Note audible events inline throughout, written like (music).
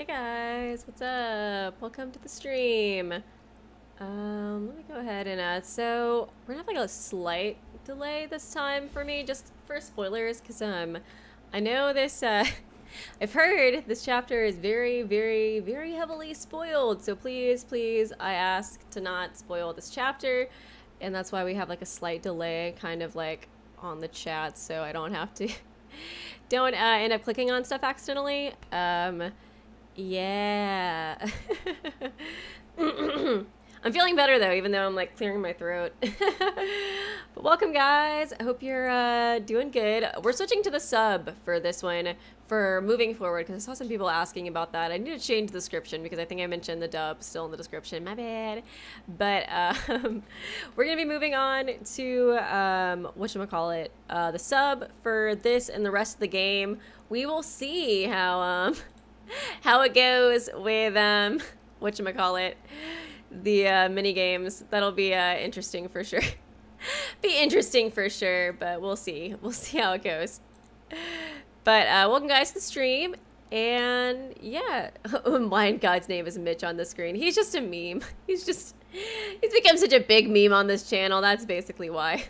Hey guys, what's up? Welcome to the stream. Um, let me go ahead and uh, so we're gonna have like a slight delay this time for me, just for spoilers, because um, I know this. Uh, (laughs) I've heard this chapter is very, very, very heavily spoiled. So please, please, I ask to not spoil this chapter, and that's why we have like a slight delay, kind of like on the chat, so I don't have to. (laughs) don't uh, end up clicking on stuff accidentally. Um, yeah. (laughs) I'm feeling better though, even though I'm like clearing my throat. (laughs) but welcome, guys. I hope you're uh, doing good. We're switching to the sub for this one for moving forward because I saw some people asking about that. I need to change the description because I think I mentioned the dub still in the description. My bad. But (laughs) um, we're gonna be moving on to um, what should I call it? Uh, the sub for this and the rest of the game. We will see how um, (laughs) how it goes with um, (laughs) what I call it? the uh, mini games. That'll be uh, interesting for sure. (laughs) be interesting for sure, but we'll see. We'll see how it goes. But uh, welcome guys to the stream. And yeah, my God's name is Mitch on the screen. He's just a meme. He's just, he's become such a big meme on this channel. That's basically why.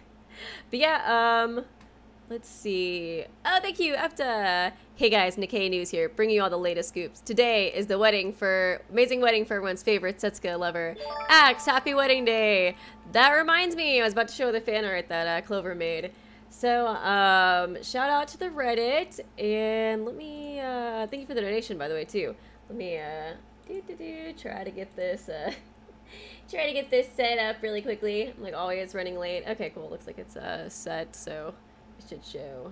But yeah, um, Let's see. Oh, thank you, Efta. Hey guys, Nikei News here, bringing you all the latest scoops. Today is the wedding for, amazing wedding for everyone's favorite Setsuka lover. Axe, happy wedding day. That reminds me, I was about to show the fan art that uh, Clover made. So, um, shout out to the Reddit, and let me, uh, thank you for the donation, by the way, too. Let me, uh, do, do, do, try to get this, uh, (laughs) try to get this set up really quickly. I'm, like, always running late. Okay, cool, looks like it's, uh, set, so it should show.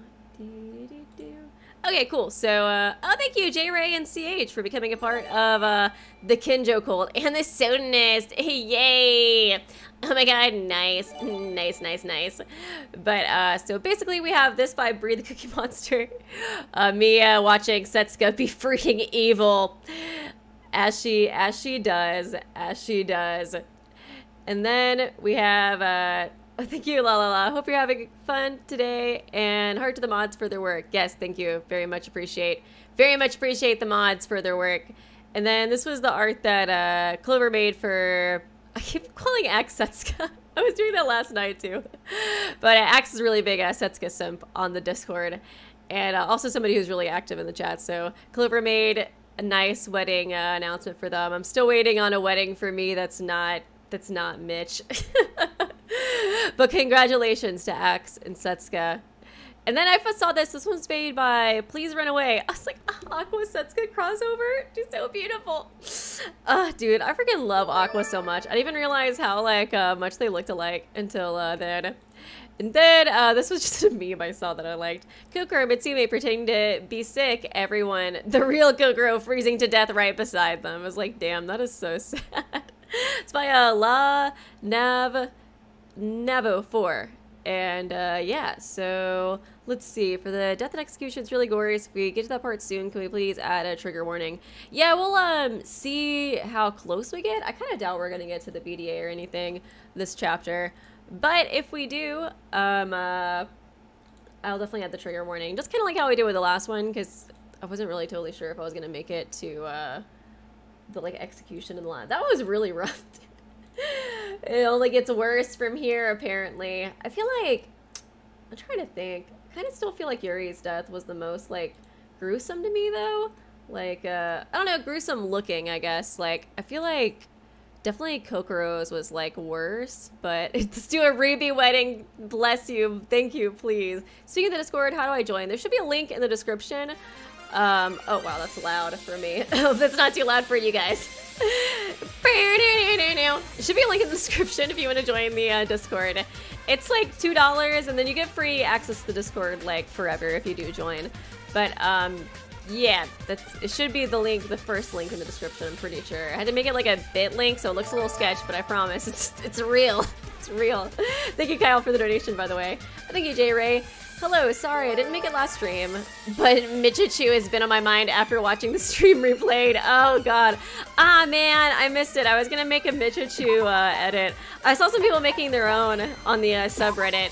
Okay, cool. So, uh, oh, thank you, J Ray and CH, for becoming a part of uh, the Kinjo cult and the Sodanist. (laughs) Yay! Oh my god, nice, nice, nice, nice. But, uh, so basically, we have this by Breathe the Cookie Monster. (laughs) Uh, Mia watching Setsuka be (laughs) freaking evil. As she, as she does, as she does. And then we have, uh, Oh, (laughs) thank you, la la la. Hope you're having fun today, and heart to the mods for their work. Yes, thank you. Very much appreciate. Very much appreciate the mods for their work. And then this was the art that uh, Clover made for. I keep calling Axe Setsuka. (laughs) I was doing that last night too. But Axe is really big uh, Setsuka simp on the Discord, and uh, also somebody who's really active in the chat. So Clover made a nice wedding uh, announcement for them. I'm still waiting on a wedding for me that's not that's not Mitch. (laughs) but congratulations to Axe and Setsuka. And then I first saw this. This one's made by Please Run Away. I was like, oh, Aqua Setsuka crossover. She's so beautiful. Oh, (sighs) dude, I freaking love Aqua so much. I didn't even realize how like uh, much they looked alike until uh, then. And then, uh, (laughs) this was just a meme I saw that I liked. Kokoro Mitsume pretending to be sick, everyone, the real Kokoro freezing to death right beside them. I was like, damn, that is so (laughs) sad. (laughs) it's by uh, La Nav Navo 4. And uh, yeah, so let's see. For the death and execution, it's really gory. If we get to that part soon, can we please add a trigger warning? Yeah, we'll um see how close we get. I kind of doubt we're going to get to the BDA or anything this chapter. But if we do, um, uh, I'll definitely add the trigger warning. Just kind of like how we did with the last one, because I wasn't really totally sure if I was going to make it to uh, the like execution in the last. That was really rough (laughs) it only gets worse from here, apparently. I feel like... I'm trying to think. I kind of still feel like Yuri's death was the most, like, gruesome to me, though. Like, uh... I don't know, gruesome looking, I guess. Like, I feel like... Definitely Kokoro's was, like, worse. But (laughs) let's do a Ruby wedding. Bless you. Thank you, please. Speaking of the Discord, how do I join? There should be a link in the description. Um, oh, wow, that's loud for me. (laughs) that's not too loud for you guys. Should be a link in the description if you want to join the uh, Discord. It's like $2 and then you get free access to the Discord like forever if you do join. But um, yeah, that's it should be the link, the first link in the description, I'm pretty sure. I had to make it like a bit link so it looks a little sketch, but I promise (laughs) it's it's real. It's real. Thank you, Kyle, for the donation, by the way. Thank you, J Ray. Hello, sorry I didn't make it last stream, but Michichu has been on my mind after watching the (laughs) stream replayed. Oh god. Ah man, I missed it. I was gonna make a Michichu uh, edit. I saw some people making their own on the uh, subreddit,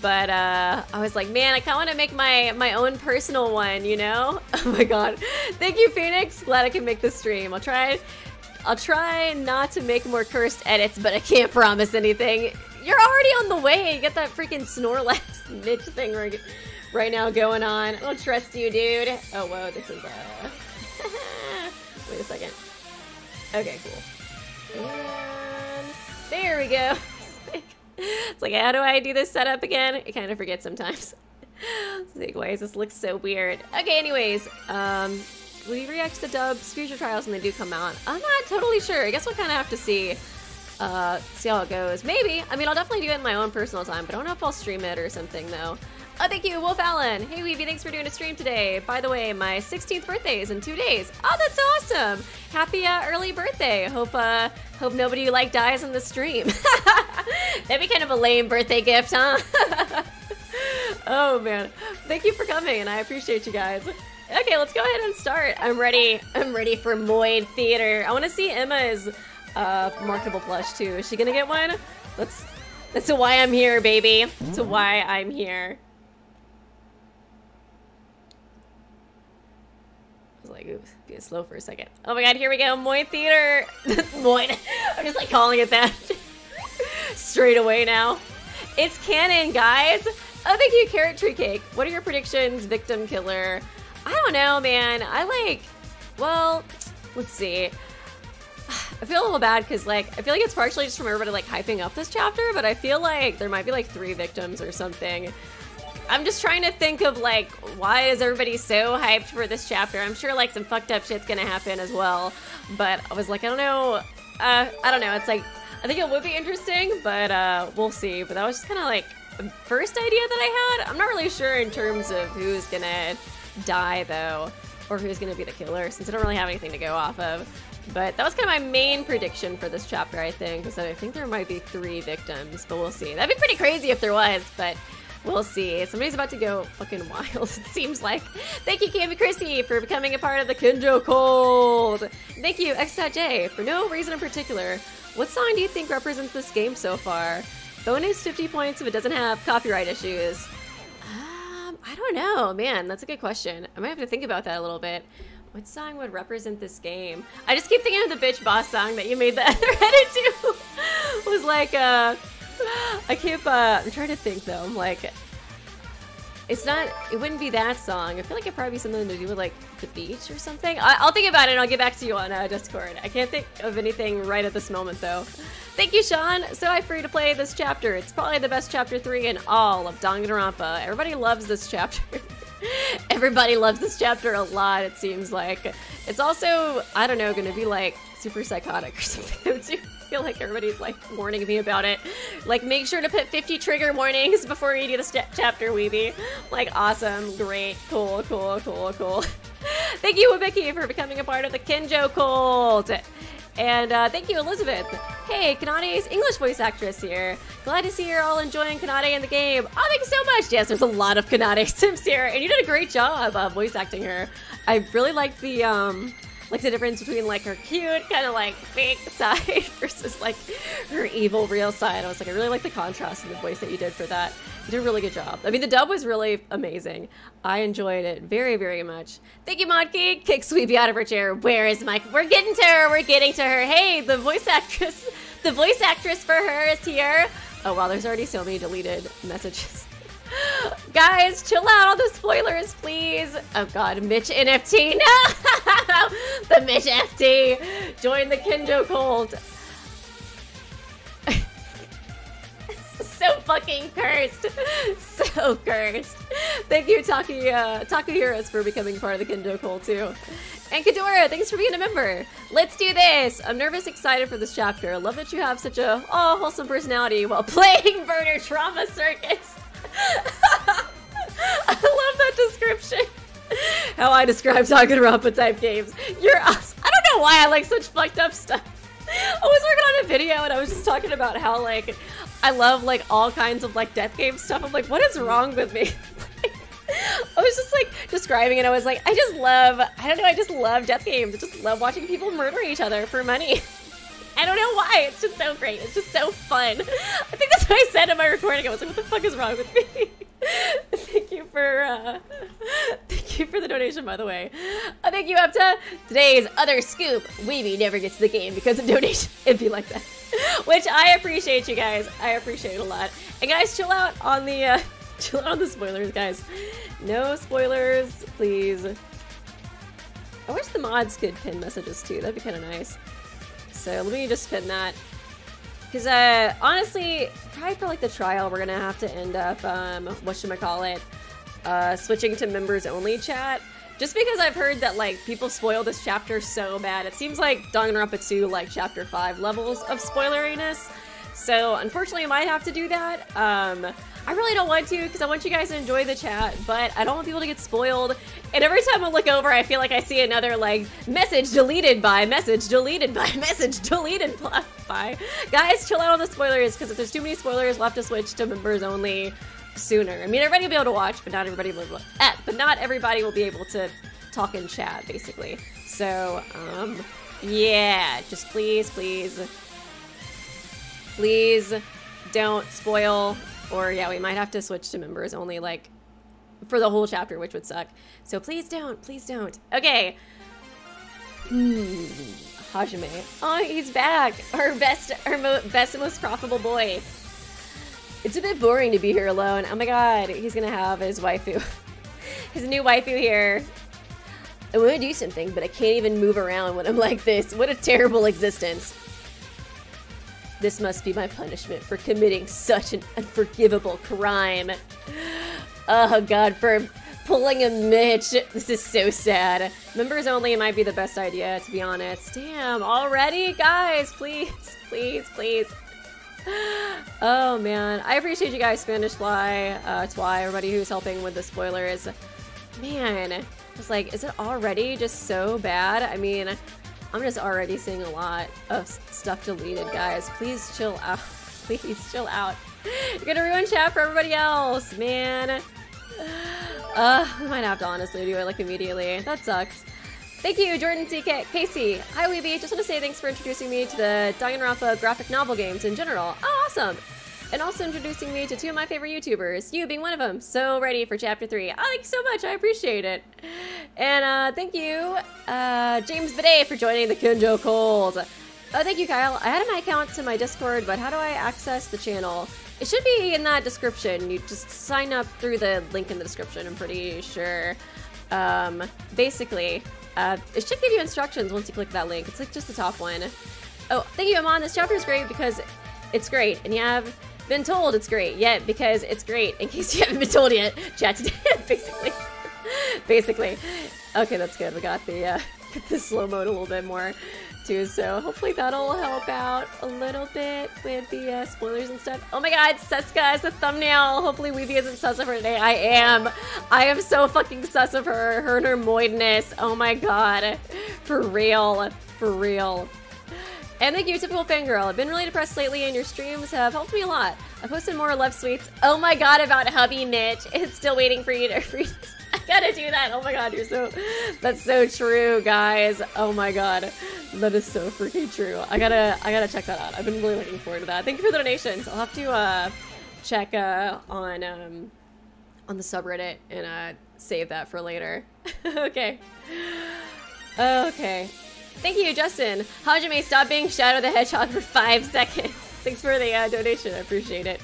but uh, I was like, man, I kind of want to make my my own personal one, you know? (laughs) Oh my god, thank you, Phoenix. Glad I can make the stream. I'll try. I'll try not to make more cursed edits, but I can't promise anything. You're already on the way. You get that freaking Snorlax (laughs) niche thing right, right now going on. I don't trust you, dude. Oh, whoa, this is, uh... (laughs) Wait a second. Okay, cool. And there we go. (laughs) it's like, how do I do this setup again? I kind of forget sometimes. like, why does this look so weird? Okay, anyways, um, we react to the dubs future trials when they do come out. I'm not totally sure. I guess we'll kind of have to see, uh, see how it goes. Maybe. I mean, I'll definitely do it in my own personal time, but I don't know if I'll stream it or something though. Oh, thank you, Wolf Allen. Hey, Weeby, thanks for doing a stream today. By the way, my 16th birthday is in two days. Oh, that's awesome. Happy uh, early birthday. Hope uh, hope nobody you like dies in the stream. (laughs) That'd be kind of a lame birthday gift, huh? (laughs) oh, man. Thank you for coming, and I appreciate you guys. Okay, let's go ahead and start. I'm ready. I'm ready for Moid Theater. I want to see Emma's uh, marketable plush, too. Is she going to get one? Let's... That's why I'm here, baby. That's why I'm here. I was like, ooh, being slow for a second. Oh my god, here we go, Moy Theater. (laughs) Moy. (laughs) I'm just like calling it that. (laughs) Straight away now. It's canon, guys. Oh, thank you, Carrot Tree Cake. What are your predictions, Victim Killer? I don't know, man. I like, well, let's see. I feel a little bad because, like, I feel like it's partially just from everybody, like, hyping up this chapter, but I feel like there might be, like, three victims or something. I'm just trying to think of like why is everybody so hyped for this chapter? I'm sure like some fucked up shit's gonna happen as well. But I was like, I don't know. Uh, I don't know. It's like I think it would be interesting, but uh, we'll see. But that was just kind of like the first idea that I had. I'm not really sure in terms of who's gonna die though, or who's gonna be the killer, since I don't really have anything to go off of. But that was kind of my main prediction for this chapter, I think, because I think there might be three victims, but we'll see. That'd be pretty crazy if there was, but We'll see. Somebody's about to go fucking (laughs) wild, it seems like. Thank you, Candy Chrissy, for becoming a part of the Kinjo Cold. Thank you, X.J, for no reason in particular. What song do you think represents this game so far? Bonus 50 points if it doesn't have copyright issues. Um, I don't know. Man, that's a good question. I might have to think about that a little bit. What song would represent this game? I just keep thinking of the bitch boss song that you made the (laughs) other edit to. (laughs) was like, uh, I keep, uh, I'm trying to think though. I'm like, it's not, it wouldn't be that song. I feel like it'd probably be something to do with like the beach or something. I, will think about it and I'll get back to you on uh, Discord. I can't think of anything right at this moment though. Thank you, Sean. So I free to play this chapter. It's probably the best chapter three in all of Danganronpa. Everybody loves this (laughs) chapter. (laughs) Everybody loves this chapter a lot, it seems like. It's also, I don't know, gonna be like super psychotic or (laughs) something I feel like everybody's like warning me about it. Like, make sure to put 50 trigger warnings before you do this chapter, Weeby. Like, awesome, great, cool, cool, cool, cool. (laughs) thank you, Wabiki, for becoming a part of the Kinjo cult. And uh, thank you, Elizabeth. Hey, Kanade's English voice actress here. Glad to see you're all enjoying Kanade in the game. Oh, thank you so much. Yes, there's a lot of Kanade (laughs) Sims here, and you did a great job uh, voice acting her. I really like the um, like the difference between like her cute kind of like fake (laughs) side versus like her evil real side. I was like, I really like the contrast in the voice that you did for that. You did a really good job. I mean, the dub was really amazing. I enjoyed it very, very much. Thank you, Modkey. Kick Sweepy out of her chair. Where is Mike? We're getting to her. We're getting to her. Hey, the voice actress, the voice actress for her is here. Oh wow, there's already so many deleted messages. (laughs) Guys, chill out on the spoilers, please. Oh god, Mitch NFT. (laughs) No! (laughs) the Mitch FT. Join the Kinjo cult. (laughs) so fucking cursed. (laughs) So cursed. Thank you, Taki, uh, Heroes, for becoming part of the Kinjo cult, too. And Kadora, thanks for being a member. Let's do this. I'm nervous, excited for this chapter. Love that you have such a oh, wholesome personality while (laughs) playing Burner Trauma Circus. I love that description. How I describe Danganronpa type games. You're awesome. I don't know why I like such fucked up stuff. I was working on a video and I was just talking about how like I love like all kinds of like death game stuff. I'm like, what is wrong with me? (laughs) I was just like describing it. I was like, I just love, I don't know, I just love death games. I just love watching people murder each other for money. (laughs) I don't know why. It's just so great. It's just so fun. I think that's what I said in my recording. I was like, what the fuck is wrong with me? (laughs) thank you for uh, thank you for the donation, by the way. Uh, thank you, Epta. Today's other scoop: Weeby never gets the game because of donation. It'd be like that, (laughs) which I appreciate you guys. I appreciate a lot. And guys, chill out on the uh, (laughs) chill out on the spoilers, guys. No spoilers, please. I wish the mods could pin messages too. That'd be kind of nice. So let me just pin that. Because uh, honestly, probably for like the trial, we're gonna have to end up, um, what should I call it, uh, switching to members only chat. Just because I've heard that like people spoil this chapter so bad. It seems like Danganronpa 2 like chapter 5 levels of spoileriness. So unfortunately I might have to do that. Um, I really don't want to because I want you guys to enjoy the chat, but I don't want people to get spoiled. And every time I look over, I feel like I see another like message deleted by, message deleted by, (laughs) message deleted by. Guys, chill out on the spoilers because if there's too many spoilers, we'll have to switch to members only sooner. I mean, everybody will be able to watch, but not everybody will. Eh, but not everybody will be able to talk in chat, basically. So, um, yeah, just please, please, please don't spoil or yeah, we might have to switch to members only like for the whole chapter, which would suck. So please don't, please don't. Okay. Hmm. Hajime. Oh, he's back. Our best, our best and most profitable boy. It's a bit boring to be here alone. Oh my god, he's gonna have his waifu. (laughs) his new waifu here. I want to do something, but I can't even move around when I'm like this. What a terrible existence. This must be my punishment for committing such an unforgivable crime. Oh god, for pulling a Mitch. This is so sad. Members only might be the best idea, to be honest. Damn, already? Guys, please, please, please. Oh man, I appreciate you guys, Spanish Fly, uh, Twy, everybody who's helping with the spoilers. Man, it's like, is it already just so bad? I mean, I'm just already seeing a lot of stuff deleted, guys. Please chill out. (laughs) Please chill out. You're gonna ruin chat for everybody else, man. (sighs) Uh, we might have to honestly do it like immediately. That sucks. Thank you, Jordan CK Casey. Hi, Weeby. Just want to say thanks for introducing me to the Danganronpa graphic novel games in general. Oh, awesome and also introducing me to two of my favorite YouTubers, you being one of them. So ready for chapter three. Oh, thank you so much. I appreciate it. And uh, thank you, uh, James Bidet, for joining the Kinjo Cold. Oh, thank you, Kyle. I added my account to my Discord, but how do I access the channel? It should be in that description. You just sign up through the link in the description, I'm pretty sure. Um, basically, uh, it should give you instructions once you click that link. It's like just the top one. Oh, thank you, Amon. This chapter is great because it's great, and you have been told it's great yet because it's great in case you haven't been told yet. (laughs) Chat today, (laughs) basically. (laughs) basically. Okay, that's good. We got the, uh, the slow mode a little bit more too, so hopefully that'll help out a little bit with the uh, spoilers and stuff. Oh my god, Seska is the thumbnail. Hopefully Weeby isn't sus of her today. I am. I am so fucking sus of her. Her and her moidness. Oh my god. For real. For real. And thank you, typical fangirl. I've been really depressed lately, and your streams have helped me a lot. I posted more love sweets. Oh my god, about hubby Mitch. It's still waiting for you to (laughs) read. I gotta do that. Oh my god, you're so. That's so true, guys. Oh my god, that is so freaking true. I gotta, I gotta check that out. I've been really looking forward to that. Thank you for the donations. I'll have to uh, check uh, on um, on the subreddit and uh, save that for later. (laughs) okay. Okay. Thank you, Justin. Hajime, stop being Shadow the Hedgehog for five (laughs) seconds. Thanks for the uh, donation. I appreciate it.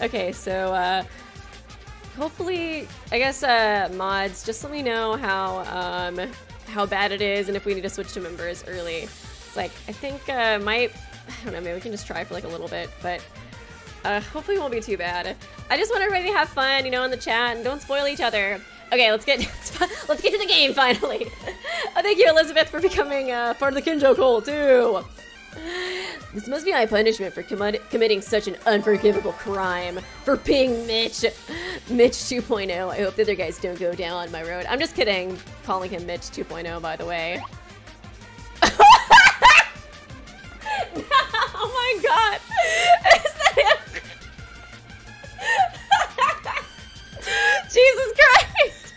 Okay, so uh, hopefully, I guess uh, mods, just let me know how um, how bad it is and if we need to switch to members early. It's like I think uh, might I don't know. Maybe we can just try for like a little bit, but uh, hopefully it won't be too bad. I just want everybody to have fun, you know, in the chat and don't spoil each other. Okay, let's get (laughs) let's get to the game finally. (laughs) oh, thank you, Elizabeth, for becoming uh, part of the Kinjo Cole too. (laughs) This must be my punishment for commi committing such an unforgivable crime. For being Mitch. Mitch 2.0. I hope the other guys don't go down my road. I'm just kidding. Calling him Mitch 2.0, by the way. (laughs) oh my god. Is that him? (laughs) Jesus Christ!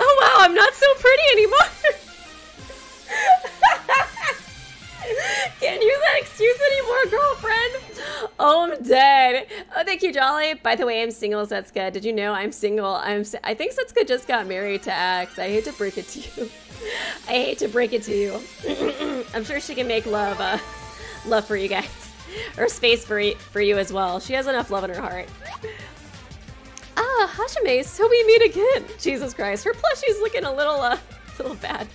oh wow, I'm not so pretty anymore. Can't use that excuse anymore, girlfriend. Oh, I'm dead. Oh, thank you, Jolly. By the way, I'm single, Setsuka. Did you know I'm single? I'm. Si I think Setsuka just got married to Axe. I hate to break it to you. I hate to break it to you. (clears throat) I'm sure she can make love, uh, love for you guys, or space for for you as well. She has enough love in her heart. Ah, Hajime, so we meet again. Jesus Christ, her plushie's looking a little, uh, a little bad,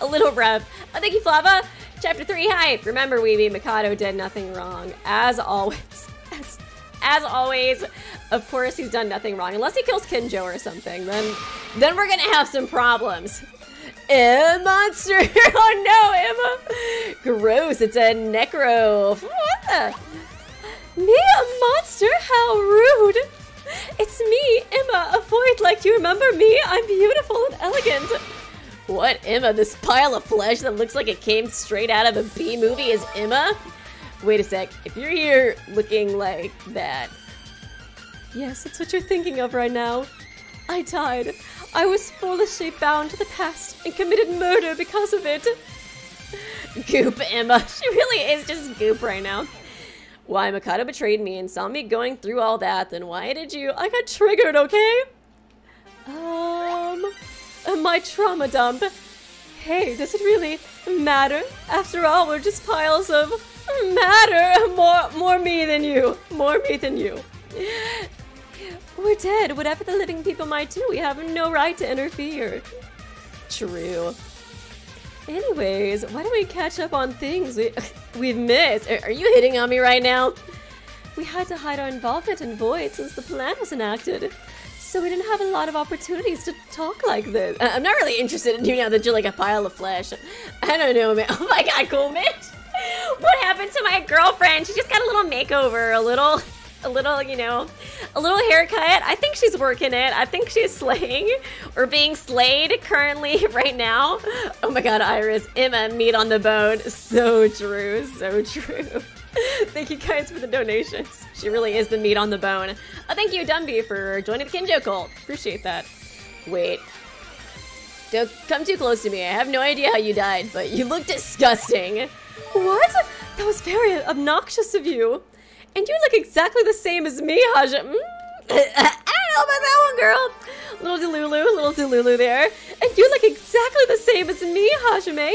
a little rough. Oh, thank you, Flava. Chapter three hype. Remember, Weeby Mikado did nothing wrong, as always. (laughs) As, as always, of course, he's done nothing wrong, unless he kills Kinjo or something. Then, then we're gonna have some problems. A monster! (laughs) oh no, Emma! Gross, it's a necro. Me, a monster? How rude! It's me, Emma, a void like you remember me. I'm beautiful and elegant. What, Emma? This pile of flesh that looks like it came straight out of a B movie is Emma? Wait a sec. If you're here looking like that. Yes, it's what you're thinking of right now. I died. I was foolishly bound to the past and committed murder because of it. Goop, Emma. (laughs) She really is just goop right now. Why Mikado betrayed me and saw me going through all that, then why did you? I got triggered, okay? Um, my trauma dump. Hey, does it really matter? After all, we're just piles of matter. More, more me than you. More me than you. We're dead. Whatever the living people might do, we have no right to interfere. True. Anyways, why don't we catch up on things we, (laughs) we've missed? Are, are you hitting on me right now? We had to hide our involvement in Void since the plan was enacted. So we didn't have a lot of opportunities to talk like this. I'm not really interested in you now that you're like a pile of flesh. I don't know, man. (laughs) Oh my god, cool, Mitch. What happened to my girlfriend? She just got a little makeover, a little a little, you know, a little haircut. I think she's working it. I think she's slaying or being slayed currently (laughs) right now. Oh my god, Iris, Emma, meat on the bone. So true, so true. (laughs) thank you guys for the donations. She really is the meat on the bone. Oh, thank you, Dumby, for joining the Kinjo cult. Appreciate that. Wait. Don't come too close to me. I have no idea how you died, but you look disgusting. What? That was very obnoxious of you. And you look exactly the same as me, Haja. Mm. (coughs) I don't know about that one, girl. Little Delulu, little Delulu there. And you look exactly the same as me, Hajime.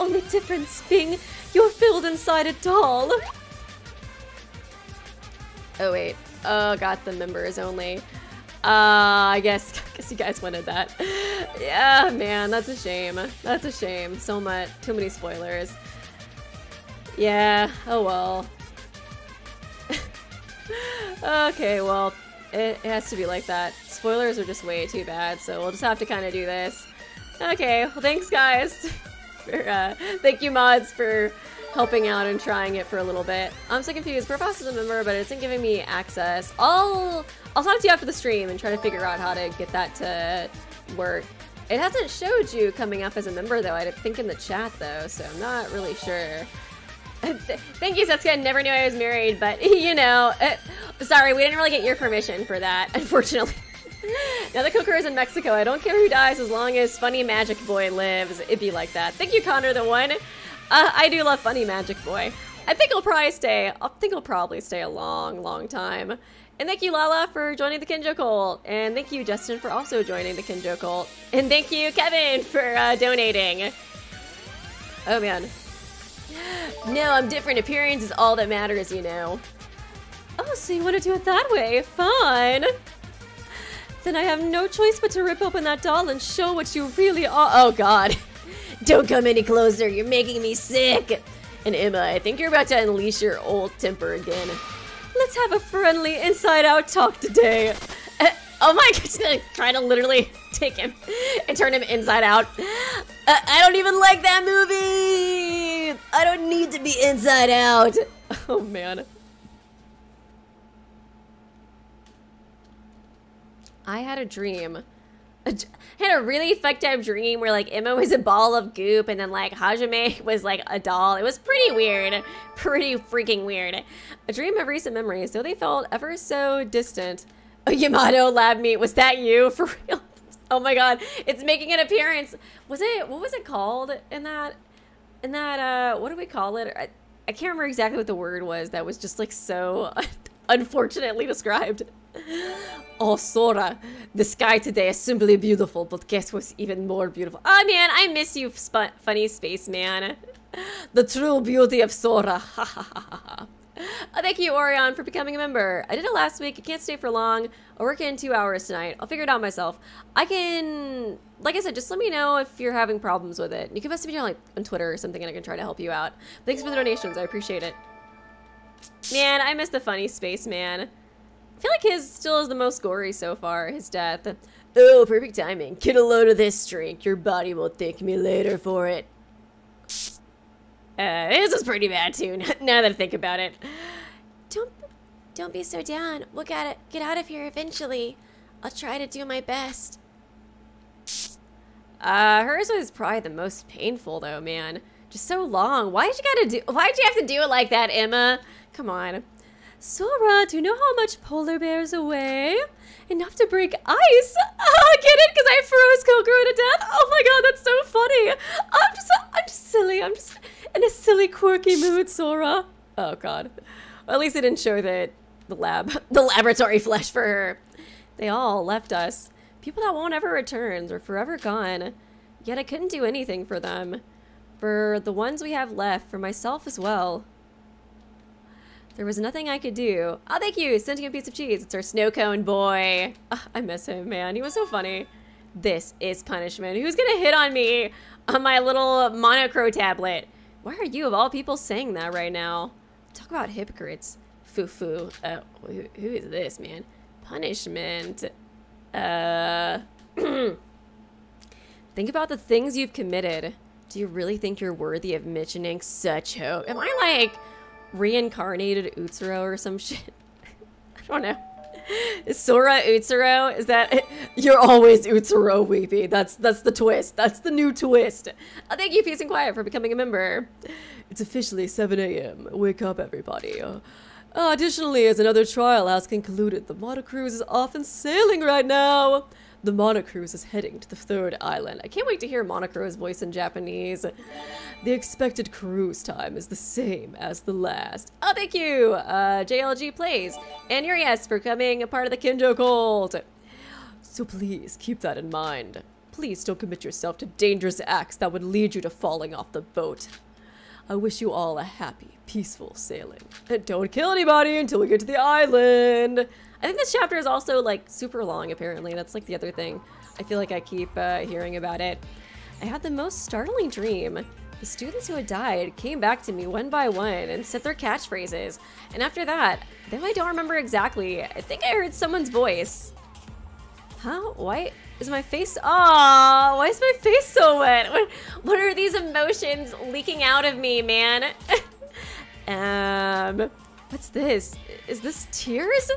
Only difference being you're filled inside a doll. Oh, wait. Oh, got the members only. Uh, I guess, (laughs) I guess you guys wanted that. Yeah, man, that's a shame. That's a shame. So much, too many spoilers. Yeah, oh well (laughs) okay, well, it, it, has to be like that. Spoilers are just way too bad, so we'll just have to kind of do this. Okay, well, thanks, guys. (laughs) for, uh, thank you, mods, for helping out and trying it for a little bit. I'm so confused. Profess is a member, but it isn't giving me access. I'll I'll talk to you after the stream and try to figure out how to get that to work. It hasn't showed you coming up as a member though. I think in the chat though, so I'm not really sure. (laughs) Thank you, Setsuka. Never knew I was married, but (laughs) you know, uh, sorry, we didn't really get your permission for that, (laughs) unfortunately. now the cooker is in Mexico. I don't care who dies as long as Funny Magic Boy lives. It'd be like that. Thank you, Connor, the one. Uh, I do love Funny Magic Boy. I think he'll probably stay. I think he'll probably stay a long, long time. And thank you, Lala, for joining the Kinjo Cult. And thank you, Justin, for also joining the Kinjo Cult. And thank you, Kevin, for uh, donating. Oh, man. (gasps) No, I'm different. Appearance is all that matters, you know. Oh, so you want to do it that way? Fine. Then I have no choice but to rip open that doll and show what you really are. Oh, God. Don't come any closer. You're making me sick. And Emma, I think you're about to unleash your old temper again. Let's have a friendly inside-out talk today. Uh, oh my (laughs) god, trying to literally (laughs) take him and turn him inside out. Uh, I don't even like that movie! I don't need to be inside out. (laughs) Oh man. I had a dream. I had a really fucked up dream where like Emma was a ball of goop and then like Hajime (laughs) was like a doll. It was pretty weird. Pretty freaking weird. A dream of recent memories, though they felt ever so distant. Oh, Yamato Lab Meat, was that you? (laughs) For real? Oh my god, it's making an appearance. Was it, what was it called in that, in that, uh, what do we call it? I, I can't remember exactly what the word was that was just like so (laughs) unfortunately described. (laughs) Oh, Sora, the sky today is simply beautiful, but guess what's even more beautiful? Oh, man, I miss you, funny spaceman. (laughs) The true beauty of Sora. Ha ha ha ha. Oh, thank you, Orion, for becoming a member. I did it last week. I can't stay for long. I'll work in two hours tonight. I'll figure it out myself. I can, like I said, just let me know if you're having problems with it. You can message me on, like, on Twitter or something, and I can try to help you out. Thanks for the donations. I appreciate it. Man, I miss the funny spaceman. Feel like his still is the most gory so far, his death. Oh, perfect timing. Get a load of this drink. Your body will thank me later for it. Uh, this is pretty bad too, (laughs) now that I think about it. Don't, don't be so down. We'll get, get out of here eventually. I'll try to do my best. Uh, hers was probably the most painful though, man. Just so long. Why'd you gotta do, why'd you have to do it like that, Emma? Come on. Sora, do you know how much polar bears weigh? Enough to break ice. Oh, (laughs) get it? Because I froze Kokoro to death? Oh my god, that's so funny. I'm just, I'm just silly. I'm just in a silly, quirky mood, Sora. Oh god. Well, at least they didn't show that the lab, (laughs) the laboratory flesh for her. They all left us. People that won't ever return. They're forever gone. Yet I couldn't do anything for them. For the ones we have left, for myself as well. There was nothing I could do. Oh, thank you. Sending a piece of cheese. It's our snow cone boy. Oh, I miss him, man. He was so funny. This is punishment. Who's gonna hit on me on my little monochrome tablet? Why are you, of all people, saying that right now? Talk about hypocrites. Foo-foo. Uh, who, who is this, man? Punishment. Uh... (clears throat) think about the things you've committed. Do you really think you're worthy of mentioning such hope? Am I, like reincarnated Utsuro or some shit. (laughs) I don't know. Sora Utsuro? Is that (laughs) you're always Utsuro Weeby? That's that's the twist. That's the new twist. Uh, thank you, Peace and Quiet, for becoming a member. It's officially 7 a.m. Wake up, everybody. Uh, additionally, as another trial has concluded, the Monocruise is off and sailing right now. The Monocruise is heading to the third island. I can't wait to hear Monocru's voice in Japanese. The expected cruise time is the same as the last. Oh, thank you, uh, JLG Plays, and your yes for coming a part of the Kinjo cult. So please keep that in mind. Please don't commit yourself to dangerous acts that would lead you to falling off the boat. I wish you all a happy, peaceful sailing. And don't kill anybody until we get to the island. I think this chapter is also like super long apparently. That's like the other thing. I feel like I keep uh, hearing about it. I had the most startling dream. The students who had died came back to me one by one and said their catchphrases. And after that, though I don't remember exactly, I think I heard someone's voice. Huh? Why is my face? Ah, why is my face so wet? What, what are these emotions leaking out of me, man? (laughs) um, what's this? Is this tears?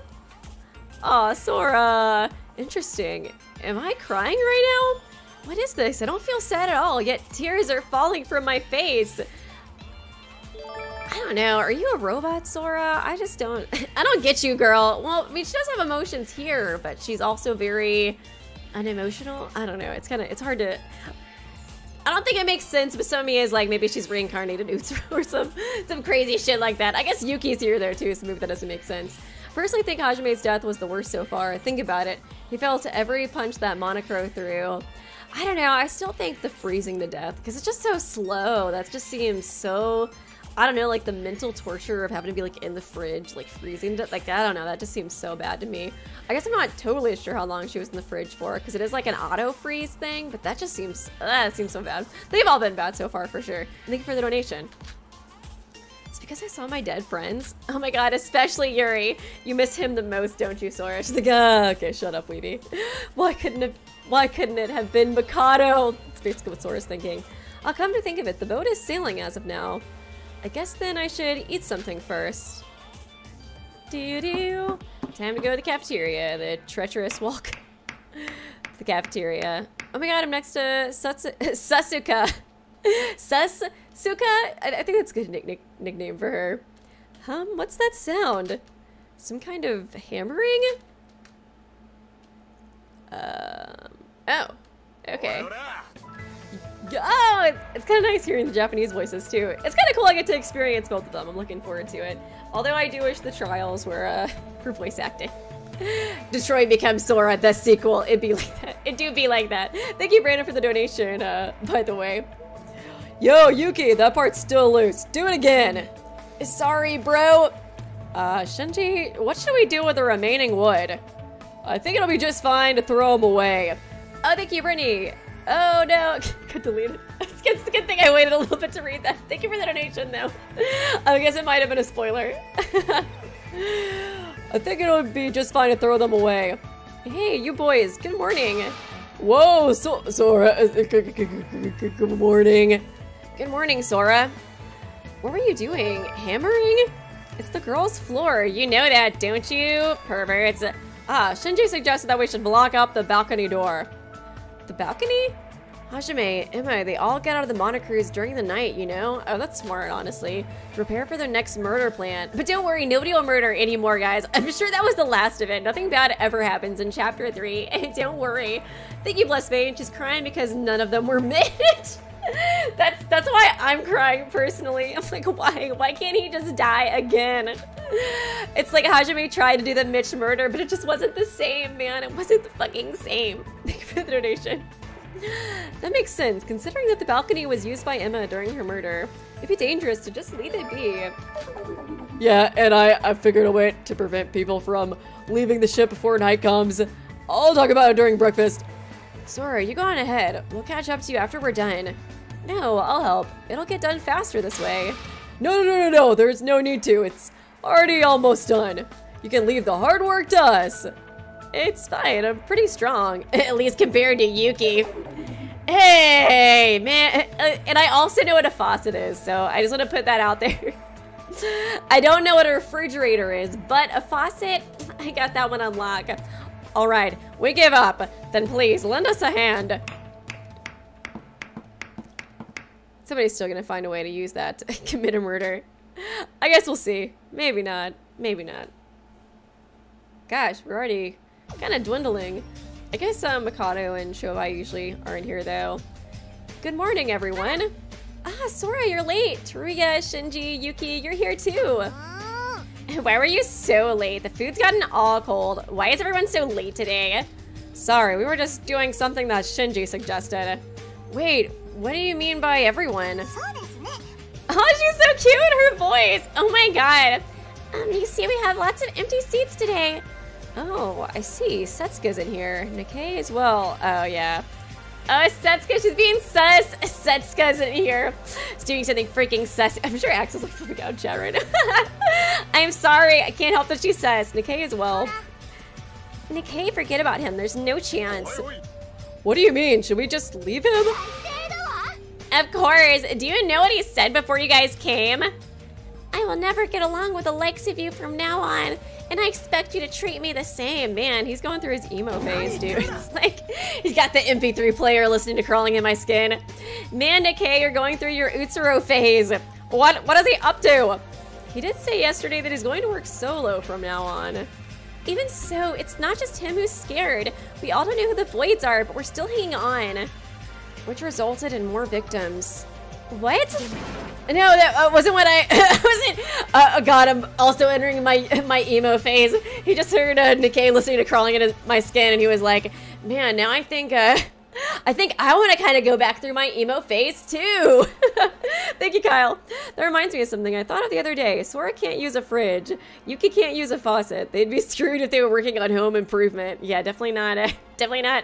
Aw, oh, Sora. Interesting. Am I crying right now? What is this? I don't feel sad at all, yet tears are falling from my face. I don't know. Are you a robot, Sora? I just don't... (laughs) I don't get you, girl. Well, I mean, she does have emotions here, but she's also very unemotional. I don't know. It's kind of... It's hard to... I don't think it makes sense, but me is like maybe she's reincarnated Utsuro (laughs) or some some crazy shit like that. I guess Yuki's here there too, so maybe that doesn't make sense. Personally think Hajime's death was the worst so far. Think about it. He felt every punch that Monocro threw. I don't know, I still think the freezing to death, because it's just so slow. That just seems so, I don't know, like the mental torture of having to be like in the fridge, like freezing to, like, I don't know, that just seems so bad to me. I guess I'm not totally sure how long she was in the fridge for, because it is like an auto freeze thing, but that just seems, uh, that seems so bad. They've all been bad so far for sure. thank you for the donation. Because I saw my dead friends. Oh my god, especially Yuri. You miss him the most, don't you, Sora? She's like, ah, okay, shut up, Weeby. Why couldn't it, why couldn't it have been Mikado? That's basically what Sora's thinking. I'll come to think of it, the boat is sailing as of now. I guess then I should eat something first. Do do. Time to go to the cafeteria. The treacherous walk. (laughs) the cafeteria. Oh my god, I'm next to Setsuka. Sus Suka? I, I think that's a good nick nick nickname for her. Um, what's that sound? Some kind of hammering? Um, oh, okay. Oh, it's kind of nice hearing the Japanese voices too. It's kind of cool I get to experience both of them. I'm looking forward to it. Although I do wish the trials were uh, (laughs) for voice acting. (laughs) Destroy becomes Sora, the sequel. It'd be like that. It do be like that. Thank you, Brandon, for the donation, uh, by the way. Yo, Yuki, that part's still loose. Do it again. Sorry, bro. Uh, Shinji, what should we do with the remaining wood? I think it'll be just fine to throw them away. Oh, thank you, Brittany. Oh no, could delete it. It's a good thing I waited a little bit to read that. Thank you for the donation, though. (laughs) I guess it might have been a spoiler. (laughs) I think it would be just fine to throw them away. Hey, you boys, good morning. Whoa, so Sora. (laughs) Good morning. Good morning, Sora. What were you doing? Hammering? It's the girls' floor. You know that, don't you? Perverts. Ah, Shinji suggested that we should block up the balcony door. The balcony? Hajime, Emma, they all get out of the monikers during the night, you know? Oh, that's smart, honestly. Prepare for their next murder plan. But don't worry, nobody will murder anymore, guys. I'm sure that was the last of it. Nothing bad ever happens in chapter three. (laughs) And don't worry. Thank you, Bless Fate. She's crying because none of them were (laughs) made. (laughs) that's that's why I'm crying personally. (laughs) I'm like, why? Why can't he just die again? (laughs) It's like Hajime tried to do the Mitch murder, but it just wasn't the same, man. It wasn't the fucking same. Thank you for the donation. That makes sense, considering that the balcony was used by Emma during her murder. It'd be dangerous to just leave it be. Yeah, and I, I figured a way to prevent people from leaving the ship before night comes. I'll talk about it during breakfast. Sora, you go on ahead. We'll catch up to you after we're done. No, I'll help. It'll get done faster this way. No, no, no, no, no. There's no need to. It's already almost done. You can leave the hard work to us. It's fine. I'm pretty strong, (laughs) at least compared to Yuki. Hey, man. Uh, and I also know what a faucet is, so I just want to put that out there. (laughs) I don't know what a refrigerator is, but a faucet, I got that one on lock. All right, we give up. Then please, lend us a hand. Somebody's still gonna find a way to use that (laughs) to commit a murder. I guess we'll see. Maybe not. Maybe not. Gosh, we're already kind of dwindling. I guess uh, Mikado and Shobai usually aren't here though. Good morning, everyone. Ah, Sora, you're late. Teruya, Shinji, Yuki, you're here too. (laughs) Why were you so late? The food's gotten all cold. Why is everyone so late today? Sorry, we were just doing something that Shinji suggested. Wait, what do you mean by everyone? (laughs) Oh, she's so cute, her voice. Oh my god. Um, you see we have lots of empty seats today. Oh, I see. Setsuka's in here. Nikei as well. Oh, yeah. Uh, oh, Setsuka, she's being sus. Setsuka's in here. She's doing something freaking sus. I'm sure Axel's like flipping out chat right now. (laughs) I'm sorry. I can't help that she's sus. Nikei as well. Nikei, forget about him. There's no chance. What do you mean? Should we just leave him? Of course. Do you know what he said before you guys came? I will never get along with the likes of you from now on. And I expect you to treat me the same. Man, he's going through his emo oh phase, dude. It's (laughs) like, he's got the MP3 player listening to Crawling in My Skin. Man, Nikei, you're going through your Utsuro phase. What, what is he up to? He did say yesterday that he's going to work solo from now on. Even so, it's not just him who's scared. We all don't know who the Voids are, but we're still hanging on. Which resulted in more victims. What? No, that uh, wasn't what I (laughs) wasn't. Uh, oh God, I'm also entering my my emo phase. He just heard uh, Nikei listening to "Crawling in My Skin," and he was like, "Man, now I think uh, I think I want to kind of go back through my emo phase too." (laughs) Thank you, Kyle. That reminds me of something I thought of the other day. Sora can't use a fridge. Yuki can't use a faucet. They'd be (laughs) screwed if they were working on home improvement. Yeah, definitely not. Uh, definitely not.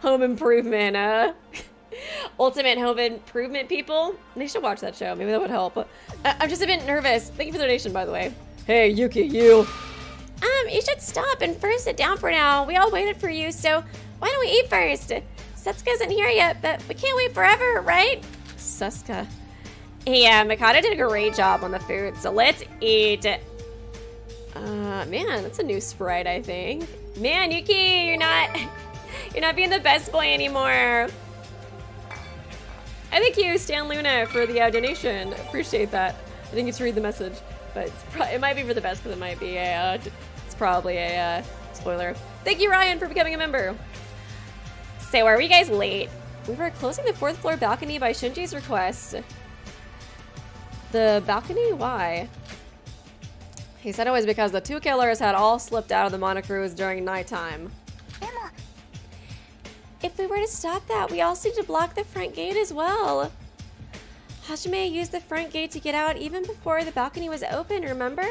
home improvement. Uh. (laughs) Ultimate Home Improvement people. They should watch that show. Maybe that would help. Uh, I'm just a bit nervous. Thank you for the donation, by the way. Hey, Yuki, you. Um, you should stop and first sit down for now. We all waited for you, so why don't we eat first? Setsuka isn't here yet, but we can't wait forever, right? Suska. Yeah, Mikado did a great job on the food, so let's eat. Uh, man, that's a new sprite, I think. Man, Yuki, you're not, (laughs) you're not being the best boy anymore. I thank you, Stan Luna, for the uh, donation. Appreciate that. I didn't get to read the message, but it might be for the best, because it might be a, uh, it's probably a uh, spoiler. Thank you, Ryan, for becoming a member. So, are we guys late? We were closing the fourth floor balcony by Shinji's request. The balcony? Why? He said it was because the two killers had all slipped out of the monocruise during nighttime. If we were to stop that, we also need to block the front gate as well. Hajime used the front gate to get out even before the balcony was open, remember?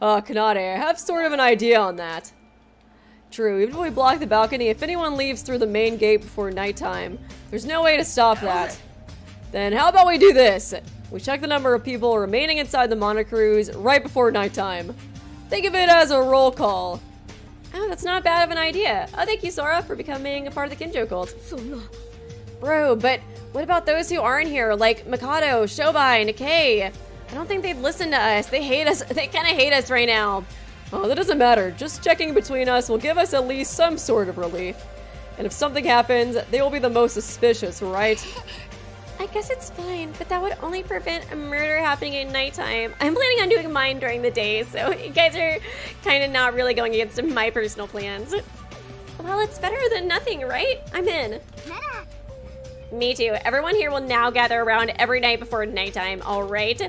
Uh, Kanade, I have sort of an idea on that. True, even if we block the balcony, if anyone leaves through the main gate before nighttime, there's no way to stop that. Then how about we do this? We check the number of people remaining inside the monocruise right before nighttime. Think of it as a roll call. Oh, that's not bad of an idea. Oh, thank you, Sora, for becoming a part of the Kinjo cult. Bro, but what about those who aren't here, like Mikado, Shobai, Nikei? I don't think they'd listen to us. They hate us. (laughs) They kind of hate us right now. Oh, that doesn't matter. Just checking between us will give us at least some sort of relief. And if something happens, they will be the most suspicious, right? (laughs) I guess it's fine, but that would only prevent a murder happening at nighttime. I'm planning on doing mine during the day, so (laughs) you guys are kind of not really going against my personal plans. Well, it's better than nothing, right? I'm in. Me too. Everyone here will now gather around every night before nighttime, all right?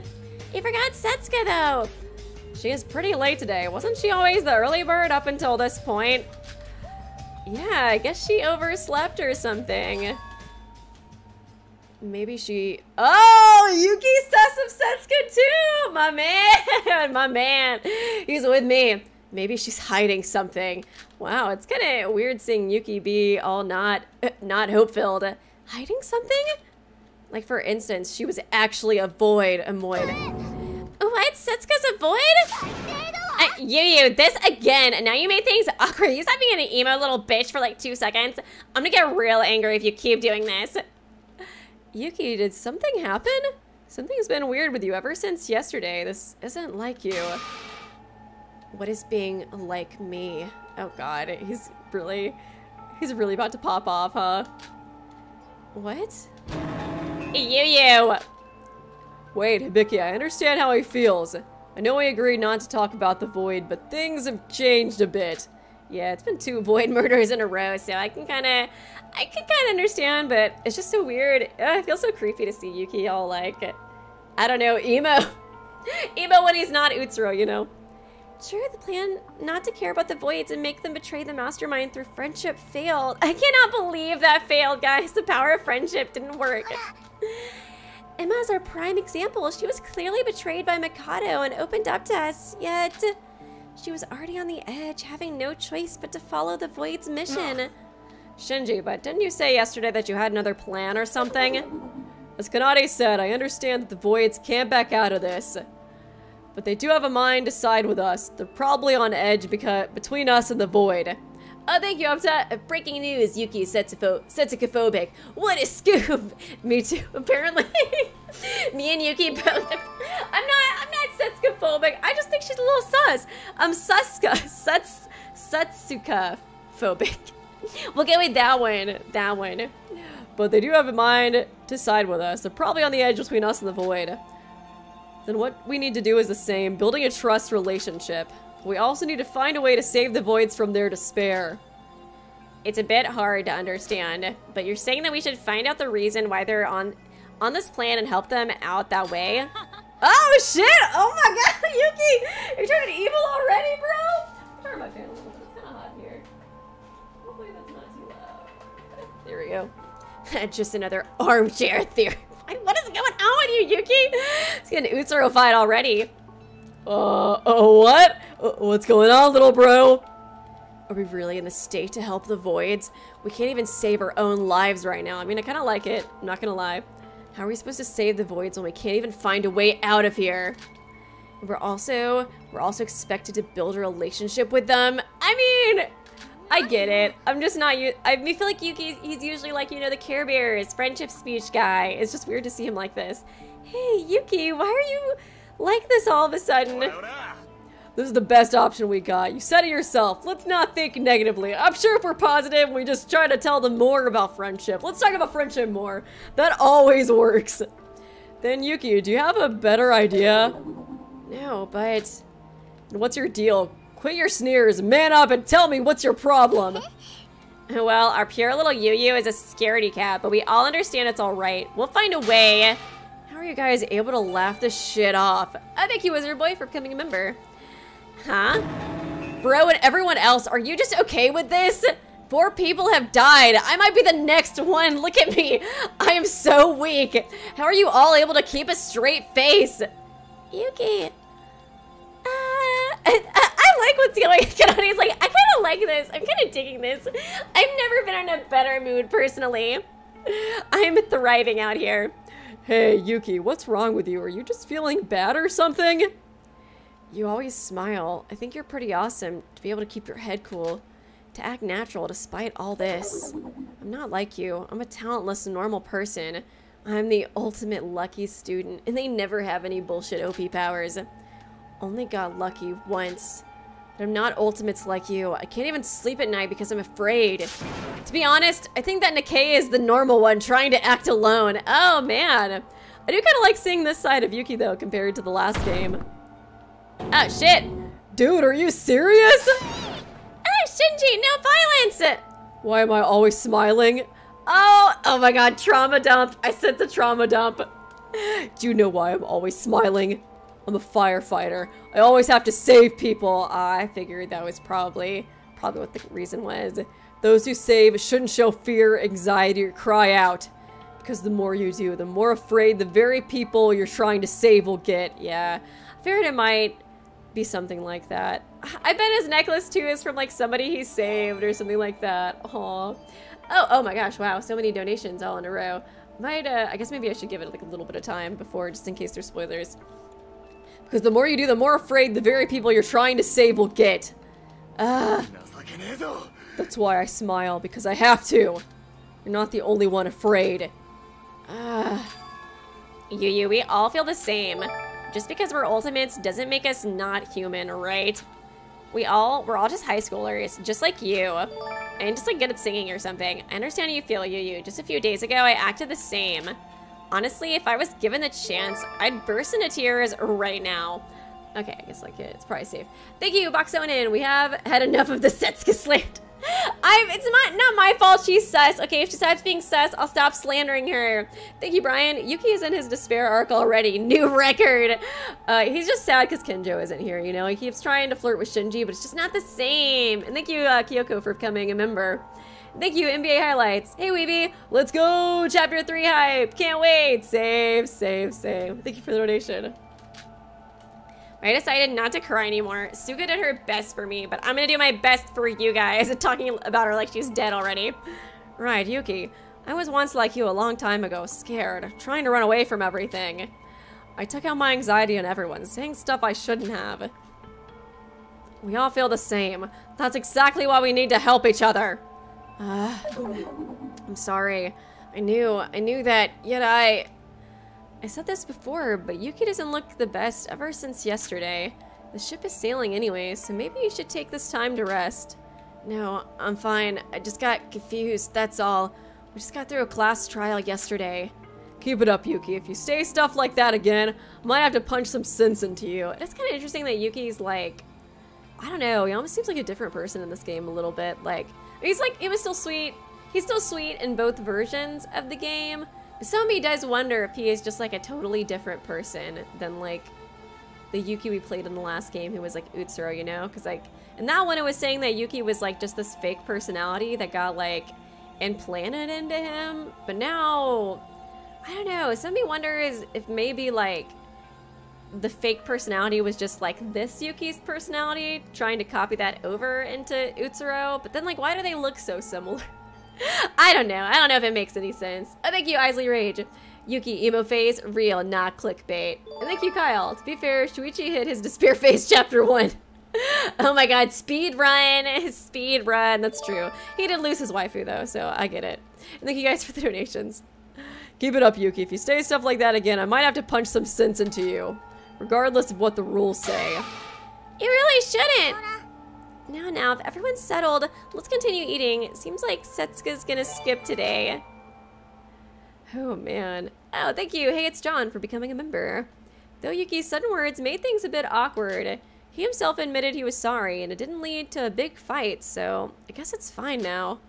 You forgot Setsuka, though. She is pretty late today. Wasn't she always the early bird up until this point? Yeah, I guess she overslept or something. Maybe she... Oh, Yuki says of Setsuka too! My man! (laughs) My man! He's with me. Maybe she's hiding something. Wow, it's kind of weird seeing Yuki be all not, (laughs) not hope-filled. Hiding something? Like, for instance, she was actually a void, a void. What? Setsuka's a void? Uh, you, you, this again. Now you made things awkward. You stop being an emo little bitch for like two seconds. I'm gonna get real angry if you keep doing this. Yuki, did something happen? Something's been weird with you ever since yesterday. This isn't like you. What is being like me? Oh god, he's really, he's really about to pop off, huh? What? You, you! Wait, Hibiki, I understand how he feels. I know we agreed not to talk about the Void, but things have changed a bit. Yeah, it's been two Void (laughs) murders in a row, so I can kind of, I can kind of understand, but it's just so weird. Uh, it feels so creepy to see Yuki all like, I don't know, emo. (laughs) emo when he's not Utsuro, you know? Sure, the plan not to care about the Voids and make them betray the Mastermind through friendship failed. I cannot believe that failed, guys. The power of friendship didn't work. (laughs) Emma is our prime example. She was clearly betrayed by Mikado and opened up to us, yet she was already on the edge, having no choice but to follow the Void's mission. Shinji, but didn't you say yesterday that you had another plan or something? As Kanade said, I understand that the Voids can't back out of this. But they do have a mind to side with us. They're probably on edge because between us and the Void. Oh, thank you, Upta. Uh, breaking news, Yuki is Setsukaphobic. What a scoop! (laughs) Me too, apparently. (laughs) Me and Yuki both. (laughs) I'm not, I'm not Setsukaphobic. I just think she's a little sus. I'm Suska. Suts, Satsuka phobic. We'll get with that one. That one. But they do have a mind to side with us. They're probably on the edge between us and the Void. Then what we need to do is the same, building a trust relationship. We also need to find a way to save the Voids from their despair. It's a bit hard to understand, but you're saying that we should find out the reason why they're on on this plan and help them out that way? (laughs) oh shit! Oh my (laughs) god, Yuki! You're turning evil already, bro? Turn my fan a little bit. It's kind of hot here. Hopefully that's not too loud. There we go. (laughs) Just another armchair theory. What is going on with you, Yuki? It's getting Utsuro fight already. Uh, oh, what? Uh, what's going on, little bro? Are we really in the state to help the Voids? We can't even save our own lives right now. I mean, I kind of like it. I'm not gonna lie. How are we supposed to save the Voids when we can't even find a way out of here? We're also, we're also expected to build a relationship with them. I mean, I get it. I'm just not, I feel like Yuki, he's usually like, you know, the Care Bears, friendship speech guy. It's just weird to see him like this. Hey, Yuki, why are you like this all of a sudden. This is the best option we got. You said it yourself. Let's not think negatively. I'm sure if we're positive, we just try to tell them more about friendship. Let's talk about friendship more. That always works. Then Yuki, do you have a better idea? No, but... What's your deal? Quit your sneers, man up and tell me what's your problem. Well, our pure little Yu-Yu is a scaredy cat, but we all understand it's all right. We'll find a way. Are you guys able to laugh this shit off? I thank you, Wizard Boy, for becoming a member. Huh? Bro and everyone else, are you just okay with this? Four people have died. I might be the next one. Look at me. I am so weak. How are you all able to keep a straight face? Yuki. Uh, I, (laughs) I, like what's going (laughs) on. He's like, I kind of like this. I'm kind of digging this. I've never been in a better mood personally. I'm thriving out here. Hey, Yuki, what's wrong with you? Are you just feeling bad or something? You always smile. I think you're pretty awesome to be able to keep your head cool, to act natural despite all this. I'm not like you. I'm a talentless, normal person. I'm the ultimate lucky student, and they never have any bullshit OP powers. Only got lucky once. But I'm not ultimates like you. I can't even sleep at night because I'm afraid. To be honest, I think that Nikei is the normal one trying to act alone. Oh, man. I do kind of like seeing this side of Yuki, though, compared to the last game. Oh, shit. Dude, are you serious? Oh, Shinji, no violence! Why am I always smiling? Oh, oh my god, trauma dump. I sent the trauma dump. Do you know why I'm always smiling? I'm a firefighter. I always have to save people. I figured that was probably probably what the reason was. Those who save shouldn't show fear, anxiety, or cry out. Because the more you do, the more afraid the very people you're trying to save will get. Yeah, I figured it might be something like that. I bet his necklace too is from like somebody he saved or something like that. Oh, oh my gosh, wow, so many donations all in a row. Might, uh, I guess maybe I should give it like a little bit of time before, just in case there's spoilers. Because the more you do, the more afraid the very people you're trying to save will get. That's why I smile, because I have to. You're not the only one afraid. Ah. Yu Yu, we all feel the same. Just because we're ultimates doesn't make us not human, right? We all, we're all just high schoolers, just like you. And just like good at singing or something. I understand how you feel, Yu Yu. Just a few days ago, I acted the same. Honestly, if I was given the chance, I'd burst into tears right now. Okay, I guess like it's probably safe. Thank you, Boxonin. We have had enough of the Setsuka slant. (laughs) I'm, it's not, not my fault she's sus. Okay, if she stops being sus, I'll stop slandering her. Thank you, Brian. Yuki is in his despair arc already. (laughs) New record. Uh, he's just sad because Kinjo isn't here, you know? He keeps trying to flirt with Shinji, but it's just not the same. And thank you, uh, Kyoko, for becoming a member. Thank you, NBA Highlights. Hey, Weeby. Let's go. Chapter 3 hype. Can't wait. Save, save, save. Thank you for the donation. I decided not to cry anymore. Suka did her best for me, but I'm gonna do my best for you guys. (laughs) Talking about her like she's dead already. Right, Yuki. I was once like you a long time ago, scared, trying to run away from everything. I took out my anxiety on everyone, saying stuff I shouldn't have. We all feel the same. That's exactly why we need to help each other. Uh, I'm sorry. I knew, I knew that, yet I... I said this before, but Yuki doesn't look the best ever since yesterday. The ship is sailing anyway, so maybe you should take this time to rest. No, I'm fine. I just got confused, that's all. We just got through a class trial yesterday. Keep it up, Yuki. If you say stuff like that again, I might have to punch some sense into you. It's kind of interesting that Yuki's like... I don't know, he almost seems like a different person in this game a little bit. Like, He's like, it was still sweet. He's still sweet in both versions of the game. But some me does wonder if he is just like a totally different person than like the Yuki we played in the last game who was like Utsuro, you know? Because like, in that one it was saying that Yuki was like just this fake personality that got like implanted into him. But now, I don't know, somebody wonders if maybe like the fake personality was just like this Yuki's personality, trying to copy that over into Utsuro. But then, like, why do they look so similar? (laughs) I don't know. I don't know if it makes any sense. Oh, thank you, Isley Rage. Yuki emo phase, real, not clickbait. And thank you, Kyle. To be fair, Shuichi hit his despair (laughs) phase chapter one. (laughs) oh my god, speed run, speed run. That's true. He did lose his waifu though, so I get it. And thank you guys for the donations. Keep it up, Yuki. If you say stuff like that again, I might have to punch some sense into you regardless of what the rules say. You really shouldn't! Now, now, if everyone's settled, let's continue eating. It seems like Setsuka's gonna skip today. Oh, man. Oh, thank you. Hey, it's John for becoming a member. Though Yuki's sudden words made things a bit awkward, he himself admitted he was sorry, and it didn't lead to a big fight, so I guess it's fine now.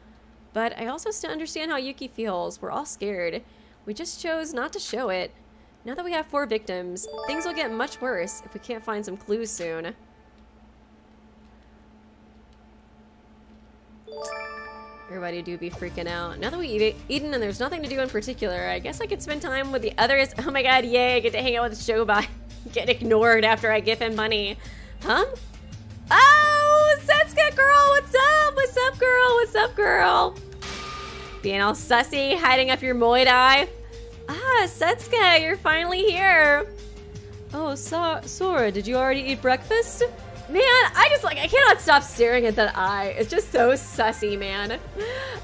But I also still understand how Yuki feels. We're all scared. We just chose not to show it. Now that we have four victims, things will get much worse if we can't find some clues soon. Everybody do be freaking out. Now that we eat eaten and there's nothing to do in particular, I guess I could spend time with the others. Oh my god, yay, I get to hang out with Shobai. (laughs) Get ignored after I give him money. Huh? Oh, Setsuka girl, what's up? What's up, girl? What's up, girl? Being all sussy, hiding up your moid eye. Ah, Setsuka, you're finally here. Oh, so Sora, did you already eat breakfast? Man, I just like, I cannot stop staring at that eye. It's just so sussy, man.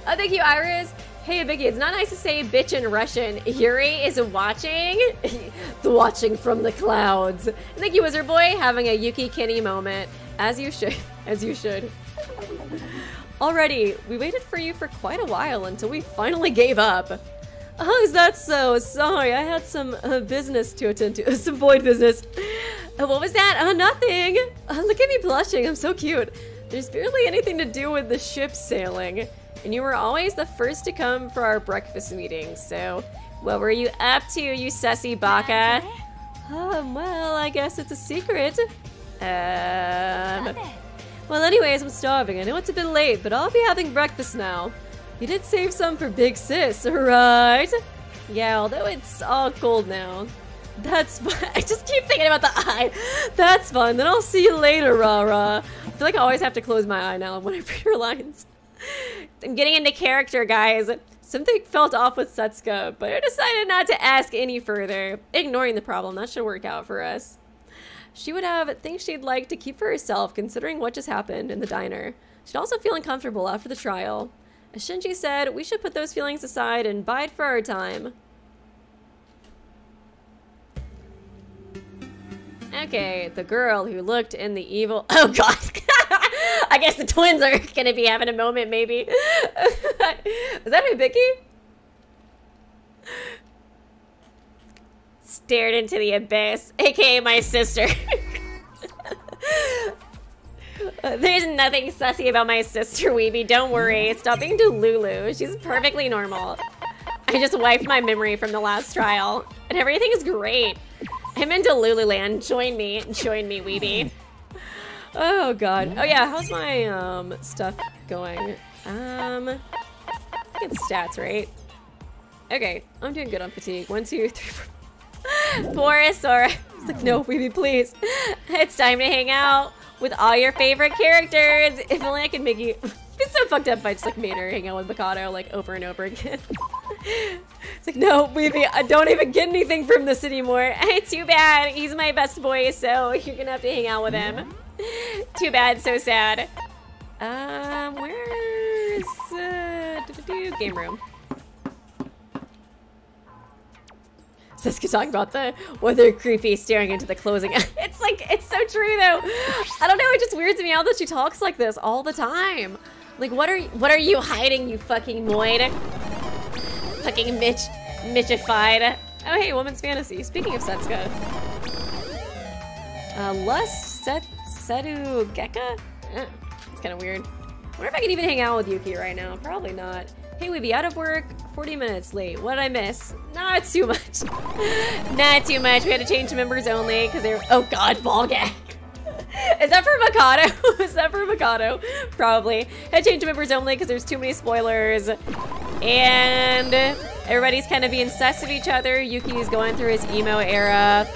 Oh, thank you, Iris. Hey, Vicky, it's not nice to say bitch in Russian. Yuri is watching. (laughs) the watching from the clouds. Thank you, Wizard Boy, having a Yuki Kenny moment. As you should. (laughs) As you should. Already, we waited for you for quite a while until we finally gave up. Oh, is that so? Sorry, I had some uh, business to attend to. (laughs) some void business. Uh, what was that? Oh, nothing. Uh, look at me blushing. I'm so cute. There's barely anything to do with the ship sailing. And you were always the first to come for our breakfast meeting, so what were you up to, you sassy baka? Um, well, I guess it's a secret. Um, well, anyways, I'm starving. I know it's a bit late, but I'll be having breakfast now. You did save some for Big Sis, right? Yeah, although it's all cold now. That's fine. (laughs) I just keep thinking about the eye. That's fine. Then I'll see you later, Rara. I feel like I always have to close my eye now when I read her lines. (laughs) I'm getting into character, guys. Something felt off with Setsuka, but I decided not to ask any further. Ignoring the problem, that should work out for us. She would have things she'd like to keep for herself, considering what just happened in the diner. She'd also feel uncomfortable after the trial. Shinji said, we should put those feelings aside and bide for our time. Okay, the girl who looked in the evil- (laughs) Oh god! (laughs) I guess the twins are (laughs) gonna be having a moment, maybe. Is that Hibiki? Stared into the abyss, aka my sister. There's nothing sussy about my sister, Weeby. Don't worry. Stop being Delulu. She's perfectly normal. I just wiped my memory from the last trial, and everything is great. I'm into Lululand. Join me. Join me, Weeby. Oh, God. Oh, yeah. How's my um stuff going? Um, it's stats, right? Okay. I'm doing good on fatigue. One, two, three, four. (laughs) Poor Sora. It's like, no, Weeby, please. (laughs) It's time to hang out with all your favorite characters. If only I could make you... (laughs) It's so fucked up if I just like made her hang out with Mikado like over and over again. (laughs) it's like, no, Weeby, I don't even get anything from this anymore. (laughs) Too bad. He's my best boy, so you're gonna have to hang out with him. Too bad, so sad. Um, where's uh, game room? Siska talking about the weather creepy staring into the closing. (laughs) it's like, it's so true though. I don't know, it just weirds me out that she talks like this all the time. Like, what are what are you hiding, you fucking moid? Fucking Mitch, Mitchified. Oh, hey, Woman's Fantasy. Speaking of Setsuka. Uh, Lust Set Setu Geka? Eh, it's kind of weird. I wonder if I can even hang out with Yuki right now. Probably not. Hey, we be out of work 40 minutes late. What did I miss? Not too much. (laughs) Not too much. We had to change members only because they're. Oh God, ball gag. (laughs) Is that for Mikado? (laughs) Is that for Mikado? Probably. To change members only because there's too many spoilers. And everybody's kind of being sus of each other. Yuki's going through his emo era.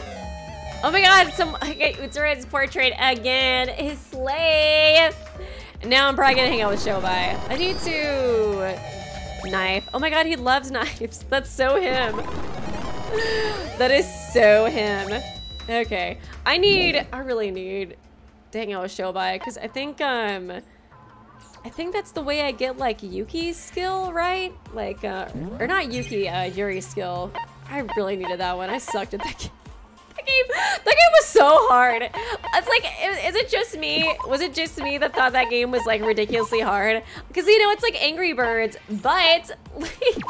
Oh my god, some okay, Utsuro's portrait again. His slave. Now I'm probably gonna hang out with Shobai. I need to knife. Oh my god, he loves (laughs) knives. That's so him. (gasps) That is so him. Okay. I need, I really need hang out with Shobai because I think, um, I think that's the way I get like Yuki's skill, right? Like, uh, or not Yuki, uh, Yuri's skill. I really needed that one. I sucked at that (laughs) game. That game, that game was so hard. It's like, is, it just me? Was it just me that thought that game was like ridiculously hard? Because you know, it's like Angry Birds, but (laughs) like,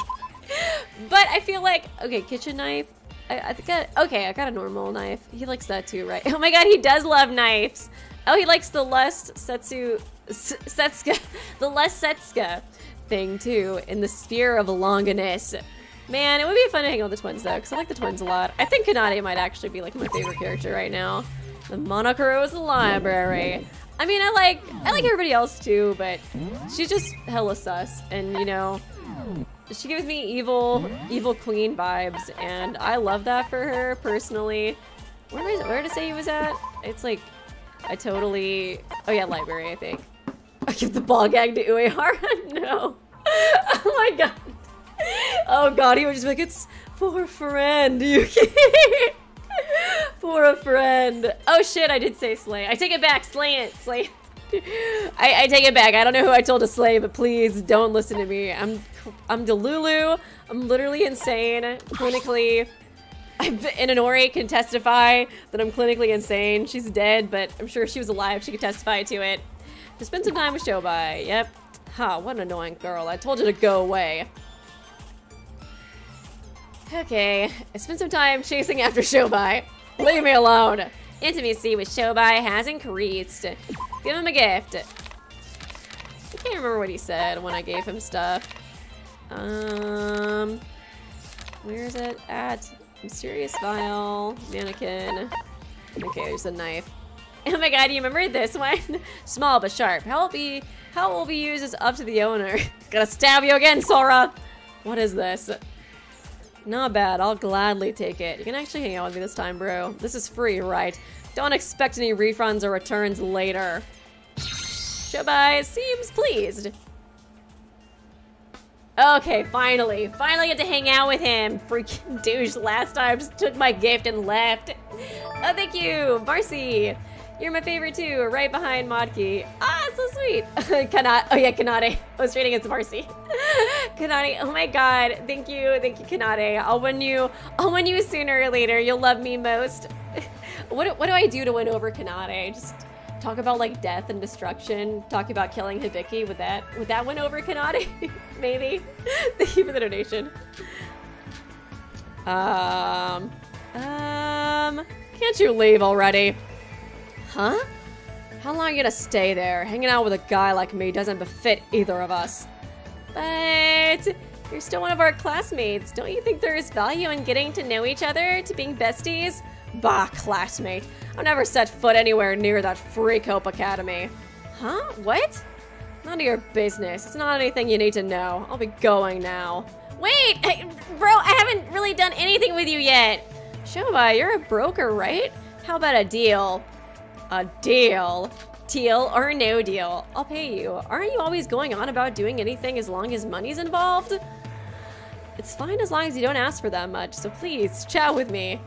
but I feel like, okay, kitchen knife. I, I think I, okay, I got a normal knife. He likes that too, right? (laughs) Oh my god, he does love knives. Oh, he likes the less Setsu, Setsuka, (laughs) the less Setsuka. thing too in the spear of Longinus. Man, it would be fun to hang out with the twins though, because I like the twins a lot. I think Kanade might actually be like my favorite character right now. The Monokuro's library. I mean, I like I like everybody else too, but she's just hella sus, and you know, she gives me evil, evil queen vibes, and I love that for her personally. Where, was, where I say he was at? It's like, I totally, oh yeah, library, I think. (laughs) I give the ball gag to Uehara? (laughs) no. (laughs) oh my god. (laughs) Oh god, he would just be like, it's for a friend, Yuki. (laughs) for a friend. Oh shit, I did say slay. I take it back, slay it, slay it. (laughs) I, I, take it back. I don't know who I told to slay, but please don't listen to me. I'm I'm Delulu. I'm literally insane. Clinically, Inanori can testify that I'm clinically insane. She's dead, but I'm sure she was alive, she could testify to it. To spend some time with Shobai. Yep. Ha, what an annoying girl. I told you to go away. Okay, I spent some time chasing after Shobai. Leave me alone. Intimacy with Shobai has increased. Give him a gift. I can't remember what he said when I gave him stuff. Um, where is it at? Mysterious vial, mannequin. Okay, there's a knife. (laughs) Oh my god, you remember this one? (laughs) Small but sharp. How will be how will be used is up to the owner. (laughs) Gonna stab you again, Sora! What is this? Not bad, I'll gladly take it. You can actually hang out with me this time, bro. This is free, right? Don't expect any refunds or returns later. Shobai seems pleased. Okay, finally. Finally get to hang out with him. Freaking douche last time just took my gift and left. Oh, thank you, Marcy. You're my favorite too, right behind Modki. Ah, so sweet. (laughs) Kanade. Oh yeah, Kanade. I was reading it's Marcy. (laughs) Kanade. Oh my god. Thank you. Thank you, Kanade. I'll win you. I'll win you sooner or later. You'll love me most. (laughs) what, what do I do to win over Kanade? Just talk about like death and destruction, talk about killing Hibiki. Would that would that win over Kanade? Maybe. Thank you for the donation. Um, um, can't you leave already? Huh? How long are you gonna stay there? Hanging out with a guy like me doesn't befit either of us. But you're still one of our classmates. Don't you think there is value in getting to know each other, to being besties? Bah, classmate. I've never set foot anywhere near that freak Hope Academy. Huh? What? None of your business. It's not anything you need to know. I'll be going now. Wait! bro, I haven't really done anything with you yet. Shobai, you're a broker, right? How about a deal? A deal? Deal or no deal? I'll pay you. Aren't you always going on about doing anything as long as money's involved? It's fine as long as you don't ask for that much, so please, chat with me.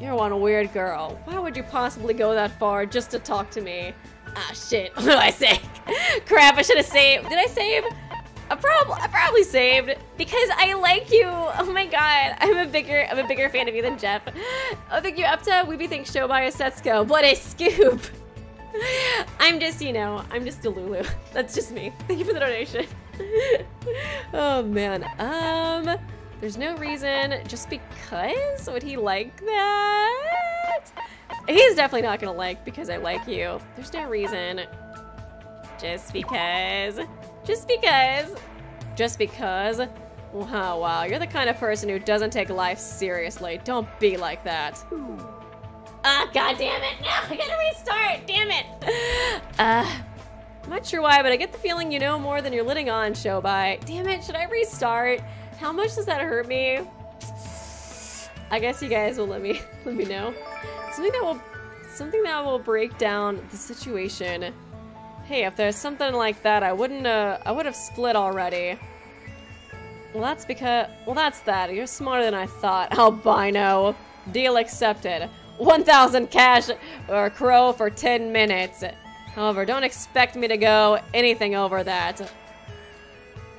You're one weird girl. Why would you possibly go that far just to talk to me? Ah, shit. (laughs) What do I say? (laughs) Crap, I should have saved. Did I save? I probably, I probably saved because I like you. Oh my god, I'm a bigger, I'm a bigger fan of you than Jeff. Oh, thank you, Upta. Weeby thanks Shobai a Setsuko. What a scoop. (laughs) I'm just, you know, I'm just a Lulu. (laughs) That's just me. Thank you for the donation. (laughs) oh man. Um. There's no reason, just because? Would he like that? He's definitely not gonna like because I like you. There's no reason. Just because. Just because. Just because. Wow, wow, you're the kind of person who doesn't take life seriously. Don't be like that. Ah, oh, god damn it! No, I gotta restart! Damn it! Uh, I'm not sure why, but I get the feeling you know more than you're letting on, Shobai. Damn it, should I restart? How much does that hurt me? I guess you guys will let me (laughs) let me know. Something that will something that will break down the situation. Hey, if there's something like that, I wouldn't uh I would have split already. Well, that's because well, that's that. You're smarter than I thought. (laughs) Albino. Deal accepted. 1,000 cash or crow for 10 minutes. However, don't expect me to go anything over that.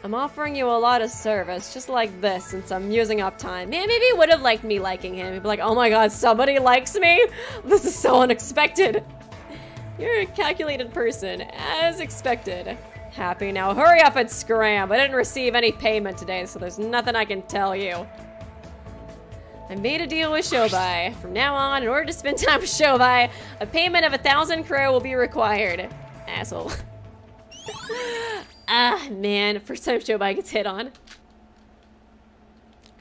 I'm offering you a lot of service, just like this, since I'm using up time. Man, maybe he would have liked me liking him. He'd be like, oh my god, somebody likes me? This is so unexpected. You're a calculated person, as expected. Happy now. Hurry up and scram. I didn't receive any payment today, so there's nothing I can tell you. I made a deal with Shobai. From now on, in order to spend time with Shobai, a payment of a thousand crow will be required. Asshole. (laughs) Ah, man. First time Shobai gets hit on.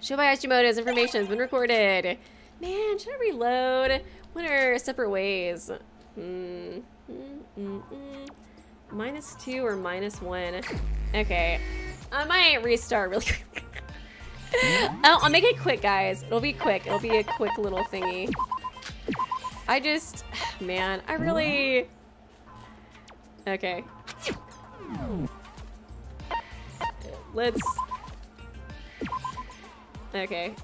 Shobai Hashimoto's information has been recorded. Man, should I reload? What are separate ways? Hmm. Mm, mm. Minus two or minus one? (laughs) Okay. I might restart really (laughs) quick. oh, I'll make it quick, guys. It'll be quick. It'll be a quick little thingy. I just, (sighs) man, I really... Okay. Let's... Okay.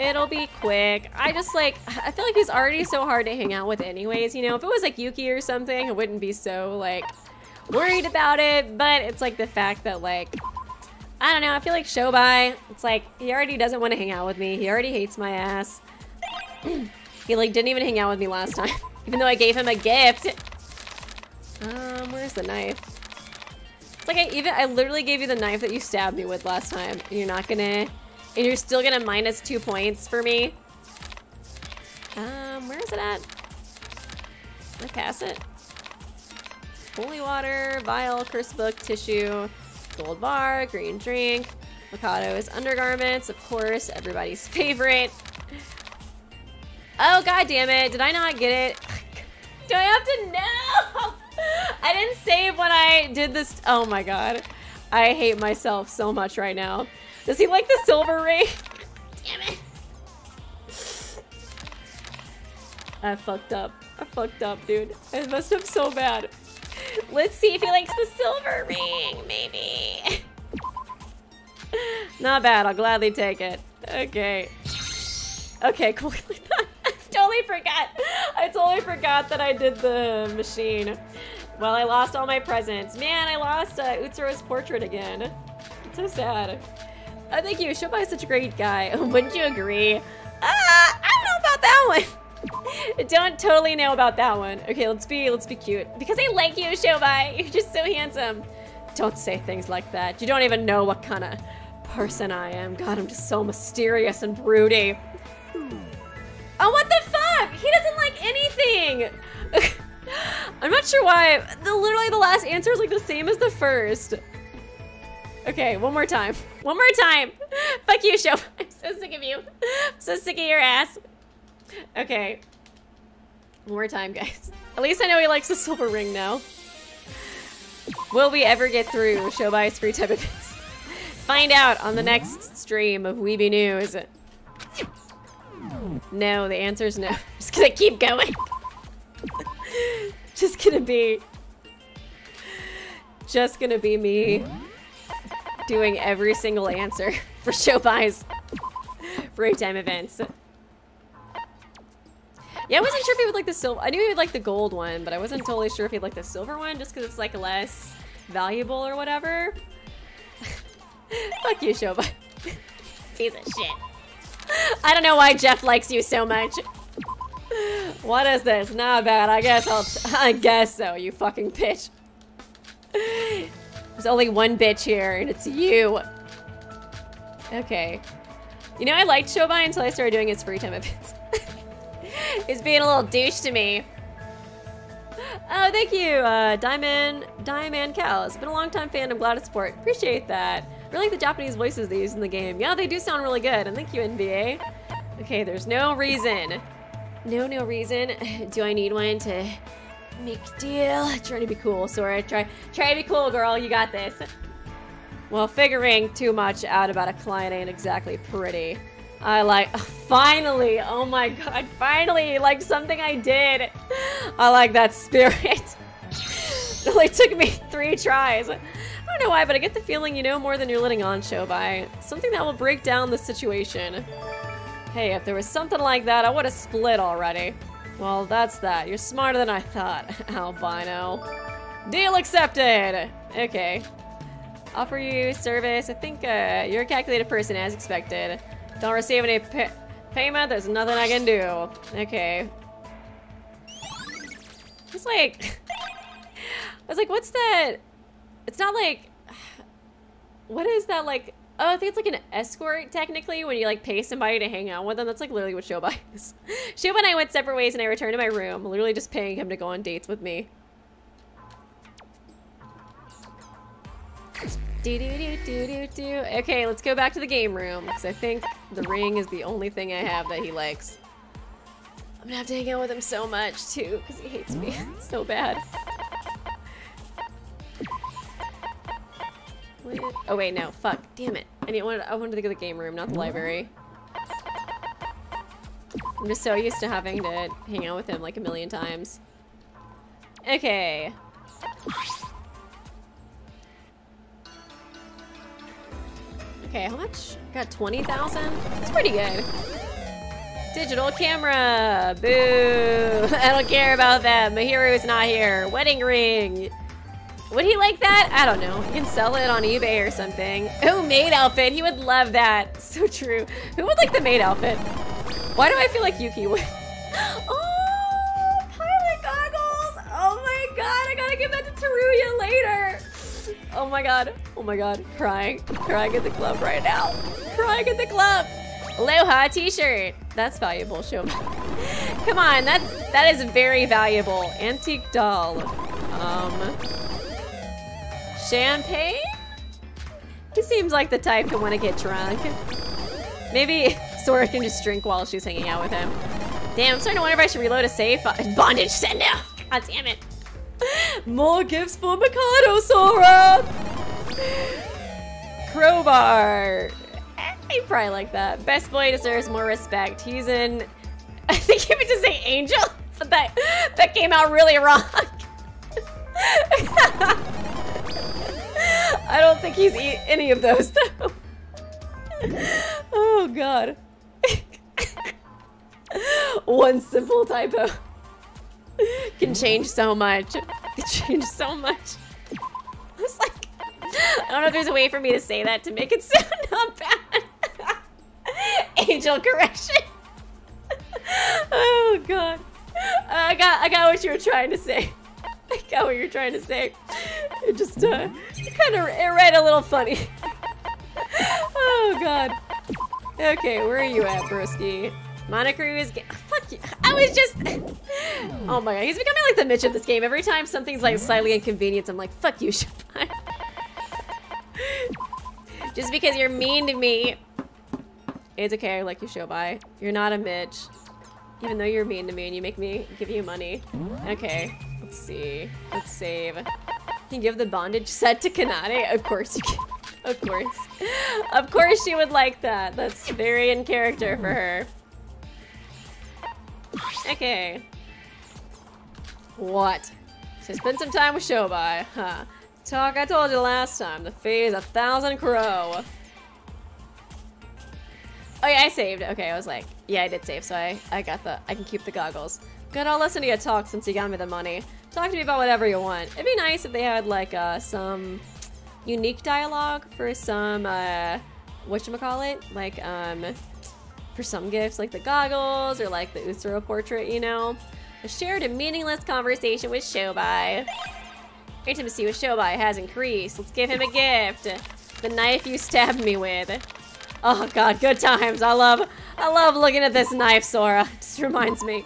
It'll be quick. I just like, I feel like he's already so hard to hang out with anyways, you know? If it was like Yuki or something, I wouldn't be so like worried about it, but it's like the fact that like, I don't know, I feel like Shobai, it's like, he already doesn't want to hang out with me. He already hates my ass. (clears throat) he like didn't even hang out with me last time, (laughs) even though I gave him a gift. Um, where's the knife? It's like I even, I literally gave you the knife that you stabbed me with last time, and you're not gonna and you're still gonna minus two points for me. Um, where is it at? I pass it? Holy water, vial, curse book, tissue, gold bar, green drink, Mikado's undergarments, of course, everybody's (laughs) favorite. Oh god damn it, did I not get it? (laughs) Do I have to know? (laughs) I didn't save when I did this. Oh my god. I hate myself so much right now. Does he like the silver ring? Damn it. I fucked up. I fucked up, dude. I messed up so bad. Let's see if he likes the silver ring, maybe. Not bad. I'll gladly take it. Okay. Okay, (laughs) cool. I totally forgot. I totally forgot that I did the machine. Well, I lost all my presents. Man, I lost uh, Utsuro's portrait again. It's so sad. Oh, thank you. Shobai is such a great guy. (laughs) Wouldn't you agree? Uh, I don't know about that one. (laughs) don't totally know about that one. Okay, let's be let's be cute. Because I like you, Shobai. (laughs) You're just so handsome. Don't say things like that. You don't even know what kind of person I am. God, I'm just so mysterious and broody. Oh, what the fuck? He doesn't like anything. I'm not sure why. The, literally, the last answer is like the same as the first. Okay, one more time. One more time. (laughs) Fuck you, show. (laughs) I'm so sick of you. I'm so sick of your ass. Okay. One more time, guys. (laughs) At least I know he likes the silver ring now. Will we ever get through show Shobai's free type of Find out on the next stream of Weeby News. No, the answer is no. Just gonna keep going. just gonna be... Just gonna be me doing every single answer (laughs) for Shobai's break time events. Yeah, I wasn't sure if he would like the silver. I knew he would like the gold one, but I wasn't totally sure if he'd like the silver one just because it's like less valuable or whatever. (laughs) Fuck you, Shobai. (laughs) Piece of shit. I don't know why Jeff likes you so much. What is this? Not bad. I guess I'll. I guess so. You fucking bitch. There's only one bitch here, and it's you. Okay. You know, I liked Shobai until I started doing his free time events. (laughs) He's being a little douche to me. Oh, thank you, uh, Diamond, Diamond Cows. Been a long time fan. I'm glad to support. Appreciate that. Really like the Japanese voices they use in the game. Yeah, they do sound really good. And thank you, NBA. Okay, there's no reason. No, no reason. (sighs) Do I need one to Make deal. Trying to be cool, Sora. Try, try to be cool, girl. You got this. Well, figuring too much out about a client ain't exactly pretty. I like, finally, oh my god, finally, like something I did. I like that spirit. (laughs) it only took me three tries. I don't know why, but I get the feeling you know more than you're letting on, Shobai. Something that will break down the situation. Hey, if there was something like that, I would have split already. Well, that's that. You're smarter than I thought, (laughs) albino. Deal accepted! Okay. Offer you service. I think uh, you're a calculated person as expected. Don't receive any payment. There's nothing I can do. Okay. It's like... (laughs) I was like, what's that? It's not like... (sighs) What is that like Oh, I think it's like an escort, technically, when you like pay somebody to hang out with them. That's like literally what Shoba (laughs) is. Shoba and I went separate ways and I returned to my room, literally just paying him to go on dates with me. Do do do do do do. Okay, let's go back to the game room because I think the ring is the only thing I have that he likes. I'm gonna have to hang out with him so much too because he hates me (laughs) so bad. Oh wait, no, fuck, damn it. I need I wanted to go to the game room, not the library. I'm just so used to having to hang out with him like a million times. Okay. Okay, how much? Got 20,000? That's pretty good. Digital camera! Boo! (laughs) I don't care about them. My hero is not here. Wedding ring! Would he like that? I don't know. You can sell it on eBay or something. Oh, maid outfit. He would love that. (laughs) So true. Who would like the maid outfit? Why do I feel like Yuki would? (laughs) Oh, pilot goggles! Oh my god, I gotta give that to Teruya later. Oh my god. Oh my god. Crying. Crying at the club right now. Crying at the club. Aloha t-shirt. That's valuable, show (laughs) Come on, that that is very valuable. Antique doll. Um Champagne? He seems like the type to want to get drunk. Maybe (laughs) Sora can just drink while she's hanging out with him. Damn, I'm starting to wonder if I should reload a safe. Bondage, send now. God damn it. (laughs) More gifts for Mikado, Sora! Crowbar. I probably like that. Best boy deserves more respect. He's in... (laughs) I think he meant to say angel, but that, that came out really wrong. I don't think he's eat any of those, though. (laughs) oh, God. (laughs) One simple typo can change so much. Can change so much. It's like, I don't know if there's a way for me to say that to make it (laughs) sound not bad. Angel correction. oh god. I got I got what you were trying to say. I got what you're trying to say. It just uh kind of it read a little funny. (laughs) oh god. Okay, where are you at, broski? Monokuru is fuck you. I was just (laughs) Oh my god, he's becoming like the Mitch of this game. Every time something's like slightly inconvenient, I'm like, fuck you, (laughs) Just because you're mean to me. It's okay, I like you, Shobai. You're not a Mitch. Even though you're mean to me and you make me give you money. Okay, let's see. Let's save. Can you give the bondage set to Kanade? Of course you can. Of course. Of course she would like that. That's very in character for her. Okay. What? So spend some time with Shobai. Huh. Talk I told you last time. The fee is a thousand crow. Oh yeah, I saved. Okay, I was like, yeah, I did save, so I, I got the, I can keep the goggles. Good, I'll listen to you talk since you got me the money. Talk to me about whatever you want. It'd be nice if they had like uh, some unique dialogue for some, uh, whatchamacallit? Like, um, for some gifts, like the goggles or like the Utsuro portrait, you know? A shared and meaningless conversation with Shobai. Intimacy with Shobai has increased. Let's give him a gift. The knife you stabbed me with. Oh god, good times. I love I love looking at this knife, Sora. (laughs) Just reminds me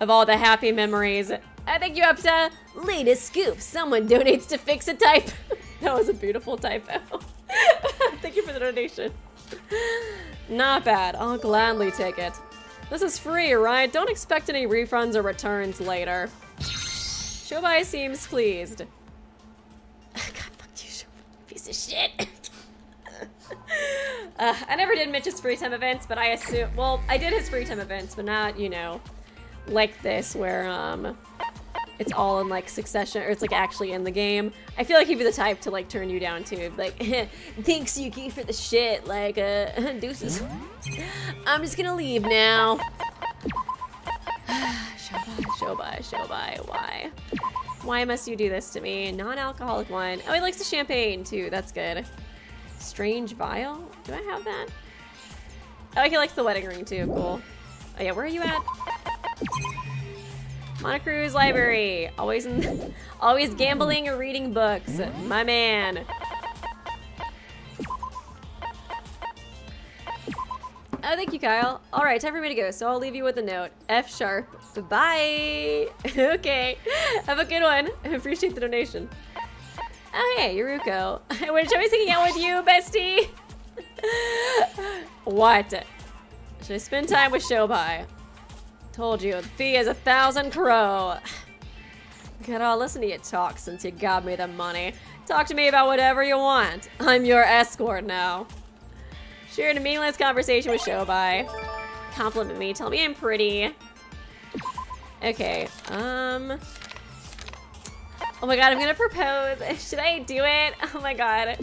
of all the happy memories. I think you have to latest scoop. Someone donates to fix a type. (laughs) that was a beautiful typo. (laughs) Thank you for the donation. Not bad. I'll gladly take it. This is free, right? Don't expect any refunds or returns later. Shobai seems pleased. God, fuck you, Shobai. Piece of shit. (laughs) uh, I never did Mitch's free time events, but I assume... Well, I did his free time events, but not, you know, like this, where, um it's all in like succession or it's like actually in the game. I feel like he'd be the type to like turn you down too. Like, (laughs) thanks Yuki for the shit. Like, uh, (laughs) deuces. I'm just gonna leave now. Shobai, Shobai, Shobai, why? Why must you do this to me? Non-alcoholic wine. Oh, he likes the champagne too. That's good. Strange vial? Do I have that? Oh, he likes the wedding ring too. Cool. Oh yeah, where are you at? Monocuru's library. Always in, (laughs) always gambling or reading books. My man. Oh, thank you, Kyle. All right, time for me to go, so I'll leave you with a note. F sharp. Bye. (laughs) okay. Have a good one. I (laughs) appreciate the donation. Oh, hey, Yoruko. (laughs) I was hanging out with you, bestie. (laughs) what? Should I spend time with Shobai? Told you, the fee is a thousand crow. (sighs) God, I'll listen to you talk since you got me the money. Talk to me about whatever you want. I'm your escort now. Shared a meaningless conversation with Shobai. Compliment me, tell me I'm pretty. Okay, um... Oh my god, I'm gonna propose. (laughs) Should I do it? Oh my god.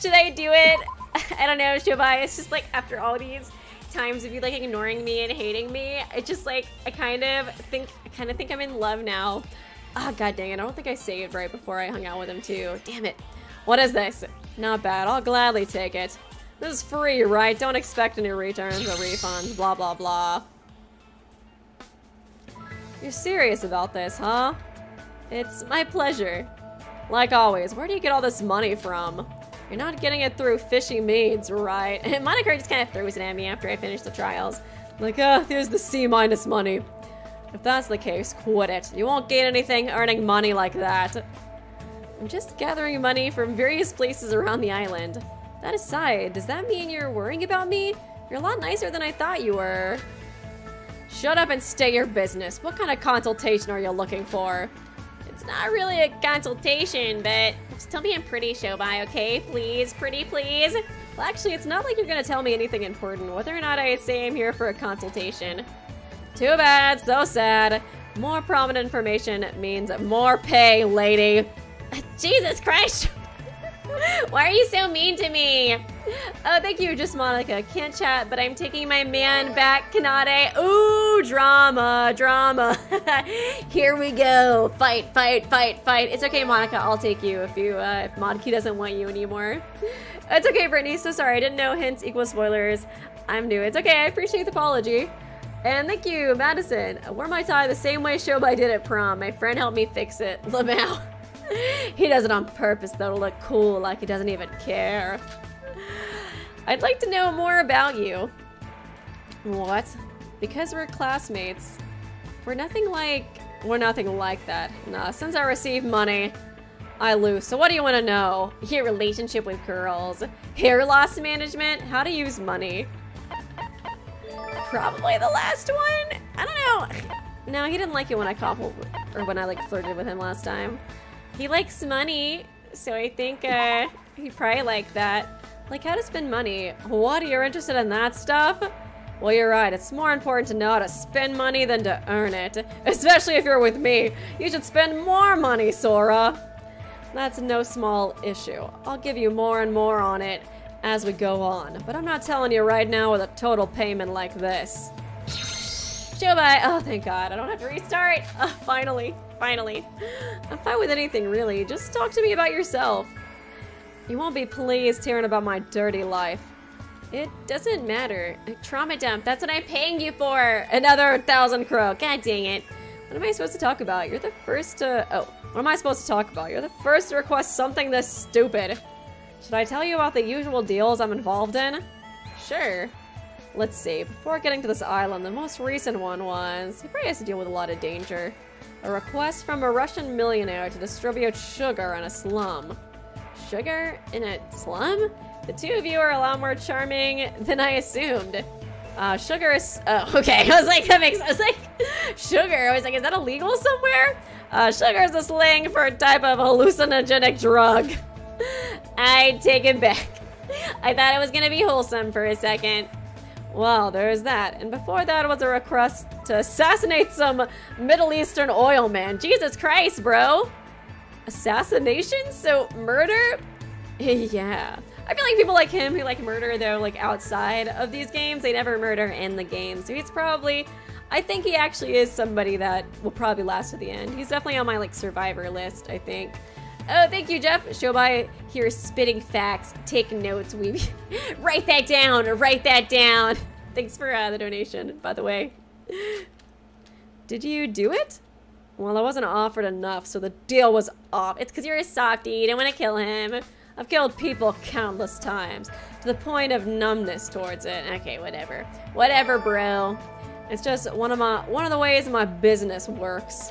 Should I do it? (laughs) I don't know, Shobai. It's just like after all these times of you like ignoring me and hating me, it's just like I kind of think I kind of think I'm in love now. Oh, god dang it. I don't think I saved right before I hung out with him too. Damn it. What is this? Not bad. I'll gladly take it. This is free, right? Don't expect any returns or refunds. Blah, blah, blah. You're serious about this, huh? It's my pleasure. Like always, where do you get all this money from? You're not getting it through fishy means, right? (laughs) And Monaco just kind of throws it at me after I finish the trials. Like, ah, uh, here's the C minus money. If that's the case, quit it. You won't gain anything earning money like that. I'm just gathering money from various places around the island. That aside, does that mean you're worrying about me? You're a lot nicer than I thought you were. Shut up and stay your business. What kind of consultation are you looking for? It's not really a consultation, but just tell me pretty, Shobai, okay? Please, pretty, please. Well, actually, it's not like you're gonna tell me anything important, whether or not I say I'm here for a consultation. Too bad, so sad. More prominent information means more pay, lady. Jesus Christ! (laughs) (laughs) Why are you so mean to me? Oh, thank you, just Monica. Can't chat, but I'm taking my man back, Kanade. Ooh, drama, drama. (laughs) Here we go. Fight, fight, fight, fight. It's okay, Monica. I'll take you if you uh, if Modkey doesn't want you anymore. It's okay, Brittany. So sorry. I didn't know hints equal spoilers. I'm new. It's okay. I appreciate the apology. And thank you, Madison. I Wore my tie the same way Shobai did at prom. My friend helped me fix it. (laughs) Lamau. (laughs) he does it on purpose though to look cool like he doesn't even care. I'd like to know more about you. What? Because we're classmates. We're nothing like... We're nothing like that. Nah, since I receive money, I lose. So what do you want to know? Your relationship with girls. Hair loss management. How to use money. Probably the last one. I don't know. No, he didn't like it when I cobbled, or when I like flirted with him last time. He likes money, so I think uh, he probably like that. Like how to spend money. What, you're interested in that stuff? Well, you're right. It's more important to know how to spend money than to earn it. (laughs) Especially if you're with me. You should spend more money, Sora. That's no small issue. I'll give you more and more on it as we go on. But I'm not telling you right now with a total payment like this. Shobai! Oh, thank God. I don't have to restart. Oh, (laughs) finally. Finally. I'm fine with anything, really. Just talk to me about yourself. You won't be pleased hearing about my dirty life. It doesn't matter. A Trauma dump, that's what I'm paying you for! Another thousand crow. God dang it. What am I supposed to talk about? You're the first to... Oh, what am I supposed to talk about? You're the first to request something this stupid. Should I tell you about the usual deals I'm involved in? Sure. Let's see. Before getting to this island, the most recent one was... He probably has to deal with a lot of danger. A request from a Russian millionaire to distribute sugar in a slum. Sugar in a slum? The two of you are a lot more charming than I assumed. Uh, sugar is, oh, (laughs) okay. I was like, that makes, I was like, (laughs) sugar. I was like, is that illegal somewhere? Uh, sugar is a slang for a type of hallucinogenic drug. (laughs) I take it back. I thought it was gonna be wholesome for a second. Well, there's that. And before that was a request to assassinate some Middle Eastern oil man. Jesus Christ, bro. Assassination? So murder? (laughs) yeah. I feel like people like him who like murder though like outside of these games, they never murder in the game. So he's probably I think he actually is somebody that will probably last to the end. He's definitely on my like survivor list, I think. Oh, thank you, Jeff. Shobai here spitting facts. Take notes, we (laughs) write that down. Write that down. Thanks for uh, the donation, by the way. Did you do it? Well, I wasn't offered enough, so the deal was off. It's because you're a softie. You didn't want to kill him. I've killed people countless times, to the point of numbness towards it. Okay, whatever. Whatever, bro. It's just one of my one of the ways my business works.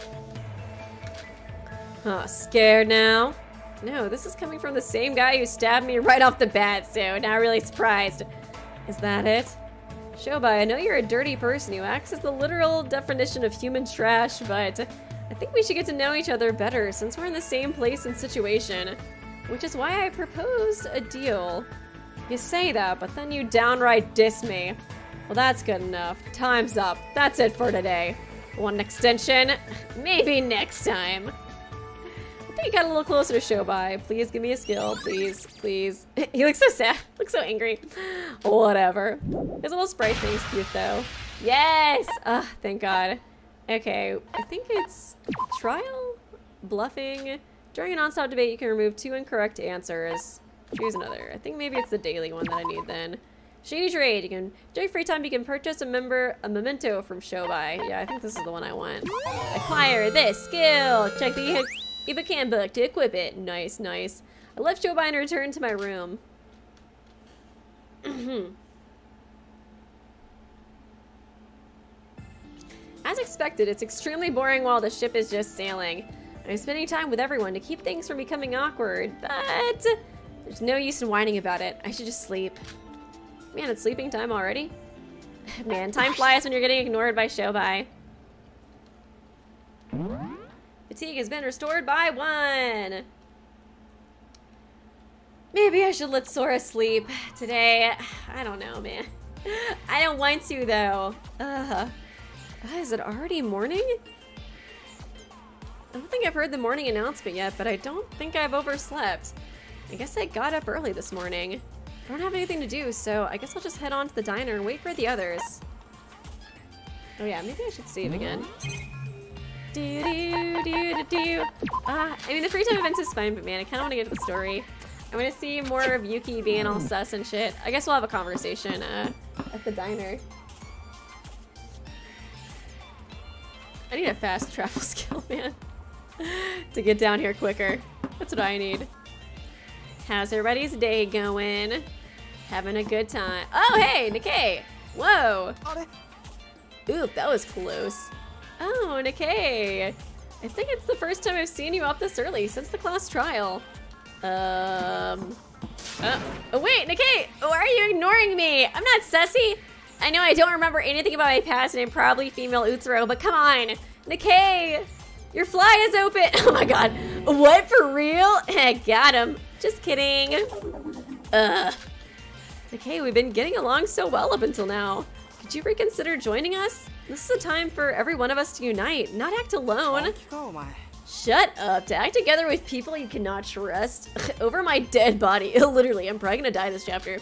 Huh, scared now? No, this is coming from the same guy who stabbed me right off the bat, so not really surprised. Is that it? Shobai, I know you're a dirty person who acts as the literal definition of human trash, but I think we should get to know each other better since we're in the same place and situation. Which is why I proposed a deal. You say that, but then you downright diss me. Well, that's good enough. Time's up. That's it for today. Want an extension? (laughs) Maybe next time. You got a little closer to Shobai. Please give me a skill, please, please. (laughs) he looks so sad, (laughs) looks so angry. Whatever. His little sprite thing's cute though. Yes! Ah, thank God. Okay, I think it's trial? Bluffing? During a non-stop debate, you can remove two incorrect answers. Choose another. I think maybe it's the daily one that I need then. Shady Trade. You can during free time you can purchase a member a memento from Shobai. Yeah, I think this is the one I want. Acquire this skill. Check the Ibakan book to equip it. Nice, nice. I left Shobai and returned to my room. (clears throat) As expected, it's extremely boring while the ship is just sailing. I'm spending time with everyone to keep things from becoming awkward, but there's no use in whining about it. I should just sleep. Man, it's sleeping time already? (laughs) Man, time flies when you're getting ignored by Shobai. Fatigue has been restored by one. Maybe I should let Sora sleep today. I don't know, man. I don't want to, though. Ugh. Uh, is it already morning? I don't think I've heard the morning announcement yet, but I don't think I've overslept. I guess I got up early this morning. I don't have anything to do, so I guess I'll just head on to the diner and wait for the others. Oh yeah, maybe I should save again. Do do do do do. Ah, I mean the free time events is fine, but man, I kind of want to get to the story. I want to see more of Yuki being all sus and shit. I guess we'll have a conversation uh, at the diner. I need a fast (laughs) travel skill, man, (laughs) to get down here quicker. That's what I need. How's everybody's day going? Having a good time. Oh, hey, Nikei. Whoa. Oop, that was close. Oh, Nikei. I think it's the first time I've seen you up this early since the class trial. Um. Oh, oh wait, Nikei, why are you ignoring me? I'm not Sussy. I know I don't remember anything about my past and I'm probably female Utsuro, but come on. Nikei, your fly is open. (laughs) Oh my god. What, for real? (laughs) I got him. Just kidding. Ugh. Okay, we've been getting along so well up until now. Could you reconsider joining us? This is a time for every one of us to unite, not act alone. Shut up. To act together with people you cannot trust. (laughs) Over my dead body. (laughs) Literally, I'm probably gonna die this chapter.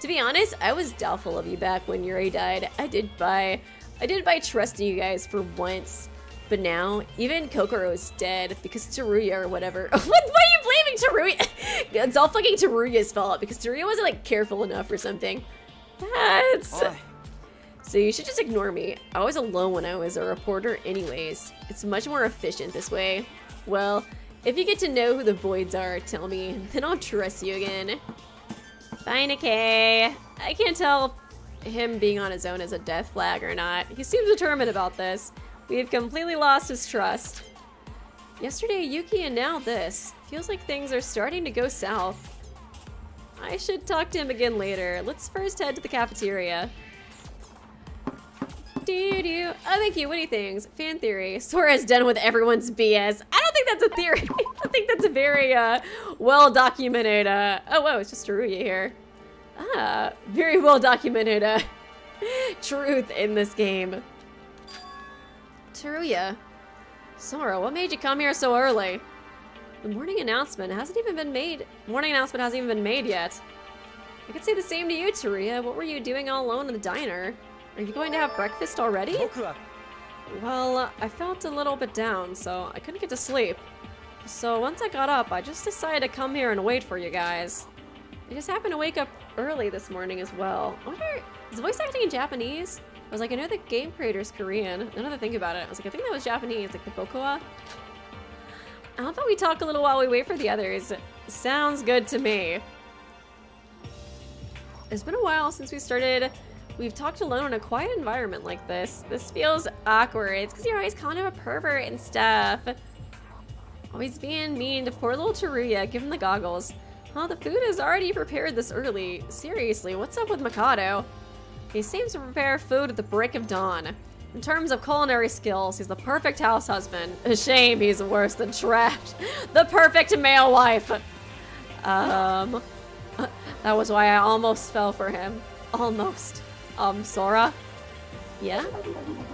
To be honest, I was doubtful of you back when Yuri died. I did by I did by trusting you guys for once. But now, even Kokoro is dead because Teruya or whatever. (laughs) what, why are you blaming Teruya? it's all fucking Teruya's fault because Teruya wasn't like careful enough or something. That's... So you should just ignore me. I was alone when I was a reporter anyways. It's much more efficient this way. Well, if you get to know who the voids are, tell me, then I'll trust you again. Bye, Nikei. I can't tell him being on his own is a death flag or not. He seems determined about this. We've completely lost his trust. Yesterday, Yuki, and now this. Feels like things are starting to go south. I should talk to him again later. Let's first head to the cafeteria. Do do. Oh, thank you. What do you? Fan theory. Sora's done with everyone's BS. I don't think that's a theory. (laughs) I think that's a very uh, well documented. Uh, oh, whoa, it's just Teruya here. Ah, very well documented uh, (laughs) truth in this game. Teruya. Sora, what made you come here so early? The morning announcement hasn't even been made. Morning announcement hasn't even been made yet. I could say the same to you, Teruya. What were you doing all alone in the diner? Are you going to have breakfast already? Well, I felt a little bit down, so I couldn't get to sleep. So once I got up, I just decided to come here and wait for you guys. I just happened to wake up early this morning as well. I wonder, is voice acting in Japanese? I was like, I know the game creator's Korean. I think about it, I was like, I think that was Japanese, like the Bokoa. How about we talk a little while we wait for the others? Sounds good to me. It's been a while since we started. We've talked alone in a quiet environment like this. This feels awkward. It's because you're always calling him a pervert and stuff. Always being mean to poor little Teruya. Give him the goggles. Huh, the food is already prepared this early. Seriously, what's up with Mikado? He seems to prepare food at the break of dawn. In terms of culinary skills, he's the perfect house husband. A (laughs) shame he's worse than trash. (laughs) The perfect male wife. Um, (laughs) that was why I almost fell for him. Almost. Um, Sora? Yeah?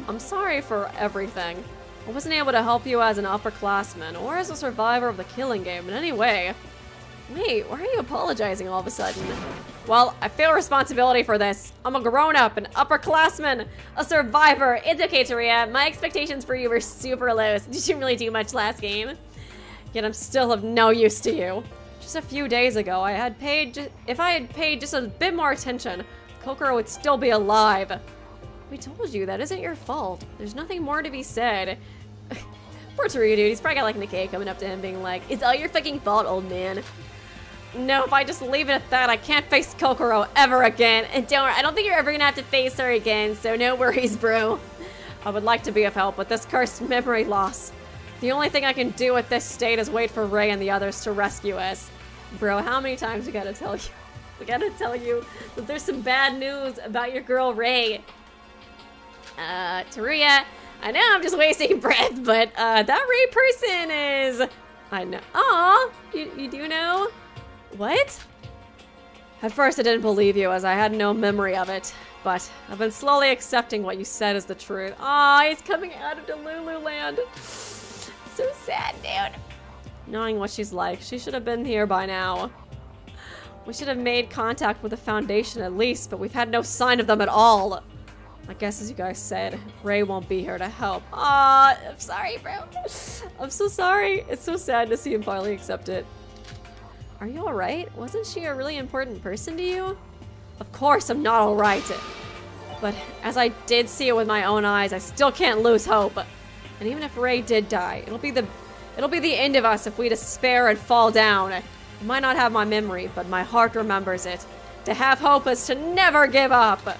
I'm sorry for everything. I wasn't able to help you as an upperclassman or as a survivor of the killing game in any way. Wait, why are you apologizing all of a sudden? Well, I feel responsibility for this. I'm a grown-up, an upperclassman, a survivor. It's okay, Teruya. My expectations for you were super low. So (laughs) did you really do much last game? Yet I'm still of no use to you. Just a few days ago, I had paid, if I had paid just a bit more attention, Kokoro would still be alive. We told you, that isn't your fault. There's nothing more to be said. (laughs) Poor Teruya, dude. He's probably got like Nikei coming up to him being like, it's all your fucking fault, old man. No, if I just leave it at that, I can't face Kokoro ever again. And don't I don't think you're ever gonna have to face her again, so no worries, bro. I would like to be of help, but this cursed memory loss. The only thing I can do at this state is wait for Rei and the others to rescue us. Bro, how many times do we gotta tell you? We gotta tell you that there's some bad news about your girl Rei. Uh, Teruya, I know I'm just wasting (laughs) breath, but uh, that Rei person is... I know. Aw, you, you do know? What? At first I didn't believe you as I had no memory of it, but I've been slowly accepting what you said as the truth. Aw, he's coming out of Delulu land. So sad, dude. Knowing what she's like, she should have been here by now. We should have made contact with the Foundation at least, but we've had no sign of them at all. I guess as you guys said, Rei won't be here to help. Aw, I'm sorry, bro. I'm so sorry. It's so sad to see him finally accept it. Are you alright? Wasn't she a really important person to you? Of course I'm not alright. But as I did see it with my own eyes, I still can't lose hope. And even if Rei did die, it'll be the it'll be the end of us if we despair and fall down. I might not have my memory, but my heart remembers it. To have hope is to never give up.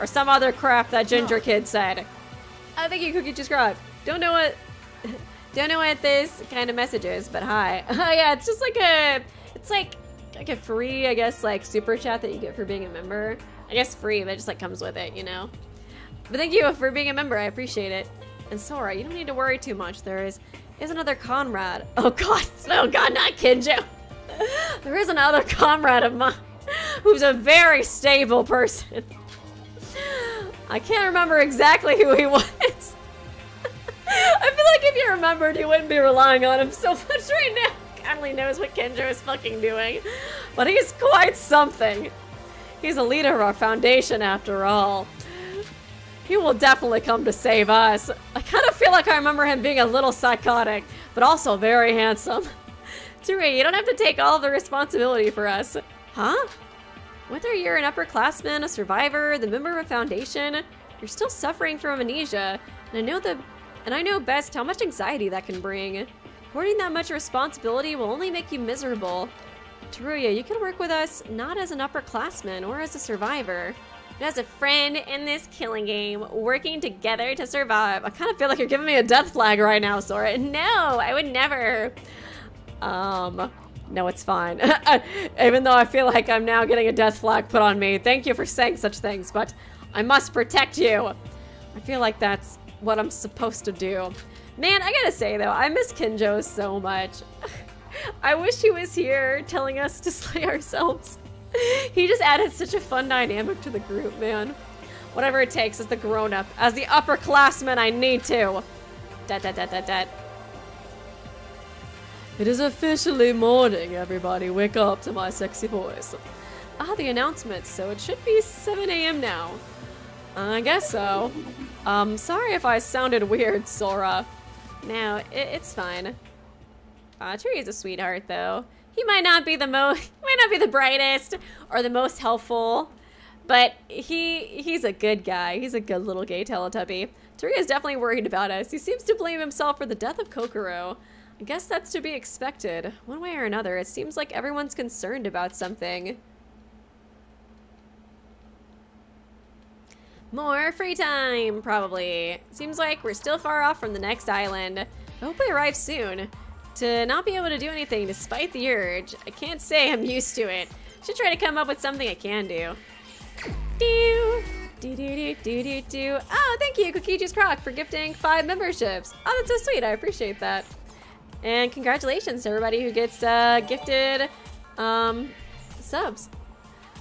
Or some other crap that Ginger Kid said. I think you Cookie described. Don't know what (laughs) don't know what this kind of message is, but hi. (laughs) Oh yeah, it's just like a it's like like a free, I guess, like super chat that you get for being a member. I guess free, but it just like comes with it, you know. But thank you for being a member. I appreciate it. And Sora, you don't need to worry too much. There is is another Conrad. Oh god, (laughs) oh god, not Kinjo. (laughs) there is another comrade of mine who's a very stable person. (laughs) I can't remember exactly who he was. (laughs) I feel like if you remembered, you wouldn't be relying on him so much right now only knows what Kinjo is fucking doing. But he's quite something. He's a leader of our foundation after all. He will definitely come to save us. I kind of feel like I remember him being a little psychotic, but also very handsome. Teruya, you don't have to take all the responsibility for us. Huh? Whether you're an upperclassman, a survivor, the member of a foundation, you're still suffering from amnesia, and I know the and I know best how much anxiety that can bring. Hoarding that much responsibility will only make you miserable. Teruya, you can work with us not as an upperclassman or as a survivor, but as a friend in this killing game, working together to survive. I kind of feel like you're giving me a death flag right now, Sora. No, I would never. Um, no, it's fine. (laughs) Even though I feel like I'm now getting a death flag put on me. Thank you for saying such things, but I must protect you. I feel like that's what I'm supposed to do. Man, I gotta say though, I miss Kinjo so much. (laughs) I wish he was here telling us to (laughs) slay ourselves. he just added such a fun dynamic to the group, man. Whatever it takes as the grown-up, as the upperclassman I need to. Dat dat dat dat dat. It is officially morning, everybody. Wake up to my sexy voice. Ah, the announcement, so it should be 7 a.m. now. I guess so. Um, sorry if I sounded weird, Sora. No, it, it's fine. Uh, is a sweetheart, though. He might not be the most, (laughs) might not be the brightest or the most helpful, but he he's a good guy. He's a good little gay Teletubby. is definitely worried about us. He seems to blame himself for the death of Kokoro. I guess that's to be expected. One way or another, it seems like everyone's concerned about something. More free time, probably. Seems like we're still far off from the next island. I hope we arrive soon. to not be able to do anything despite the urge. I can't say I'm used to it. Should try to come up with something I can do. Do, do, do, do, do, do, do. Oh, thank you, Juice Croc, for gifting five memberships. Oh, that's so sweet. I appreciate that. And congratulations to everybody who gets uh, gifted um, subs.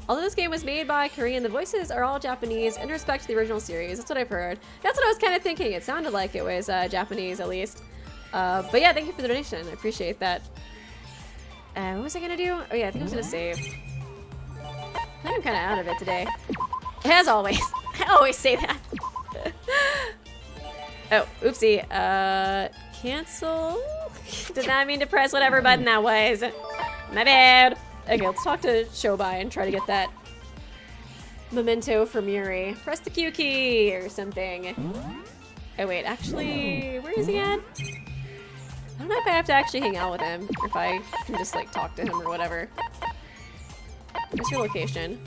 Although this game was made by Korean, the voices are all Japanese in respect to the original series. That's what I've heard. That's what I was kind of thinking. It sounded like it was uh, Japanese, at least. Uh, but yeah, thank you for the donation. I appreciate that. Uh, what was I gonna do? Oh yeah, I think I was gonna save. I I'm kind of out of it today. As always. (laughs) I always say that. (laughs) oh, oopsie. Uh, cancel? Did not mean to press whatever button that was. My bad. Okay, let's talk to Shobai and try to get that memento from Yuri. Press the Q key or something. Oh wait, actually, where is he at? I don't know if I have to actually hang out with him or if I can just like talk to him or whatever. What's your location?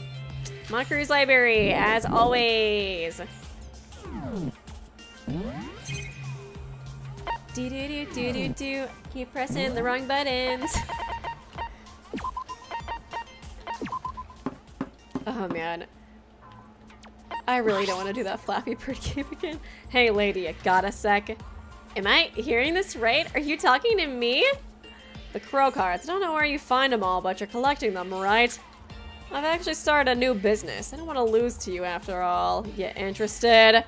Moncrie's Library, as always. Do do do do do do. Keep pressing the wrong buttons. Oh man. I really don't want to do that Flappy Bird (laughs) game again. Hey lady, you got a sec? Am I hearing this right? Are you talking to me? The crow cards. I don't know where you find them all, but you're collecting them, right? I've actually started a new business. I don't want to lose to you after all. You interested?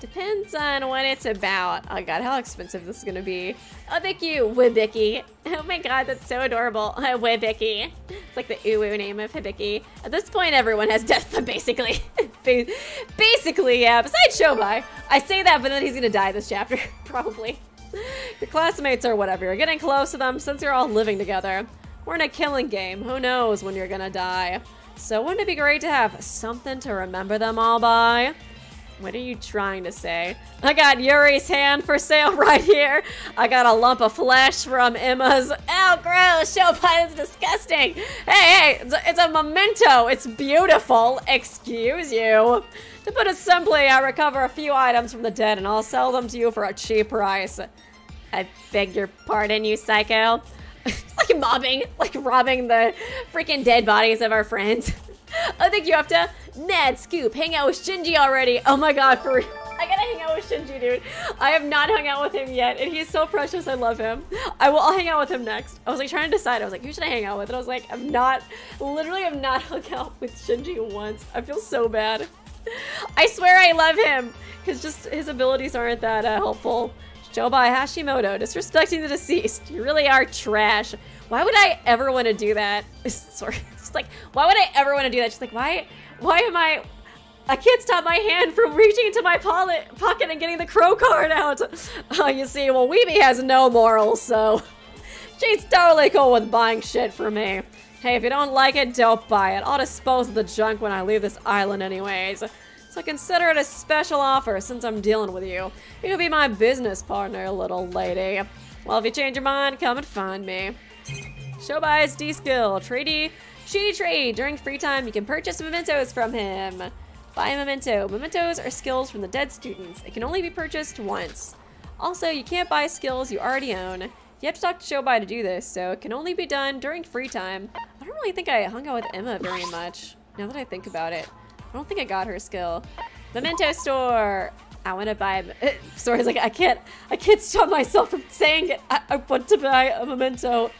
Depends on what it's about. Oh god, how expensive this is gonna be. Oh, thank you, Wibiki. Oh my god, that's so adorable. (laughs) Wibiki. It's like the uwu name of Hibiki. At this point, everyone has death, basically. (laughs) basically, yeah. Besides Shobai. I say that, but then he's gonna die this chapter, (laughs) probably. Your classmates or whatever. You're getting close to them since you're all living together. We're in a killing game. Who knows when you're gonna die? So wouldn't it be great to have something to remember them all by? What are you trying to say? I got Yuri's hand for sale (laughs) right here. I got a lump of flesh from Emma's. Oh, gross. Shobai, that's disgusting. Hey, hey, it's a, it's a memento. It's beautiful. Excuse you. To put it simply, I recover a few items from the dead and I'll sell them to you for a cheap price. I beg your pardon, you psycho. It's (laughs) like mobbing, like robbing the freaking dead bodies of our friends. (laughs) I think you have to Ned, Scoop, hang out with Shinji already. Oh my god, for real. (laughs) I gotta hang out with Shinji, dude. I have not hung out with him yet, and he's so precious. I love him. I will. I'll hang out with him next. I was like trying to decide. I was like, who should I hang out with? And I was like, I'm not. Literally, I'm not (laughs) hung out with Shinji once. I feel so bad. (laughs) I swear I love him, because just his abilities aren't that uh, helpful. Shobai Hashimoto, disrespecting the deceased. You really are trash. Why would I ever want to do that? Sorry. Like, why would I ever want to do that? Just like, why? Why am I... I can't stop my hand from reaching into my pocket and getting the crow card out. (laughs) Oh, you see, well, Weeby has no morals, so... (laughs) She's totally cool with buying shit for me. Hey, if you don't like it, don't buy it. I'll dispose of the junk when I leave this island anyways. So consider it a special offer since I'm dealing with you. You can be my business partner, little lady. Well, if you change your mind, come and find me. Show buys D-Skill. Tradey Shady Trade. During free time, you can purchase mementos from him. Buy a memento. Mementos are skills from the dead students. It can only be purchased once. Also, you can't buy skills you already own. You have to talk to Shobai to do this, so it can only be done during free time. I don't really think I hung out with Emma very much, now that I think about it. I don't think I got her skill. Memento store! I want to buy a... (laughs) Story's like, I can't, I can't stop myself from saying it. I, I want to buy a memento.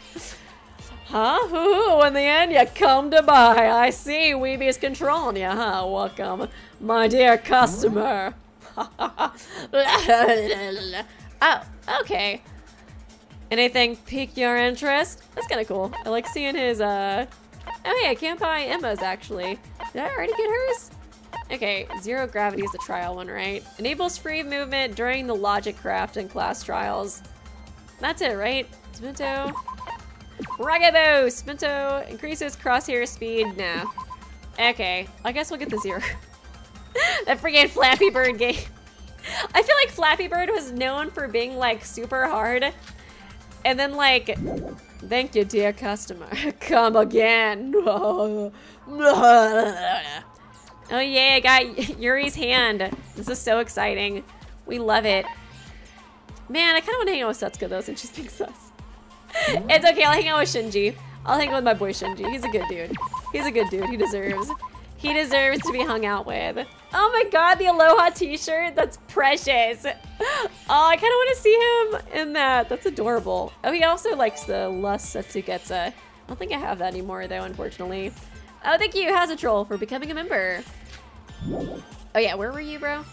Huh? Ooh, in the end, you come to buy. I see Weeby's controlling you, huh? Welcome, my dear customer. (laughs) oh, okay. Anything pique your interest? That's kind of cool. I like seeing his, uh... Oh, hey, I can't buy Emma's, actually. Did I already get hers? Okay, zero gravity is the trial one, right? Enables free movement during the logic craft and class trials. That's it, right? Smento. Ragabo! Smento increases crosshair speed. Nah. Okay, I guess we'll get the zero. (laughs) that freaking Flappy Bird game. (laughs) I feel like Flappy Bird was known for being like super hard. And then like, thank you dear customer, (laughs) come again. oh yeah, I got Yuri's hand. This is so exciting. We love it. Man, I kind of want to hang out with Setsuka though since she's being sus. It's okay, I'll hang out with Shinji. I'll hang out with my boy Shinji. He's a good dude. He's a good dude. He deserves. He deserves to be hung out with. Oh my god, the Aloha t-shirt. That's precious. Oh, I kind of want to see him in that. That's adorable. Oh, he also likes the Lust Setsugetsu. I don't think I have that anymore though, unfortunately. Oh, thank you, Hazatroll, for becoming a member. Oh yeah, where were you, bro?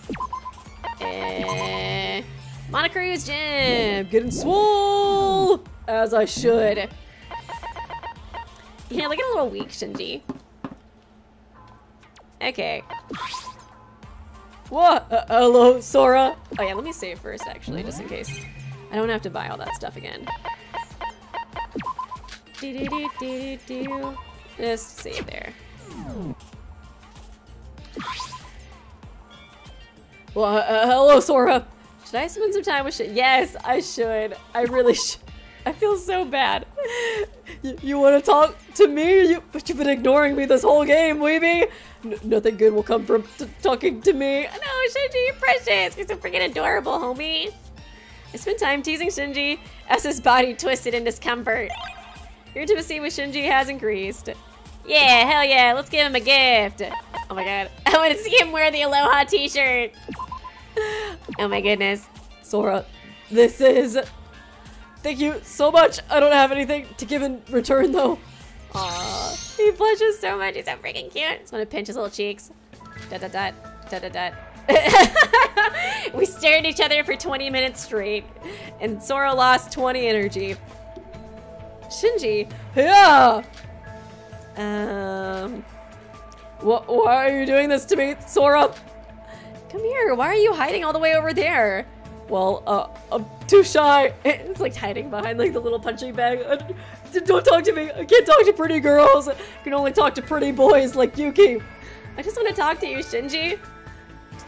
Eh, Monocru's Gym. Getting swole, as I should. Yeah, look at a little weak, Shinji. Okay. What? Uh, hello, Sora. Oh yeah, let me save first, actually, just in case. I don't have to buy all that stuff again. Do do do do do. Just save there. Well, uh, hello, Sora. Should I spend some time with shit? Yes, I should. I really (laughs) should. I feel so bad. (laughs) You, you want to talk to me? You, but you've been ignoring me this whole game, Weeby. N nothing good will come from talking to me. No, Shinji, you're precious. You're so freaking adorable, homie. I spent time teasing Shinji as his body twisted in discomfort. Your intimacy with Shinji has increased. Yeah, hell yeah, let's give him a gift. Oh my god, (laughs) I want to see him wear the Aloha t-shirt. Oh my goodness. Sora, this is Thank you so much. I don't have anything to give in return though. Aww. He blushes so much. He's so freaking cute. Just want to pinch his little cheeks. Da da da da da da. we stared at each other for 20 minutes straight, and Sora lost 20 energy. Shinji, yeah. Um, what? Why are you doing this to me, Sora? Come here. Why are you hiding all the way over there? Well, uh, I'm too shy. (laughs) It's like hiding behind like the little punching bag. Uh, don't talk to me. I can't talk to pretty girls. I can only talk to pretty boys like Yuki. I just want to talk to you, Shinji.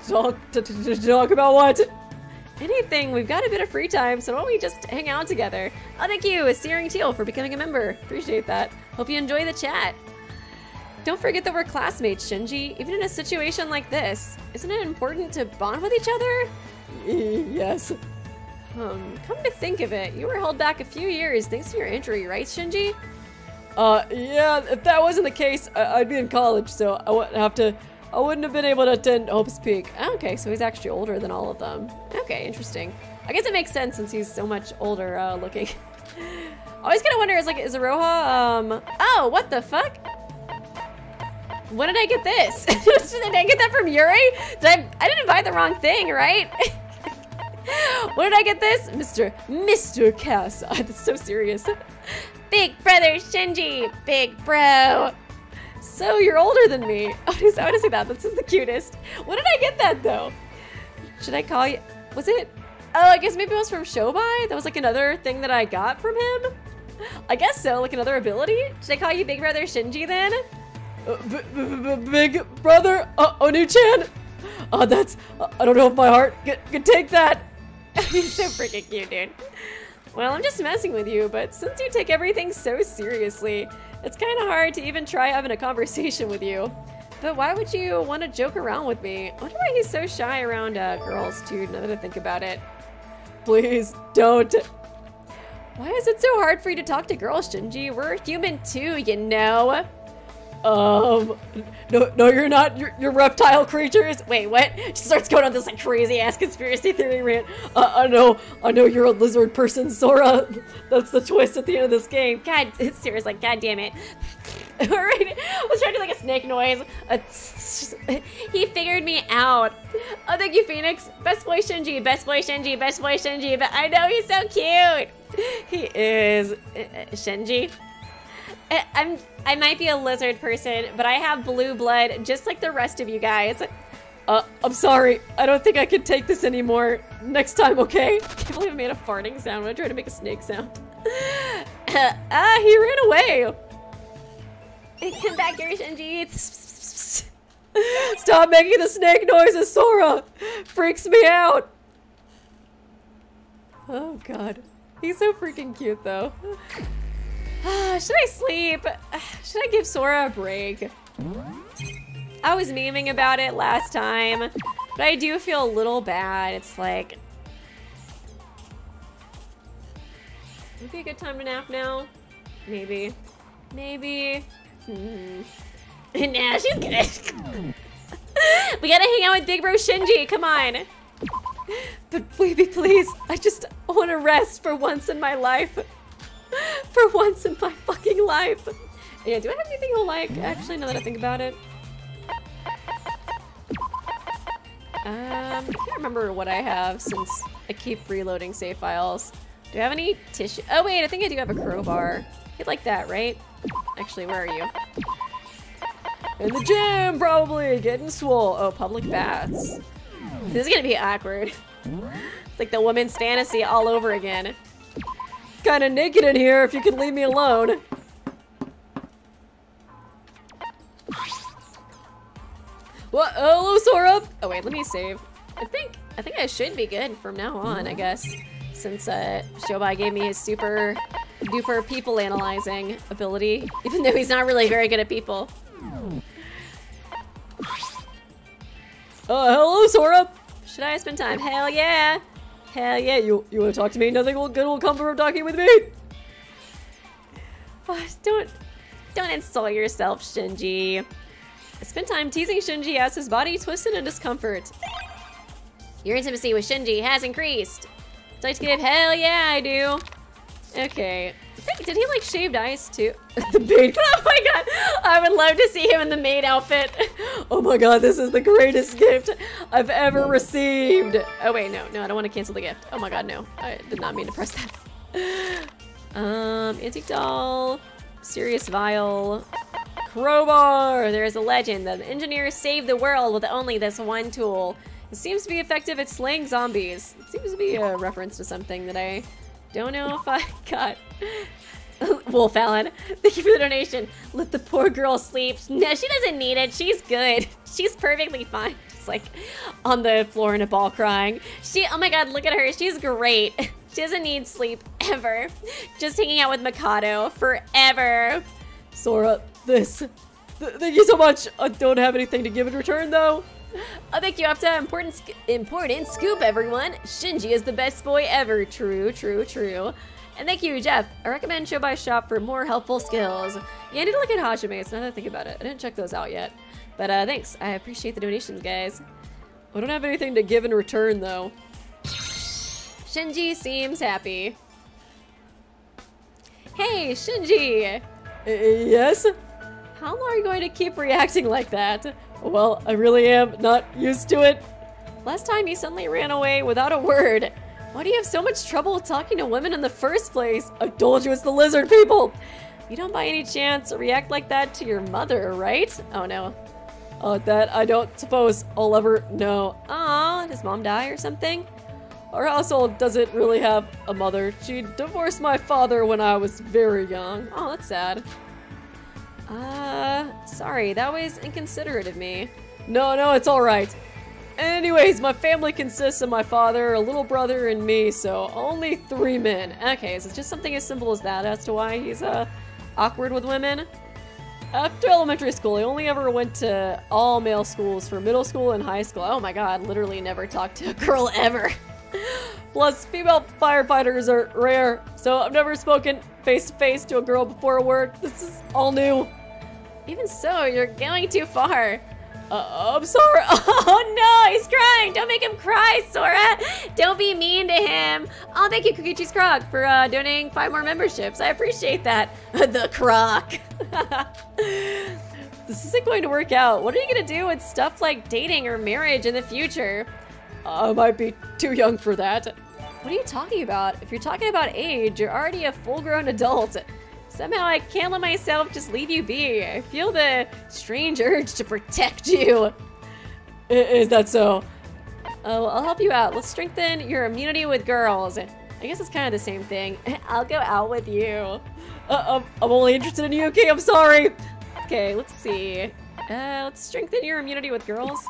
Talk talk about what? Anything. We've got a bit of free time, so why don't we just hang out together? Oh, thank you, Searing Teal, for becoming a member. Appreciate that. Hope you enjoy the chat. Don't forget that we're classmates, Shinji, even in a situation like this. Isn't it important to bond with each other? (laughs) yes. Um, come to think of it, you were held back a few years thanks to your injury, right, Shinji? Uh, yeah, if that wasn't the case, I would be in college, so I wouldn't have to, I wouldn't have been able to attend Hope's Peak. Okay, so he's actually older than all of them. Okay, interesting. I guess it makes sense since he's so much older uh, looking. (laughs) Always kind of wonder, is like, is Iroha, um, oh, what the fuck? When did I get this? (laughs) did I get that from Yuri? Did I, I didn't buy the wrong thing, right? (laughs) Where did I get this? Mr. Mr. Cass. that's so serious. (laughs) Big brother Shinji. Big bro. So you're older than me. Oh, (laughs) I want to say that. This is the cutest. When did I get that though? Should I call you? Was it? Oh, I guess maybe it was from Shobai. That was like another thing that I got from him. I guess so. Like another ability. Should I call you Big Brother Shinji then? Uh, big brother uh, Onii-chan. Uh, that's. Uh, I don't know if my heart can take that. (laughs) He's so freaking cute, dude. Well, I'm just messing with you, but since you take everything so seriously, it's kind of hard to even try having a conversation with you. But why would you want to joke around with me? I wonder why he's so shy around uh, girls, too, now that I think about it. Please, don't. Why is it so hard for you to talk to girls, Shinji? We're human too, you know? Um, no, no, you're not. You're, you're reptile creatures. Wait, what? She starts going on this like crazy ass conspiracy theory rant. Uh, I know, I know you're a lizard person, Sora. That's the twist at the end of this game. God, (laughs) it's serious. Like, god damn it. (laughs) All right, I was trying to do like a snake noise. Uh, he figured me out. Oh, thank you, Phoenix. Best boy Shinji. Best boy Shinji. Best boy Shinji. But I know he's so cute. He is uh Shinji. I'm I might be a lizard person, but I have blue blood just like the rest of you guys. Uh, I'm sorry. I don't think I can take this anymore. Next time, okay? I (laughs) can't believe I made a farting sound when I tried to make a snake sound. (laughs) ah, he ran away. Come back here, Shinji. (laughs) Stop making the snake noises, Sora! Freaks me out! Oh god. He's so freaking cute though. (sighs) Should I sleep? (sighs) Should I give Sora a break? I was memeing about it last time, but I do feel a little bad. It's like... Would be a good time to nap now? Maybe. Maybe. Hmm. (laughs) nah, she's good. (laughs) we gotta hang out with Big Bro Shinji, come on. But baby, please, I just want to rest for once in my life. (laughs) For once in my fucking life. Yeah, do I have anything he'll like? Actually, now that I think about it. Um, I can't remember what I have since I keep reloading save files. Do I have any tissue? Oh wait, I think I do have a crowbar. You'd like that, right? Actually, where are you? In the gym, probably, getting swole. Oh, public baths. This is gonna be awkward. (laughs) It's like the woman's fantasy all over again. Kinda naked in here if you could leave me alone. What? Oh, Hello, Sora! Oh wait, let me save. I think I think I should be good from now on, I guess. Since uh, Shobai gave me his super duper people analyzing ability, even though he's not really very good at people. Uh, hello, Sora! Should I spend time? Hell yeah! Hell yeah, you, you wanna talk to me? Nothing will, good will come from talking with me! (sighs) Don't, don't insult yourself, Shinji. I spent time teasing Shinji as his body twisted in discomfort. Your intimacy with Shinji has increased. Would like to give hell yeah, I do. Okay. Did he like shaved ice too? (laughs) the maid. (laughs) Oh my god! I would love to see him in the maid outfit. (laughs) Oh my god, this is the greatest gift I've ever received. Oh wait, no, no, I don't want to cancel the gift. Oh my god, no. I did not mean to press that. Um, antique doll, serious vial, crowbar. There is a legend that engineers saved the world with only this one tool. It seems to be effective at slaying zombies. It seems to be a reference to something that I don't know if I (laughs) got. (laughs) Wolf Allen, thank you for the donation. Let the poor girl sleep. No, she doesn't need it. She's good. (laughs) She's perfectly fine. She's like on the floor in a ball crying. She, oh my god, look at her. She's great. She doesn't need sleep ever. Just hanging out with Mikado forever. Sora, this. Th thank you so much. I don't have anything to give in return though. Oh, thank you. Important, sc important scoop, everyone. Shinji is the best boy ever. True, true, true. And thank you, Jeff. I recommend Shobai Shop for more helpful skills. Yeah, I need to look at Hajime's now that I think about it. I didn't check those out yet. But uh, thanks. I appreciate the donations, guys. I don't have anything to give in return, though. Shinji seems happy. Hey, Shinji! Uh, yes? How long are you going to keep reacting like that? Well, I really am not used to it. Last time you suddenly ran away without a word. Why do you have so much trouble talking to women in the first place? I told you it's the lizard people! You don't by any chance react like that to your mother, right? Oh no. Uh, that I don't suppose I'll ever know. Aw, does mom die or something? Our household doesn't really have a mother. She divorced my father when I was very young. Oh, that's sad. Uh, sorry, that was inconsiderate of me. No, no, it's alright. Anyways, my family consists of my father, a little brother, and me, so only three men. Okay, so it's just something as simple as that as to why he's, uh, awkward with women? After elementary school, I only ever went to all male schools for middle school and high school. Oh my god, literally never talked to a girl (laughs) ever. Plus, female firefighters are rare, so I've never spoken face to face to a girl before work. This is all new. Even so, you're going too far. Uh, I'm sorry. (laughs) Oh no, he's crying. Don't make him cry, Sora. Don't be mean to him. Oh, thank you, Cookie Cheese Croc, for uh, donating five more memberships. I appreciate that. (laughs) the Croc. (laughs) this isn't going to work out. What are you going to do with stuff like dating or marriage in the future? I might be too young for that. What are you talking about? If you're talking about age, you're already a full-grown adult. Somehow I can't let myself just leave you be. I feel the strange urge to protect you. Is that so? Oh, I'll help you out. Let's strengthen your immunity with girls. I guess it's kind of the same thing. (laughs) I'll go out with you. Uh, I'm only interested in you, okay? I'm sorry. Okay, let's see. Uh, let's strengthen your immunity with girls.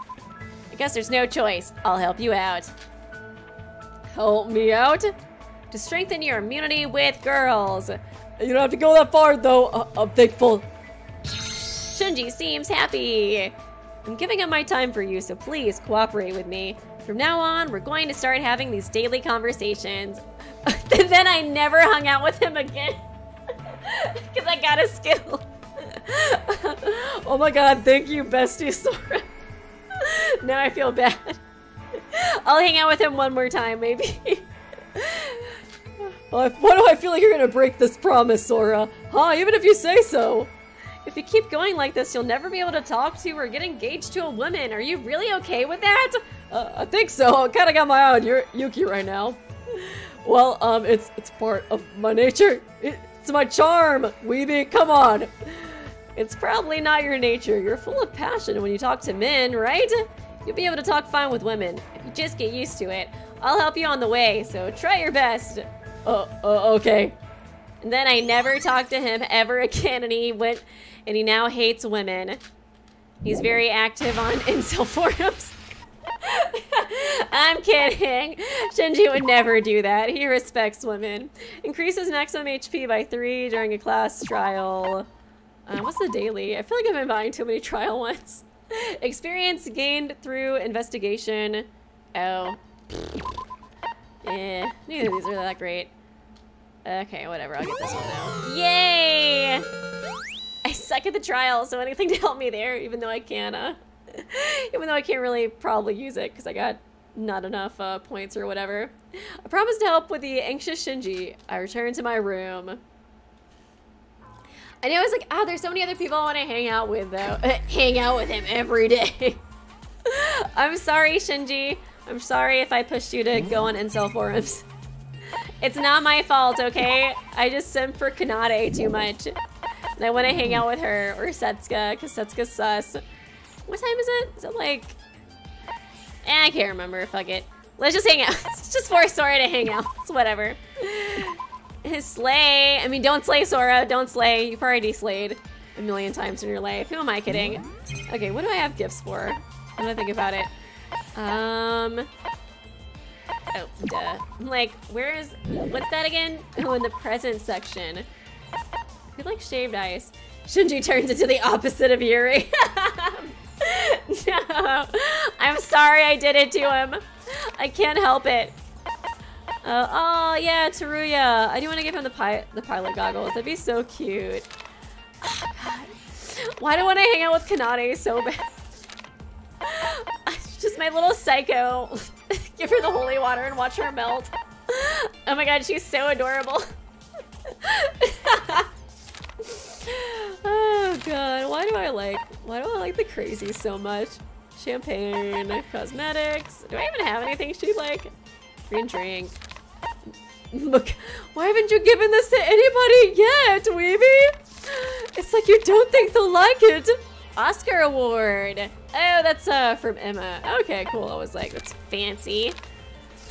I guess there's no choice. I'll help you out. Help me out? To strengthen your immunity with girls. You don't have to go that far, though. Uh, I'm thankful. Shinji seems happy. I'm giving up my time for you, so please cooperate with me. From now on, we're going to start having these daily conversations. (laughs) then I never hung out with him again. (laughs) Because I got a skill. (laughs) oh my god, thank you, bestie Sora. now I feel bad. I'll hang out with him one more time, maybe. Why do I feel like you're gonna break this promise, Sora? Huh, even if you say so. If you keep going like this, you'll never be able to talk to or get engaged to a woman. Are you really okay with that? Uh, I think so. I kind of got my eye on your Yuki right now. Well, um, it's it's part of my nature. It, it's my charm, Weeby. Come on. It's probably not your nature. You're full of passion when you talk to men, right? You'll be able to talk fine with women if you just get used to it. I'll help you on the way, so try your best. Uh, uh okay. And then I never talked to him ever again, and he went, and he now hates women. He's very active on (laughs) incel forums. (laughs) I'm kidding. Shinji would never do that. He respects women. Increases maximum HP by three during a class trial. Uh, what's the daily? I feel like I've been buying too many trial ones. (laughs) Experience gained through investigation. Oh. Yeah, neither of these are that great. Okay, whatever, I'll get this one now. Yay! I suck at the trial, so anything to help me there, even though I can, uh, (laughs) even though I can't really probably use it, because I got not enough uh, points or whatever. I promised to help with the anxious Shinji. I returned to my room. And know I was like, ah, oh, there's so many other people I want to hang out with, though. (laughs) hang out with him every day. (laughs) I'm sorry, Shinji. I'm sorry if I pushed you to go on incel forums. It's not my fault, okay? I just simp for Kanade too much. And I want to hang out with her or Setsuka, because Setsuka's sus. What time is it? Is it like... Eh, I can't remember. Fuck it. Let's just hang out. (laughs) Let's just force Sora to hang out. It's whatever. His slay. I mean, don't slay Sora. Don't slay. You've already slayed a million times in your life. Who am I kidding? Okay, what do I have gifts for? I'm gonna think about it. Um... Oh, duh. I'm like, where is... What's that again? Oh, in the present section. I like shaved ice. Shinji turns into the opposite of Yuri. (laughs) no. I'm sorry I did it to him. I can't help it. Uh, oh, yeah, Teruya. I do want to give him the, pi the pilot goggles. That'd be so cute. Oh. Why do I want to hang out with Kanade so bad? (laughs) Just my little psycho. (laughs) Give her the holy water and watch her melt. (laughs) Oh my god, she's so adorable. (laughs) oh god, why do I like, why do I like the crazy so much? Champagne, cosmetics. Do I even have anything she'd like? Green drink. Look, why haven't you given this to anybody yet, Weeby? It's like you don't think they'll like it. Oscar Award. Oh, that's uh, from Emma. Okay, cool. I was like, that's fancy.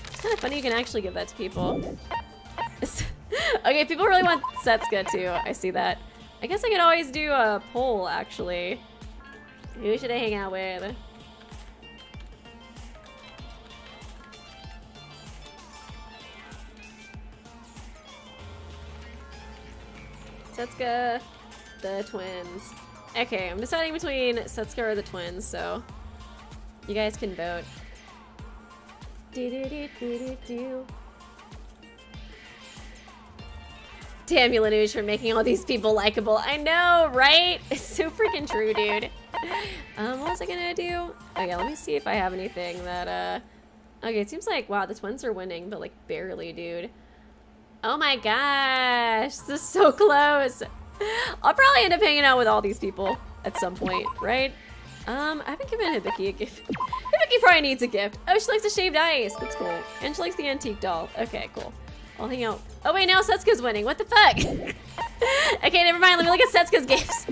It's kind of funny you can actually give that to people. (laughs) okay, people really want Setsuka too. I see that. I guess I could always do a poll, actually. Who should I hang out with? Setsuka, the twins. Okay, I'm deciding between Setsuka or the twins, so you guys can vote. Do do do do do do. Damn you, LINUJ, for making all these people likable. I know, right? (laughs) It's so freaking true, dude. Um, what was I gonna do? Okay, let me see if I have anything that, uh... Okay, it seems like, wow, the twins are winning, but, like, barely, dude. Oh my gosh, this is so (laughs) close. (laughs) I'll probably end up hanging out with all these people at some point, right? Um, I haven't given Hibiki a gift. Hibiki probably needs a gift. Oh, she likes the shaved ice. That's cool. And she likes the antique doll. Okay, cool. I'll hang out. Oh wait, now Setsuka's winning. What the fuck? (laughs) okay, never mind. Let me look at Setsuka's gifts.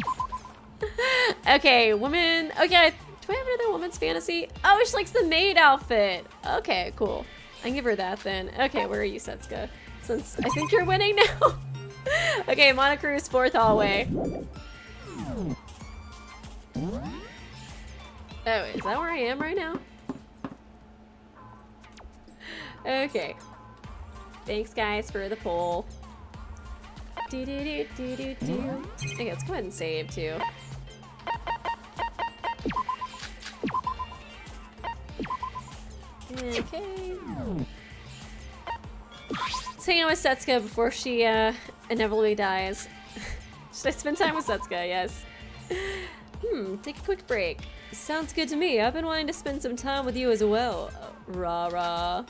(laughs) okay, woman. Okay, do I have another woman's fantasy? Oh, she likes the maid outfit. Okay, cool. I can give her that then. Okay, where are you, Setsuka? Since I think you're winning now. (laughs) okay, Monocru's fourth hallway. Oh, is that where I am right now? Okay. Thanks, guys, for the poll. Do do do do do do. Okay, let's go ahead and save too. Okay. Hang out with Setsuka before she uh, inevitably dies. (laughs) Should I spend time with Setsuka? Yes. Hmm, take a quick break. Sounds good to me. I've been wanting to spend some time with you as well. Rah rah.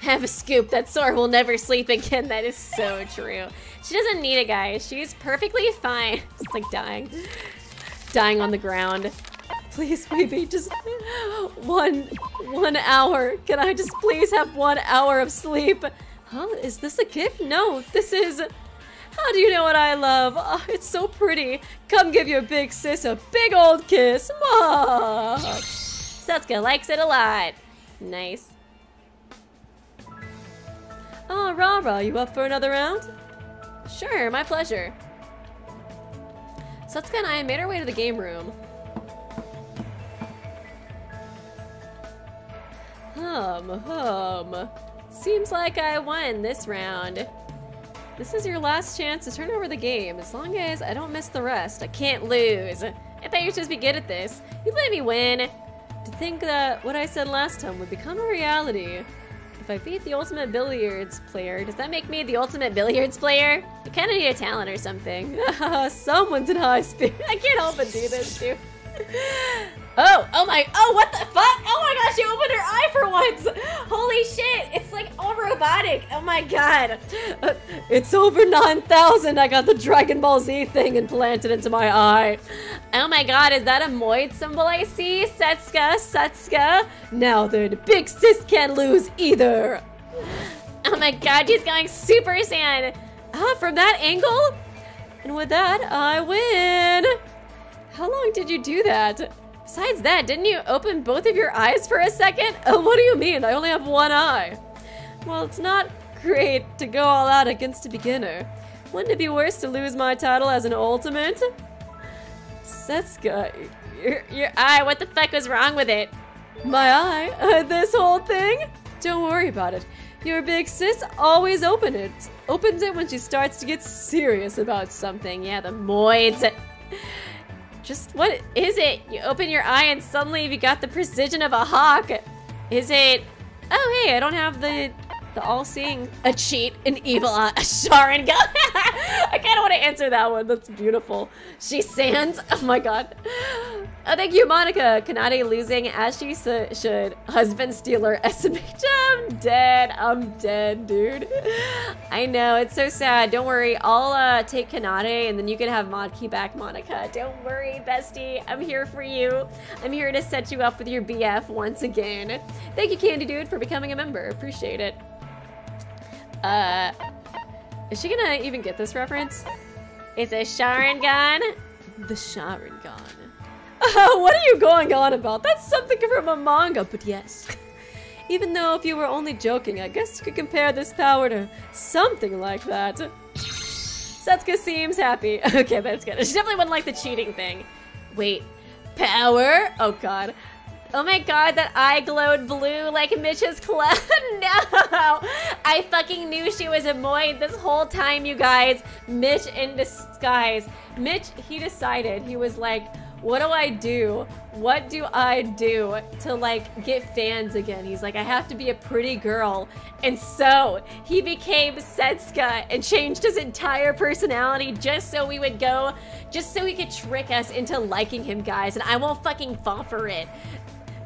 Have a scoop. That Sora will never sleep again. That is so true. She doesn't need a guy. She's perfectly fine. (laughs) It's like dying. Dying on the ground. Please, maybe just one, one hour. Can I just please have one hour of sleep? Huh? Is this a gift? No, this is... How do you know what I love? Oh, it's so pretty. Come give your big sis a big old kiss. Mwah! Setsuka likes it a lot. Nice. Oh, Rara, you up for another round? Sure, my pleasure. Setsuka and I made our way to the game room. Hum, hum. Seems like I won this round. This is your last chance to turn over the game. As long as I don't miss the rest, I can't lose. I thought you were supposed to be good at this. You let me win. To think that what I said last time would become a reality. If I beat the ultimate billiards player, does that make me the ultimate billiards player? I kind of need a talent or something. (laughs) Someone's in high speed. (laughs) I can't help but do this, too. (laughs) Oh, oh my, oh, what the fuck? Oh my gosh, she opened her eye for once. Holy shit, it's like all robotic. Oh my god. Uh, it's over 9,000. I got the Dragon Ball Z thing implanted into my eye. Oh my god, is that a Moid symbol I see? Setsuka, Setsuka. Now then, Big Sis can't lose either. Oh my god, she's going Super Saiyan. Ah, from that angle? And with that, I win. How long did you do that? Besides that, didn't you open both of your eyes for a second? (laughs) Oh, what do you mean? I only have one eye. Well, it's not great to go all out against a beginner. Wouldn't it be worse to lose my title as an ultimate? Setsuka, your, your eye, what the fuck was wrong with it? My eye? (laughs) Uh, this whole thing? Don't worry about it. Your big sis always open it. Opens it when she starts to get serious about something. Yeah, the moids. (laughs) Just what is it? You open your eye and suddenly you got the precision of a hawk. Is it? Oh hey, I don't have the the all-seeing a cheat, an evil eye, a Sharingan. (laughs) I kind of want to answer that one. That's beautiful. She sands. Oh my god. Oh, thank you, Monica. Kanade losing as she should. Husband stealer (laughs) SMH. I'm dead. I'm dead, dude. I know. It's so sad. Don't worry. I'll uh, take Kanade and then you can have Modkey back, Monica. Don't worry, bestie. I'm here for you. I'm here to set you up with your BF once again. Thank you, Candy Dude, for becoming a member. Appreciate it. Uh, is she gonna even get this reference? It's a Sharingan. The Sharingan. Uh, (laughs) what are you going on about? That's something from a manga, but yes. (laughs) Even though if you were only joking, I guess you could compare this power to something like that. Setsuka seems happy. (laughs) Okay, that's good. She definitely wouldn't like the cheating thing. Wait, power? Oh god. Oh my god, that eye glowed blue like Mitch's cloud. (laughs) no! I fucking knew she was a Moid this whole time, you guys. Mitch in disguise. Mitch, he decided, he was like, what do I do? What do I do to like get fans again? He's like, I have to be a pretty girl. And so he became Setsuka and changed his entire personality just so we would go, just so he could trick us into liking him, guys. And I won't fucking fall for it.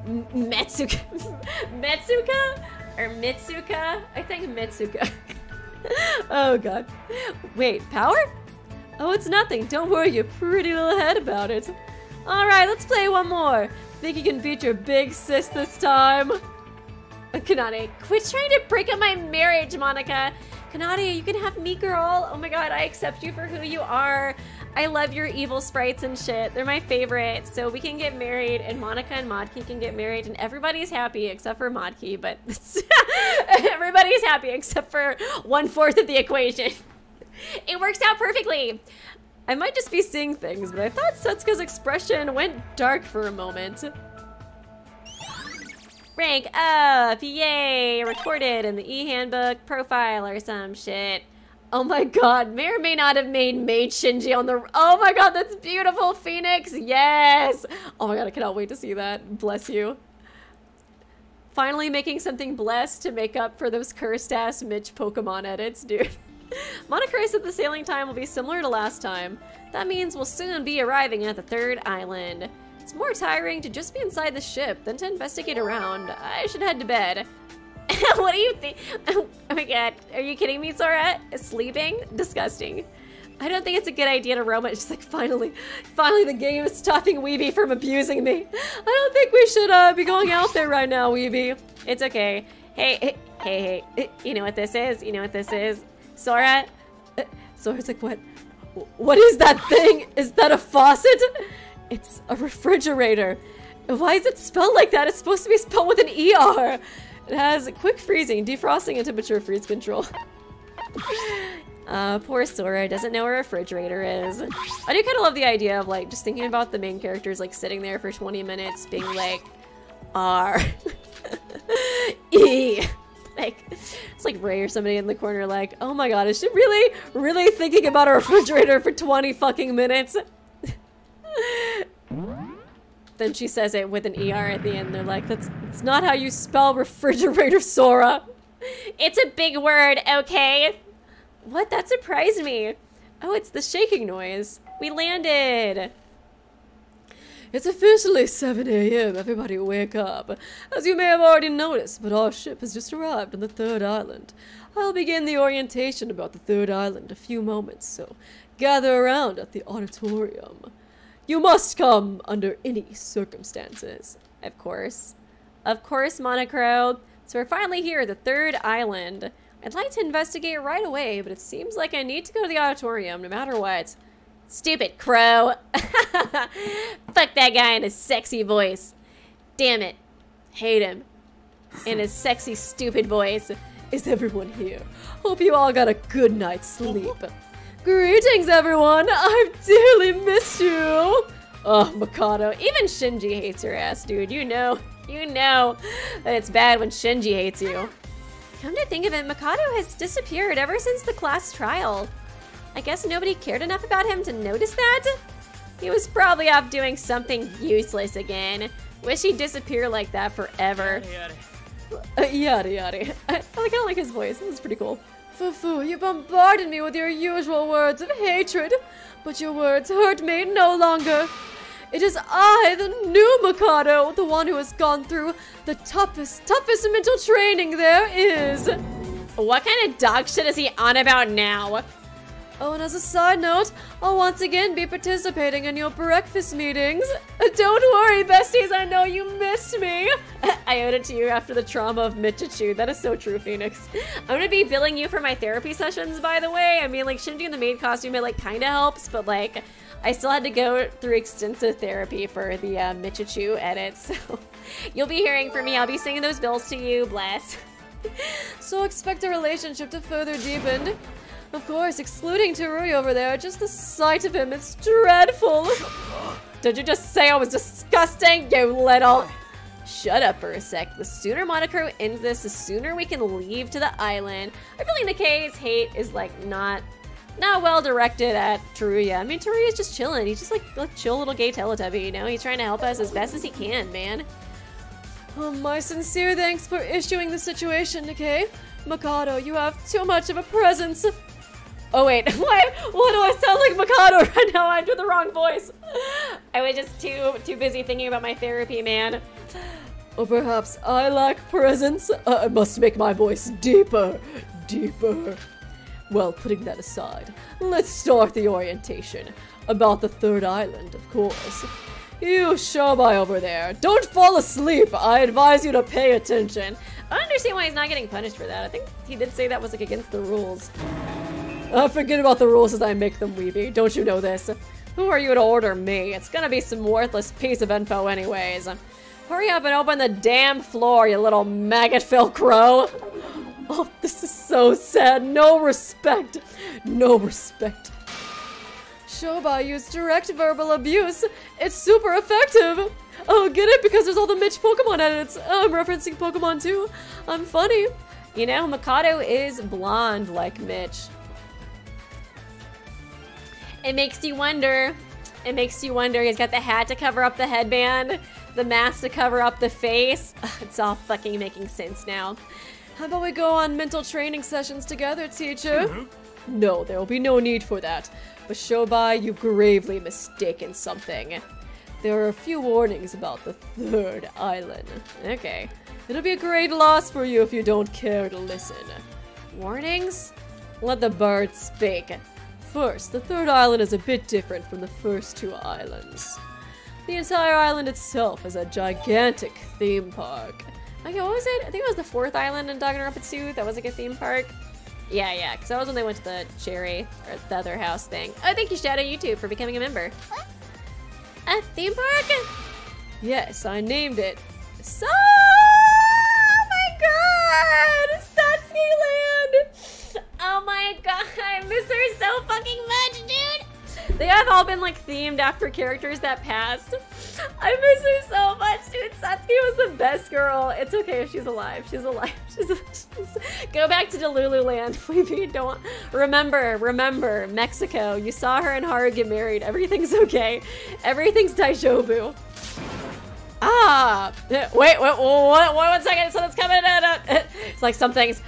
Metsuka, (laughs) Metsuka or Mitsuka? I think Mitsuka. (laughs) oh god. Wait, power? Oh, it's nothing. Don't worry your pretty little head about it. All right, let's play one more. Think you can beat your big sis this time? Uh, Kanade, quit trying to break up my marriage, Monica. Kanade, you can have me, girl. Oh my god, I accept you for who you are. I love your evil sprites and shit. They're my favorite. So we can get married, and Monica and Modkey can get married, and everybody's happy except for Modkey, but (laughs) everybody's happy except for one fourth of the equation. it works out perfectly. I might just be seeing things, but I thought Setsuka's expression went dark for a moment. Rank up! Yay! Recorded in the e-handbook profile or some shit. Oh my god, may or may not have made Mage Shinji on the- Oh my god, that's beautiful, Phoenix! Yes! Oh my god, I cannot wait to see that. Bless you. finally making something blessed to make up for those cursed ass Mitch Pokemon edits, dude. (laughs) Monochrome said the sailing time will be similar to last time. That means we'll soon be arriving at the third island. It's more tiring to just be inside the ship than to investigate around. I should head to bed. (laughs) what do you think? (laughs) Oh my god, are you kidding me, Sora? Sleeping? Disgusting. I don't think it's a good idea to roam it. Just like, finally, finally the game is stopping Weeby from abusing me. I don't think we should uh, be going out there right now, Weeby. It's okay. Hey, hey, hey, hey, you know what this is? You know what this is? Sora? Uh, Sora's like, what? What is that thing? Is that a faucet? It's a refrigerator. Why is it spelled like that? It's supposed to be spelled with an ER. It has quick freezing, defrosting, and temperature freeze control. (laughs) uh, poor Sora doesn't know where a refrigerator is. I do kind of love the idea of like just thinking about the main characters like sitting there for 20 minutes being like, R. (laughs) e. (laughs) Like, it's like Rei or somebody in the corner like, oh my god, is she really, really thinking about a refrigerator for 20 fucking minutes? Then she says it with an ER at the end. They're like, that's, that's not how you spell refrigerator, Sora. It's a big word, okay? What? That surprised me. Oh, it's the shaking noise. We landed. It's officially 7 a.m. Everybody wake up. As you may have already noticed, but our ship has just arrived on the third island. I'll begin the orientation about the third island in a few moments, so gather around at the auditorium. You must come under any circumstances. Of course. Of course, Monochrome. So we're finally here, the third island. I'd like to investigate right away, but it seems like I need to go to the auditorium no matter what. Stupid crow. (laughs) Fuck that guy in his sexy voice. Damn it. Hate him. In his sexy, stupid voice. Is everyone here? Hope you all got a good night's sleep. Greetings, everyone. I've dearly missed you. Oh, Mikado. Even Shinji hates your ass, dude. You know. You know that it's bad when Shinji hates you. Come to think of it, Mikado has disappeared ever since the class trial. I guess nobody cared enough about him to notice that? He was probably off doing something useless again. Wish he'd disappear like that forever. Yada yada. Uh, yada, yada. (laughs) I, I kind of like his voice. This is pretty cool. Fufu, you bombarded me with your usual words of hatred, but your words hurt me no longer. It is I, the new Mikado, the one who has gone through the toughest, toughest mental training there is. What kind of dog shit is he on about now? Oh, and as a side note, I'll once again be participating in your breakfast meetings. Don't worry, besties, I know you missed me. (laughs) I owed it to you after the trauma of Michichu. That is so true, Phoenix. I'm gonna be billing you for my therapy sessions, by the way. I mean, like, Shinji in the maid costume, it, like, kinda helps, but, like, I still had to go through extensive therapy for the uh, edits, (laughs) so you'll be hearing from me. I'll be sending those bills to you, bless. (laughs) so expect a relationship to further deepen. Of course, excluding Terui over there, just the sight of him is dreadful. Did you just say I was disgusting, you little... Shut up for a sec. The sooner Monochrome ends this, the sooner we can leave to the island. I feel like Nikei's hate is like not not well directed at Teruya. I mean, Teruya's just chilling. He's just like a chill little gay Teletubby, you know? He's trying to help us as best as he can, man. Oh, my sincere thanks for issuing the situation, Nikkei. Mikado, you have too much of a presence. Oh wait, (laughs) why, why do I sound like Mikado (laughs) right now? I'm doing the wrong voice. (laughs) I was just too too busy thinking about my therapy, man. Or perhaps I lack presence. Uh, I must make my voice deeper, deeper. Well, putting that aside, let's start the orientation. About the third island, of course. You Shobai over there, don't fall asleep. I advise you to pay attention. I don't understand why he's not getting punished for that. I think he did say that was like against the rules. Uh, forget about the rules as I make them, Weeby. Don't you know this? Who are you to order me? It's gonna be some worthless piece of info anyways. Hurry up and open the damn floor, you little maggot-filled crow. Oh, this is so sad. No respect. No respect. Shobai used direct verbal abuse. It's super effective. Oh, get it? Because there's all the Mitch Pokemon edits. I'm referencing Pokemon too. I'm funny. You know, Mikado is blonde like Mitch. It makes you wonder. It makes you wonder. He's got the hat to cover up the headband. the mask to cover up the face. (laughs) It's all fucking making sense now. How about we go on mental training sessions together, teacher? Hmm. No, there will be no need for that. But Shobai, you've gravely mistaken something. There are a few warnings about the third island. Okay. It'll be a great loss for you if you don't care to listen. Warnings? Let the birds speak. First, the third island is a bit different from the first two islands. The entire island itself is a gigantic theme park. Okay, what was it? I think it was the fourth island in Danganronpa 2 that was like a theme park. Yeah, yeah, because that was when they went to the cherry or the other house thing. Oh, thank you, Shadow YouTube, for becoming a member. A theme park? Yes, I named it. So, god! Satsuki Land! Oh my god, I miss her so fucking much, dude! They have all been like themed after characters that passed. I miss her so much, dude. Satsuki was the best girl. It's okay if she's alive. She's alive. (laughs) She's, she's go back to Delulu Land, (laughs) Fleepy. Don't remember. Remember Mexico. You saw her and Haru get married. Everything's okay. Everything's Daijoubu. Ah, wait, wait, wait, wait, one second. Something's coming. It's like something's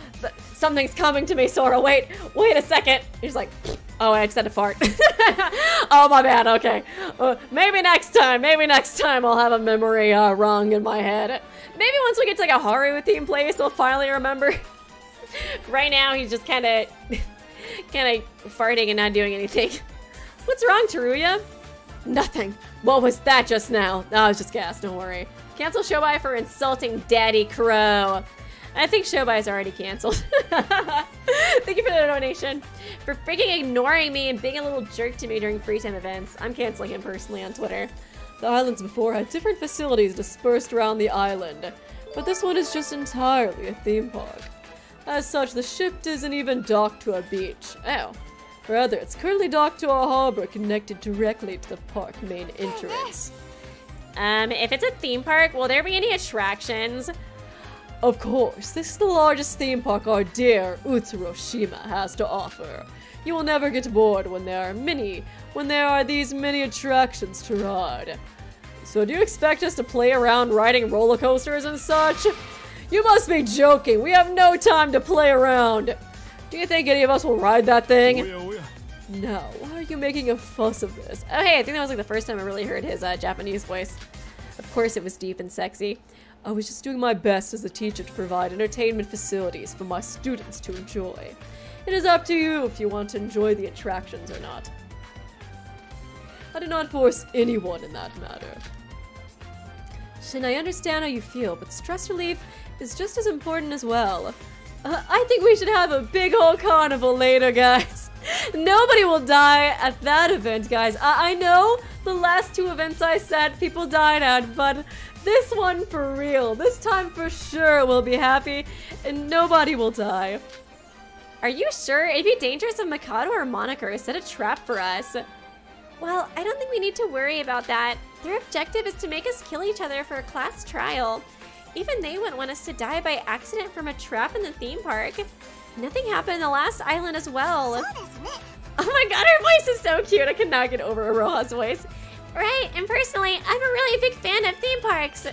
something's coming to me, Sora. Wait, wait a second. He's like, oh, I just had to fart. (laughs) oh, my bad. Okay, uh, maybe next time. Maybe next time I'll have a memory uh, wrong in my head. Maybe once we get to like a Haru theme place, we'll finally remember. (laughs) right now, he's just kind of, (laughs) kind of farting and not doing anything. What's wrong, Teruya? Nothing. What was that just now? I was just gas, don't worry. Cancel Shobai for insulting Daddy Crow. I think Shobai is already canceled. (laughs) Thank you for the donation. For freaking ignoring me and being a little jerk to me during free time events. I'm canceling him personally on Twitter. The islands before had different facilities dispersed around the island, but this one is just entirely a theme park. As such, the ship isn't even docked to a beach. Oh, Rather, it's currently docked to a harbor connected directly to the park main entrance. Um, if it's a theme park, will there be any attractions? Of course, this is the largest theme park our dear Utsuroshima has to offer. You will never get bored when there are many, when there are these many attractions to ride. So do you expect us to play around riding roller coasters and such? You must be joking, we have no time to play around! Do you think any of us will ride that thing? No, why are you making a fuss of this? Oh hey, I think that was like the first time I really heard his uh, Japanese voice. Of course it was deep and sexy. I was just doing my best as a teacher to provide entertainment facilities for my students to enjoy. It is up to you if you want to enjoy the attractions or not. I do not force anyone in that matter. Shin, I understand how you feel, but stress relief is just as important as well. Uh, I think we should have a big old carnival later, guys. Nobody will die at that event, guys. I, I know the last two events I said people died at, but this one for real. This time for sure we'll be happy and nobody will die. Are you sure? It'd be dangerous if Mikado or Moniker set a trap for us. Well, I don't think we need to worry about that. Their objective is to make us kill each other for a class trial. Even they wouldn't want us to die by accident from a trap in the theme park. Nothing happened in the last island as well. Oh my god, her voice is so cute. I cannot get over Aroha's voice. Right, and personally, I'm a really big fan of theme parks.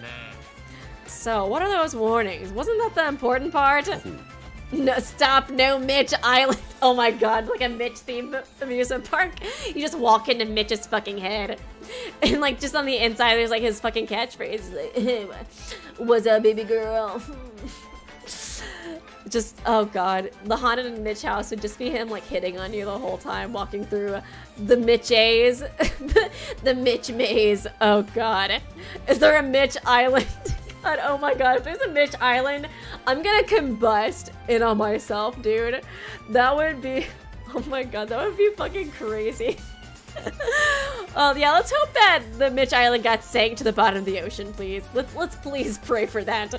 So, what are those warnings? Wasn't that the important part? No, stop, no Mitch Island. (laughs) Oh my god, like a Mitch themed amusement park. You just walk into Mitch's fucking head. (laughs) And like just on the inside, there's like his fucking catchphrase. (laughs) Like, What's up, baby girl? Just, oh god. The haunted and Mitch house would just be him like hitting on you the whole time, walking through the Mitch A's. (laughs) the Mitch maze. Oh god. Is there a Mitch Island? (laughs) god, oh my god, if there's a Mitch Island, I'm gonna combust in on myself, dude. That would be, (laughs) oh my god, that would be fucking crazy. well, yeah, let's hope that the Mitch Island got sank to the bottom of the ocean, please. Let's, let's please pray for that.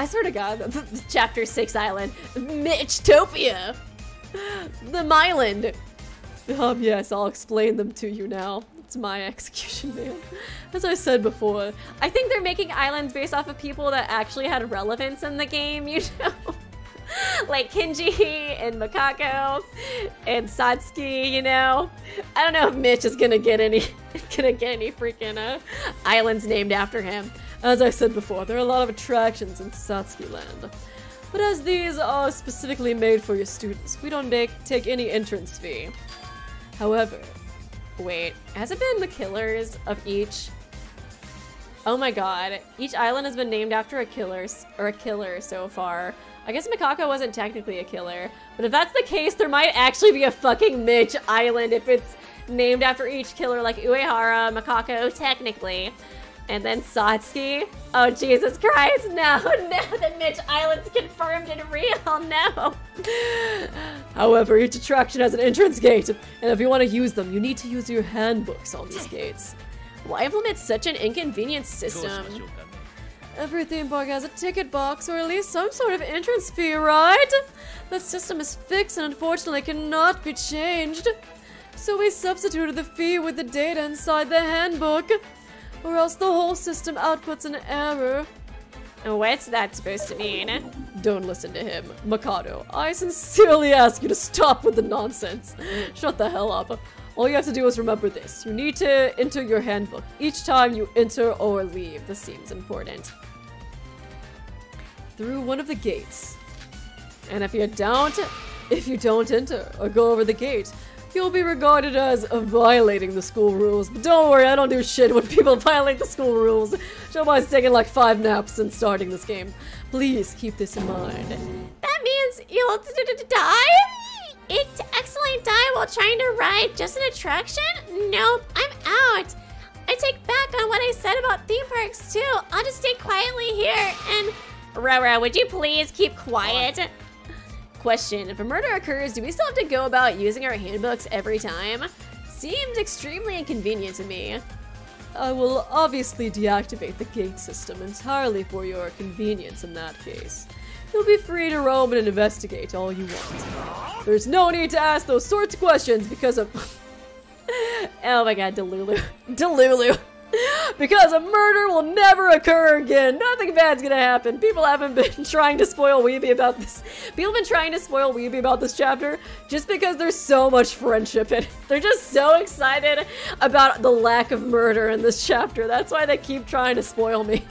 I swear to god, (laughs) chapter 6 island, Mitchtopia! The Myland! Um, yes, I'll explain them to you now. It's my (laughs) execution man. As I said before, I think they're making islands based off of people that actually had relevance in the game, (laughs) you know? like Kinji and Makako and Satsuki, you know. I don't know if Mitch is gonna get any gonna get any freaking uh, islands named after him. As I said before, there are a lot of attractions in Satsuki Land. But as these are specifically made for your students, we don't make take any entrance fee. However, wait, has it been the killers of each? Oh my god, each island has been named after a killer or a killer so far. I guess Makako wasn't technically a killer, but if that's the case, there might actually be a fucking Mitch Island if it's named after each killer, like Uehara, Makako, technically. And then Satsuki. Oh, Jesus Christ, no, (laughs) no, the Mitch Island's confirmed and real, no. However, each attraction has an entrance gate, and if you want to use them, you need to use your handbooks on these gates. Why implement such an inconvenient system? Every theme park has a ticket box or at least some sort of entrance fee, right? The system is fixed and unfortunately cannot be changed. So we substituted the fee with the data inside the handbook, or else the whole system outputs an error. And what's that supposed to mean? Don't listen to him. Mikado, I sincerely ask you to stop with the nonsense. Shut the hell up. All you have to do is remember this. You need to enter your handbook each time you enter or leave. This seems important. Through one of the gates. And if you don't, if you don't enter or go over the gate, you'll be regarded as violating the school rules. But don't worry, I don't do shit when people (laughs) violate the school rules. Shobai's taking like five naps since starting this game. Please keep this in mind. That means you'll die? It's excellent die while trying to ride just an attraction? Nope, I'm out. I take back on what I said about theme parks too. I'll just stay quietly here and... Rora, would you please keep quiet? Question, if a murder occurs, do we still have to go about using our handbooks every time? Seems extremely inconvenient to me. I will obviously deactivate the gate system entirely for your convenience in that case. You'll be free to roam and investigate all you want. There's no need to ask those sorts of questions because of... (laughs) oh my god, Delulu. (laughs) Delulu. (laughs) because a murder will never occur again. Nothing bad's gonna happen. People haven't been (laughs) trying to spoil Weeby about this. People have been trying to spoil Weeby about this chapter just because there's so much friendship in it. (laughs) They're just so excited about the lack of murder in this chapter. That's why they keep trying to spoil me.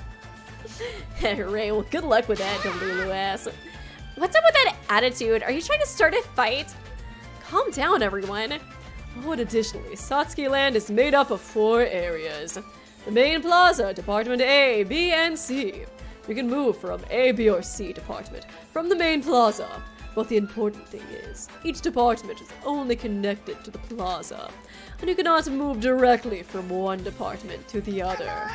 Rei, well, good luck with that, Delulu ass. What's up with that attitude? Are you trying to start a fight? Calm down, everyone. Oh, additionally, Satsuki Land is made up of four areas. The main plaza, Department A, B, and C. You can move from A, B, or C department from the main plaza. But the important thing is, each department is only connected to the plaza, and you cannot move directly from one department to the other.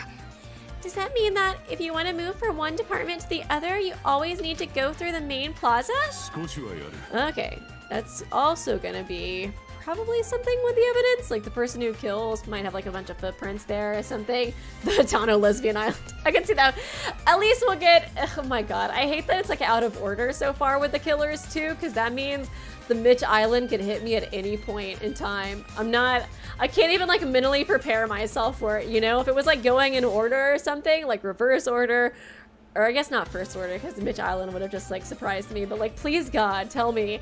Does that mean that if you want to move from one department to the other, you always need to go through the main plaza? Okay, that's also gonna be probably something with the evidence. Like the person who kills might have like a bunch of footprints there or something. (laughs) The Tano lesbian island. (laughs) I can see that. At least we'll get, oh my god. I hate that it's like out of order so far with the killers too, because that means the Mitch Island could hit me at any point in time. I'm not, I can't even like mentally prepare myself for it, you know? If it was like going in order or something, like reverse order, or I guess not first order because Mitch Island would have just like surprised me, but like please God, tell me.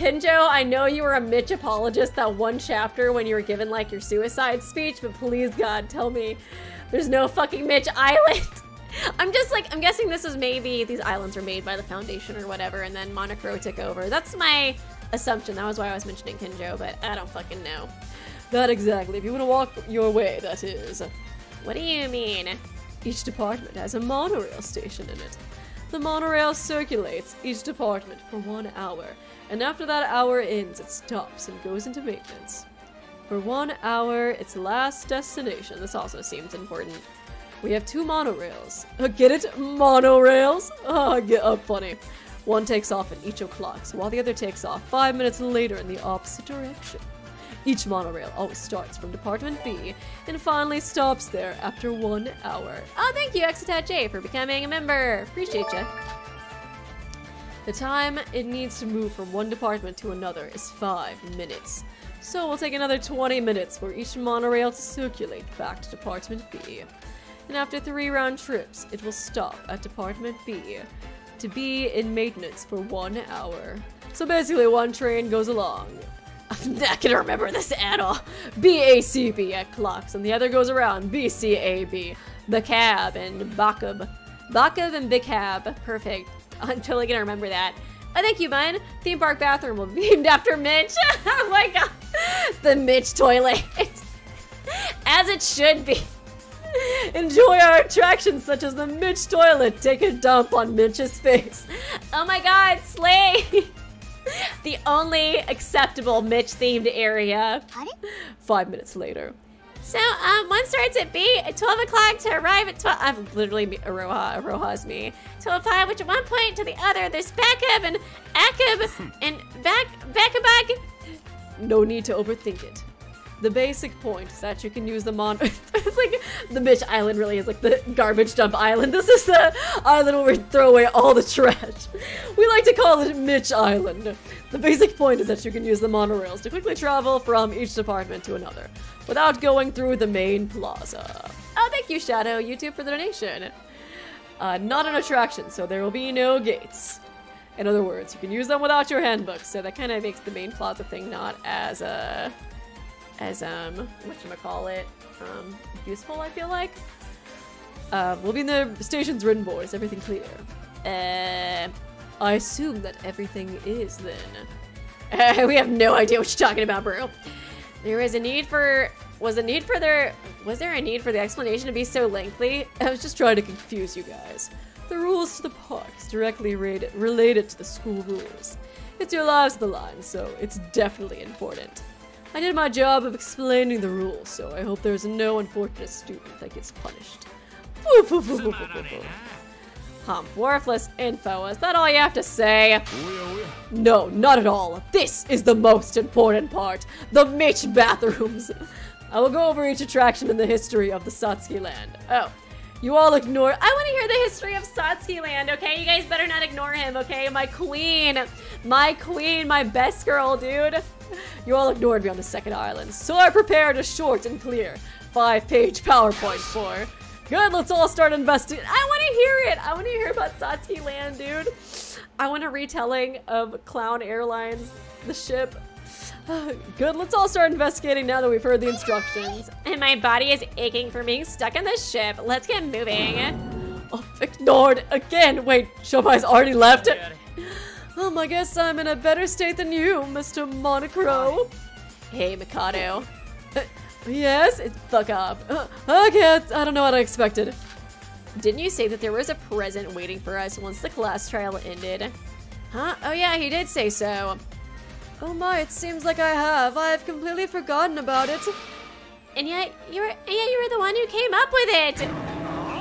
Kinjo, I know you were a Mitch apologist that one chapter when you were given like your suicide speech, but please God, tell me there's no fucking Mitch Island. (laughs) I'm just like, I'm guessing this is maybe these islands were made by the Foundation or whatever, and then Monocro took over. That's my assumption. That was why I was mentioning Kinjo, but I don't fucking know. Not exactly. If you want to walk your way, that is. What do you mean? Each department has a monorail station in it. The monorail circulates each department for one hour, and after that hour ends, it stops and goes into maintenance. For one hour, its last destination. This also seems important. We have two monorails. Uh, (laughs) get it? Monorails? Oh, (laughs) get up, funny. One takes off at each o'clock, so while the other takes off five minutes later in the opposite direction. Each monorail always starts from Department B and finally stops there after one hour. Oh, thank you, Exetat J, for becoming a member. Appreciate you. The time it needs to move from one department to another is five minutes. So we'll take another 20 minutes for each monorail to circulate back to Department B and after three round trips, it will stop at Department B. to be in maintenance for one hour. So basically, one train goes along. I'm not gonna remember this at all. BACB at clocks, and the other goes around BCAB. The cab and Bakub. Bakub and Bicab. Perfect. (laughs) I'm totally gonna remember that. Oh, thank you, man. Theme park bathroom will be (laughs) named after Mitch. (laughs) oh my god. The Mitch toilet. As it should be. Enjoy our attractions such as the Mitch toilet. Take a dump on Mitch's face. Oh my god, Slay! the only acceptable Mitch themed area. Five minutes later. So, um, one starts at B at 12 o'clock to arrive at 12. I'm literally Aroha. Aroha's me. 12 5, which at one point to the other, there's backup and Akab and back, back, No need to overthink it. The basic point is that you can use the mon. (laughs) it's like the Mitch Island really is like the garbage dump island. This is the island where we throw away all the trash. We like to call it Mitch Island. The basic point is that you can use the monorails to quickly travel from each department to another without going through the main plaza. Oh, thank you, Shadow YouTube, for the donation. Uh, not an attraction, so there will be no gates. In other words, you can use them without your handbook, so that kind of makes the main plaza thing not as, uh, as, um, whatchamacallit, um, useful, I feel like. Uh, we'll be in the station's written board. Is everything clear? Uh, I assume that everything is then. (laughs) we have no idea what you're talking about, bro. There is a need for was a need for there was there a need for the explanation to be so lengthy? I was just trying to confuse you guys. The rules to the parks directly related to the school rules. It's your lives the line, so it's definitely important. I did my job of explaining the rules, so I hope there's no unfortunate student that gets punished. Hump, worthless info. Is that all you have to say? No, not at all. This is the most important part. The Mitch bathrooms. I will go over each attraction in the history of the Satsuki land. Oh, you all ignore- I want to hear the history of Satsuki land, okay? You guys better not ignore him, okay? My queen. My queen, my best girl, dude. You all ignored me on the second island, so I prepared a short and clear five-page PowerPoint for Good, let's all start investing. I want to hear it. I want to hear about Satsuki Land, dude. I want a retelling of Clown Airlines, the ship. (sighs) Good, let's all start investigating now that we've heard the instructions. And my body is aching from being stuck in the ship. Let's get moving. Oh, ignored again. Wait, Shobai's already left. Um, I guess I'm in a better state than you, Mr. Monocro. Hey, Mikado. (laughs) Yes, it's fuck up. (laughs) Uh, okay, I don't know what I expected. Didn't you say that there was a present waiting for us once the class trial ended? Huh? Oh yeah, he did say so. Oh my, it seems like I have. I have completely forgotten about it. And yet, you were, and yet you were the one who came up with it.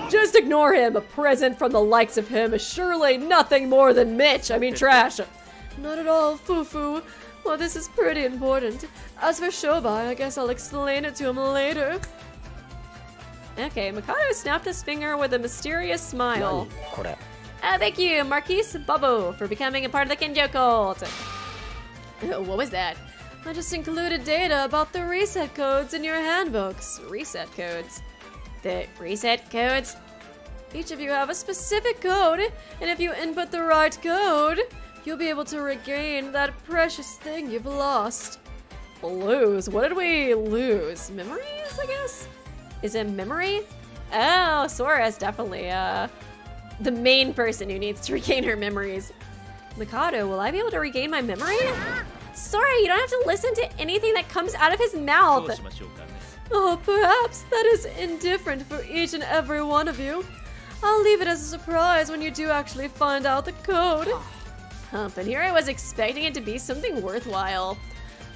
Just ignore him. A present from the likes of him is surely nothing more than Mitch. I mean, trash. (laughs) Not at all, Fufu. Well, this is pretty important. As for Shobai, I guess I'll explain it to him later. Okay, Mikado snapped his finger with a mysterious smile. Uh, thank you, Marquise Bubbo, for becoming a part of the Kinjo cult. what was that? I just included data about the reset codes in your handbooks. Reset codes? The reset codes? Each of you have a specific code, and if you input the right code, you'll be able to regain that precious thing you've lost. Lose? What did we lose? Memories, I guess? Is it memory? Oh, Sora is definitely uh, the main person who needs to (laughs) regain her memories. Mikado, will I be able to regain my memory? Sorry, you don't have to listen to anything that comes out of his mouth. Oh, perhaps that is indifferent for each and every one of you. I'll leave it as a surprise when you do actually find out the code. (sighs) Hump, and here I was expecting it to be something worthwhile.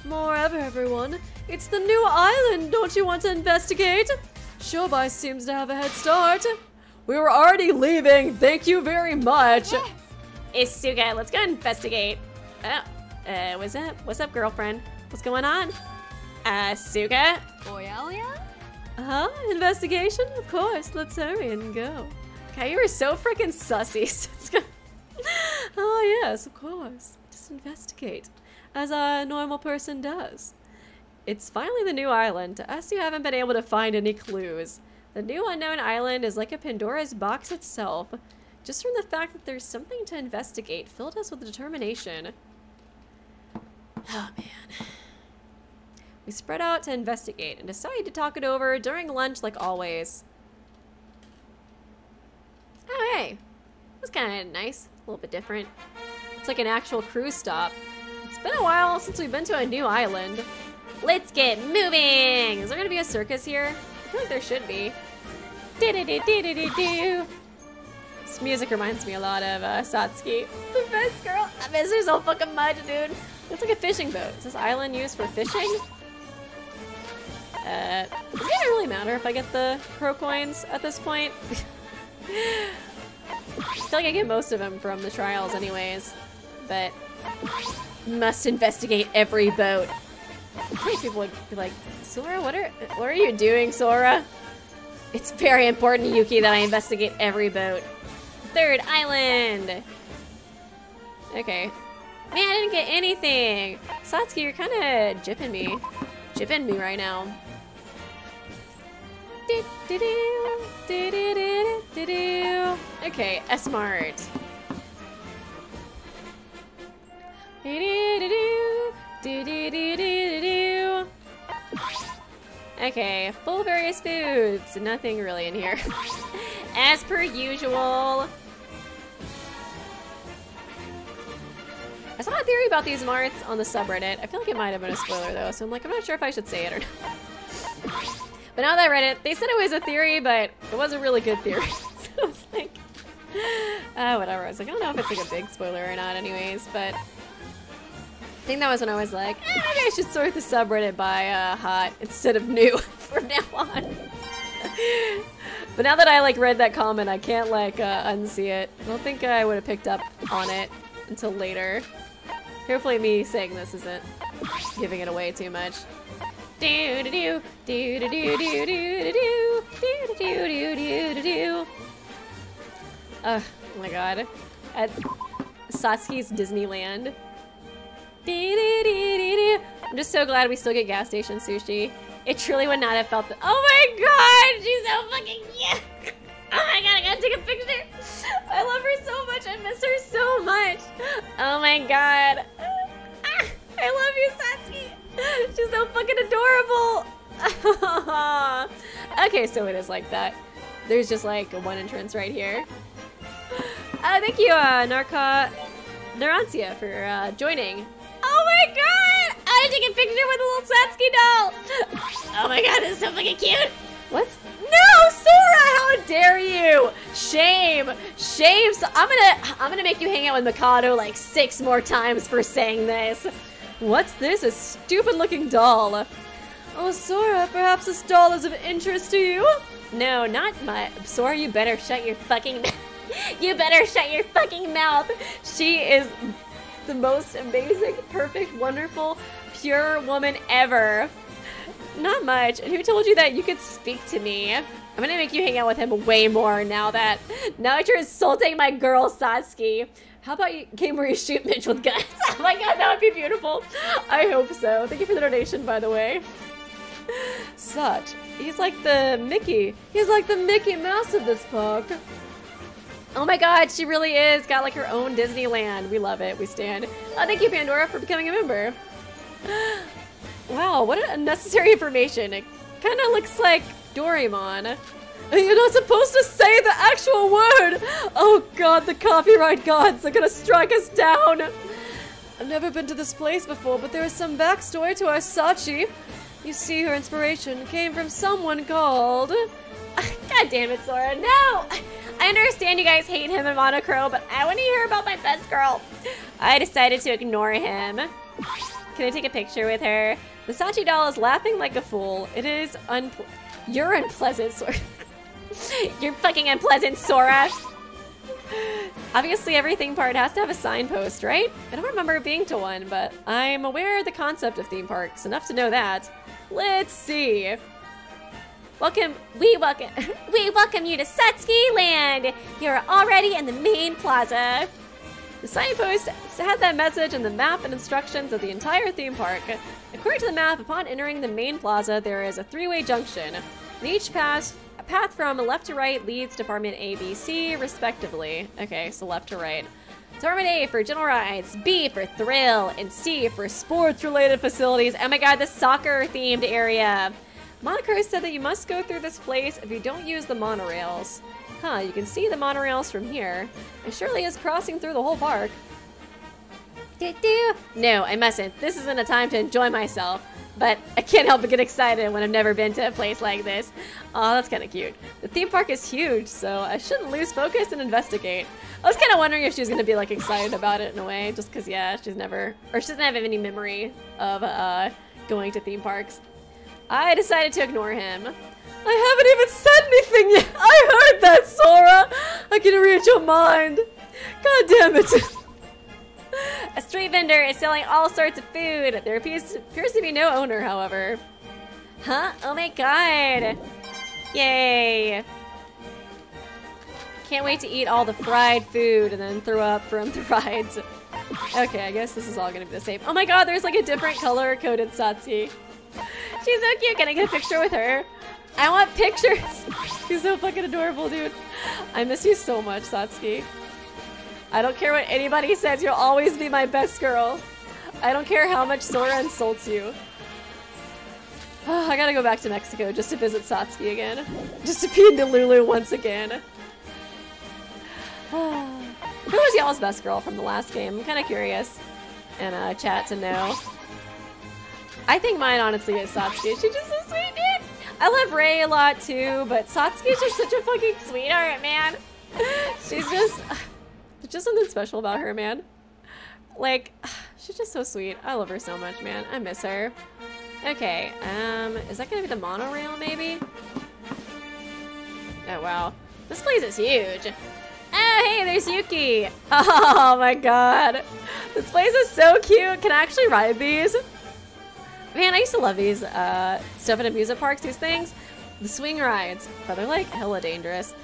Moreover, everyone, it's the new island. Don't you want to investigate? Shobai seems to have a head start. We were already leaving. Thank you very much. Isuga, let's go investigate. Oh, uh, what's up? What's up, girlfriend? What's going on? Uh, Suga? Oyalia? Uh-huh, investigation? Of course, let's hurry and go. Okay, you were so freaking sussy. (laughs) oh, yes, of course. Just investigate, as a normal person does. It's finally the new island. To us, you haven't been able to find any clues. The new unknown island is like a Pandora's box itself. just from the fact that there's something to investigate filled us with determination. Oh man. We spread out to investigate and decided to talk it over during lunch like always. Oh hey, that's kind of nice. A little bit different. It's like an actual cruise stop. It's been a while since we've been to a new island. Let's get moving! Is there gonna be a circus here? I feel like there should be. Do do do do do do. This music reminds me a lot of uh, Satsuki. The best girl. I miss her so fucking much, dude. It's like a fishing boat. Is this island used for fishing? Uh, doesn't really matter if I get the pro coins at this point? (laughs) I feel like I get most of them from the trials anyways, but must investigate every boat. People would be like, Sora, what are what are you doing, Sora? It's very important Yuki that I investigate every boat. Third island! Okay. Man, I didn't get anything! Satsuki, you're kinda jipping me. Jipping me right now. Okay, S-Mart. Okay, full various foods. Nothing really in here. As per usual. I saw a theory about these marts on the subreddit. I feel like it might have been a spoiler though, so I'm like, I'm not sure if I should say it or not. But now that I read it, they said it was a theory, but it was a really good theory. (laughs) so I was like, uh, whatever. I was like, I don't know if it's like a big spoiler or not anyways, but I think that was when I was like, eh, maybe I should sort the subreddit by uh, hot instead of new (laughs) from now on. (laughs) but now that I like read that comment, I can't like uh, unsee it. I don't think I would have picked up on it until later. Hopefully me saying this isn't giving it away too much. Do do do do do do do do do do do do do do do. Oh my god. At Satsuki's Disneyland. I'm just so glad we still get gas station sushi. It truly would not have felt the- Oh my god! She's so fucking cute! Oh my god, I gotta take a picture! I love her so much, I miss her so much! Oh my god. Ah, I love you, Satsuki! (laughs) She's so fucking adorable! (laughs) okay, so it is like that. There's just like one entrance right here. Uh, thank you, uh, Narca... Narancia for uh, joining. Oh my god! I take a picture with a little Satsuki doll! (laughs) Oh my god, this is so fucking cute! What? No, Sora! How dare you! Shame! Shame! So I'm gonna I'm gonna make you hang out with Mikado like six more times for saying this. What's this? A stupid looking doll. Oh, Sora, perhaps this doll is of interest to you? No, not my Sora, you better shut your fucking (laughs) You better shut your fucking mouth. She is the most amazing, perfect, wonderful, pure woman ever. Not much. And who told you that you could speak to me? I'm gonna make you hang out with him way more now that now that you're insulting my girl Satsuki. How about you game where you shoot Mitch with guns? (laughs) oh my god, that would be beautiful. I hope so. Thank you for the donation, by the way. Such. He's like the Mickey. He's like the Mickey Mouse of this park. Oh my god, she really is. Got like her own Disneyland. We love it. We stand. Oh, thank you, Pandora, for becoming a member. (gasps) wow, what unnecessary (laughs) information. It kind of looks like Doraemon. You're not supposed to say the actual word! Oh god, the copyright gods are gonna strike us down! I've never been to this place before, but there is some backstory to our Sachi. You see, her inspiration came from someone called... God damn it, Sora, no! I understand you guys hate him and Monochrome, but I want to hear about my best girl. I decided to ignore him. Can I take a picture with her? The Sachi doll is laughing like a fool. It is unple- You're unpleasant, Sora. (laughs) You're fucking unpleasant, Sora. Obviously, everything part has to have a signpost, right? I don't remember being to one, but I'm aware of the concept of theme parks, enough to know that. Let's see. Welcome, we welcome, (laughs) we welcome you to Satsuki Land. You're already in the main plaza. The signpost had that message and the map and instructions of the entire theme park. According to the map, upon entering the main plaza, there is a three-way junction. And each pass Path from left to right leads to Department A, B, C, respectively. Okay, so left to right. Department A for general rides, B for thrill, and C for sports-related facilities. Oh my god, the soccer-themed area. Monaco said that you must go through this place if you don't use the monorails. Huh, you can see the monorails from here. It surely is crossing through the whole park. No, I mustn't. This isn't a time to enjoy myself. But I can't help but get excited when I've never been to a place like this. Oh, that's kind of cute. The theme park is huge, so I shouldn't lose focus and investigate. I was kind of wondering if she was going to be like excited about it in a way, just because, yeah, she's never, or she doesn't have any memory of uh, going to theme parks. I decided to ignore him. I haven't even said anything yet. (laughs) I heard that, Sora. I can read your mind. God damn it. (laughs) (laughs) A street vendor is selling all sorts of food. There appears, appears to be no owner, however. Huh? Oh my god. Yay. Can't wait to eat all the fried food and then throw up from (laughs) the rides. Okay, I guess this is all gonna be the same. Oh my god, there's like a different color coded Satsuki. (laughs) She's so cute. Can I get a picture with her? I want pictures. She's so fucking adorable, dude. I miss you so much, Satsuki. I don't care what anybody says, you'll always be my best girl. I don't care how much Sora insults you. (sighs) I gotta go back to Mexico just to visit Satsuki again. Just to be in Lulu once again. (sighs) Who was y'all's best girl from the last game? I'm kind of curious. And uh, chat to know. I think mine honestly is Satsuki. She's just so sweet, dude. I love Ray a lot too, but Satsuki's just such a fucking sweetheart, man. (laughs) She's just... (sighs) There's just something special about her, man. Like, (sighs) she's just so sweet. I love her so much, man. I miss her. Okay, um, is that gonna be the monorail, maybe? Oh, wow. This place is huge. Oh, hey, there's Yuki. (laughs) Oh my god. This place is so cute. Can I actually ride these? Man, I used to love these uh, stuff at amusement parks, these things. The swing rides, but they're like hella dangerous.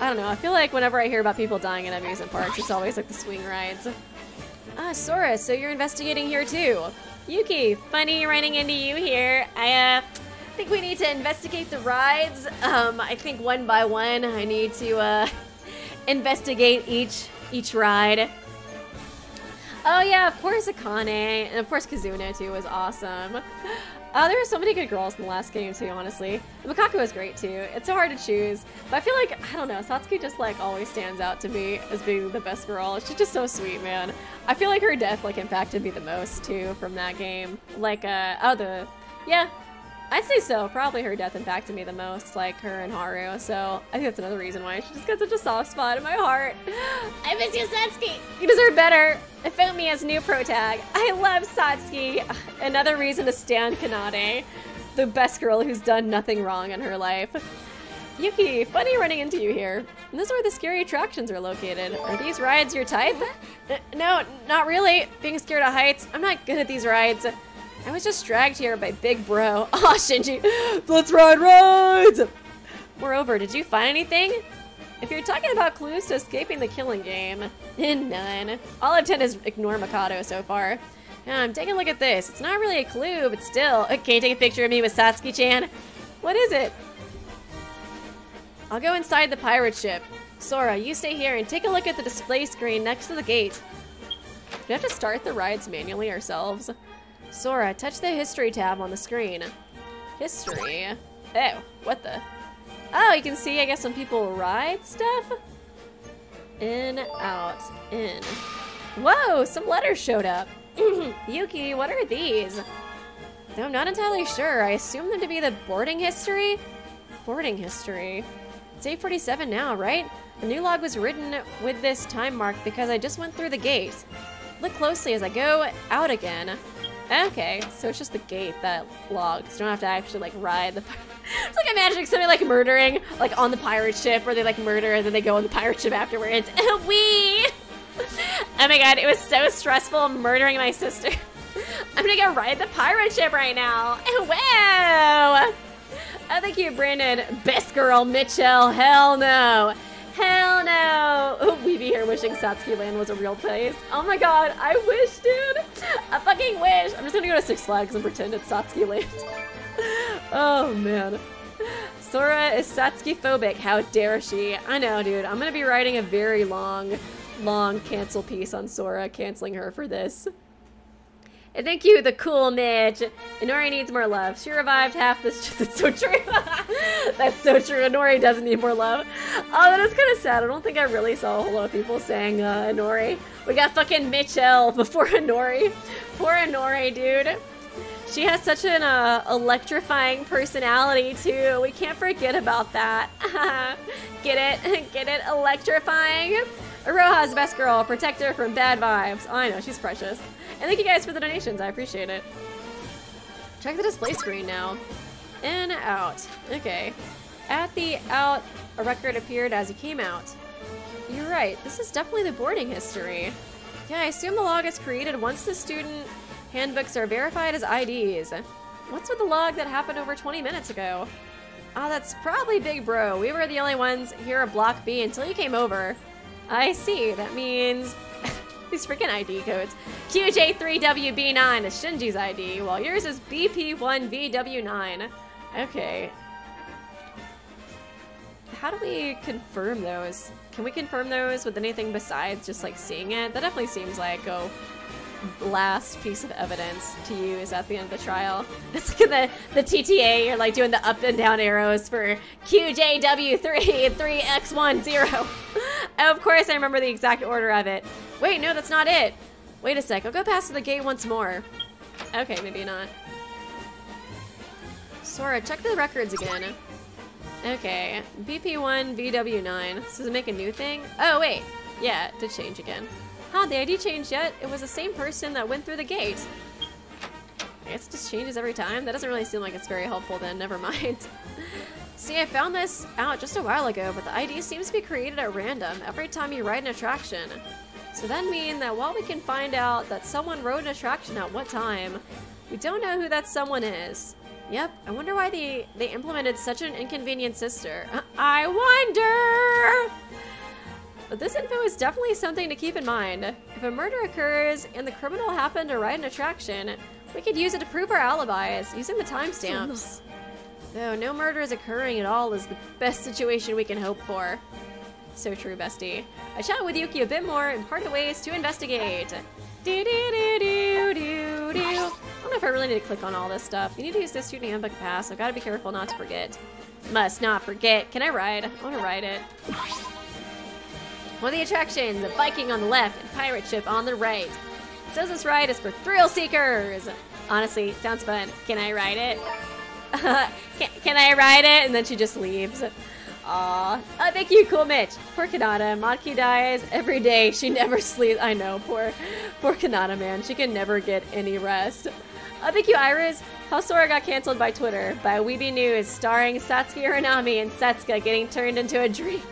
I don't know, I feel like whenever I hear about people dying in amusement parks, it's always like the swing rides. Ah, Sora, so you're investigating here too. Yuki, funny running into you here. I uh, think we need to investigate the rides. Um, I think one by one I need to uh, (laughs) investigate each each ride. Oh yeah, of course Akane, and of course Kazuna too was awesome. Uh, there were so many good girls in the last game too, honestly. Makaku was great too. It's so hard to choose, but I feel like I don't know. Satsuki just like always stands out to me as being the best girl. She's just so sweet, man. I feel like her death like impacted me the most too from that game. Like uh oh the yeah, I'd say so. Probably her death impacted me the most, like her and Haru. So I think that's another reason why she just got such a soft spot in my heart. (gasps) I miss you, Satsuki. You deserve better. It found me as new pro tag. I love Satsuki. (sighs) Another reason to stand Kanade, the best girl who's done nothing wrong in her life. Yuki, funny running into you here. And this is where the scary attractions are located. Are these rides your type? Uh, no, not really. Being scared of heights, I'm not good at these rides. I was just dragged here by Big Bro. (laughs) Oh, Shinji, let's ride rides! Moreover, did you find anything? If you're talking about clues to escaping the killing game, none. All I've done is ignore Mikado so far. Yeah, I'm taking a look at this. It's not really a clue, but still. (laughs) Uh, can you take a picture of me with Satsuki-chan? What is it? I'll go inside the pirate ship. Sora, you stay here and take a look at the display screen next to the gate. Do we have to start the rides manually ourselves? Sora, touch the history tab on the screen. History? Oh, what the? Oh, you can see, I guess, when people ride stuff? In, out, in. Whoa, some letters showed up. (clears throat) Yuki, what are these? Though I'm not entirely sure. I assume them to be the boarding history? Boarding history. It's 847 now, right? The new log was written with this time mark because I just went through the gate. Look closely as I go out again. Okay, so it's just the gate that logs. You don't have to actually like ride the. (laughs) it's like imagining somebody like murdering like on the pirate ship, where they like murder and then they go on the pirate ship afterwards. (laughs) we. (laughs) oh my god, it was so stressful murdering my sister. I'm gonna go ride the pirate ship right now. Wow! Oh, thank you, Brandon. Best girl, Mitchell. Hell no. No! Oh, (laughs) Weeby here wishing Satsuki Land was a real place. Oh my god, I wish, dude! I fucking wish! I'm just gonna go to Six Flags and pretend it's Satsuki Land. (laughs) oh man. Sora is Satsuki phobic. How dare she? I know, dude. I'm gonna be writing a very long, long cancel piece on Sora, canceling her for this. And thank you, the cool Mitch. Inori needs more love. She revived half this. (laughs) That's so true. (laughs) That's so true. Inori doesn't need more love. Oh, that is kind of sad. I don't think I really saw a whole lot of people saying uh, Inori. We got fucking Mitchell (laughs) before Inori. Poor Inori, dude. She has such an uh, electrifying personality too. We can't forget about that. Get it? Get it? Electrifying. Aroha's best girl. Protect her from bad vibes. Oh, I know, she's precious. And thank you guys for the donations. I appreciate it. Check the display screen now. In, out. Okay. At the out, a record appeared as he came out. You're right. This is definitely the boarding history. Yeah, I assume the log is created once the student Handbooks are verified as IDs. What's with the log that happened over 20 minutes ago? Ah, oh, that's probably Big Bro. We were the only ones here at Block B until you came over. I see. That means... these freaking ID codes. QJ3WB9 is Shinji's ID, while yours is BP1VW9. Okay. How do we confirm those? Can we confirm those with anything besides just like seeing it? That definitely seems like, oh, last piece of evidence to use at the end of the trial. (laughs) It's like the, the TTA, you're like doing the up and down arrows for QJW3 3X10. (laughs) of course I remember the exact order of it. Wait, no, that's not it. Wait a sec, I'll go past the gate once more. Okay, maybe not. Sora, check the records again. Okay, BP1, VW9. So does it make a new thing? Oh, wait. Yeah, it did change again. Huh, the ID changed yet? It was the same person that went through the gate. I guess it just changes every time? That doesn't really seem like it's very helpful then, never mind. (laughs) See, I found this out just a while ago, but the ID seems to be created at random every time you ride an attraction. So that means that while we can find out that someone rode an attraction at what time, we don't know who that someone is. Yep, I wonder why they, they implemented such an inconvenient sister. (laughs) I wonder! But this info is definitely something to keep in mind. If a murder occurs and the criminal happened to ride an attraction, we could use it to prove our alibis using the timestamps. (laughs) Though no murder is occurring at all is the best situation we can hope for. So true, bestie. I chat with Yuki a bit more and parted ways to investigate. Do do do do do do. I don't know if I really need to click on all this stuff. You need to use this student handbook pass. I've got to be careful not to forget. Must not forget. Can I ride? I want to ride it. One of the attractions, a Viking on the left and pirate ship on the right. It says this ride is for thrill seekers. Honestly, sounds fun. Can I ride it? (laughs) can, can I ride it? And then she just leaves. Aw. Oh, thank you, cool Mitch. Poor Kanata. Modki dies every day. She (laughs) never sleeps. I know, poor, poor Kanata, man. She can never get any rest. Oh, thank you, Iris. How Sora got canceled by Twitter by Weeby Newz, starring Satsuki Uranami and Setsuka getting turned into a drink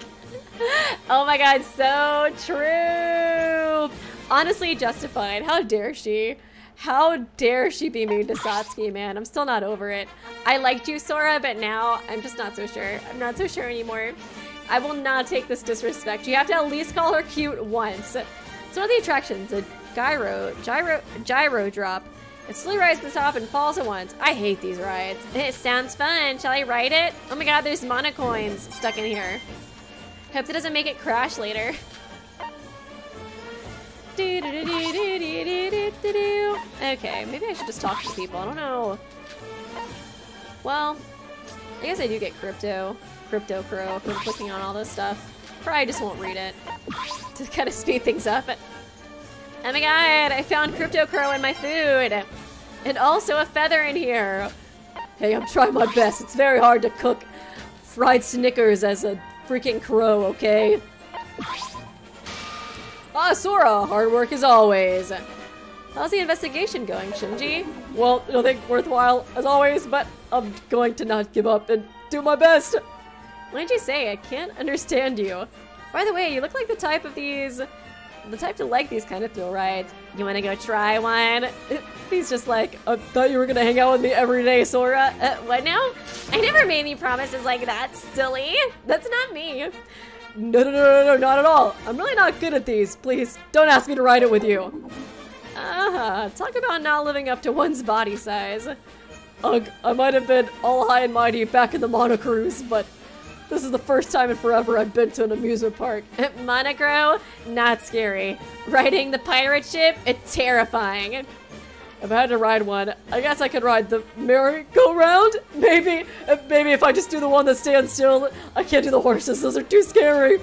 (laughs) oh my god, so true. Honestly justified. How dare she? How dare she be mean to Satsuki, man? I'm still not over it. I liked you, Sora, but now I'm just not so sure. I'm not so sure anymore. I will not take this disrespect. You have to at least call her cute once. It's one of the attractions, a gyro, gyro, gyro drop. It slowly rises to the top and falls at once. I hate these rides. It sounds fun. Shall I ride it? Oh my god, there's mana coins stuck in here. Hope it doesn't make it crash later. Okay, maybe I should just talk to people. I don't know. Well, I guess I do get crypto. Crypto Crow for clicking on all this stuff. Probably just won't read it. (laughs) To kind of speed things up. Oh my god, I found Crypto Crow in my food! And also a feather in here! Hey, I'm trying my best. It's very hard to cook fried Snickers as a freaking crow, okay? Ah, Sora! Hard work as always. How's the investigation going, Shinji? Well, nothing worthwhile as always, but I'm going to not give up and do my best. What did you say? I can't understand you. By the way, you look like the type of these the type to like these kind of thrill rides. You want to go try one? (laughs) He's just like, I thought you were to hang out with me every day, Sora. Uh, what now? I never made any promises like that, silly. That's not me. No, no, no, no, no, not at all. I'm really not good at these. Please, don't ask me to ride it with you. Uh, talk about not living up to one's body size. Ugh, I might have been all high and mighty back in the monocruise, but this is the first time in forever I've been to an amusement park. (laughs) Monocro, not scary. Riding the pirate ship, it's terrifying. If I had to ride one, I guess I could ride the merry-go-round. Maybe, eh, maybe if I just do the one that stands still. I can't do the horses; those are too scary.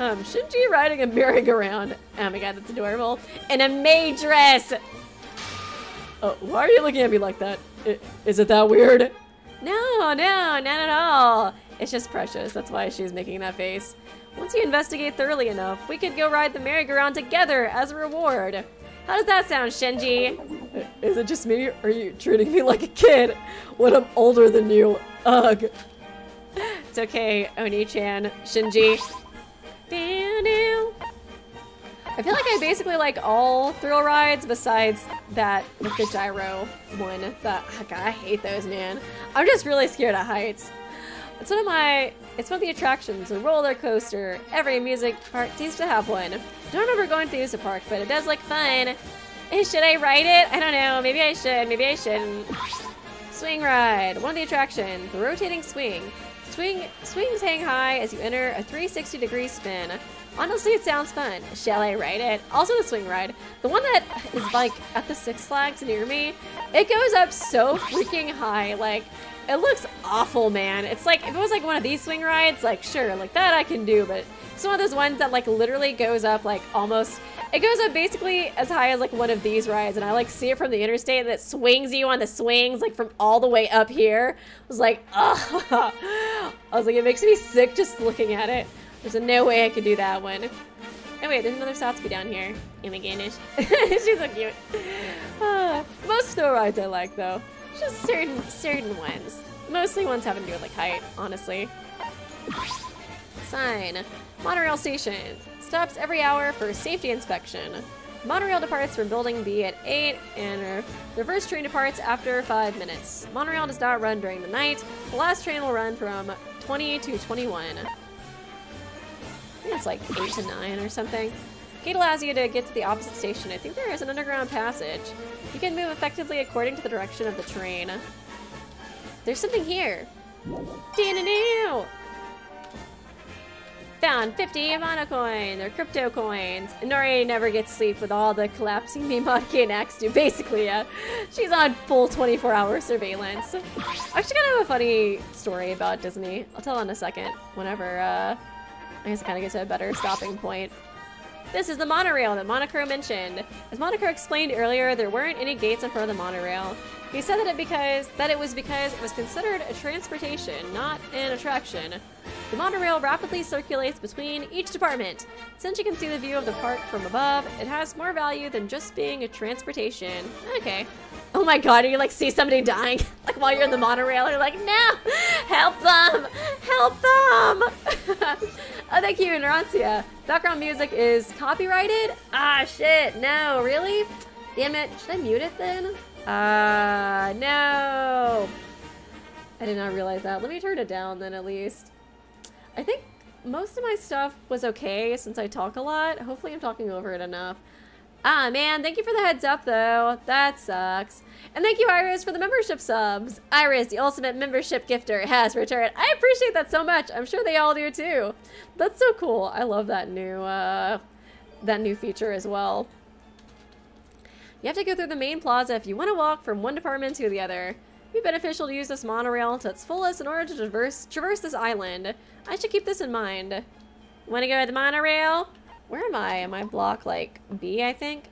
Um, Shinji riding a merry-go-round. Oh my god, that's adorable. In a maid dress. Oh, uh, why are you looking at me like that? Is it that weird? No, no, not at all. It's just precious. That's why she's making that face. Once you investigate thoroughly enough, we could go ride the merry-go-round together as a reward. How does that sound, Shinji? Is it just me, or are you treating me like a kid when I'm older than you? Ugh. It's okay, Onii-chan. Shinji. I feel like I basically like all thrill rides besides that with the gyro one. That oh God, I hate those, man. I'm just really scared of heights. It's one of my, it's one of the attractions, a roller coaster. Every music park seems to have one. I don't remember going to the amusement park, but it does look fun. (laughs) Should I ride it? I don't know. Maybe I should. Maybe I shouldn't. Swing ride. One of the attractions. The rotating swing. Swing swings hang high as you enter a 360 degree spin. Honestly, it sounds fun. Shall I ride it? Also the swing ride. The one that is like at the Six Flags near me, it goes up so freaking high. Like, it looks awful, man. It's like, if it was like one of these swing rides, like sure, like that I can do, but it's one of those ones that like literally goes up like almost, it goes up basically as high as like one of these rides and I like see it from the interstate that swings you on the swings like from all the way up here. I was like, (laughs) ugh. I was like, it makes me sick just looking at it. There's no way I could do that one. Oh wait, there's another Satsuki down here. Goodness. (laughs) She's so cute. Uh, most thrill rides I like though. Just certain certain ones. Mostly ones having to do with like height, honestly. Sign. Monorail station. Stops every hour for safety inspection. Monorail departs from building B at 8 and reverse train departs after 5 minutes. Monorail does not run during the night. The last train will run from 20 to 21. I think it's like 8 to 9 or something. Gate allows you to get to the opposite station. I think there is an underground passage. You can move effectively according to the direction of the train. There's something here. Dee-na-doo! Found 50 mono coin. They're crypto coins. Nori never gets sleep with all the collapsing Mimaki and Axe do. Basically, yeah. She's on full 24 hour surveillance. I actually of have a funny story about Disney. I'll tell in a second. Whenever, uh, I guess it kind of get to a better stopping point. This is the monorail that Monokuro mentioned. As Monokuro explained earlier, there weren't any gates in front of the monorail. He said that it because that it was because it was considered a transportation, not an attraction. The monorail rapidly circulates between each department. Since you can see the view of the park from above, it has more value than just being a transportation. Okay. Oh my god, you like see somebody dying (laughs) like while you're in the monorail, you're like, no! Help them! Help them! (laughs) oh, thank you, Narancia. Background music is copyrighted? Ah, shit, no, really? Damn it, should I mute it then? Uh, no. I did not realize that. Let me turn it down then at least. I think most of my stuff was okay since I talk a lot. Hopefully I'm talking over it enough. Ah, man, thank you for the heads up, though. That sucks. And thank you, Iris, for the membership subs. Iris, the ultimate membership gifter, has returned. I appreciate that so much. I'm sure they all do, too. That's so cool. I love that new, uh, that new feature as well. You have to go through the main plaza if you want to walk from one department to the other. It'd be beneficial to use this monorail to its fullest in order to traverse, traverse this island. I should keep this in mind. Want to go to the monorail? Where am I? Am I block like B, I think?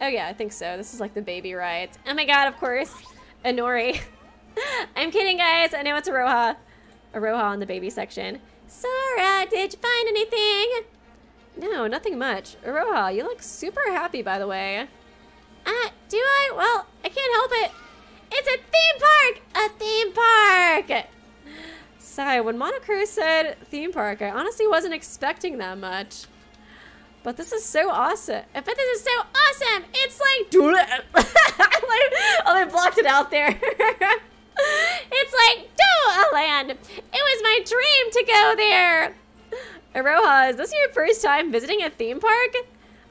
Oh yeah, I think so. This is like the baby rides. Oh my god, of course. Inori. (laughs) I'm kidding, guys. I know it's Aroha. Aroha on the baby section. Sora, did you find anything? No, nothing much. Aroha, you look super happy, by the way. Uh, do I? Well, I can't help it. It's a theme park! A theme park! Sigh, when Monokuro said theme park, I honestly wasn't expecting that much. But this is so awesome. But this is so awesome! It's like... Do. Oh, they blocked it out there. (laughs) it's like Dua Land! It was my dream to go there! Aroha, is this your first time visiting a theme park?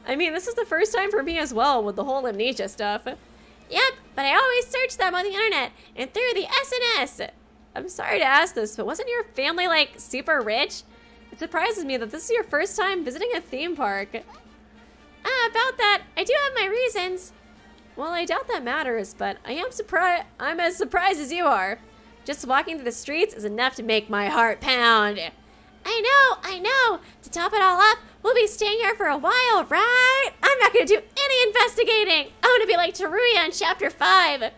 I mean, this is the first time for me as well with the whole amnesia stuff. Yep, but I always search them on the internet and through the SNS. I'm sorry to ask this, but wasn't your family like super rich? It surprises me that this is your first time visiting a theme park. Ah, about that, I do have my reasons. Well, I doubt that matters, but I am surprised. I'm as surprised as you are. Just walking through the streets is enough to make my heart pound. I know, I know. To top it all up, we'll be staying here for a while, right? I'm not gonna do any investigating. I'm gonna be like Teruya in chapter 5.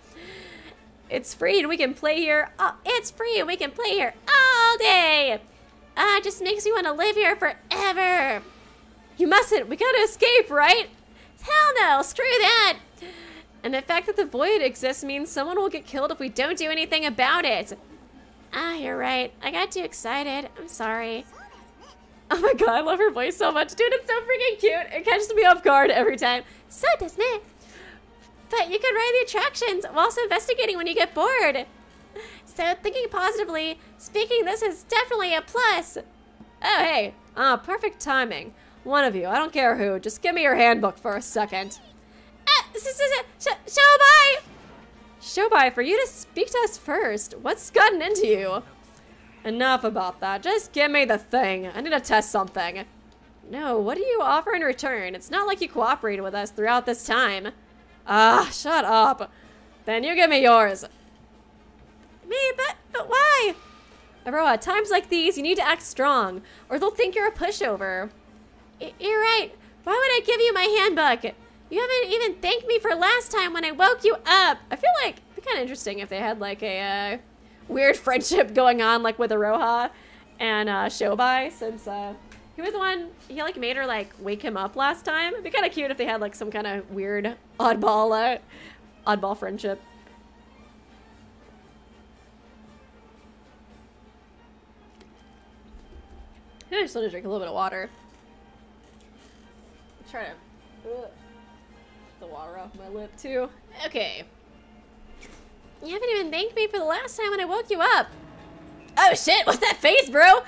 It's free and we can play here. Oh, it's free and we can play here all day. Ah, uh, just makes me want to live here forever. You mustn't. We gotta escape, right? Hell no. Screw that. And the fact that the void exists means someone will get killed if we don't do anything about it. Ah, you're right. I got too excited. I'm sorry. Oh my god, I love her voice so much. Dude, it's so freaking cute. It catches me off guard every time. So doesn't it? But you could ride the attractions whilst investigating when you get bored. So thinking positively, speaking this is definitely a plus. Oh, hey. Ah, perfect timing. One of you, I don't care who, just give me your handbook for a second. Ah, this is sh Shobai! Shobai, for you to speak to us first, what's gotten into you? Enough about that, just give me the thing. I need to test something. No, what do you offer in return? It's not like you cooperated with us throughout this time. Ah, shut up. Then you give me yours. Me? But, but why? Aroa, times like these, you need to act strong, or they'll think you're a pushover. You're right. Why would I give you my handbook? You haven't even thanked me for last time when I woke you up. I feel like it'd be kind of interesting if they had like a uh, weird (laughs) friendship going on, like with Iroha and uh, Shobai, since uh, he was the one, he like made her like wake him up last time. It'd be kind of cute if they had like some kind of weird oddball, uh, oddball friendship. I just want to drink a little bit of water. Try to ugh, water off my lip too. Okay. You haven't even thanked me for the last time when I woke you up. Oh shit, what's that face, bro?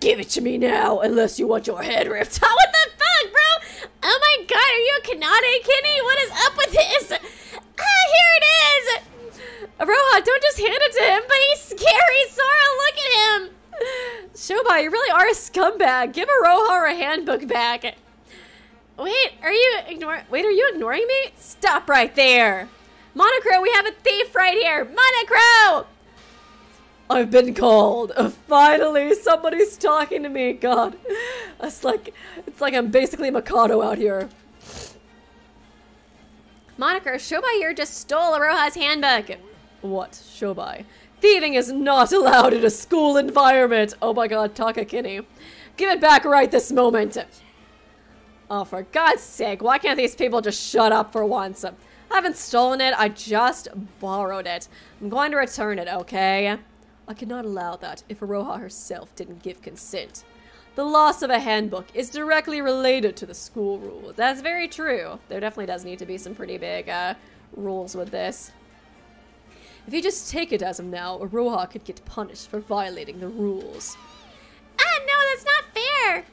Give it to me now, unless you want your head ripped. (laughs) What the fuck, bro? Oh my god, are you a Kanade Kenny? What is up with this? Ah, here it is! Aroha, don't just hand it to him, but he's scary, Sora, look at him! Shobai, you really are a scumbag. Give Aroha her handbook back. Wait, are you ignoring? Wait, are you ignoring me? Stop right there. Monocro, we have a thief right here. Monocro! I've been called. Uh, finally, somebody's talking to me. God, it's like it's like I'm basically Mikado out here. Monocro, Shobai here just stole Aroha's handbook. What, Shobai? Thieving is not allowed in a school environment. Oh my God, Takakini, give it back right this moment. Oh, for God's sake, why can't these people just shut up for once? I haven't stolen it, I just borrowed it. I'm going to return it, okay? I cannot allow that if Aroha herself didn't give consent. The loss of a handbook is directly related to the school rules. That's very true. There definitely does need to be some pretty big uh, rules with this. If you just take it as of now, Aroha could get punished for violating the rules. Ah, no, that's not fair!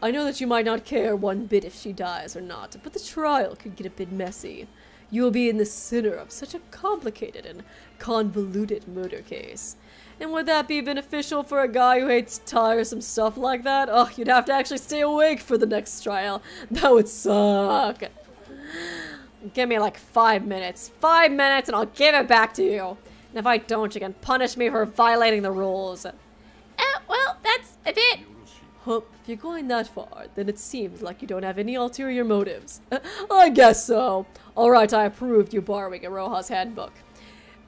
I know that you might not care one bit if she dies or not, but the trial could get a bit messy. You will be in the center of such a complicated and convoluted murder case. And would that be beneficial for a guy who hates tiresome stuff like that? Oh, you'd have to actually stay awake for the next trial. That would suck. Give me like five minutes. Five minutes and I'll give it back to you. And if I don't, you can punish me for violating the rules. Oh, well, that's a bit Huh, if you're going that far, then it seems like you don't have any ulterior motives. (laughs) I guess so. Alright, I approve you borrowing Aroha's handbook.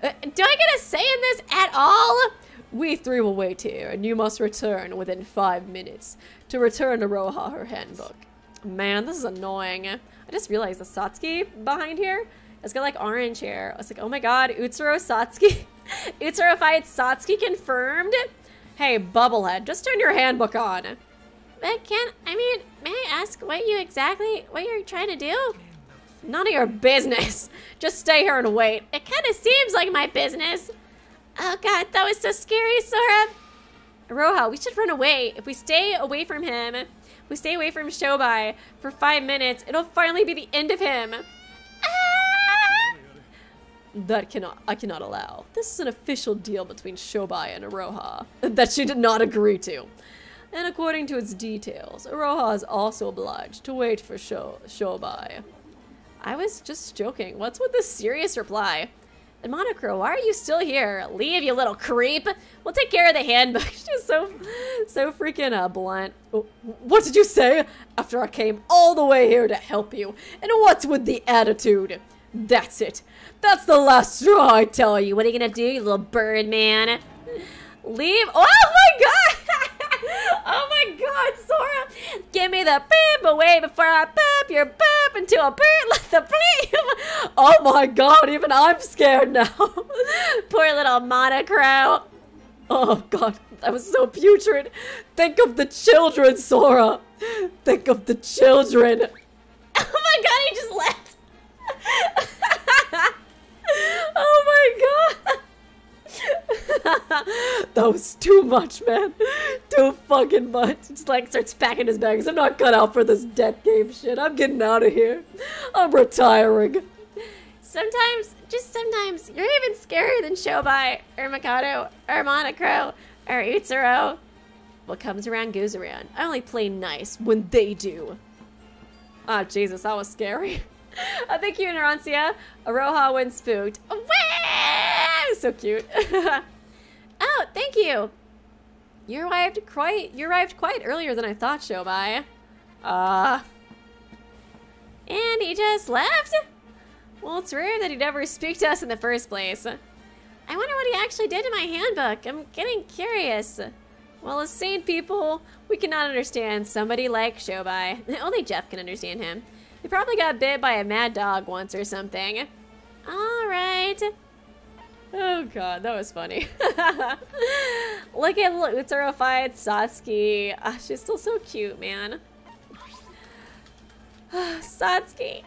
Uh, do I get a say in this at all? We three will wait here, and you must return within five minutes to return Aroha her handbook. Man, this is annoying. I just realized the Satsuki behind here has got like orange hair. I was like, oh my god, Utsuro Satsuki. (laughs) Utsuro fights Satsuki confirmed? Hey, Bubblehead, just turn your handbook on. But can I mean, may I ask what you exactly, what you're trying to do? None of your business. (laughs) Just stay here and wait. It kind of seems like my business. Oh god, that was so scary, Sora. Roha, we should run away. If we stay away from him, we stay away from Shobai for five minutes, it'll finally be the end of him. That cannot I cannot allow. This is an official deal between Shobai and Aroha that she did not agree to. And according to its details, Aroha is also obliged to wait for Sho Shobai. I was just joking. What's with this serious reply? And Monocro, why are you still here? Leave, you little creep. We'll take care of the handbook. (laughs) She's so, so freaking uh, blunt. Oh, what did you say? After I came all the way here to help you. And what's with the attitude? That's it. That's the last straw, I tell you. What are you gonna do, you little bird man? Leave. Oh my god! (laughs) oh my god, Sora! Give me the beep away before I boop your boop into a bird (laughs) like the bleep! oh my god, even I'm scared now. (laughs) Poor little monocro. Oh god, that was so putrid. Think of the children, Sora. Think of the children. Oh my god, he just left. (laughs) oh my god. (laughs) that was too much, man. Too fucking much. Just like starts packing his bags. I'm not cut out for this death game shit. I'm getting out of here. I'm retiring. Sometimes, just sometimes, you're even scarier than Shobai, or Mikado, or Monocro, or Utsuro. What comes around goes around. I only play nice when they do. Ah, oh, Jesus, that was scary. (laughs) (laughs) Thank you, Narancia. Aroha when spooked. Wah! So cute. (laughs) oh, thank you. You arrived quite you arrived quite earlier than I thought, Shobai. Uh And he just left? Well, it's rare that he'd ever speak to us in the first place. I wonder what he actually did to my handbook. I'm getting curious. Well, as sane people, we cannot understand somebody like Shobai. (laughs) Only Jeff can understand him. He probably got bit by a mad dog once or something. Alright. Oh god, that was funny. (laughs) Look at Utsuro fight Satsuki. Oh, ah, she's still so cute, man. (sighs) Satsuki.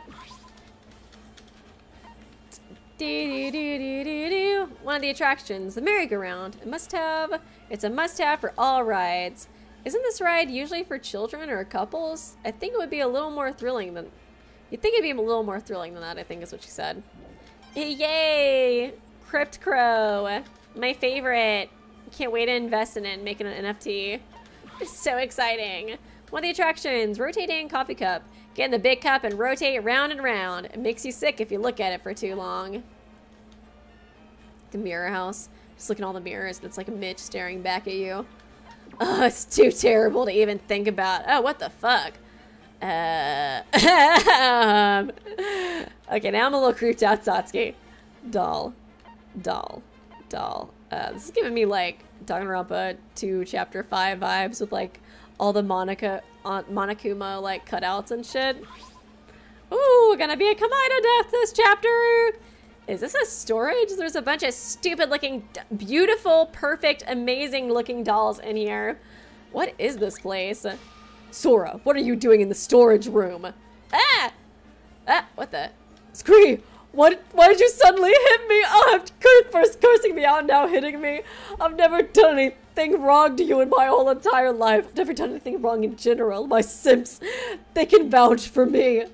One of the attractions, the merry-go-round. It must have, it's a must-have for all rides. Isn't this ride usually for children or couples? I think it would be a little more thrilling than You'd think it'd be a little more thrilling than that, I think is what she said. Eh, yay! Crypt Crow. My favorite. Can't wait to invest in it and make it an NFT. (laughs) So exciting. One of the attractions, rotating coffee cup. Get in the big cup and rotate round and round. It makes you sick if you look at it for too long. The mirror house. Just look at all the mirrors and it's like a Mitch staring back at you. (laughs) Oh, it's too terrible to even think about. Oh, what the fuck? Uh, (laughs) okay, now I'm a little creeped out, Satsuki. Doll. Doll. Doll. Uh, this is giving me, like, Danganronpa 2 Chapter 5 vibes with, like, all the Monica, uh, Monokuma, like, cutouts and shit. Ooh, gonna be a Kamina death this chapter! Is this a storage? There's a bunch of stupid looking, beautiful, perfect, amazing looking dolls in here. What is this place? Sora, what are you doing in the storage room? Ah! Ah, what the? Scree, what, why did you suddenly hit me? Oh, I'm first cursing me out, now hitting me. I've never done anything wrong to you in my whole entire life. I've never done anything wrong in general. My simps, they can vouch for me.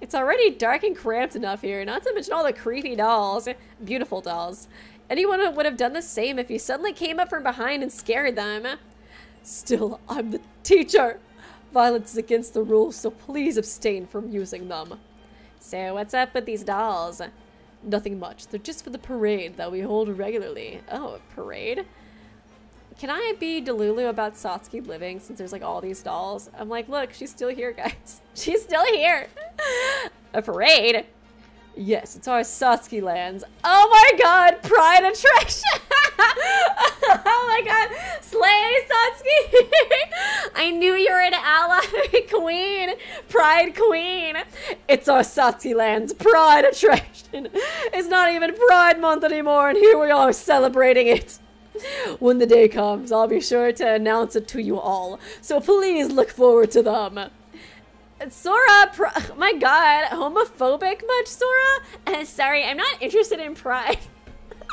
It's already dark and cramped enough here, not to mention all the creepy dolls. Beautiful dolls. Anyone would have done the same if you suddenly came up from behind and scared them. Still, I'm the teacher. Violence is against the rules, so please abstain from using them. So what's up with these dolls? Nothing much. They're just for the parade that we hold regularly. Oh, a parade? Can I be Delulu about Satsuki living since there's like all these dolls? I'm like, look, she's still here, (laughs) guys. she's still here. a parade? Yes, it's our Satsuki lands. Oh my god, pride attraction! (laughs) (laughs) oh my god, slay Satsuki! (laughs) I knew you were an ally (laughs) queen, pride queen. It's our Satsuki lands pride attraction. It's not even Pride Month anymore, and here we are celebrating it. When the day comes, I'll be sure to announce it to you all, so please look forward to them. Sora, my god, homophobic much, Sora? Sorry, I'm not interested in pride.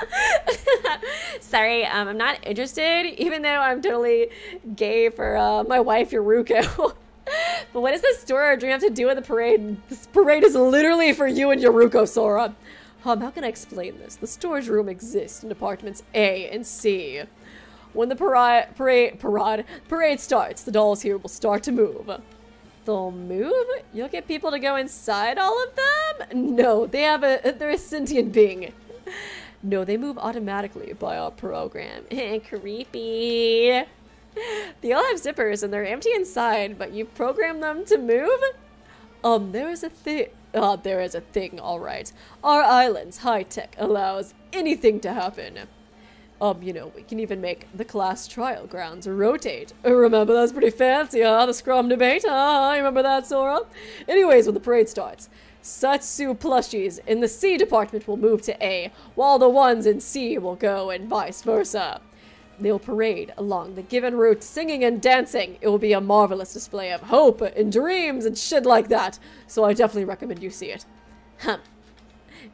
(laughs) sorry, um, I'm not interested, even though I'm totally gay for uh, my wife, Yoruko. (laughs) but what does this Sora dream have to do with the parade? This parade is literally for you and Yoruko, Sora. Um, how can I explain this? The storage room exists in apartments A and C. When the parade, parade, parade, parade starts, the dolls here will start to move. They'll move? You'll get people to go inside all of them? No, they have a, they're a sentient being. No, they move automatically by our program. (laughs) Creepy. They all have zippers and they're empty inside, but you program them to move? Um, there is a thing. Ah, there is a thing, alright. Our island's high tech allows anything to happen. Um, you know, we can even make the class trial grounds rotate. Uh, remember, that's pretty fancy, huh? The scrum debate, huh? I remember that, Sora? Anyways, when the parade starts, Satsu plushies in the C department will move to A, while the ones in C will go and vice versa. They'll parade along the given route, singing and dancing. It will be a marvelous display of hope and dreams and shit like that. So I definitely recommend you see it. Huh.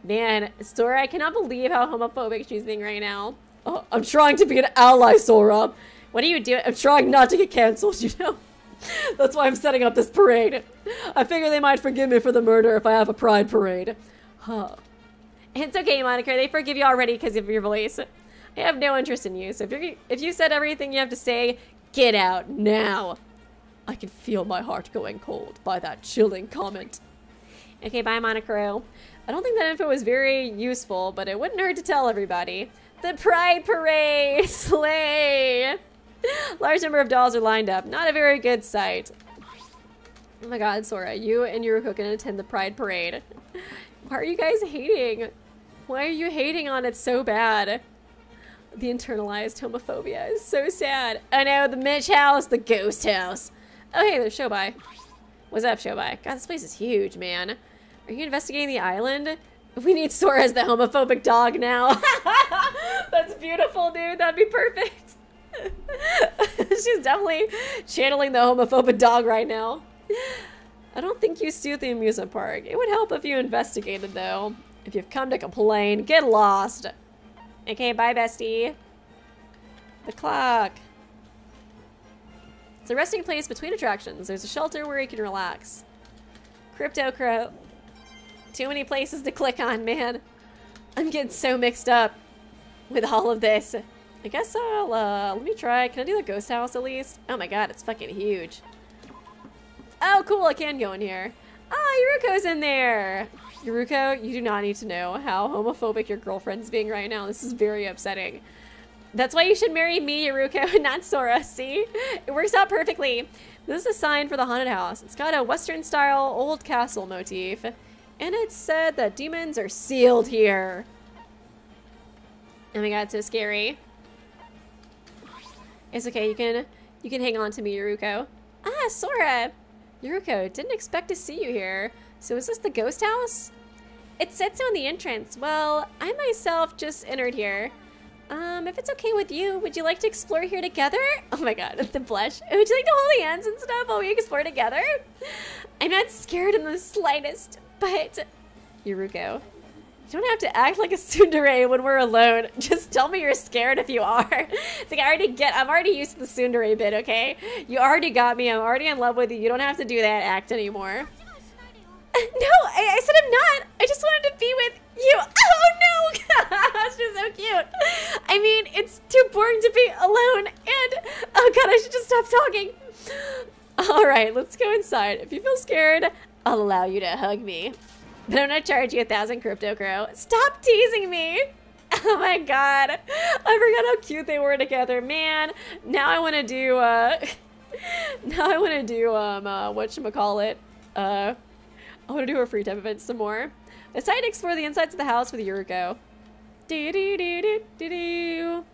Man, Sora, I cannot believe how homophobic she's being right now. Oh, I'm trying to be an ally, Sora. What are you doing? I'm trying not to get canceled, (laughs) you know? (laughs) That's why I'm setting up this parade. I figure they might forgive me for the murder if I have a pride parade. Huh. It's okay, Monica. They forgive you already because of your voice. I have no interest in you. So if you if you said everything you have to say, get out now. I can feel my heart going cold by that chilling comment. Okay, bye, Monokuro. I don't think that info was very useful, but it wouldn't hurt to tell everybody. The Pride Parade! (laughs) Slay! (laughs) Large number of dolls are lined up. Not a very good sight. Oh my god, Sora, you and Yoruko can attend the Pride Parade. Why are you guys hating? Why are you hating on it so bad? The internalized homophobia is so sad. I know, the Mitch house, the ghost house. Oh, hey, there's Shobai. What's up, Shobai? God, this place is huge, man. Are you investigating the island? We need Sora as the homophobic dog now. (laughs) That's beautiful, dude. That'd be perfect. (laughs) She's definitely channeling the homophobic dog right now. I don't think you suit the amusement park. It would help if you investigated, though. If you've come to complain, get lost. Okay, bye, bestie. The clock. It's a resting place between attractions. There's a shelter where you can relax. Crypto Crow. Too many places to click on, man. I'm getting so mixed up with all of this. I guess I'll, uh, let me try. Can I do the ghost house at least? Oh my god, it's fucking huge. Oh, cool, I can go in here. Ah, Yoruko's in there. Yoruko, you do not need to know how homophobic your girlfriend's being right now. This is very upsetting. That's why you should marry me, Yoruko, (laughs) and not Sora, see? It works out perfectly. This is a sign for the haunted house. It's got a western-style old castle motif. And it said that demons are sealed here. Oh my god, it's so scary. It's okay, you can you can hang on to me, Yoruko. Ah, Sora! Yoruko, didn't expect to see you here. So is this the ghost house? It said so the entrance. Well, I myself just entered here. Um, if it's okay with you, would you like to explore here together? (laughs) Oh my god, (laughs) the blush. Would you like to hold hands and stuff while we explore together? (laughs) I'm not scared in the slightest, but... Yoruko, you don't have to act like a tsundere when we're alone. (laughs) Just tell me you're scared if you are. (laughs) It's like I already get, I'm already used to the tsundere bit, okay? You already got me. I'm already in love with you. You don't have to do that act anymore. (laughs) No, I, I said I'm not. I just wanted to be with you. Oh no, gosh, she's so cute. I mean, it's too boring to be alone. And, oh god, I should just stop talking. (gasps) All right, let's go inside. If you feel scared, I'll allow you to hug me. But I'm gonna charge you a thousand crypto crow. Stop teasing me! (laughs) Oh my god. I forgot how cute they were together. Man, now I wanna do uh (laughs) now I wanna do um uh whatchamacallit. Uh I wanna do a free time event some more. Decided to explore the insides of the house with Yoruko. Do do do do do do.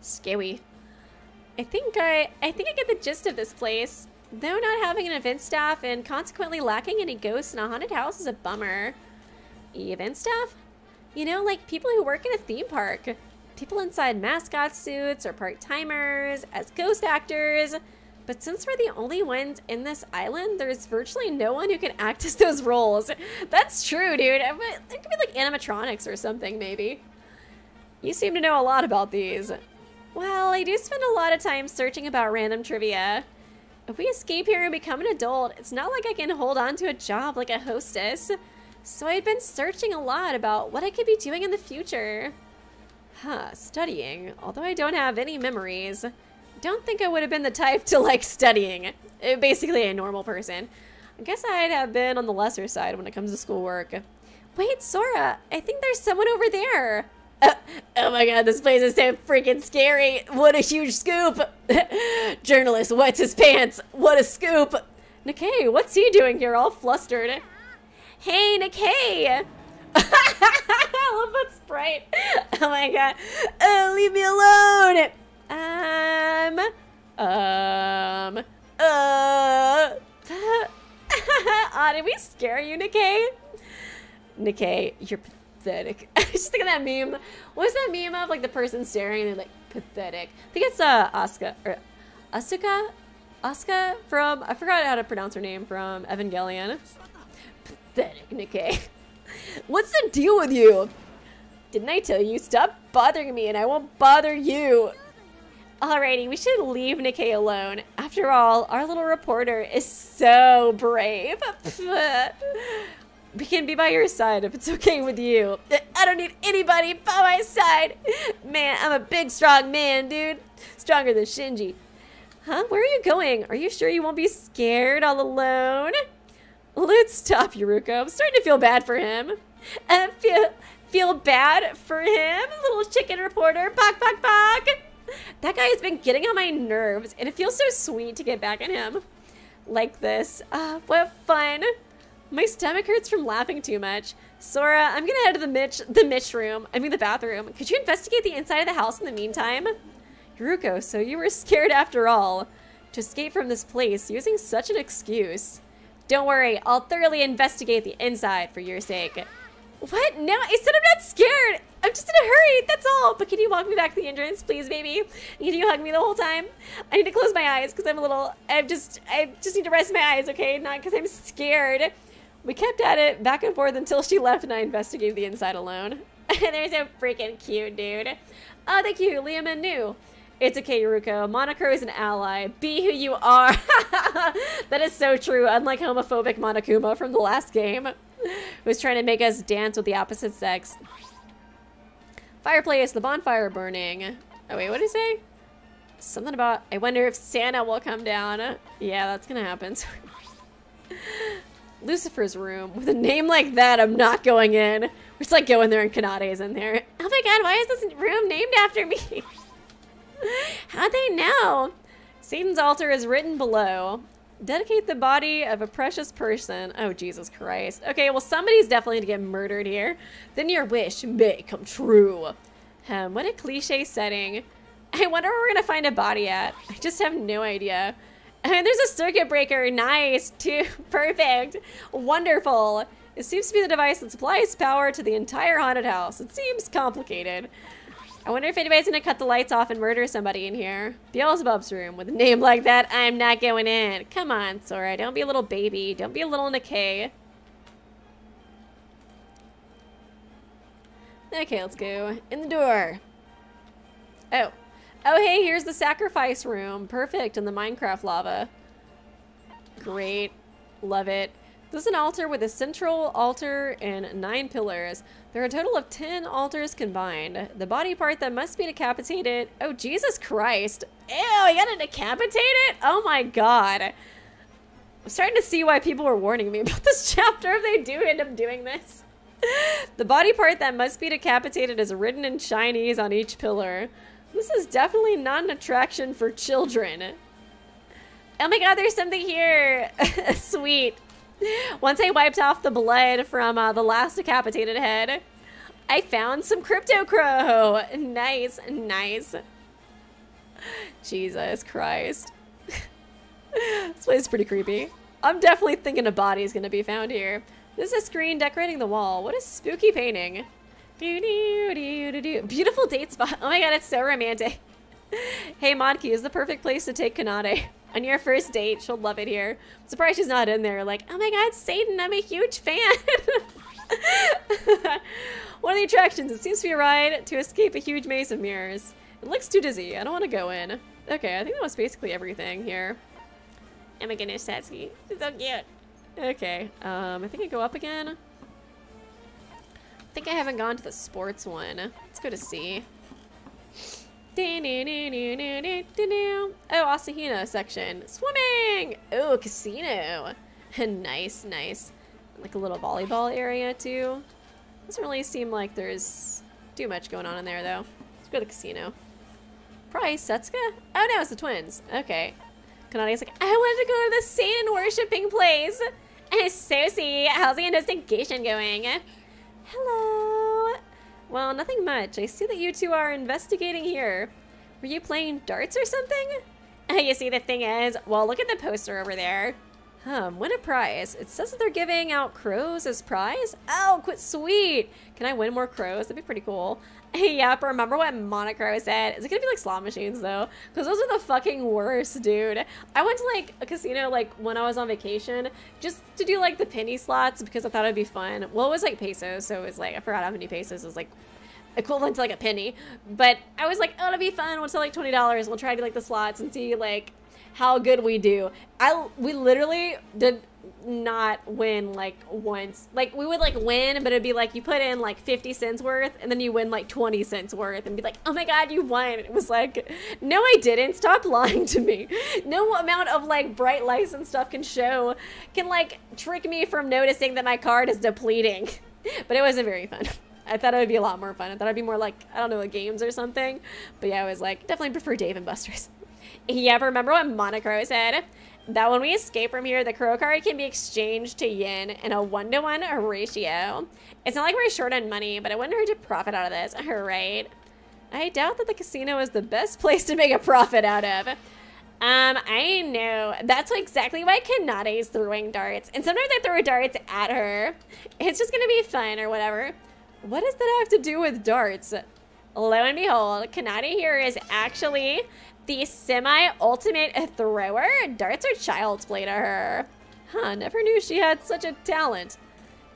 Scary. I think I I think I get the gist of this place. Though not having an event staff and consequently lacking any ghosts in a haunted house is a bummer. Event staff? You know, like people who work in a theme park. People inside mascot suits or part-timers, as ghost actors. But since we're the only ones in this island, there's virtually no one who can act as those roles. That's true, dude. There could be like animatronics or something, maybe. You seem to know a lot about these. Well, I do spend a lot of time searching about random trivia. If we escape here and become an adult, it's not like I can hold on to a job like a hostess. So I'd been searching a lot about what I could be doing in the future. Huh, studying. Although I don't have any memories, don't think I would have been the type to like studying. Uh, basically a normal person. I guess I'd have been on the lesser side when it comes to schoolwork. Wait, Sora, I think there's someone over there. Uh, (laughs) oh my god, this place is so freaking scary. What a huge scoop. (laughs) Journalist wets his pants. What a scoop. Nikei, what's he doing here all flustered? Hey, Nikei. (laughs) I love that sprite. Oh my god. Oh, leave me alone. Um. Um. Uh. Ah, did we scare you, Nikei? Nikei, you're pathetic. (laughs) I just think of that meme. What's that meme of like the person staring and they're like pathetic? I think it's uh Asuka or Asuka, Asuka from I forgot how to pronounce her name from Evangelion. Pathetic, Nikei. (laughs) What's the deal with you? Didn't I tell you? Stop bothering me and I won't bother you. Alrighty, we should leave Nikei alone. After all, our little reporter is so brave. (laughs) we can be by your side if it's okay with you. I don't need anybody by my side. Man, I'm a big, strong man, dude. Stronger than Shinji. Huh? Where are you going? Are you sure you won't be scared all alone? Let's stop, Yoruko. I'm starting to feel bad for him. I feel feel bad for him, little chicken reporter. Bok, bok, bok. That guy has been getting on my nerves, and it feels so sweet to get back at him like this. Uh, what fun. My stomach hurts from laughing too much. Sora, I'm gonna head to the Mitch, the Mitch room. I mean the bathroom. Could you investigate the inside of the house in the meantime? Yoruko, so you were (laughs) scared after all. To escape from this place using such an excuse. Don't worry, I'll thoroughly investigate the inside for your sake. What? No, I said I'm not scared. I'm just in a hurry, that's all. But can you walk me back to the entrance, please, baby? Can you hug me the whole time? I need to close my eyes because I'm a little, I just, I just need to rest my eyes, okay? Not because I'm scared. We kept at it back and forth until she left and I investigated the inside alone. (laughs) They're so freaking cute, dude. Oh, thank you, Liam and New. It's okay, Yoruko. Monokuro is an ally. Be who you are. (laughs) that is so true, unlike homophobic Monokuma from the last game, (laughs) who was trying to make us dance with the opposite sex. Fireplace, the bonfire burning. Oh, wait, what did he say? Something about, I wonder if Santa will come down. Yeah, that's gonna happen. Lucifer's room. With a name like that, I'm not going in. We're just like going there and Kanade's in there. Oh my god, why is this room named after me? (laughs) How'd they know? Satan's altar is written below. Dedicate the body of a precious person. Oh, Jesus Christ. Okay, well, somebody's definitely to get murdered here. Then your wish may come true. Um, what a cliche setting. I wonder where we're going to find a body at. I just have no idea. (laughs) There's a circuit breaker. Nice. (laughs) Too perfect. Wonderful. It seems to be the device that supplies power to the entire haunted house. It seems complicated. I wonder if anybody's gonna cut the lights off and murder somebody in here. Beelzebub's room. With a name like that, I'm not going in. Come on, Sora. Don't be a little baby. Don't be a little Nikei. Okay, let's go. In the door. Oh. Oh, hey, here's the sacrifice room. Perfect, in the Minecraft lava. Great. Love it. This is an altar with a central altar and nine pillars. There are a total of 10 altars combined. The body part that must be decapitated. Oh, Jesus Christ. Ew, you gotta decapitate it? Oh my god. I'm starting to see why people were warning me (laughs) about this chapter if they do end up doing this. (laughs) the body part that must be decapitated is written in Chinese on each pillar. This is definitely not an attraction for children. Oh my god, there's something here. (laughs) Sweet. Once I wiped off the blood from uh, the last decapitated head, I found some Crypto Crow. Nice, nice. Jesus Christ. (laughs) this place is pretty creepy. I'm definitely thinking a body is to be found here. This is a screen decorating the wall. What a spooky painting. Doo -doo -doo -doo Beautiful date spot. Oh my god, it's so romantic. hey, Modkey is the perfect place to take Kanade. On your first date, she'll love it here. I'm surprised she's not in there. Like, oh my god, Satan, I'm a huge fan. (laughs) One of the attractions, it seems to be a ride to escape a huge maze of mirrors. It looks too dizzy. I don't want to go in. Okay, I think that was basically everything here. Oh my goodness, Satsuki. She's so cute. Okay, um, I think I go up again. Think I haven't gone to the sports one. Let's go to C. Oh, Asahina section. Swimming! Oh, casino. (laughs) nice, nice. Like a little volleyball area too. Doesn't really seem like there's too much going on in there though. Let's go to the casino. Price, Setsuka? Oh no, it's the twins. Okay. Kanade's like, I wanted to go to the Satan worshipping place. (laughs) And Sosie, how's the investigation going? Hello. Well, nothing much. I see that you two are investigating here. Were you playing darts or something? (laughs) you see, the thing is, well, look at the poster over there. Um, win a prize. It says that they're giving out crows as prize. Oh, quit sweet. Can I win more crows? That'd be pretty cool. (laughs) yep, remember what Monokuro said? Is it gonna be like slot machines though? Because those are the fucking worst, dude. I went to like a casino like when I was on vacation just to do like the penny slots because I thought it'd be fun. Well, it was like pesos, so it was like, I forgot how many pesos. It was like equivalent to like a penny. But I was like, oh, it'll be fun. We'll sell like $20. We'll try to do like the slots and see like how good we do. I we literally did not win like once. Like we would like win, but it'd be like you put in like 50 cents worth and then you win like 20 cents worth and be like, "Oh my god, you won." It was like, "No, I didn't. Stop lying to me." No amount of like bright lights and stuff can show can like trick me from noticing that my card is depleting. (laughs) But it wasn't very fun. I thought it would be a lot more fun. I thought it'd be more like, I don't know, games or something. But yeah, I was like, definitely prefer Dave and Buster's. (laughs) Yeah, remember what Monokuro said? That when we escape from here, the crow card can be exchanged to yen in a one-to-one -one ratio. It's not like we're short on money, but I wouldn't hurt to profit out of this, (laughs) right? I doubt that the casino is the best (laughs) place to make a profit out of. Um, I know. That's exactly why Kanade is throwing darts. And sometimes I throw darts at her. It's just gonna be fun or whatever. What does that have to do with darts? Lo and behold, Kanade here is actually the semi-ultimate thrower. Darts are child's play to her. Huh, never knew she had such a talent.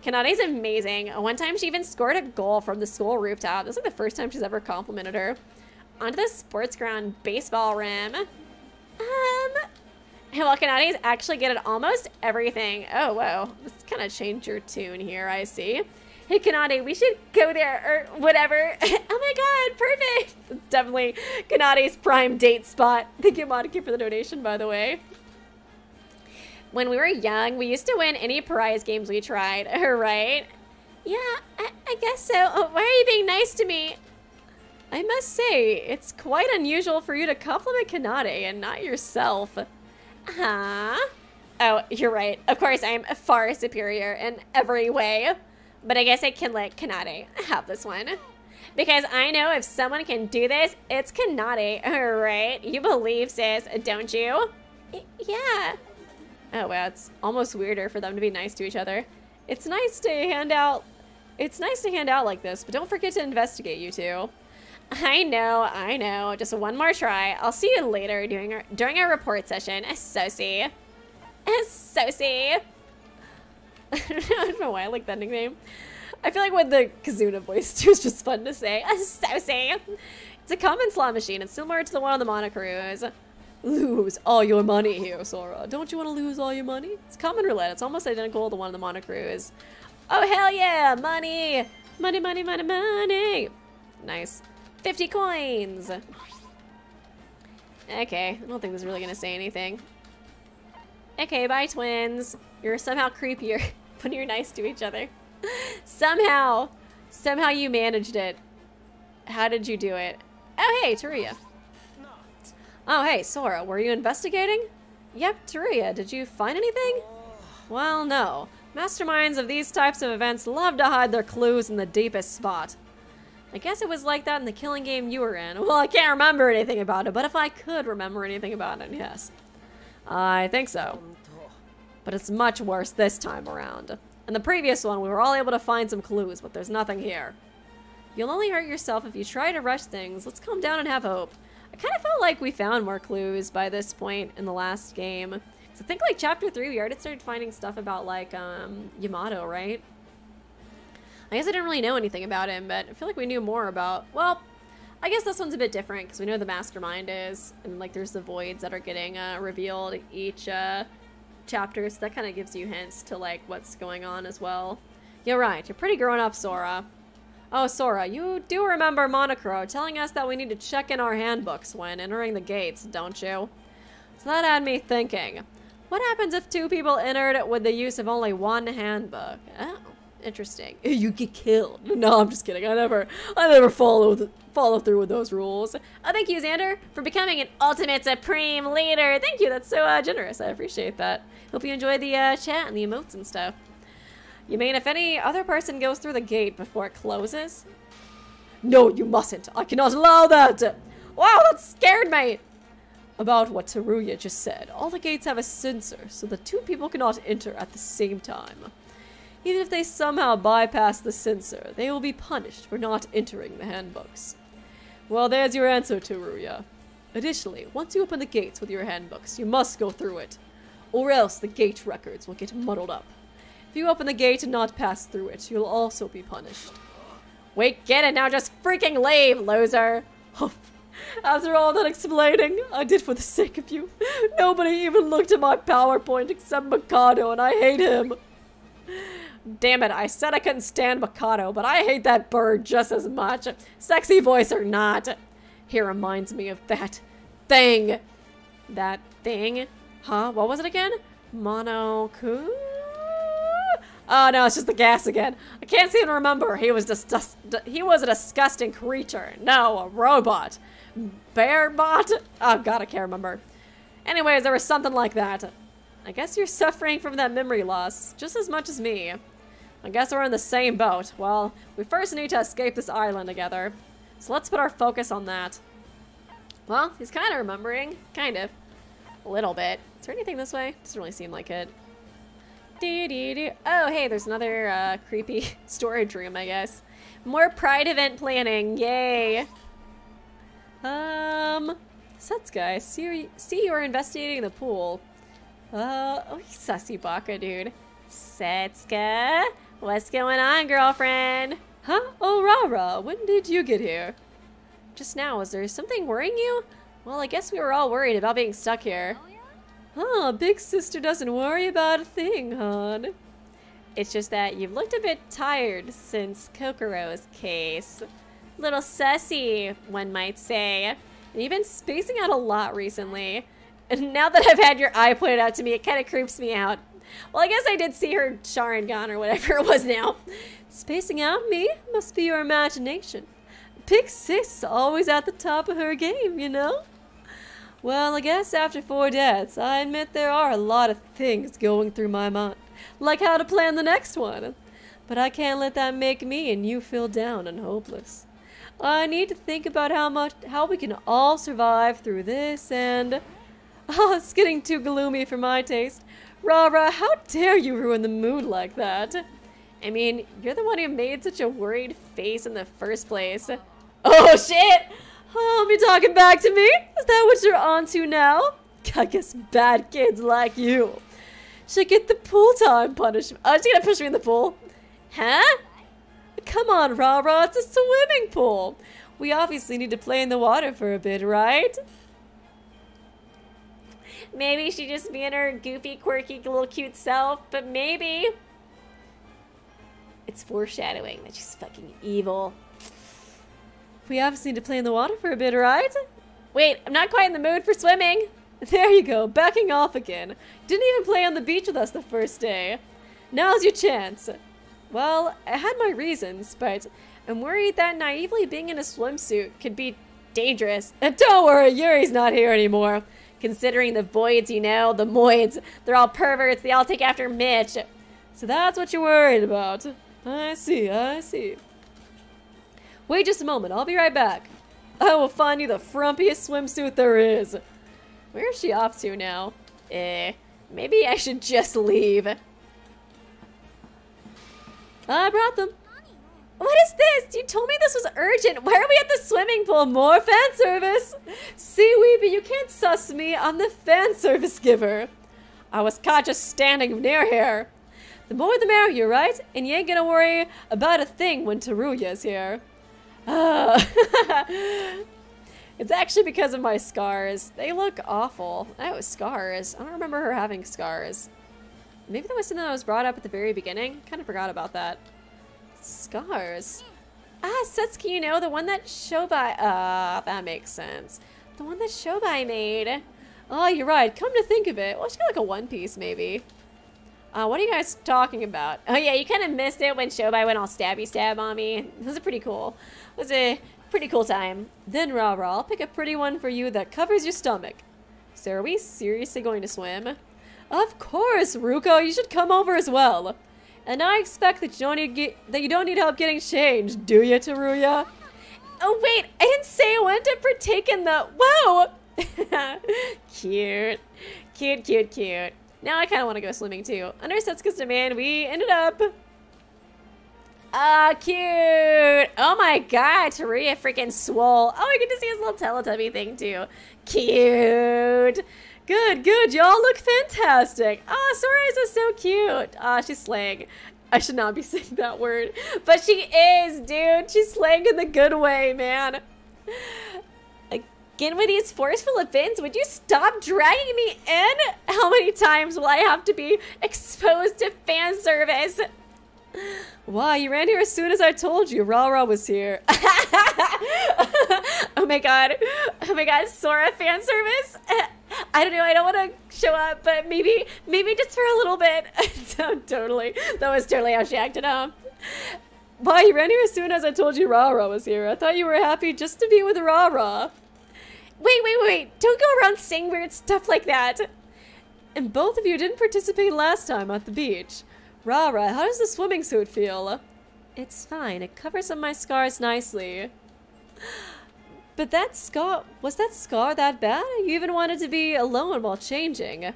Kanade's amazing. One time she even scored a goal from the school rooftop. This is like the first time she's ever complimented her. Onto the sports ground baseball rim. Um, well, Kanade's actually good at almost everything. Oh, whoa. Let's kind of change your tune here, I see Kanade, we should go there or whatever. (laughs) oh my god, perfect. Definitely Kanade's prime date spot. Thank you, Monica, for the donation, by the way. When we were young, we used to win any prize games we tried, (laughs) right? Yeah, I, I guess so. Oh, why are you being nice to me? I must say, it's quite unusual for you to compliment Kanade and not yourself. Huh? Oh, you're right. Of course, I'm far superior in every way. But I guess I can let Kanade have this one. Because I know if someone can do this, it's Kanade, (laughs) right? You believe, sis, don't you? yeah. Oh, wow, it's almost weirder for them to be nice to each other. It's nice to hand out... It's nice to hand out like this, but don't forget to investigate, you two. I know, I know. Just one more try. I'll see you later during our, during our report session. Sosie. Sosie. (laughs) I don't know why I like that nickname. I feel like with the Kazuna voice (laughs) too is just fun to say. (laughs) so Associate. It's a common slot machine. It's similar to the one on the Monocruise. Lose all your money here, Sora. Don't you want to lose all your money? It's common roulette. It's almost identical to the one on the Monocruise. Oh, hell yeah! Money! Money, money, money, money! Nice. 50 coins! Okay, I don't think this is really gonna say anything. Okay, bye, twins. You're somehow creepier (laughs) when you're nice to each other. somehow, somehow you managed it. How did you do it? Oh, hey, Teruya. Oh, hey, Sora, were you investigating? Yep, Teruya, did you find anything? Well, no. Masterminds of these types of events love to hide their clues in the deepest spot. I guess it was like that in the killing game you were in. Well, I can't remember anything about it, but if I could remember anything about it, yes. I think so. But it's much worse this time around. In the previous one, we were all able to find some clues, but there's nothing here. You'll only hurt yourself if you try to rush things. Let's calm down and have hope. I kind of felt like we found more clues by this point in the last game. So I think like chapter 3, we already started finding stuff about like um, Yamato, right? I guess I didn't really know anything about him, but I feel like we knew more about, well, I guess this one's a bit different because we know the mastermind is, and like there's the voids that are getting uh, revealed each uh, chapter, so that kind of gives you hints to like what's going on as well. You're right, you're pretty grown up, Sora. Oh, Sora, you do remember Monokuro telling us that we need to check in our handbooks when entering the gates, don't you? So that had me thinking. What happens if two people entered with the use of only one handbook? Oh, interesting. (laughs) You get killed. No, I'm just kidding. I never, I never follow the, follow through with those rules. Oh, thank you, Xander, for becoming an ultimate supreme leader. Thank you. That's so uh, generous. I appreciate that. Hope you enjoy the uh, chat and the emotes and stuff. You mean if any other person goes through the gate before it closes? No, you mustn't. I cannot allow that. Wow, that scared me. About what Teruya just said, all the gates have a sensor, so the two people cannot enter at the same time. Even if they somehow bypass the sensor, they will be punished for not entering the handbooks. Well, there's your answer, Teruya. Additionally, once you open the gates with your handbooks, you must go through it, or else the gate records will get muddled up. If you open the gate and not pass through it, you'll also be punished. Wait, get it now, just freaking leave, loser! (laughs) After all that explaining I did for the sake of you, nobody even looked at my PowerPoint except Mikado, and I hate him. Damn it, I said I couldn't stand Mikado, but I hate that bird just as much. Sexy voice or not. He reminds me of that thing. That thing? Huh? What was it again? Monoku? Oh no, it's just the gas again. I can't even remember. He was just he was a disgusting creature. No, a robot. Bearbot? Oh god, I can't remember. Anyways, there was something like that. I guess you're suffering from that memory loss, just as much as me. I guess we're in the same boat. Well, we first need to escape this island together. So let's put our focus on that. Well, he's kind of remembering. Kind of. A little bit. Is there anything this way? Doesn't really seem like it. Doo -doo -doo. Oh, hey, there's another uh, creepy (laughs) storage room, I guess. More Pride event planning. Yay. Um, Setsuka, I see, see you're investigating the pool. Uh, oh, sussy baka, dude. Setsuka, what's going on, girlfriend? Huh? Oh, Rara, when did you get here? Just now, is there something worrying you? Well, I guess we were all worried about being stuck here. Huh, big sister doesn't worry about a thing, hon. It's just that you've looked a bit tired since Kokoro's case little sussy, one might say. And you've been spacing out a lot recently. And now that I've had your eye pointed out to me, it kind of creeps me out. Well, I guess I did see her Sharingan or whatever it was now. Spacing out me? Must be your imagination. Pick six is always at the top of her game, you know? Well, I guess after four deaths, I admit there are a lot of things going through my mind. Like how to plan the next one. But I can't let that make me and you feel down and hopeless. I need to think about how much how we can all survive through this and (laughs) Oh, it's getting too gloomy for my taste. Rara, how dare you ruin the mood like that? I mean, you're the one who made such a worried face in the first place. Oh shit! Oh, be talking back to me? Is that what you're onto now? (laughs) I guess bad kids like you should get the pool time punishment. Oh, she's gonna push me in the pool. Huh? Come on, Rara, it's a swimming pool. We obviously need to play in the water for a bit, right? Maybe she just being her goofy, quirky, little cute self, but maybe it's foreshadowing that she's fucking evil. We obviously need to play in the water for a bit, right? Wait, I'm not quite in the mood for swimming. (laughs) There you go, backing off again. Didn't even play on the beach with us the first day. Now's your chance. Well, I had my reasons, but I'm worried that naively being in a swimsuit could be dangerous. And (laughs) don't worry, Yuri's not here anymore. Considering the voids, you know, the moids, they're all perverts, they all take after Mitch. So that's what you're worried about. I see, I see. Wait just a moment, I'll be right back. I will find you the frumpiest swimsuit there is. Where is she off to now? Eh, maybe I should just leave. I brought them. What is this? You told me this was urgent. Why are we at the swimming pool? More fan service. See, Weeby, you can't suss me. I'm the fan service giver. I was caught just standing near here. The more the merrier, right? And you ain't gonna worry about a thing when Teruya's here. Uh, (laughs) it's actually because of my scars. They look awful. Oh, scars. I don't remember her having scars. Maybe that was something that was brought up at the very beginning. Kind of forgot about that. Scars. Ah, Setsuki, you know, the one that Shobai... Uh, that makes sense. The one that Shobai made. Oh, you're right. Come to think of it. Well, she got like a one piece, maybe. Uh, what are you guys talking about? Oh yeah, you kind of missed it when Shobai went all stabby stab on me. It was pretty cool. Was a pretty cool time. Then, Ra Ra, I'll pick a pretty one for you that covers your stomach. So are we seriously going to swim? Of course, Ruko, you should come over as well. And I expect that you don't need get, that you don't need help getting changed, do you, Teruya? Oh wait, I didn't say I wanted to partake in the whoa. (laughs) cute, cute, cute, cute. Now I kind of want to go swimming too. Under Setsuka's demand, we ended up. Ah, cute. Oh my god, Teruya freaking swole. Oh, I get to see his little Teletubby thing too. Cute. Good, good. Y'all look fantastic. Oh, Sora is so cute. Ah, oh, she's slaying. I should not be (laughs) saying that word. But she is, dude. She's slaying in the good way, man. Again with these forceful events, would you stop dragging me in? How many times will I have to be exposed to fan service? Why, you ran here as soon as I told you Ra Ra was here. (laughs) oh my god. Oh my god, Sora fan service? (laughs) I don't know, I don't want to show up, but maybe, maybe just for a little bit. (laughs) totally. That was totally how she acted up. Why, you ran here as soon as I told you Ra Ra was here. I thought you were happy just to be with Ra Ra. Wait, wait, wait. Don't go around saying weird stuff like that. And both of you didn't participate last time at the beach. Ra Ra, how does the swimming suit feel? It's fine. It covers up my scars nicely. (gasps) But that scar, was that scar that bad? You even wanted to be alone while changing.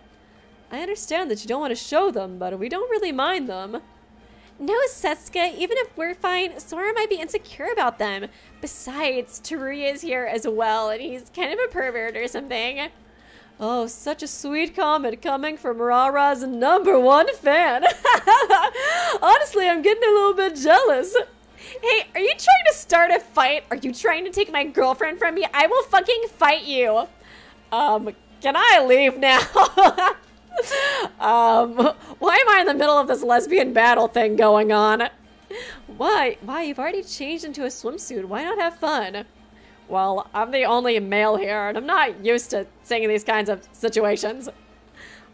I understand that you don't want to show them, but we don't really mind them. No, Setsuka, even if we're fine, Sora might be insecure about them. Besides, Teruya is here as well, and he's kind of a pervert or something. Oh, such a sweet comment coming from Ra-Ra's number one fan. (laughs) Honestly, I'm getting a little bit jealous. Hey, are you trying to start a fight? Are you trying to take my girlfriend from me? I will fucking fight you. Um, can I leave now? (laughs) um, why am I in the middle of this lesbian battle thing going on? Why? Why? You've already changed into a swimsuit. Why not have fun? Well, I'm the only male here, and I'm not used to seeing these kinds of situations.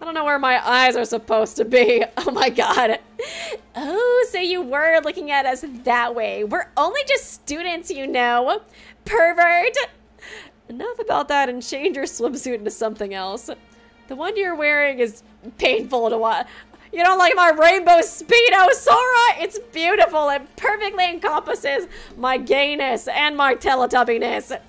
I don't know where my eyes are supposed to be. (laughs) Oh my god. Oh, so you were looking at us that way. We're only just students, you know. Pervert. Enough about that and change your swimsuit into something else. The one you're wearing is painful to watch. You don't like my rainbow speedo, Sora? It's beautiful. It perfectly encompasses my gayness and my Teletubbies.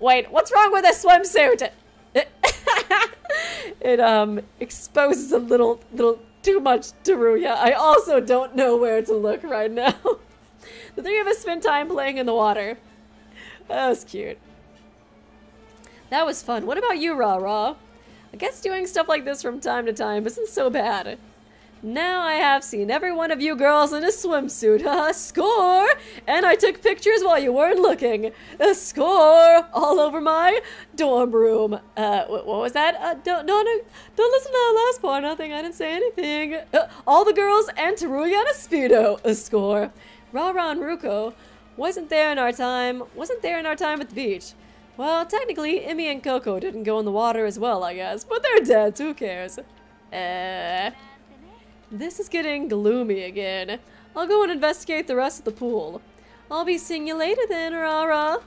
Wait, what's wrong with this swimsuit? (laughs) it um exposes a little little too much Teruya. I also don't know where to look right now. (laughs) the three of us spent time playing in the water. That was cute. That was fun. What about you, Ra Ra? I guess doing stuff like this from time to time isn't so bad. Now I have seen every one of you girls in a swimsuit. (laughs) Haha, score! And I took pictures while you weren't looking. A score all over my dorm room. Uh, what, was that? Uh, don't, don't, don't listen to that last part. Nothing. I didn't say anything. Uh, all the girls and Teruya and a speedo. A score. Ra-Ra and Ruko wasn't there in our time. Wasn't there in our time at the beach. Well, technically, Emmy and Coco didn't go in the water as well, I guess. But they're dead, who cares? Uh... This is getting gloomy again. I'll go and investigate the rest of the pool. I'll be seeing you later then, Rara.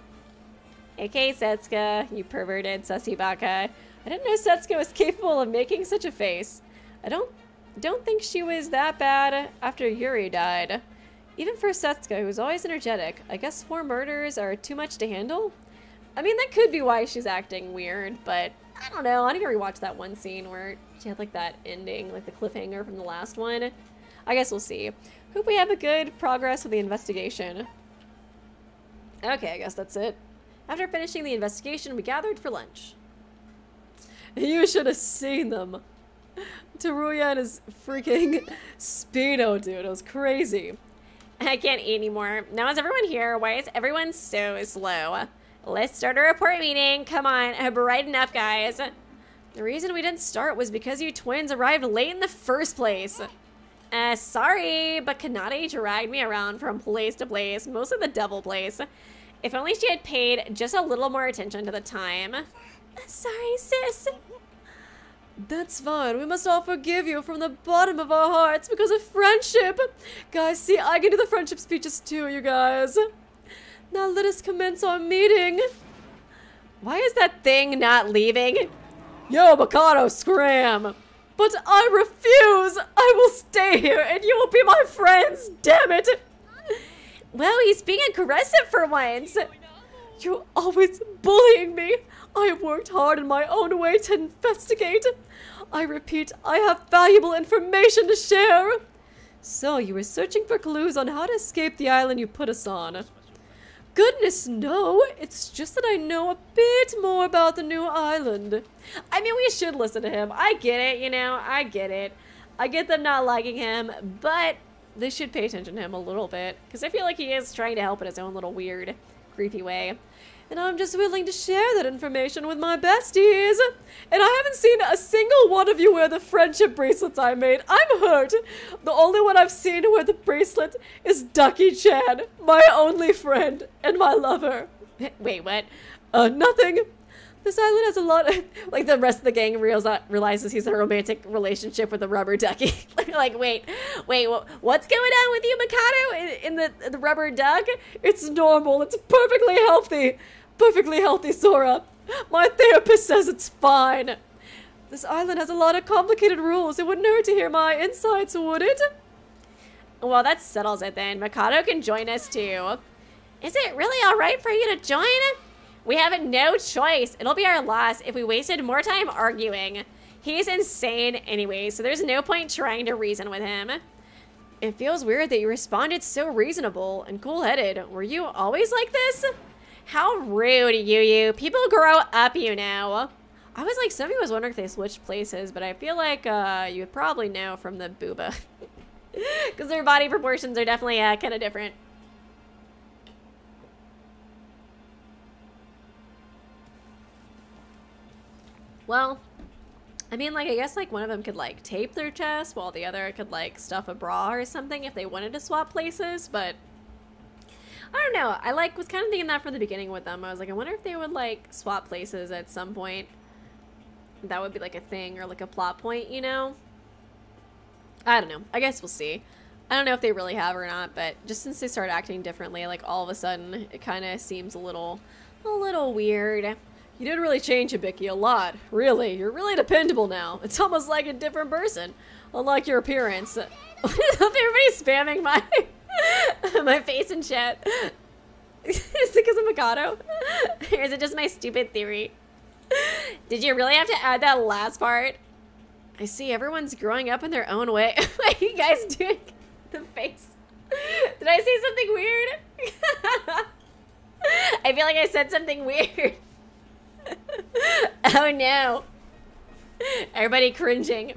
Okay, Setsuka, you perverted sussy baka. I didn't know Setsuka was capable of making such a face. I don't don't think she was that bad after Yuri died. Even for Setsuka, who's always energetic, I guess four murders are too much to handle? I mean, that could be why she's acting weird, but I don't know. I need to rewatch that one scene where she had like that ending, like the cliffhanger from the last one. I guess we'll see. Hope we have a good progress with the investigation. Okay, I guess that's it. After finishing the investigation, we gathered for lunch. You should have seen them. Teruya and his freaking Speedo, dude. It was crazy. I can't eat anymore. Now is everyone here? Why is everyone so slow? Let's start a report meeting. Come on, (laughs) brighten up, guys. The reason we didn't start was because you twins arrived late in the first place. Uh, sorry, but Kanade dragged me around from place to place, mostly the devil place. If only she had paid just a little more attention to the time. Sorry, sis. That's fine. We must all forgive you from the bottom of our hearts because of friendship. Guys, see, I can do the friendship speeches too, you guys. Now let us commence our meeting. Why is that thing not leaving? Yo, Mikado, scram! But I refuse! I will stay here and you will be my friends, damn it! Well, he's being aggressive for once. You're always bullying me. I have worked hard in my own way to investigate. I repeat, I have valuable information to share. So, you were searching for clues on how to escape the island you put us on. Goodness, no. It's just that I know a bit more about the new island. I mean, we should listen to him. I get it, you know, I get it. I get them not liking him, but they should pay attention to him a little bit. Because I feel like he is trying to help in his own little weird, creepy way and I'm just willing to share that information with my besties. And I haven't seen a single one of you wear the friendship bracelets I made. I'm hurt. The only one I've seen wear the bracelet is Ducky Chan, my only friend and my lover. (laughs) Wait, what? Uh, nothing. This island has a lot of, like the rest of the gang realizes he's in a romantic relationship with a rubber ducky. (laughs) like, wait, wait, what's going on with you, Mikado, in, in the, the rubber duck? It's normal. It's perfectly healthy perfectly healthy, Sora. My therapist says it's fine. This island has a lot of complicated rules. It wouldn't hurt to hear my insights, would it? Well, that settles it then. Mikado can join us too. Is it really alright for you to join? We have no choice. It'll be our loss if we wasted more time arguing. He's insane anyway, so there's no point trying to reason with him. It feels weird that you responded so reasonable and cool-headed. Were you always like this? How rude, you you. People grow up, you know. I was like, somebody was wondering if they switched places, but I feel like uh, you probably know from the booba. (laughs) Because their body proportions are definitely uh, kind of different. Well, I mean, like, I guess, like, one of them could, like, tape their chest while the other could, like, stuff a bra or something if they wanted to swap places, but I don't know. I like was kind of thinking that from the beginning with them. I was like, I wonder if they would like swap places at some point. That would be like a thing or like a plot point, you know? I don't know. I guess we'll see. I don't know if they really have or not, but just since they start acting differently, like all of a sudden, it kind of seems a little, a little weird. You did really change Hibiki a lot. Really, you're really dependable now. It's almost like a different person, unlike your appearance. (laughs) Everybody's spamming my (laughs) (laughs) my face in chat. (laughs) Is it because of Mikado? Or is it just my stupid theory? Did you really have to add that last part? I see everyone's growing up in their own way. (laughs) what are you guys doing? The face. Did I say something weird? I feel like I said something weird. oh no. Everybody cringing.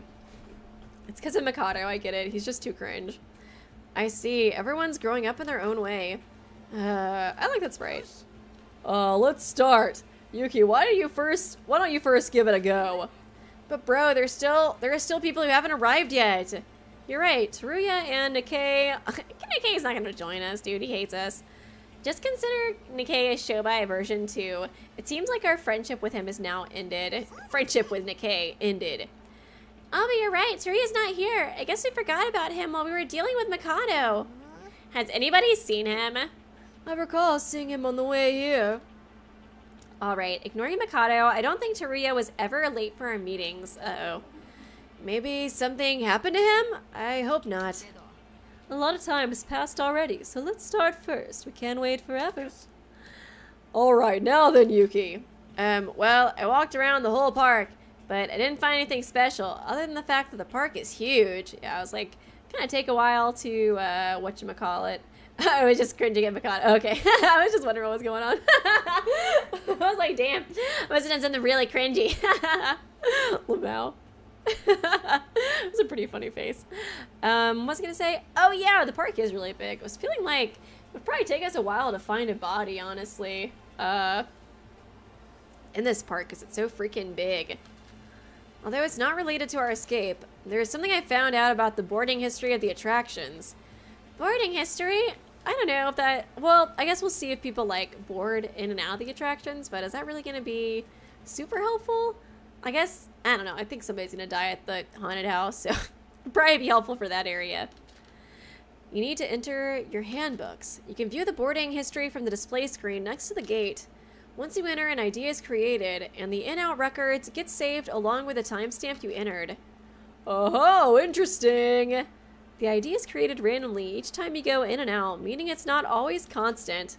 It's because of Mikado, I get it. He's just too cringe. I see. Everyone's growing up in their own way. Uh, I like that sprite. Uh, let's start. Yuki, why don't you first, why don't you first give it a go? But bro, there's still, there are still people who haven't arrived yet. You're right, Teruya and Nikei, (laughs) Nikei's not gonna join us, dude, he hates us. Just consider Nikei a Shobai version 2. It seems like our friendship with him is now ended. Friendship with Nikei ended. Oh, but you're right. Teruya's not here. I guess we forgot about him while we were dealing with Mikado. Has anybody seen him? I recall seeing him on the way here. All right, ignoring Mikado, I don't think Teruya was ever late for our meetings. Uh-oh. Maybe something happened to him? I hope not. A lot of time has passed already, so let's start first. We can't wait forever. All right, now then, Yuki. Um, well, I walked around the whole park. But I didn't find anything special other than the fact that the park is huge. Yeah, I was like, kind of take a while to, uh, it. (laughs) I was just cringing at Mikado. Okay. (laughs) I was just wondering what was going on. (laughs) I was like, damn. I must have done something really cringy. Lamau. was a pretty funny face. Um, what was I to say? Oh, yeah, the park is really big. I was feeling like it would probably take us a while to find a body, honestly. Uh, in this park because it's so freaking big. Although it's not related to our escape. There's something I found out about the boarding history of the attractions. Boarding history? I don't know if that... Well, I guess we'll see if people, like, board in and out of the attractions, but is that really going to be super helpful? I guess... I don't know. I think somebody's going to die at the haunted house, so (laughs) probably be helpful for that area. You need to enter your handbooks. You can view the boarding history from the display screen next to the gate. Once you enter, an ID is created, and the in-out records get saved along with the timestamp you entered. Oh, interesting! The ID is created randomly each time you go in and out, meaning it's not always constant.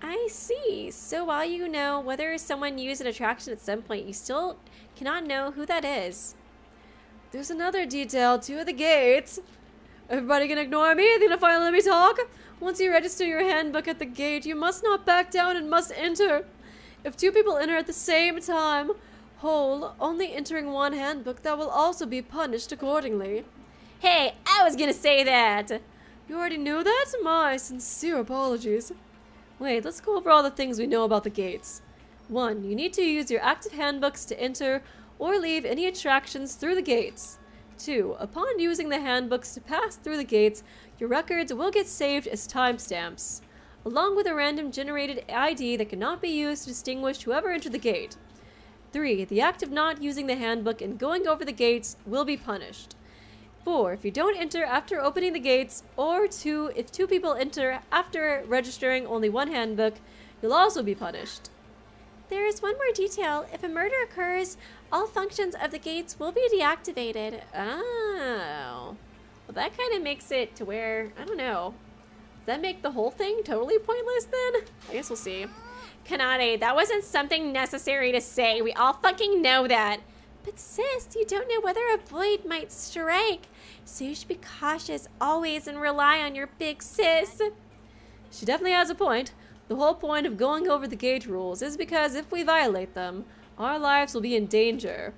I see. So while you know whether someone used an attraction at some point, you still cannot know who that is. There's another detail, two of the gates. Everybody can ignore me? They're gonna finally let me talk? Once you register your handbook at the gate, you must not back down and must enter. If two people enter at the same time, whole, only entering one handbook, that will also be punished accordingly. Hey, I was gonna say that! You already knew that? My sincere apologies. Wait, let's go over all the things we know about the gates. 1. You need to use your active handbooks to enter or leave any attractions through the gates. 2. Upon using the handbooks to pass through the gates, your records will get saved as timestamps, along with a random generated ID that cannot be used to distinguish whoever entered the gate. 3. The act of not using the handbook and going over the gates will be punished. 4. If you don't enter after opening the gates, or 2. If two people enter after registering only one handbook, you'll also be punished. There is one more detail. If a murder occurs, all functions of the gates will be deactivated. Oh. Well, that kind of makes it to where, I don't know. Does that make the whole thing totally pointless then? I guess we'll see. Kanade, that wasn't something necessary to say. We all fucking know that. But sis, you don't know whether a void might strike. So you should be cautious always and rely on your big sis. She definitely has a point. The whole point of going over the gate rules is because if we violate them, our lives will be in danger.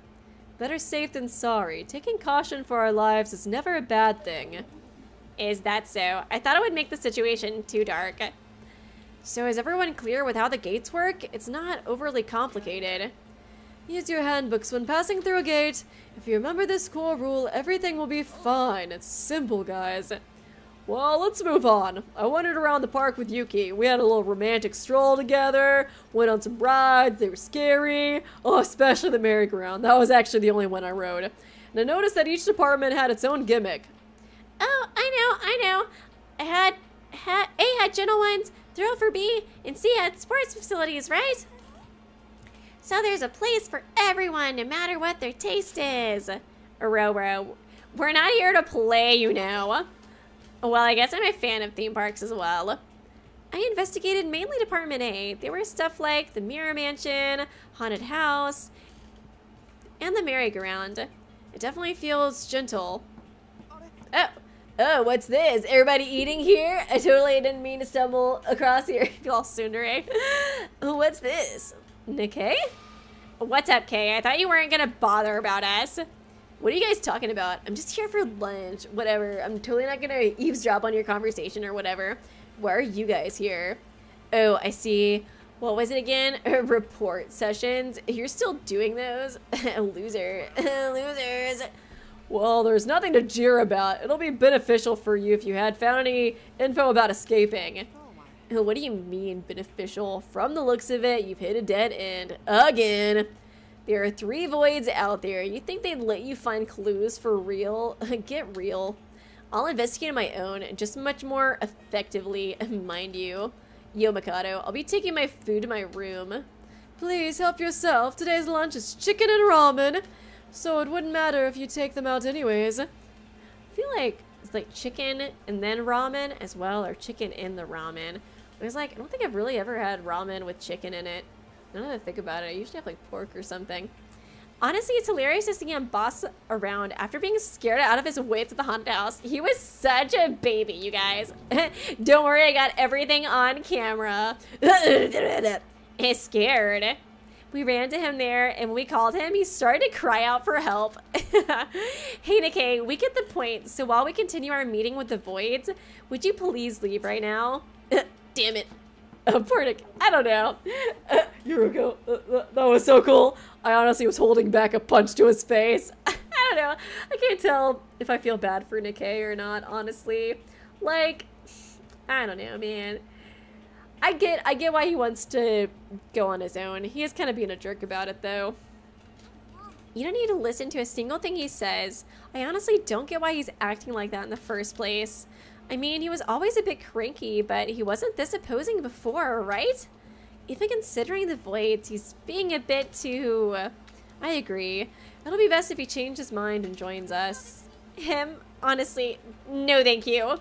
Better safe than sorry. Taking caution for our lives is never a bad thing. Is that so? I thought it would make the situation too dark. So is everyone clear with how the gates work? It's not overly complicated. Use your handbooks when passing through a gate. If you remember this core rule, everything will be fine. It's simple, guys. Well, let's move on. I wandered around the park with Yuki. We had a little romantic stroll together, went on some rides, they were scary. Oh, especially the merry-go-round. That was actually the only one I rode. And I noticed that each department had its own gimmick. Oh, I know, I know. I had, had A had gentle ones, thrill for B, and C had sports facilities, right? So there's a place for everyone, no matter what their taste is. Roro, we're not here to play, you know. Well, I guess I'm a fan of theme parks as well. I investigated mainly Department A. There were stuff like the Mirror Mansion, Haunted House, and the Merry-Go-Round. It definitely feels gentle. Oh, oh, what's this? Everybody eating here? I totally didn't mean to stumble across here. (laughs) You all tsundere. (laughs) what's this? Nikei? What's up, Kay? I thought you weren't gonna bother about us. What are you guys talking about? I'm just here for lunch. Whatever. I'm totally not gonna eavesdrop on your conversation or whatever. Why are you guys here? Oh, I see. What was it again? (laughs) Report sessions. You're still doing those? (laughs) Loser. (laughs) Losers. Well, there's nothing to jeer about. It'll be beneficial for you if you had found any info about escaping. Oh what do you mean beneficial? From the looks of it, you've hit a dead end. Again. There are three voids out there. You think they'd let you find clues for real? (laughs) Get real. I'll investigate on my own, and just much more effectively, (laughs) mind you. Yo, Mikado, I'll be taking my food to my room. Please help yourself. Today's lunch is chicken and ramen. So it wouldn't matter if you take them out anyways. I feel like it's like chicken and then ramen as well, or chicken in the ramen. It was like, I don't think I've really ever had ramen with chicken in it. Now that I think about it, I usually have like pork or something. Honestly, it's hilarious to see him boss around after being scared out of his wits at the haunted house. He was such a baby, you guys. (laughs) Don't worry, I got everything on camera. (laughs) He's scared. We ran to him there, and when we called him, he started to cry out for help. (laughs) hey, Nikei, we get the point. So while we continue our meeting with the Voids, would you please leave right now? Damn it. (laughs) Uh, Portic, I don't know. (laughs) Uh, Yoruko, uh, that was so cool. I honestly was holding back a punch to his face. (laughs) I don't know. I can't tell if I feel bad for Nikei or not, honestly. Like, I don't know, man. I get I get why he wants to go on his own. He is kind of being a jerk about it though. You don't need to listen to a single thing he says. I honestly don't get why he's acting like that in the first place. I mean, he was always a bit cranky, but he wasn't this opposing before, right? Even considering the voids, he's being a bit too... I agree. It'll be best if he changes his mind and joins us. Him? Honestly, no thank you.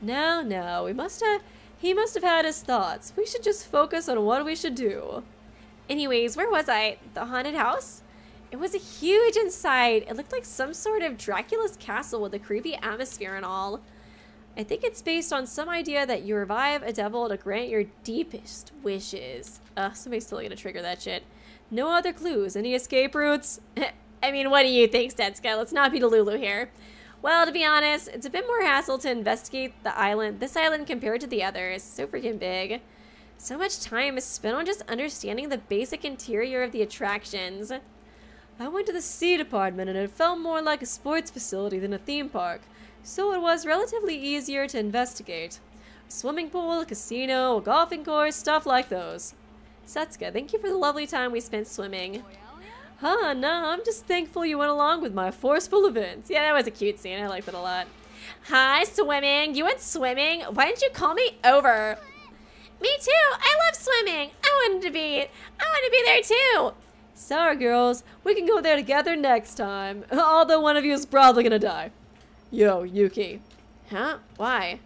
No, no, we must have... He must have had his thoughts. We should just focus on what we should do. Anyways, where was I? The haunted house? It was a huge inside. It looked like some sort of Dracula's castle with a creepy atmosphere and all. I think it's based on some idea that you revive a devil to grant your deepest wishes. Ugh, somebody's still gonna trigger that shit. No other clues. Any escape routes? (laughs) I mean, what do you think, Setsuka? Let's not be Delulu here. Well, to be honest, it's a bit more hassle to investigate the island, this island compared to the others. So freaking big. So much time is spent on just understanding the basic interior of the attractions. I went to the sea department and it felt more like a sports facility than a theme park, so it was relatively easier to investigate. A swimming pool, a casino, a golfing course, stuff like those. Setsuka, thank you for the lovely time we spent swimming. Huh, no, I'm just thankful you went along with my forceful events. Yeah, that was a cute scene. I liked it a lot. Hi, swimming. You went swimming? Why didn't you call me over? Me too. I love swimming. I wanted to be. I want to be there too. Sorry, girls. We can go there together next time. (laughs) Although one of you is probably gonna die. Yo, Yuki. Huh? Why?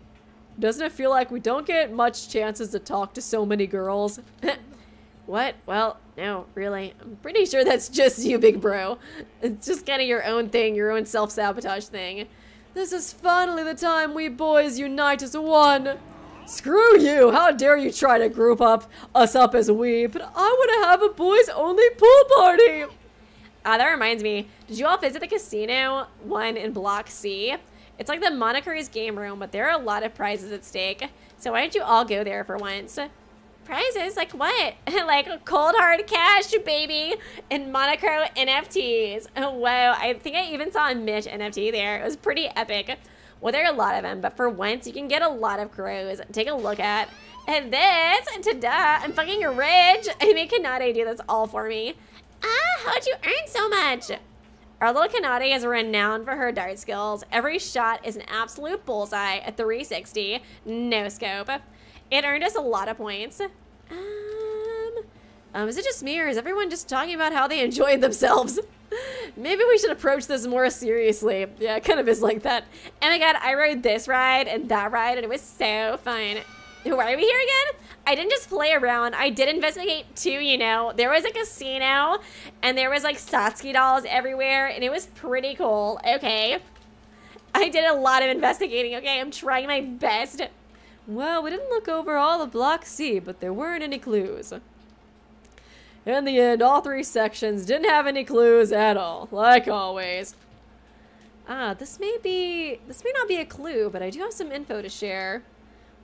Doesn't it feel like we don't get much chances to talk to so many girls? (laughs) What? Well, no, really. I'm pretty sure that's just you, big bro. It's just kind of your own thing, your own self-sabotage thing. This is finally the time we boys unite as one. Screw you! How dare you try to group up us up as we, but I want to have a boys-only pool party! Ah, that reminds me. Did you all visit the casino one in Block C? It's like the Monokuro's game room, but there are a lot of prizes at stake. So why don't you all go there for once? Prizes? Like what? (laughs) like cold hard cash, baby, and Monokuro NFTs. Oh, wow. I think I even saw a Mish NFT there. It was pretty epic. Well, there are a lot of them, but for once, you can get a lot of crows. Take a look at. And this, ta-da, I'm fucking rich. (laughs) I make Kanade do this all for me. Ah, how'd you earn so much? Our little Kanade is renowned for her dart skills. Every shot is an absolute bullseye at 360, no scope. It earned us a lot of points. Um, um, is it just me or is everyone just talking about how they enjoyed themselves? (laughs) Maybe we should approach this more seriously. Yeah, it kind of is like that. Oh my god, I rode this ride and that ride and it was so fun. (laughs) Why are we here again? I didn't just play around. I did investigate too, you know. There was a casino and there was like Satsuki dolls everywhere and it was pretty cool. Okay. I did a lot of investigating, okay? I'm trying my best. Well, we didn't look over all of Block C, but there weren't any clues. In the end, all three sections didn't have any clues at all, like always. Ah, this may be... This may not be a clue, but I do have some info to share.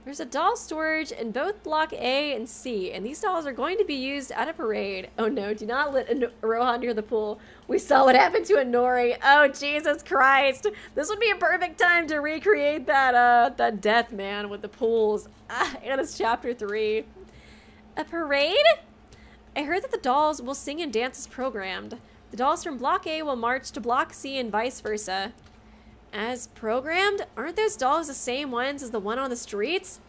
There's a doll storage in both Block A and C, and these dolls are going to be used at a parade. Oh no, do not let Rohan near the pool. We saw what happened to Inori. Oh, Jesus Christ. This would be a perfect time to recreate that, uh, that death, man, with the pools. Ah, and it's chapter 3. A parade? I heard that the dolls will sing and dance as programmed. The dolls from Block A will march to Block C and vice versa. As programmed? Aren't those dolls the same ones as the one on the streets?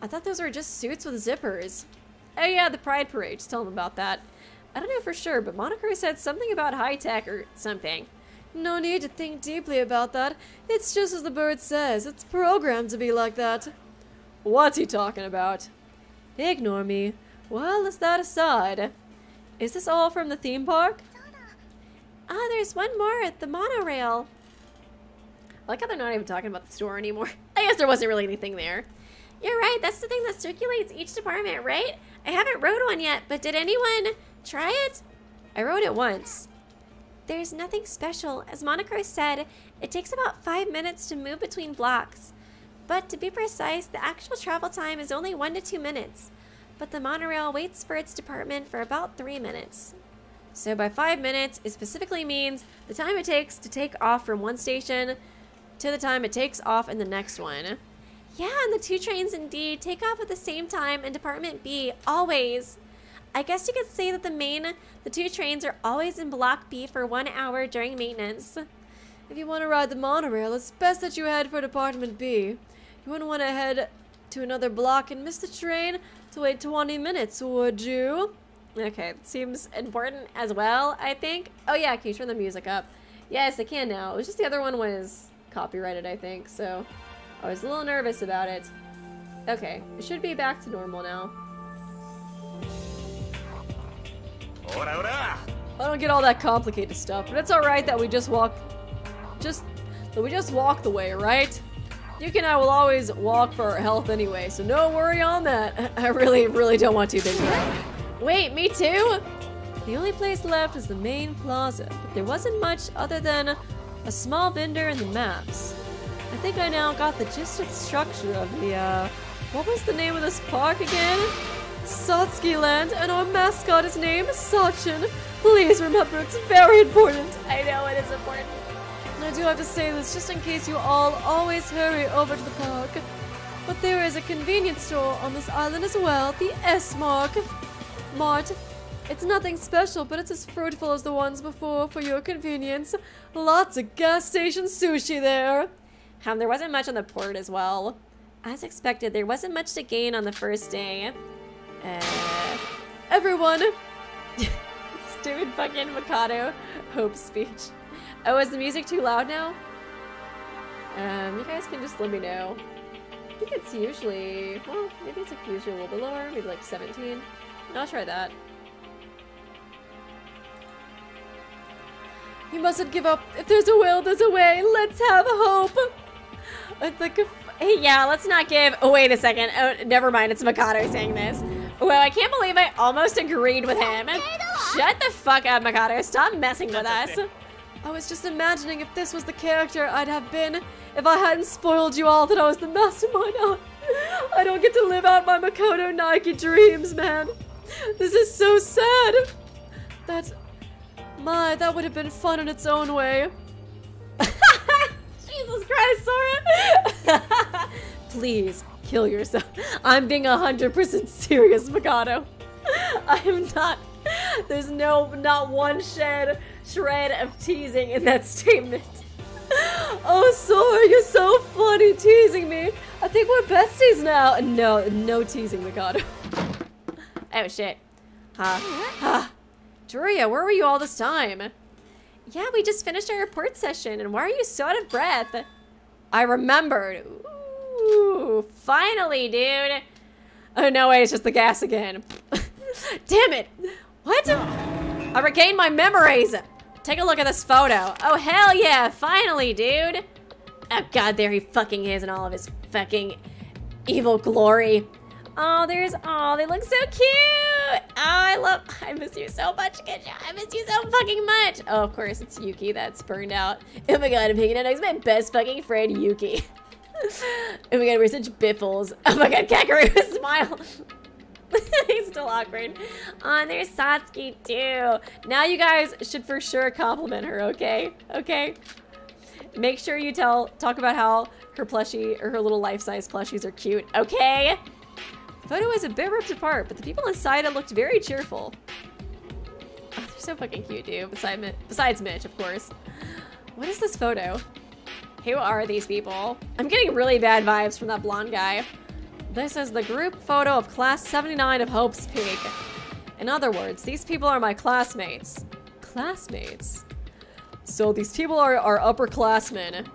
I thought those were just suits with zippers. Oh yeah, the Pride Parade. Just tell them about that. I don't know for sure, but Monokuro said something about high tech or something. No need to think deeply about that. It's just as the bird says. It's programmed to be like that. What's he talking about? Ignore me. Well, let's that aside. Is this all from the theme park? Ah, there's one more at the monorail. I like how they're not even talking about the store anymore. (laughs) I guess there wasn't really anything there. You're right, that's the thing that circulates each department, right? I haven't rode one yet, but did anyone try it? I rode it once. There's nothing special. As Monokuro said, it takes about five minutes to move between blocks. But to be precise, the actual travel time is only one to two minutes. But the monorail waits for its department for about three minutes. So by five minutes, it specifically means the time it takes to take off from one station to the time it takes off in the next one. Yeah, and the two trains indeed take off at the same time in Department B, always. I guess you could say that the main, the two trains are always in Block B for one hour during maintenance. If you want to ride the monorail, it's best that you head for Department B. You wouldn't want to head to another block and miss the train to wait 20 minutes, would you? Okay, seems important as well, I think. Oh yeah, can you turn the music up? Yes, I can now. It was just the other one was copyrighted, I think, so I was a little nervous about it. Okay, it should be back to normal now. I don't get all that complicated stuff, but it's alright that we just walk... Just... That we just walk the way, right? Yuki and I will always walk for our health anyway, so no worry on that. (laughs) I really, really don't want to about Wait, me too? The only place left is the main plaza, but there wasn't much other than a small vendor and the maps. I think I now got the gist of the structure of the, uh, what was the name of this park again? Satsuki Land, and our mascot is named Sachin. Please remember, it's very important. I know it is important. And I do have to say this just in case you all always hurry over to the park. But there is a convenience store on this island as well, the S-Mark. Mart. It's nothing special, but it's as fruitful as the ones before for your convenience. Lots of gas station sushi there. Um, there wasn't much on the port as well. As expected, there wasn't much to gain on the first day. Uh, everyone! (laughs) Stupid fucking Mikado Hope speech. Oh, is the music too loud now? Um, you guys can just let me know. I think it's usually, well, maybe it's like usually a little bit lower, maybe like 17. I'll try that. You mustn't give up. If there's a will, there's a way. Let's have hope. It's like a hey, yeah, let's not give. Oh, wait a second. Oh, never mind. It's Mikado saying this. Well, I can't believe I almost agreed with him. Shut the fuck up, Mikado. Stop messing with us. I was just imagining if this was the character I'd have been if I hadn't spoiled you all that I was the mastermind. I don't get to live out my Makoto Naegi dreams, man. This is so sad. That, my, that would have been fun in its own way. (laughs) Jesus Christ, Sora! (laughs) Please, kill yourself. I'm being 100% serious, Mikado. (laughs) I am not. There's no, not one shed, shred of teasing in that statement. Oh, Sora, you're so funny teasing me. I think we're besties now. No, no teasing, Mikado. Oh shit. Huh. Huh. Juria, where were you all this time? Yeah, we just finished our report session, and why are you so out of breath? I remembered. Ooh, finally, dude. Oh, no way, it's just the gas again. (laughs) Damn it. What? I regained my memories. Take a look at this photo. Oh, hell yeah, finally, dude. Oh, God, there he fucking is in all of his fucking evil glory. Oh, there's, oh, they look so cute. Oh, I love, I miss you so much, Kisha. I miss you so fucking much. Oh, of course, it's Yuki that's burned out. Oh my god, I'm hanging out next to my best fucking friend, Yuki. (laughs) oh my god, we're such biffles. (laughs) Oh my god, Kakaroo, (laughs) smile. He's still awkward. Oh, and there's Satsuki too. Now you guys should for sure compliment her, okay? Okay? Make sure you tell, talk about how her plushie or her little life-size plushies are cute, okay? Photo is a bit ripped apart, but the people inside it looked very cheerful. Oh, they're so fucking cute, dude. Besides, besides Mitch, of course. What is this photo? Who are these people? I'm getting really bad vibes from that blonde guy. This is the group photo of class 79 of Hope's Peak. In other words, these people are my classmates. Classmates? So these people are, are upperclassmen.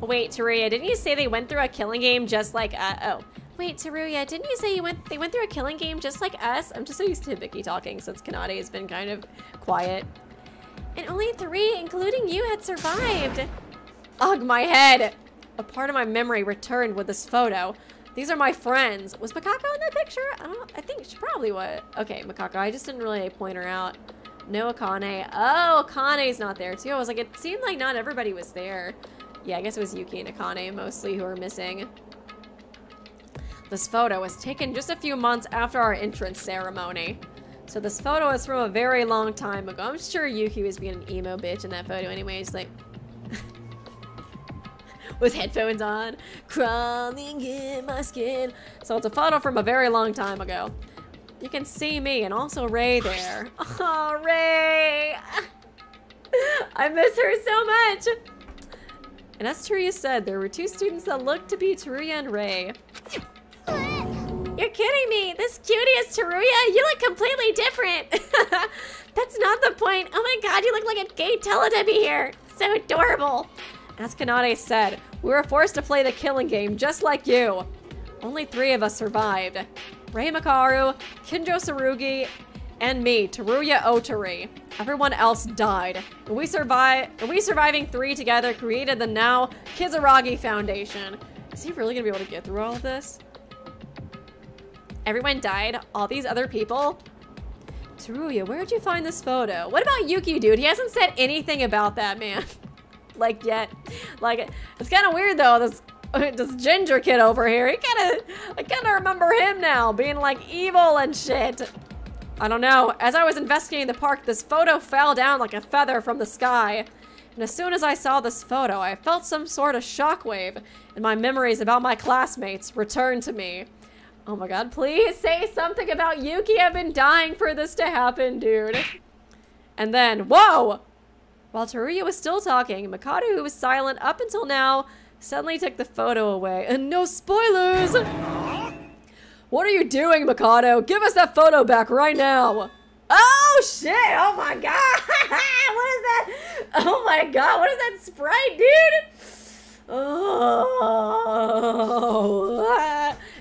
Wait, Teruya, didn't you say they went through a killing game just like, uh, oh. Wait, Teruya, didn't you say you went they went through a killing game just like us? I'm just so used to Hibiki talking since Kanade has been kind of quiet. And only three, including you, had survived. Ugh, my head! A part of my memory returned with this photo. These are my friends. Was Makako in that picture? I don't I think she probably was. Okay, Makako, I just didn't really point her out. No Akane. Oh, Akane's not there too. I was like, it seemed like not everybody was there. Yeah, I guess it was Yuki and Akane mostly who were missing. This photo was taken just a few months after our entrance ceremony. So this photo is from a very long time ago. I'm sure Yuki was being an emo bitch in that photo anyways, like (laughs) with headphones on, crawling in my skin. So it's a photo from a very long time ago. You can see me and also Rei there. (laughs) Oh, Rei! (laughs) I miss her so much! And as Teruya said, there were two students that looked to be Teruya and Rei. You're kidding me! This cutie is Teruya? You look completely different! (laughs) That's not the point! Oh my god, you look like a gay Teletubby here! So adorable! As Kanade said, we were forced to play the killing game just like you. Only three of us survived. Rei Mekaru, Kinjo Tsurugi, and me, Teruya Otori. Everyone else died. We survived we surviving three together created the now Kizaragi Foundation. Is he really gonna be able to get through all of this? Everyone died? All these other people? Teruya, where'd you find this photo? What about Yuki, dude? He hasn't said anything about that, man. (laughs) like, yet. Like, it's kind of weird, though, this (laughs) this ginger kid over here. He kind of, I kind of remember him now, being like evil and shit. I don't know. As I was investigating the park, this photo fell down like a feather from the sky. And as soon as I saw this photo, I felt some sort of shockwave, and my memories about my classmates returned to me. Oh my god, please say something about Yuki. I've been dying for this to happen, dude. And then, whoa! While Teruya was still talking, Mikado, who was silent up until now, suddenly took the photo away. And no spoilers! What are you doing, Mikado? Give us that photo back right now! Oh shit! Oh my god! (laughs) what is that? Oh my god, what is that sprite, dude? Oh.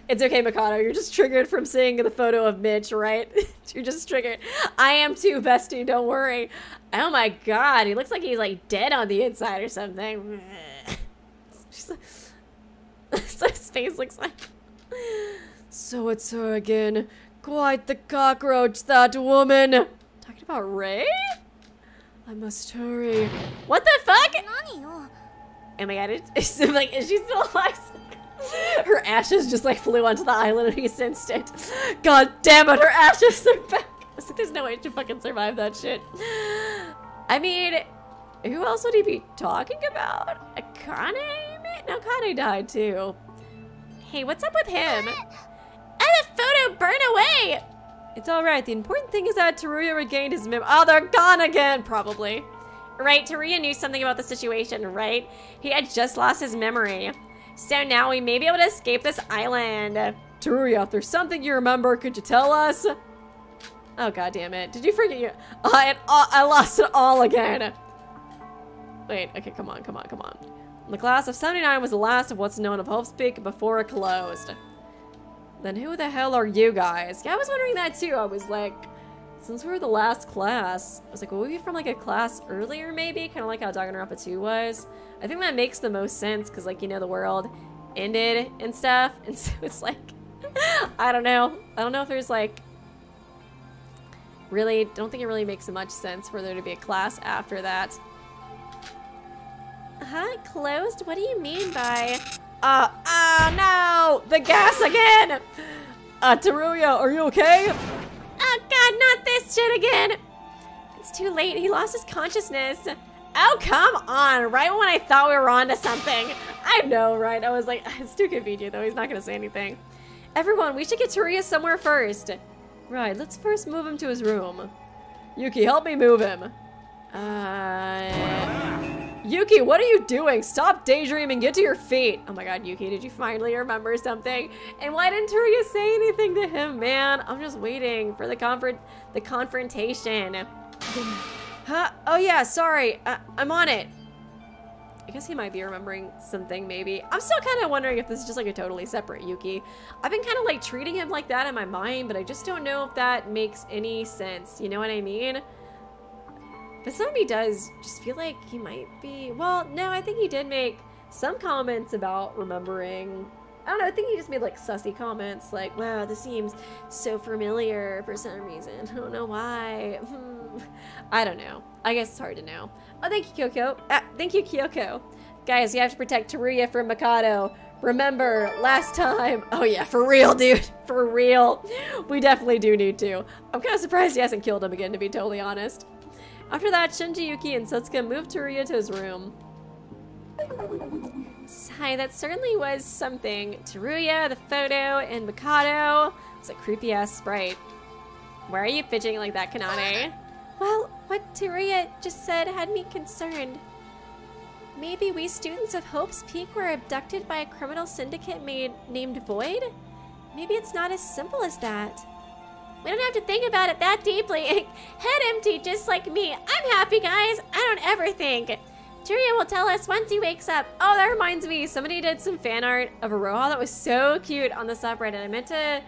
It's okay, Mikado. You're just triggered from seeing the photo of Mitch, right? (laughs) You're just triggered. I am too, bestie. Don't worry. Oh my god. He looks like he's like dead on the inside or something. (laughs) so (laughs) his face looks like. So it's her again. Quite the cockroach, that woman. Talking about Rei? I must hurry. What the fuck? Oh my god, it's like, is she still alive? Her ashes just like flew onto the island and he sensed it. God damn it, her ashes are back. (laughs) Like, there's no way to fucking survive that shit. I mean, who else would he be talking about? Akane? No, Akane died too. Hey, what's up with him? And the photo burned away! It's alright, the important thing is that Teruya regained his mem- Oh, they're gone again, probably. Right, Teruya knew something about the situation, right? He had just lost his memory. So now we may be able to escape this island. Teruya, if there's something you remember, could you tell us? Oh, god damn it. Did you forget your- I, I lost it all again. Wait, okay, come on, come on, come on. The class of 79 was the last of what's known of Hope's Peak before it closed. Then who the hell are you guys? Yeah, I was wondering that too. I was like, since we were the last class, I was like, will we be from like a class earlier maybe? Kind of like how Danganronpa 2 was. I think that makes the most sense because like, you know, the world ended and stuff. (laughs) And so it's like, (laughs) I don't know. I don't know if there's like, really, don't think it really makes much sense for there to be a class after that. Huh? Closed? What do you mean by... Uh, uh, no! The gas again! Uh, Teruya, are you okay? Oh god, not this shit again! It's too late, he lost his consciousness. Oh, come on, right when I thought we were onto something. I know, right? I was like, (laughs) it's too convenient though, he's not gonna say anything. Everyone, we should get Teruya somewhere first. Right, let's first move him to his room. Yuki, help me move him. Uh... Yuki, what are you doing? Stop daydreaming, get to your feet. Oh my god, Yuki, did you finally remember something? And why didn't Teruya say anything to him, man? I'm just waiting for the confront the confrontation. (sighs) huh? Oh yeah, sorry. Uh, I'm on it. I guess he might be remembering something, maybe. I'm still kind of wondering if this is just like a totally separate Yuki. I've been kind of like treating him like that in my mind, but I just don't know if that makes any sense. You know what I mean? But me does just feel like he might be. Well, no, I think he did make some comments about remembering. I don't know. I think he just made like sussy comments, like, "Wow, this seems so familiar for some reason. I don't know why." I don't know. I guess it's hard to know. Oh, thank you, Kyoko. Uh, thank you, Kyoko. Guys, you have to protect Teruya from Mikado. Remember, last time. (laughs) Oh, yeah, for real, dude. For real. We definitely do need to. I'm kind of surprised he hasn't killed him again, to be totally honest. After that, Shinji Yuki and Setsuka moved to his room. Sigh, that certainly was something. Teruya, the photo, and Mikado. It's a creepy ass sprite. Why are you fidgeting like that, Kanade? Well, what Teruya just said had me concerned. Maybe we students of Hope's Peak were abducted by a criminal syndicate made, named Void? Maybe it's not as simple as that. We don't have to think about it that deeply. (laughs) Head empty, just like me. I'm happy, guys. I don't ever think. Tyrion will tell us once he wakes up. Oh, that reminds me. Somebody did some fan art of a Aroha that was so cute on the subreddit. I meant to,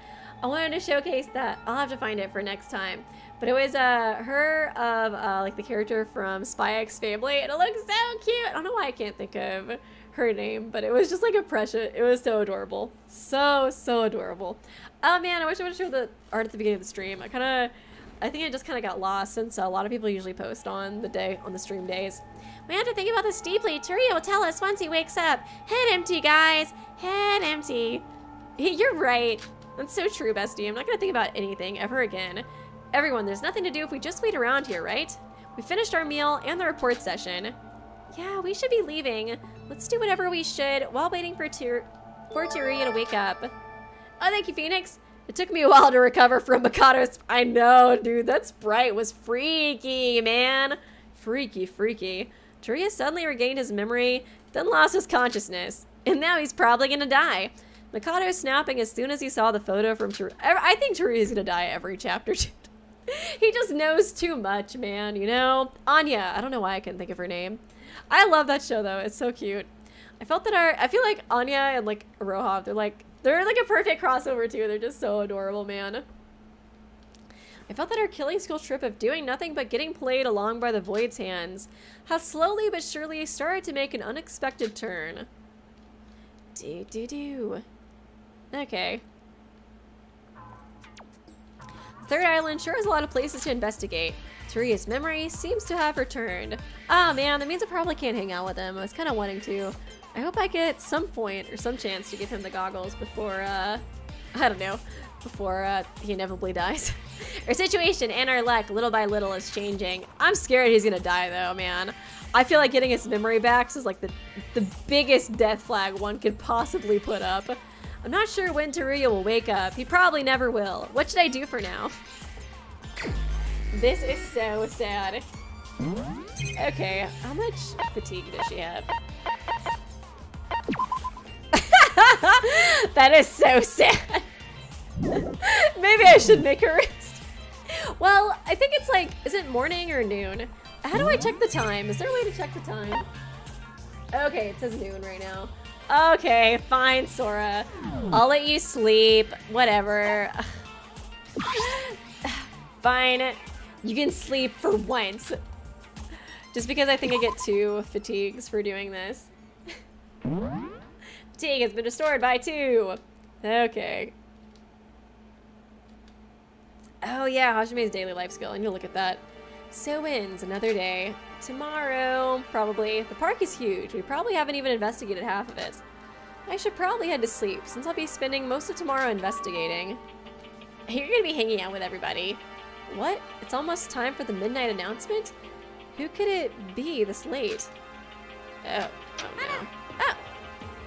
I wanted to showcase that. I'll have to find it for next time. But it was uh, her of uh, like the character from Spy X Family, and it looks so cute. I don't know why I can't think of her name, but it was just like a precious. It was so adorable, so so adorable. Oh man, I wish I would have showed the art at the beginning of the stream. I kind of, I think I just kind of got lost since a lot of people usually post on the day on the stream days. We have to think about this deeply. Teruya will tell us once he wakes up. Head empty, guys. Head empty. (laughs) You're right. That's so true, bestie. I'm not gonna think about anything ever again. Everyone, there's nothing to do if we just wait around here, right? We finished our meal and the report session. Yeah, we should be leaving. Let's do whatever we should while waiting for, Tyr for Tyrion to wake up. Oh, thank you, Phoenix. It took me a while to recover from Mikado's. I know, dude. That sprite was freaky, man. Freaky, freaky. Teruya suddenly regained his memory, then lost his consciousness. And now he's probably gonna die. Mikado snapping as soon as he saw the photo from Teruya. I think Teruya's gonna die every chapter, (laughs) he just knows too much, man, you know? Anya. I don't know why I couldn't think of her name. I love that show, though. It's so cute. I felt that our... I feel like Anya and, like, Rohov, they're, like... They're, like, a perfect crossover, too. They're just so adorable, man. I felt that our killing school trip of doing nothing but getting played along by the Void's hands has slowly but surely started to make an unexpected turn. Do do do. Okay. Third Island sure has a lot of places to investigate. Teruya's memory seems to have returned. Ah, oh, man, that means I probably can't hang out with him. I was kind of wanting to. I hope I get some point or some chance to give him the goggles before, uh, I don't know, before uh, he inevitably dies. (laughs) our situation and our luck, little by little, is changing. I'm scared he's gonna die, though, man. I feel like getting his memory back is like the, the biggest death flag one could possibly put up. I'm not sure when Teruya will wake up. He probably never will. What should I do for now? This is so sad. Okay, how much fatigue does she have? (laughs) that is so sad. (laughs) Maybe I should make her rest. Well, I think it's like, is it morning or noon? How do I check the time? Is there a way to check the time? Okay, it says noon right now. Okay, fine, Sora. I'll let you sleep. Whatever. (sighs) fine. You can sleep for once. Just because I think I get two fatigues for doing this. (laughs) Fatigue has been restored by two. Okay. Oh yeah, Hajime's daily life skill. And you'll look at that. So ends another day. Tomorrow, probably. The park is huge. We probably haven't even investigated half of it. I should probably head to sleep, since I'll be spending most of tomorrow investigating. You're gonna be hanging out with everybody. What? It's almost time for the midnight announcement? Who could it be this late? Oh, oh no. Oh!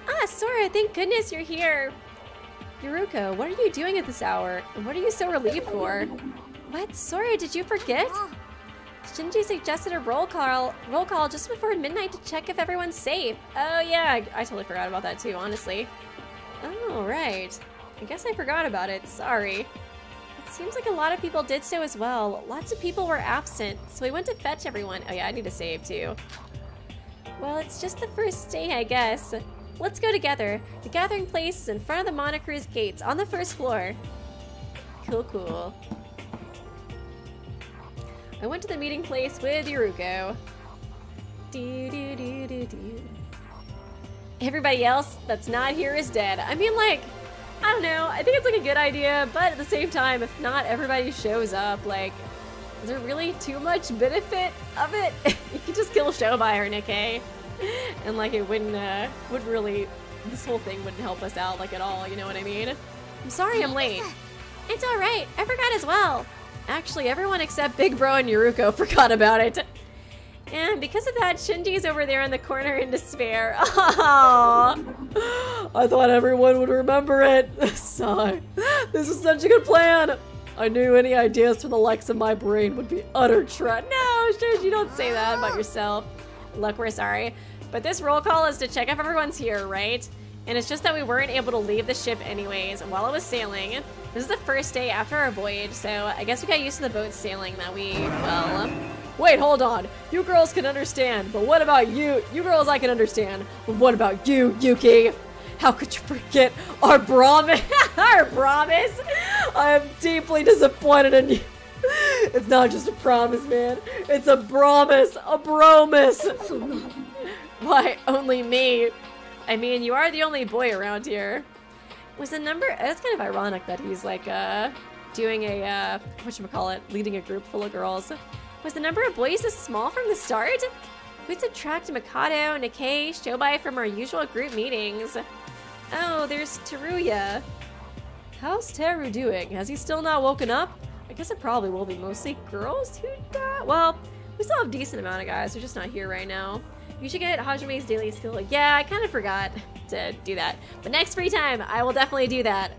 Ah, Sora, thank goodness you're here! Yoruko, what are you doing at this hour? And what are you so relieved for? What? Sora, did you forget? Shinji suggested a roll call, roll call just before midnight to check if everyone's safe. Oh yeah, I, I totally forgot about that too, honestly. Oh, right. I guess I forgot about it, sorry. It seems like a lot of people did so as well. Lots of people were absent, so we went to fetch everyone. Oh yeah, I need to save too. Well, it's just the first day, I guess. Let's go together. The gathering place is in front of the Monokuro's gates on the first floor. Cool, cool. I went to the meeting place with Yoruko. Do, do, do, do, do. Everybody else that's not here is dead. I mean, like, I don't know. I think it's like a good idea, but at the same time, if not everybody shows up, like, is there really too much benefit of it? (laughs) you can just kill Shobai or Nikei. (laughs) and like it wouldn't uh, would really this whole thing wouldn't help us out like at all. You know what I mean? I'm sorry I'm late. It's all right. I forgot as well. Actually, everyone except Big Bro and Yoruko (laughs) forgot about it. And because of that, Shinji's over there in the corner in despair. (laughs) Aww. I thought everyone would remember it. Sigh. This is such a good plan. I knew any ideas for the likes of my brain would be utter trash. No, Shinji, don't say that about yourself. Look, we're sorry. But this roll call is to check if everyone's here, right? And it's just that we weren't able to leave the ship anyways while it was sailing. This is the first day after our voyage, so I guess we got used to the boat sailing that we, well... Wait, hold on. You girls can understand, but what about you? You girls I can understand, but what about you, Yuki? How could you forget our promise? (laughs) our promise? I am deeply disappointed in you. It's not just a promise, man. It's a promise. A promise. (laughs) Why, only me? I mean, you are the only boy around here. Was the number... It's kind of ironic that he's, like, uh, doing a, uh, whatchamacallit, leading a group full of girls. Was the number of boys this small from the start? We subtract Mikado, Nikei, Shobai from our usual group meetings. Oh, there's Teruya. How's Teru doing? Has he still not woken up? I guess it probably will be mostly girls who die. Well, we still have a decent amount of guys. They're just not here right now. You should get Hajime's daily skill. Yeah, I kind of forgot to do that. But next free time, I will definitely do that.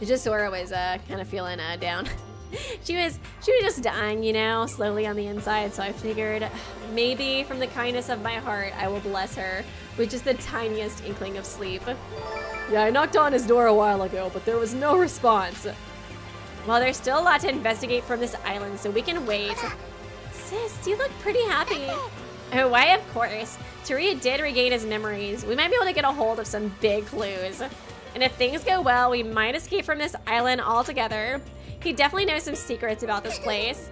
It's just Sora was uh, kind of feeling uh, down. (laughs) she was she was just dying, you know, slowly on the inside. So I figured maybe from the kindness of my heart, I will bless her with just the tiniest inkling of sleep. Yeah, I knocked on his door a while ago, but there was no response. Well, there's still a lot to investigate from this island, so we can wait. Sis, you look pretty happy. Oh, (laughs) why, of course. Teruya did regain his memories. We might be able to get a hold of some big clues. And if things go well, we might escape from this island altogether. He definitely knows some secrets about this place.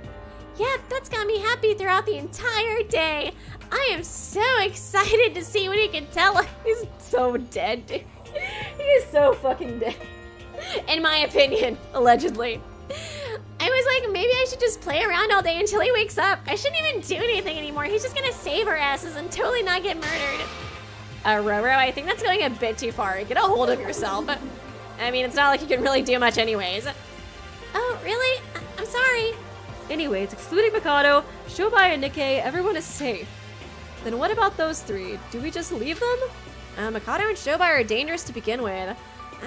Yeah, that's got me happy throughout the entire day. I am so excited to see what he can tell us. He's so dead. (laughs) he is so fucking dead. In my opinion, allegedly. I was like, maybe I should just play around all day until he wakes up. I shouldn't even do anything anymore. He's just gonna save our asses and totally not get murdered. Uh, Roro, I think that's going a bit too far. Get a hold of yourself. I mean, it's not like you can really do much anyways. Oh, really? I I'm sorry. Anyways, excluding Mikado, Shobai and Nikei, everyone is safe. Then what about those three? Do we just leave them? Uh, Mikado and Shobai are dangerous to begin with.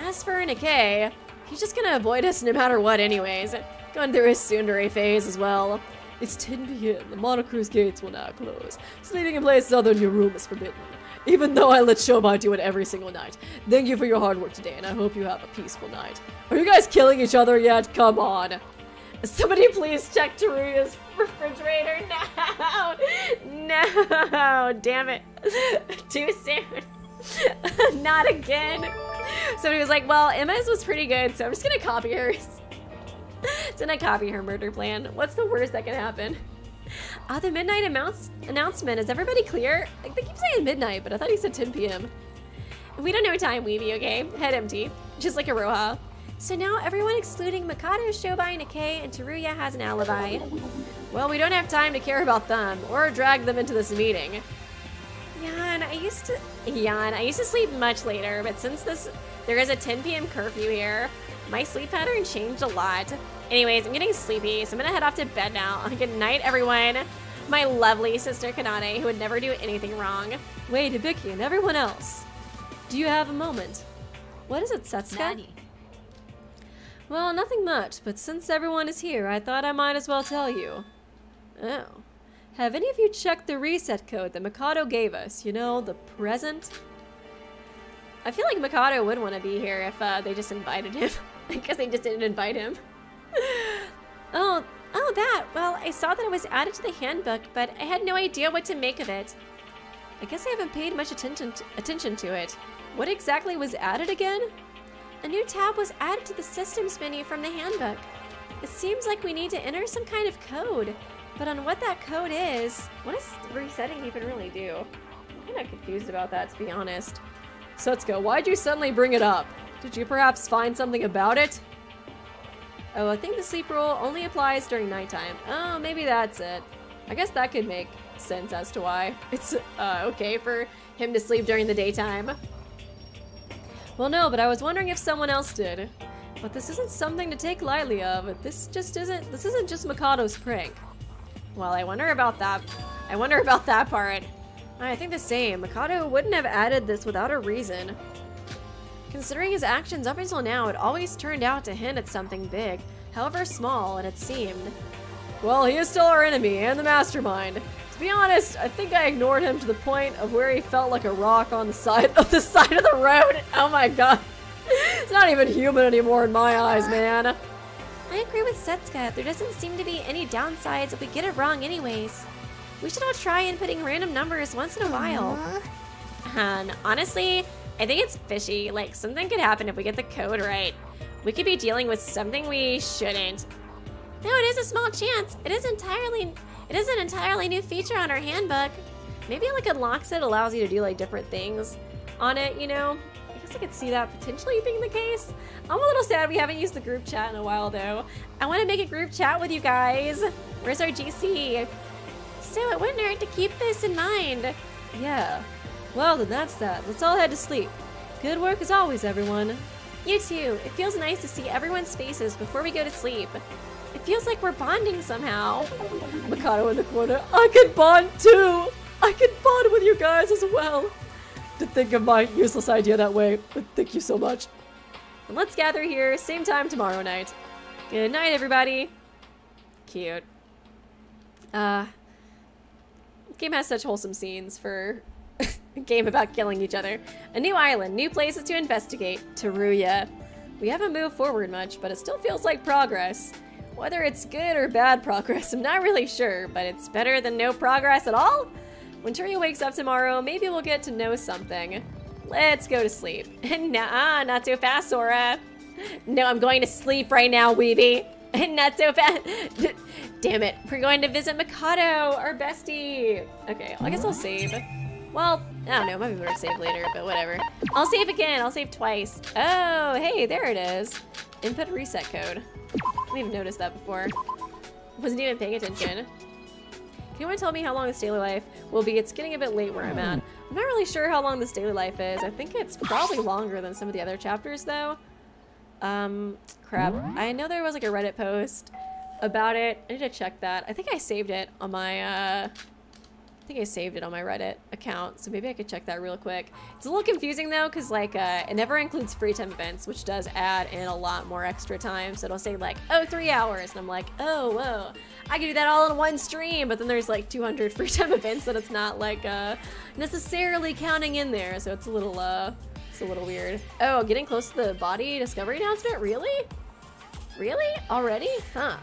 As for Nikei, he's just gonna avoid us no matter what anyways. Going through his tsundere phase as well. It's 10 p.m. The Monokuro's gates will now close. Sleeping in places other than your room is forbidden. Even though I let Shobai do it every single night. Thank you for your hard work today, and I hope you have a peaceful night. Are you guys killing each other yet? Come on. Somebody please check Teruya's refrigerator (laughs) now. No. Damn it. (laughs) Too soon. (laughs) Not again. Somebody was like, well, Emma's was pretty good, so I'm just gonna copy hers. (laughs) Didn't I copy her murder plan? What's the worst that can happen? Ah, the midnight announce announcement. Is everybody clear? Like, they keep saying midnight, but I thought he said 10 p.m. We don't know time, Weeby, okay? Head empty. Just like Aroha. So now everyone excluding Mikado, Shobai, Nikei, and Teruya has an alibi. Well, we don't have time to care about them or drag them into this meeting. Yan, I used to Yan, I used to sleep much later, but since this there is a 10 p.m. curfew here, my sleep pattern changed a lot. Anyways, I'm getting sleepy, so I'm gonna head off to bed now. (laughs) Good night, everyone. My lovely sister Kanade, who would never do anything wrong. Wait, Hibiki and everyone else. Do you have a moment? What is it, Setsuka? Nani? Well, nothing much, but since everyone is here, I thought I might as well tell you. Oh. Have any of you checked the reset code that Mikado gave us? You know, the present? I feel like Mikado would want to be here if uh, they just invited him. (laughs) (laughs) I guess they just didn't invite him. (laughs) oh, oh, that. Well, I saw that it was added to the handbook, but I had no idea what to make of it. I guess I haven't paid much attention to, attention to it. What exactly was added again? A new tab was added to the systems menu from the handbook. It seems like we need to enter some kind of code, but on what that code is, what does resetting even really do? I'm kind of confused about that, to be honest. Setsuka, why'd you suddenly bring it up? Did you perhaps find something about it? Oh, I think the sleep rule only applies during nighttime. Oh, maybe that's it. I guess that could make sense as to why (laughs) it's uh, okay for him to sleep during the daytime. Well, no, but I was wondering if someone else did. But this isn't something to take lightly of. This just isn't, this isn't just Mikado's prank. Well, I wonder about that. I wonder about that part. I think the same. Mikado wouldn't have added this without a reason. Considering his actions up until now, it always turned out to hint at something big, however small it had seemed. Well, he is still our enemy and the mastermind. To be honest, I think I ignored him to the point of where he felt like a rock on the side (laughs) of the side of the road. Oh my god. it's not even human anymore in my eyes, man. I agree with Setsuka. There doesn't seem to be any downsides if we get it wrong anyways. We should all try inputting random numbers once in a while. Uh-huh. And honestly, I think it's fishy. Like, something could happen if we get the code right. We could be dealing with something we shouldn't. No, it is a small chance. It is entirely it is an entirely new feature on our handbook. Maybe like unlocks it allows you to do like different things on it, you know? I guess I could see that potentially being the case. I'm a little sad we haven't used the group chat in a while though. I want to make a group chat with you guys. Where's our GC? So it wouldn't hurt to keep this in mind. Yeah. Well, then that's that. Let's all head to sleep. Good work as always, everyone. You too. It feels nice to see everyone's faces before we go to sleep. It feels like we're bonding somehow. Mikado in the corner. I can bond too! I can bond with you guys as well! To think of my useless idea that way, but thank you so much. And let's gather here, same time tomorrow night. Good night, everybody. Cute. Uh, game has such wholesome scenes for game about killing each other. A new island, new places to investigate. Teruya. We haven't moved forward much, but it still feels like progress. Whether it's good or bad progress, (laughs) I'm not really sure, but it's better than no progress at all? When Teruya wakes up tomorrow, maybe we'll get to know something. Let's go to sleep. (laughs) nah, not so fast, Sora. (laughs) No, I'm going to sleep right now, Weeby. not so fast. Damn it. We're going to visit Mikado, our bestie. Okay, I guess I'll save. Well, I don't know. Might be better to save later, but whatever. I'll save again. I'll save twice. Oh, hey, there it is. Input reset code. I didn't even notice that before. Wasn't even paying attention. Can anyone tell me how long this daily life will be? It's getting a bit late where I'm at. I'm not really sure how long this daily life is. I think it's probably longer than some of the other chapters, though. Um, crap. I know there was like a Reddit post about it. I need to check that. I think I saved it on my, uh, I think I saved it on my Reddit account, so maybe I could check that real quick. It's a little confusing though, because like, uh, it never includes free time events, which does add in a lot more extra time. So it'll say like, oh, three hours. And I'm like, oh, whoa, I can do that all in one stream. But then there's like 200 (laughs) free time events that it's not like, uh, necessarily counting in there. So it's a little, uh, it's a little weird. Oh, getting close to the body discovery announcement? Really? Really? Already? Huh.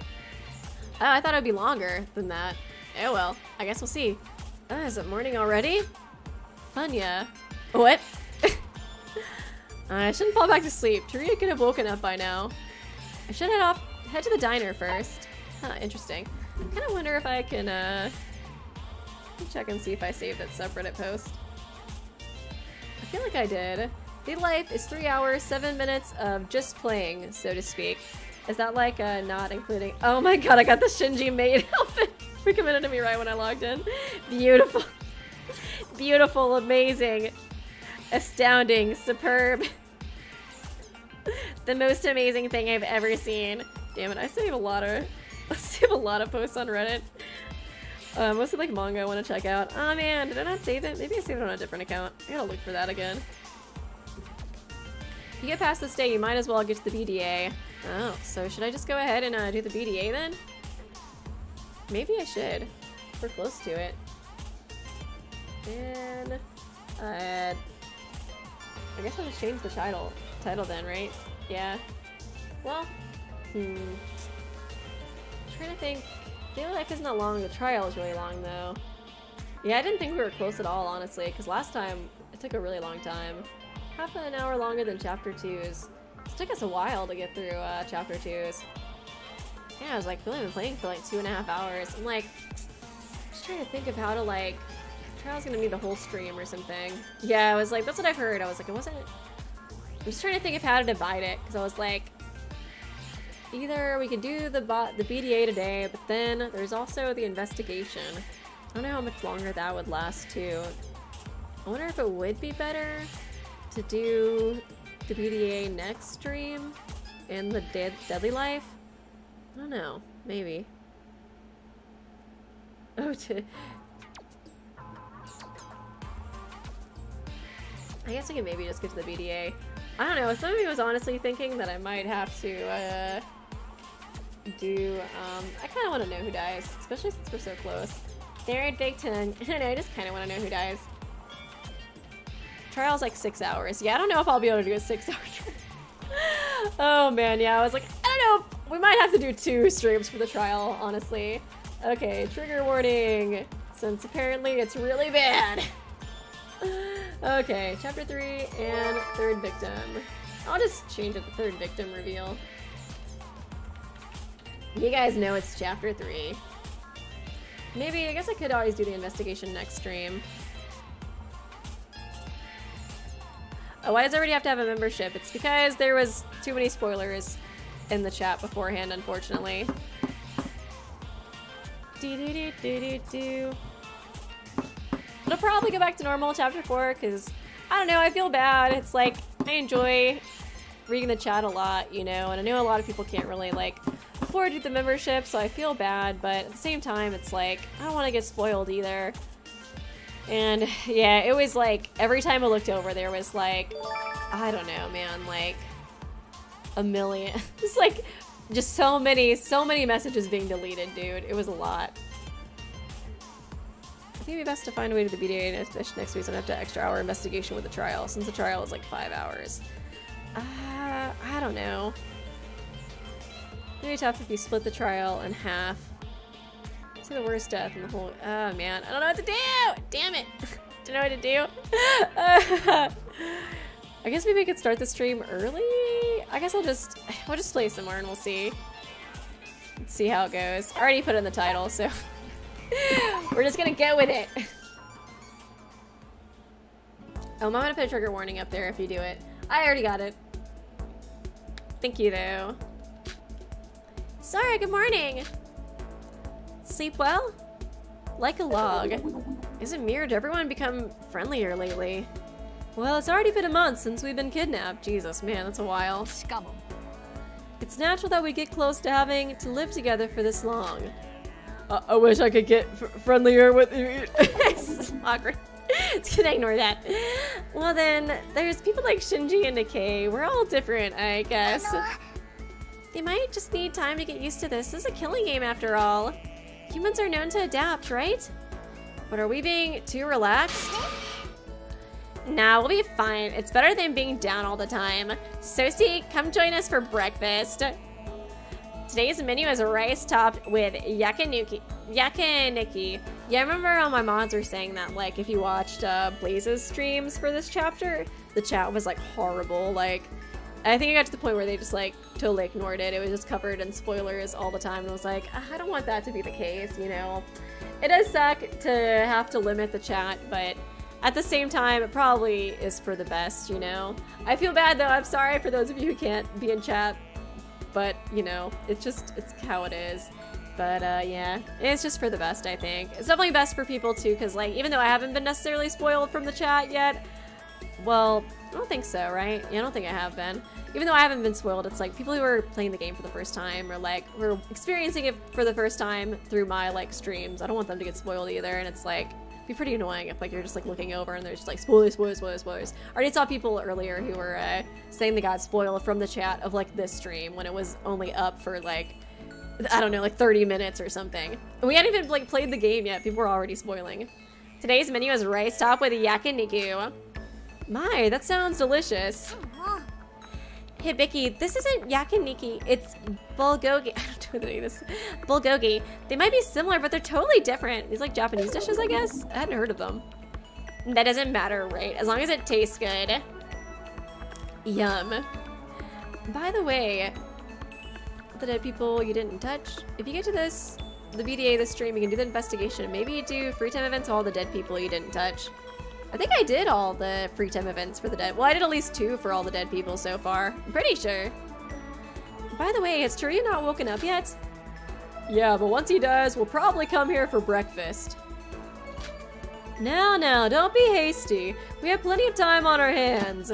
Oh, I thought it would be longer than that. Oh well, I guess we'll see. Oh, is it morning already? Fun, yeah. What? (laughs) I shouldn't fall back to sleep. Teruya could have woken up by now. I should head off, head to the diner first. Huh, interesting. I kind of wonder if I can, uh, check and see if I saved that subreddit post. I feel like I did. The life is three hours, seven minutes of just playing, so to speak. Is that like uh, not including? Oh my god, I got the Shinji maid (laughs) outfit (laughs) recommended to me right when I logged in. Beautiful, (laughs) beautiful, amazing, astounding, superb. (laughs) the most amazing thing I've ever seen. Damn it, I save a lot of, I save a lot of posts on Reddit. Uh, mostly like manga I want to check out. Oh man, did I not save it? Maybe I saved it on a different account. I gotta look for that again. If you get past this day, you might as well get to the BDA. Oh, so should I just go ahead and uh, do the BDA then? Maybe I should. We're close to it. And, uh, I guess I'll just change the title, title then, right? Yeah. Well, hmm. I'm trying to think. Daily life isn't that long. The trial is really long, though. Yeah, I didn't think we were close at all, honestly, because last time it took a really long time. Half an hour longer than chapter 2's. It took us a while to get through uh, chapter 2's. Yeah, I was like, we've only been playing for like two and a half hours. I'm like, just trying to think of how to like, trial's gonna be the whole stream or something. Yeah, I was like, that's what I've heard. I was like, it wasn't, I'm just trying to think of how to divide it, because I was like, either we could do the bot the BDA today, but then there's also the investigation. I don't know how much longer that would last too. I wonder if it would be better to do the BDA next stream in the dead Deadly Life. I don't know. Maybe. (laughs) Oh, to. I guess I can maybe just get to the BDA. I don't know. Some of me was honestly thinking that I might have to uh, do. Um, I kind of want to know who dies, especially since we're so close. Third victim. (laughs) I don't know. I just kind of want to know who dies. Trial's like six hours. Yeah, I don't know if I'll be able to do a six-hour (laughs) trial. oh man, yeah. I was like, I don't know. We might have to do two streams for the trial, honestly. Okay, trigger warning. Since apparently it's really bad. (laughs) okay, chapter three and third victim. I'll just change it to third victim reveal. You guys know it's chapter three. Maybe, I guess I could always do the investigation next stream. Oh, why does everybody have to have a membership? It's because there was too many spoilers in the chat beforehand, unfortunately. Do do do do do do. It'll probably go back to normal chapter four because I don't know. I feel bad. It's like I enjoy reading the chat a lot, you know, and I know a lot of people can't really like afford the membership, so I feel bad. But at the same time, it's like I don't want to get spoiled either. And yeah, it was like every time I looked over, there was like I don't know, man, like a million. (laughs) it's like just so many, so many messages being deleted, dude. It was a lot. I think it'd be best to find a way to the BDA next, next week so I have to extra hour investigation with the trial, since the trial is like five hours. Uh, I don't know. Maybe tough if you split the trial in half. Say the worst death in the whole. Oh man, I don't know what to do. Damn it, (laughs) don't know what to do. (laughs) I guess maybe I could start the stream early. I guess I'll just we'll just play some more and we'll see. Let's see how it goes. I already put in the title, so (laughs) we're just gonna go with it. Oh, I'm gonna put a trigger warning up there if you do it. I already got it. Thank you, though. Sorry, good morning. Sleep well? Like a log. Isn't Mirrored everyone become friendlier lately? Well, it's already been a month since we've been kidnapped. Jesus, man, that's a while. It's natural that we get close to having to live together for this long. Uh, I wish I could get friendlier with you. (laughs) it's awkward. (laughs) It's gonna ignore that. Well then, there's people like Shinji and Nikei. We're all different, I guess. They might just need time to get used to this. This is a killing game after all. Humans are known to adapt, right? But are we being too relaxed? Nah, we'll be fine. It's better than being down all the time. Sosie, come join us for breakfast. Today's menu is rice topped with yakinuki. Yakiniki. Yeah, I remember all my mods were saying that, like, if you watched uh, Blaze's streams for this chapter, the chat was, like, horrible. Like, I think it got to the point where they just, like, totally ignored it. It was just covered in spoilers all the time. And I was like, I don't want that to be the case, you know? It does suck to have to limit the chat, but at the same time, it probably is for the best, you know? I feel bad though, I'm sorry for those of you who can't be in chat, but you know, it's just, it's how it is. But uh, yeah, it's just for the best, I think. It's definitely best for people too, because like, even though I haven't been necessarily spoiled from the chat yet, well, I don't think so, right? Yeah, I don't think I have been. Even though I haven't been spoiled, it's like people who are playing the game for the first time or like who are experiencing it for the first time through my like streams. I don't want them to get spoiled either, and it's like, be pretty annoying if like you're just like looking over and there's just like spoilers, spoilers, spoilers, spoilers. I already saw people earlier who were uh, saying they got spoiled from the chat of like this stream when it was only up for like I don't know, like 30 minutes or something. And we hadn't even like played the game yet. People were already spoiling. Today's menu is rice top with yakiniku. My, that sounds delicious. Vicky, this isn't yakiniki, it's bulgogi. (laughs) I don't know the name this. Bulgogi. They might be similar, but they're totally different. These like Japanese dishes, I guess? I hadn't heard of them. That doesn't matter, right? As long as it tastes good. Yum. By the way, the dead people you didn't touch, if you get to this, the BDA, this stream, you can do the investigation. Maybe do free time events all the dead people you didn't touch. I think I did all the free time events for the dead. Well, I did at least two for all the dead people so far. I'm pretty sure. By the way, has Teruya not woken up yet? Yeah, but once he does, we'll probably come here for breakfast. Now, now, don't be hasty. We have plenty of time on our hands.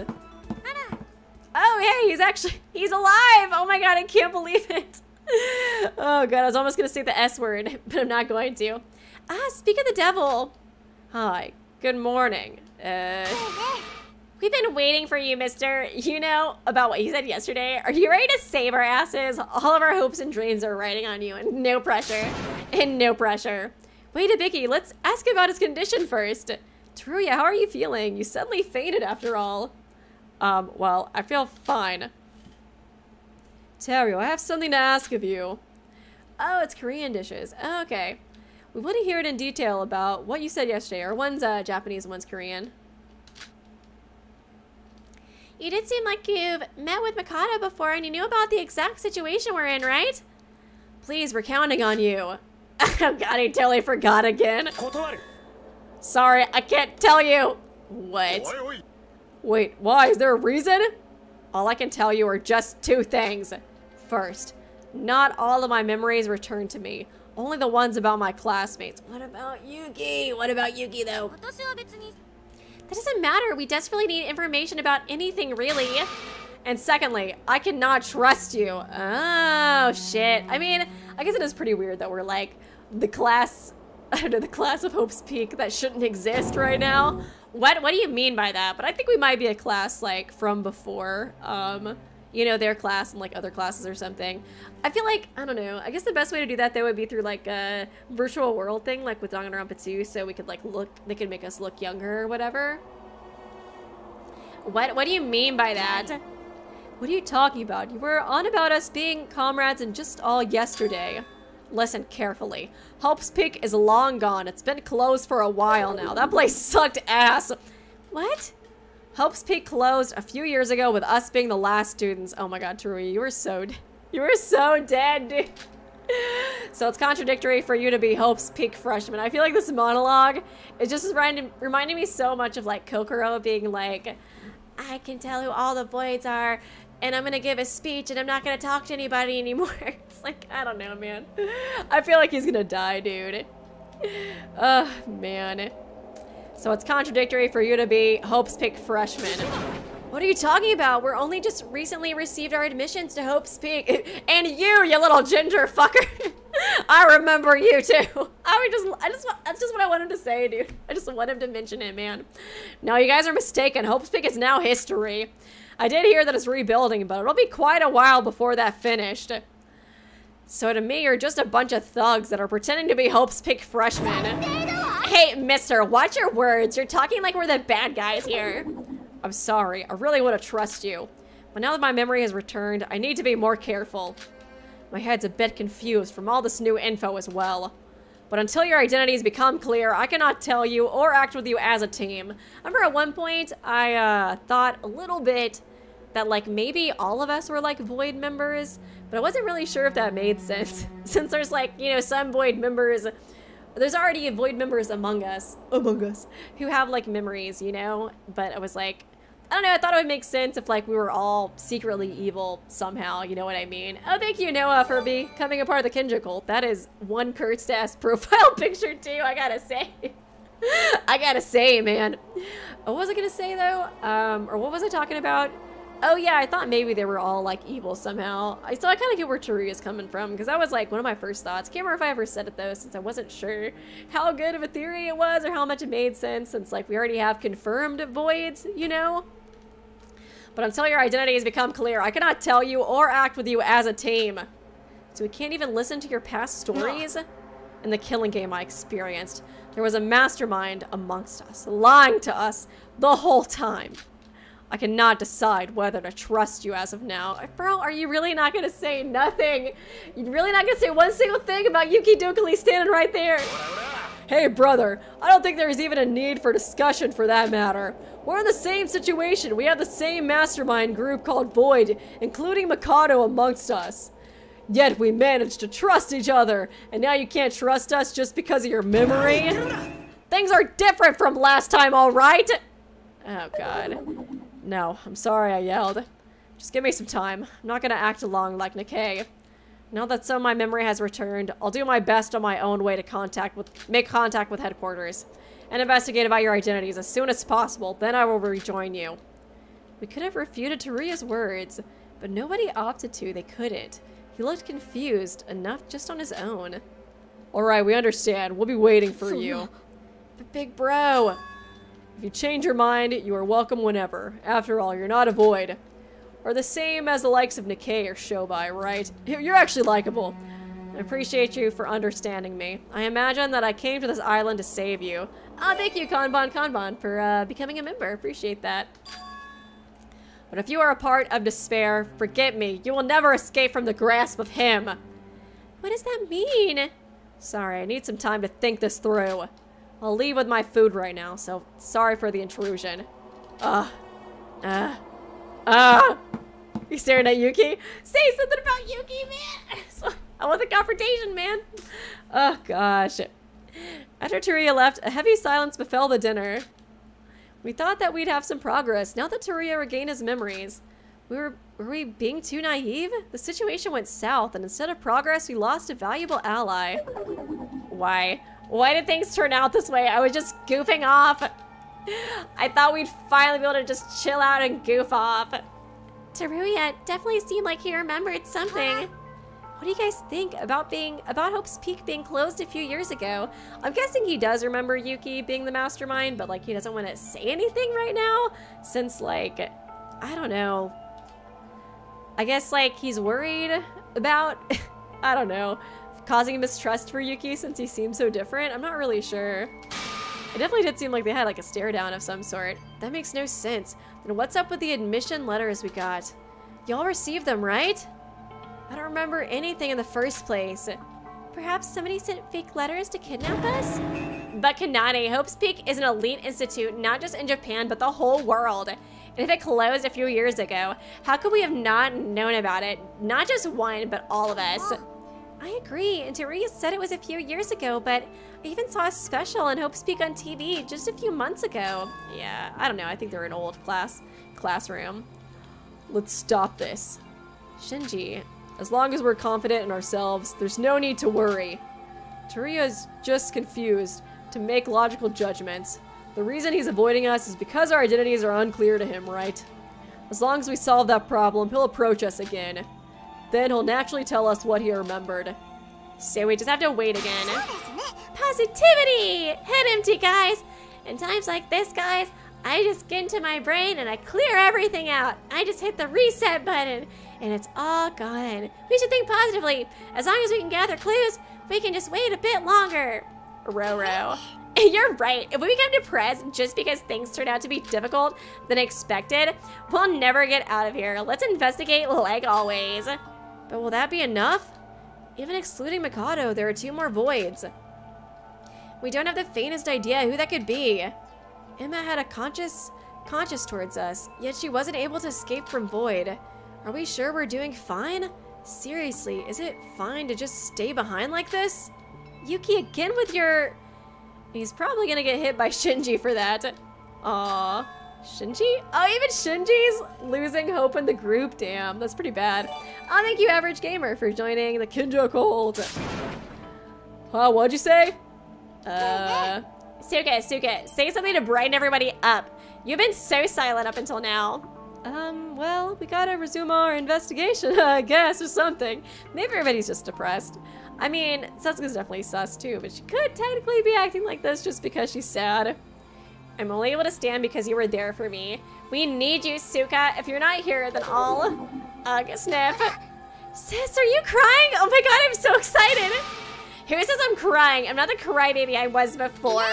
Oh, hey, he's actually, he's alive! Oh my god, I can't believe it. (laughs) Oh god, I was almost gonna say the S word, (laughs) but I'm not going to. Ah, speak of the devil. Hi, good morning. Uh, we've been waiting for you, mister. You know about what you said yesterday. Are you ready to save our asses? All of our hopes and dreams are riding on you and no pressure. And no pressure. Wait a Bicky, let's ask about his condition first. Teruya, how are you feeling? You suddenly fainted after all. Um, well, I feel fine. Teruya, I have something to ask of you. Oh, it's Korean dishes. Okay. We want to hear it in detail about what you said yesterday, or one's uh, Japanese and one's Korean. You did seem like you've met with Mikado before and you knew about the exact situation we're in, right? Please, we're counting on you. (laughs) oh god, I totally forgot again. Sorry, I can't tell you. What? Wait, why? Is there a reason? All I can tell you are just two things. First, not all of my memories return to me. Only the ones about my classmates. What about Yuki? What about Yuki, though? That doesn't matter. We desperately need information about anything, really. And secondly, I cannot trust you. Oh, shit. I mean, I guess it is pretty weird that we're like the class, (laughs) I don't know, the class of Hope's Peak that shouldn't exist right now. What What do you mean by that? But I think we might be a class like from before. Um, you know, their class and like other classes or something. I feel like I don't know. I guess the best way to do that though would be through like a virtual world thing, like with Danganronpa 2, so we could like look. They could make us look younger or whatever. What What do you mean by that? What are you talking about? You were on about us being comrades and just all yesterday. Listen carefully. Hope's Peak is long gone. It's been closed for a while now. That place sucked ass. What? Hope's Peak closed a few years ago with us being the last students. Oh my god, Teruya, you were so you were so dead, dude. So it's contradictory for you to be Hope's Peak freshman. I feel like this monologue is just reminding, reminding me so much of like Kokoro being like, I can tell who all the voids are, and I'm gonna give a speech, and I'm not gonna talk to anybody anymore. (laughs) It's like, I don't know, man. I feel like he's gonna die, dude. Oh, man. So it's contradictory for you to be Hope's Peak freshman. What are you talking about? We're only just recently received our admissions to Hope's Peak. (laughs) And you, you little ginger fucker. (laughs) I remember you too. (laughs) I would just, I just, that's just what I wanted to say, dude. I just want him to mention it, man. No, you guys are mistaken. Hope's Peak is now history. I did hear that it's rebuilding, but it'll be quite a while before that finished. So to me, you're just a bunch of thugs that are pretending to be Hope's Peak freshmen. Hey, mister, watch your words. You're talking like we're the bad guys here. I'm sorry. I really want to trust you. But now that my memory has returned, I need to be more careful. My head's a bit confused from all this new info as well. But until your identities become clear, I cannot tell you or act with you as a team. I remember at one point, I uh, thought a little bit that like maybe all of us were like Void members, but I wasn't really sure if that made sense. (laughs) Since there's like, you know, some Void members, there's already Void members among us, among us, who have like memories, you know? But I was like, I don't know, I thought it would make sense if like we were all secretly evil somehow, you know what I mean? Oh, thank you, Noah, for becoming a part of the Kinjo cult. That is one cursed ass (laughs) profile picture too, I gotta say. (laughs) I gotta say, man. What was I gonna say though? Um, or what was I talking about? Oh yeah, I thought maybe they were all like evil somehow. I so I kind of get where Teruya's coming from because that was like one of my first thoughts. Can't remember if I ever said it though, since I wasn't sure how good of a theory it was or how much it made sense. Since like we already have confirmed voids, you know. But until your identity has become clear, I cannot tell you or act with you as a team. So we can't even listen to your past stories. In the killing game I experienced, there was a mastermind amongst us, lying to us the whole time. I cannot decide whether to trust you as of now. Bro, are you really not gonna say nothing? You're really not gonna say one single thing about Yuki Dokali standing right there? Hey, brother, I don't think there's even a need for discussion for that matter. We're in the same situation. We have the same mastermind group called Void, including Mikado amongst us. Yet we managed to trust each other, and now you can't trust us just because of your memory? Things are different from last time, alright? Oh, God. No, I'm sorry I yelled. Just give me some time. I'm not gonna act along like Nikei. Now that some of my memory has returned, I'll do my best on my own way to contact with make contact with headquarters and investigate about your identities as soon as possible. Then I will rejoin you. We could have refuted Teruya's words, but nobody opted to. They couldn't. He looked confused enough just on his own. Alright, we understand. We'll be waiting for you. But big bro, if you change your mind, you are welcome whenever. After all, you're not a void. Or the same as the likes of Nikei or Shobai, right? (laughs) You're actually likable. I appreciate you for understanding me. I imagine that I came to this island to save you. Ah, oh, thank you, Kanban Kanban, for uh, becoming a member. Appreciate that. But if you are a part of despair, forget me. You will never escape from the grasp of him. What does that mean? Sorry, I need some time to think this through. I'll leave with my food right now, so sorry for the intrusion. Ugh. Ugh. Ugh. You staring at Yuki? Say something about Yuki, man! (laughs) I want the confrontation, man! Oh, gosh. After Teruya left, a heavy silence befell the dinner. We thought that we'd have some progress now that Teruya regained his memories. We were, were we being too naive? The situation went south, and instead of progress, we lost a valuable ally. Why? Why did things turn out this way? I was just goofing off. I thought we'd finally be able to just chill out and goof off. Teruya definitely seemed like he remembered something. What do you guys think about being about Hope's Peak being closed a few years ago? I'm guessing he does remember Yuki being the mastermind, but like he doesn't want to say anything right now since like I don't know. I guess like he's worried about (laughs) I don't know, causing mistrust for Yuki since he seems so different. I'm not really sure. It definitely did seem like they had like a stare down of some sort. That makes no sense. Then what's up with the admission letters we got? Y'all received them, right? I don't remember anything in the first place. Perhaps somebody sent fake letters to kidnap us? But Kanade, Hope's Peak is an elite institute, not just in Japan, but the whole world. And if it closed a few years ago, how could we have not known about it? Not just one, but all of us. I agree, and Teruya said it was a few years ago, but I even saw a special on Hope's Peak on TV just a few months ago. Yeah, I don't know, I think they're an old class classroom. Let's stop this. Shinji, as long as we're confident in ourselves, there's no need to worry. is just confused to make logical judgments. The reason he's avoiding us is because our identities are unclear to him, right? As long as we solve that problem, he'll approach us again. Then he'll naturally tell us what he remembered. So we just have to wait again. Positivity! Head empty, guys! In times like this, guys, I just get into my brain and I clear everything out. I just hit the reset button and it's all gone. We should think positively. As long as we can gather clues, we can just wait a bit longer. Roro. (laughs) You're right. If we become depressed just because things turn out to be difficult than expected, we'll never get out of here. Let's investigate like always. But will that be enough? Even excluding Mikado, there are two more voids. We don't have the faintest idea who that could be. Emma had a conscious conscious towards us, yet she wasn't able to escape from Void. Are we sure we're doing fine? Seriously, is it fine to just stay behind like this? Yuki, again with your... He's probably gonna get hit by Shinji for that. Aww. Shinji? Oh, even Shinji's losing hope in the group. Damn, that's pretty bad. Oh, thank you, Average Gamer, for joining the Kinjo Cult. Huh, what'd you say? Uh... Suka, Suka, say something to brighten everybody up. You've been so silent up until now. Um, well, we gotta resume our investigation, (laughs) I guess, or something. Maybe everybody's just depressed. I mean, Setsuka's definitely sus too, but she could technically be acting like this just because she's sad. I'm only able to stand because you were there for me. We need you, Suka. If you're not here, then I'll... Ugh, sniff. Sis, are you crying? Oh my god, I'm so excited. Who says I'm crying? I'm not the crybaby I was before.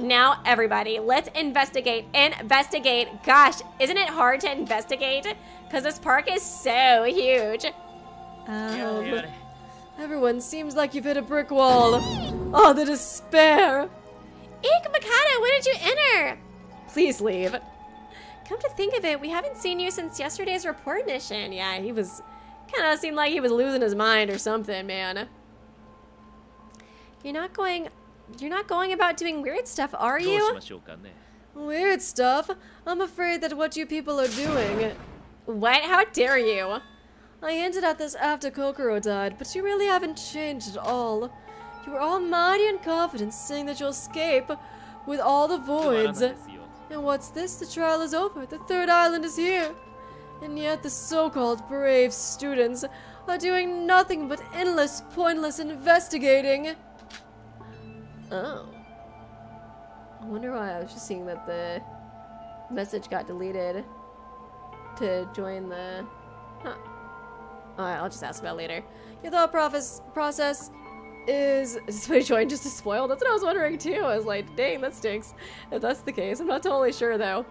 Now, everybody, let's investigate. Investigate. Gosh, isn't it hard to investigate? Because this park is so huge. Um, everyone seems like you've hit a brick wall. Oh, the despair. Eek, Mikado, when did you enter? Please leave. Come to think of it, we haven't seen you since yesterday's report mission. Yeah, he was kind of seemed like he was losing his mind or something, man. You're not going you're not going about doing weird stuff, are you? Weird stuff? I'm afraid that what you people are doing What? How dare you? I hinted at this after Kokoro died, but you really haven't changed at all. You were all mighty and confident, saying that you'll escape with all the voids. And what's this? The trial is over. The third island is here. And yet the so-called brave students are doing nothing but endless, pointless investigating. Oh. I wonder why I was just seeing that the message got deleted to join the... Huh. Alright, I'll just ask about later. Your thought process is, is this way joined just to spoil? That's what I was wondering too. I was like, dang, that stinks. If that's the case, I'm not totally sure though.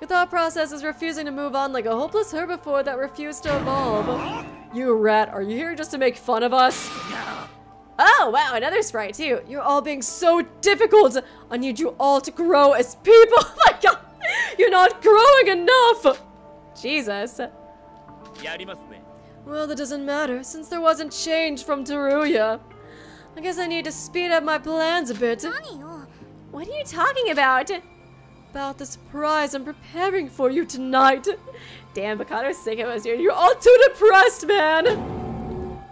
Your thought process is refusing to move on like a hopeless herbivore that refused to evolve. You rat, are you here just to make fun of us? Oh, wow, another sprite too. You're all being so difficult. I need you all to grow as people. (laughs) Oh my god, you're not growing enough. Jesus. Well, that doesn't matter since there wasn't change from Teruya. I guess I need to speed up my plans a bit. What are you talking about? About the surprise I'm preparing for you tonight. Damn, Mikado's sick of us, dude. You're all too depressed, man.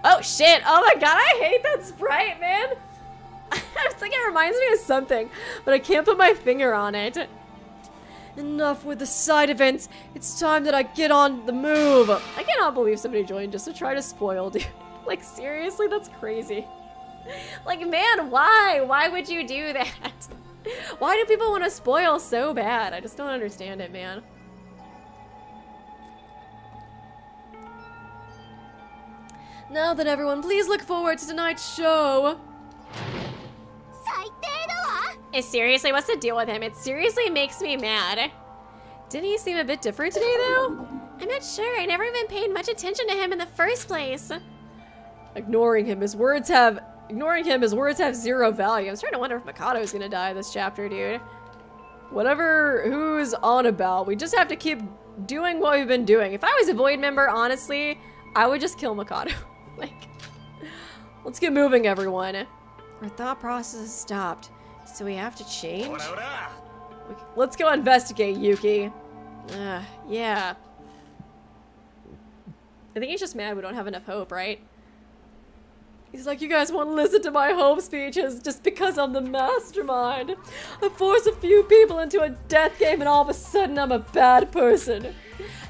Oh, shit. Oh my god, I hate that sprite, man. (laughs) it's like it reminds me of something, but I can't put my finger on it. Enough with the side events. It's time that I get on the move. I cannot believe somebody joined just to try to spoil, dude. (laughs) Like, seriously? That's crazy. (laughs) like, man, why? Why would you do that? (laughs) Why do people want to spoil so bad? I just don't understand it, man. Now that everyone, please look forward to tonight's show. It seriously, what's the deal with him? It seriously makes me mad. Didn't he seem a bit different today, though? I'm not sure. I never even paid much attention to him in the first place. Ignoring him, his words have ignoring him, his words have zero value. I'm trying to wonder if Mikado is gonna die this chapter, dude. Whatever who's on about, we just have to keep doing what we've been doing. If I was a Void member, honestly, I would just kill Mikado. (laughs) like, let's get moving, everyone. Our thought process has stopped, so we have to change? Let's go investigate, Yuki. Uh, yeah. I think he's just mad we don't have enough hope, right? He's like, you guys won't listen to my hope speeches just because I'm the mastermind. I force a few people into a death game and all of a sudden I'm a bad person.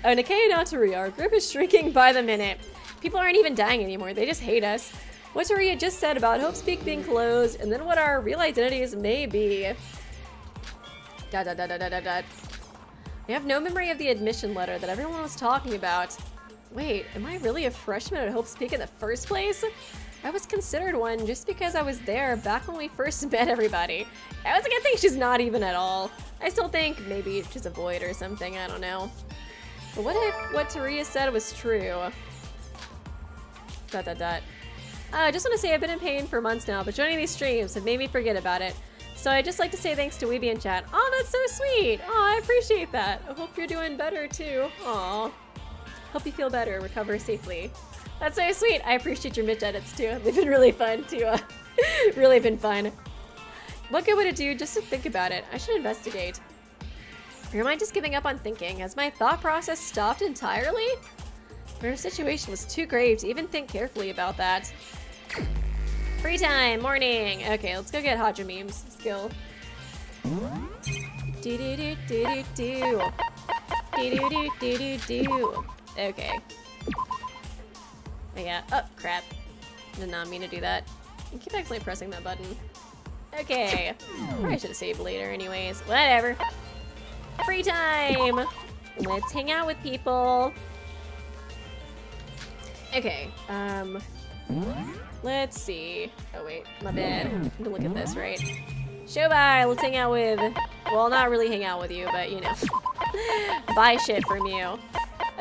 Oh, Nikei and Teruya, our group is shrinking by the minute. People aren't even dying anymore, they just hate us. What Teruya just said about Hope's Peak being closed and then what our real identities may be. Dot dot dot dot dot dot. I have no memory of the admission letter that everyone was talking about. Wait, am I really a freshman at Hope's Peak in the first place? I was considered one just because I was there back when we first (laughs) met everybody. I was gonna think she's not even at all. I still think maybe she's a void or something, I don't know. But what if what Teruya said was true? Dot dot dot. Uh, I just want to say I've been in pain for months now, but joining these streams have made me forget about it. So I'd just like to say thanks to Weeby in chat. Oh, that's so sweet. Oh, I appreciate that. I hope you're doing better too. Aw. Hope you feel better, recover safely. That's so sweet. I appreciate your Mitch edits too. They've been really fun too. Uh, (laughs) really been fun. What good would it do just to think about it? I should investigate. Or am I just giving up on thinking? Has my thought process stopped entirely? Her situation was too grave to even think carefully about that. Free time, morning. Okay, let's go get Hadra memes skill. Do do do do do. Do do do do do do. Okay. Oh yeah. Oh crap. Did not mean to do that. I keep accidentally pressing that button. Okay. Probably should have saved later anyways. Whatever. Free time! Let's hang out with people. Okay, um... Let's see. Oh wait, my bad. Look at this, right? Shobai, let's hang out with... Well, not really hang out with you, but you know. (laughs) Buy shit from you.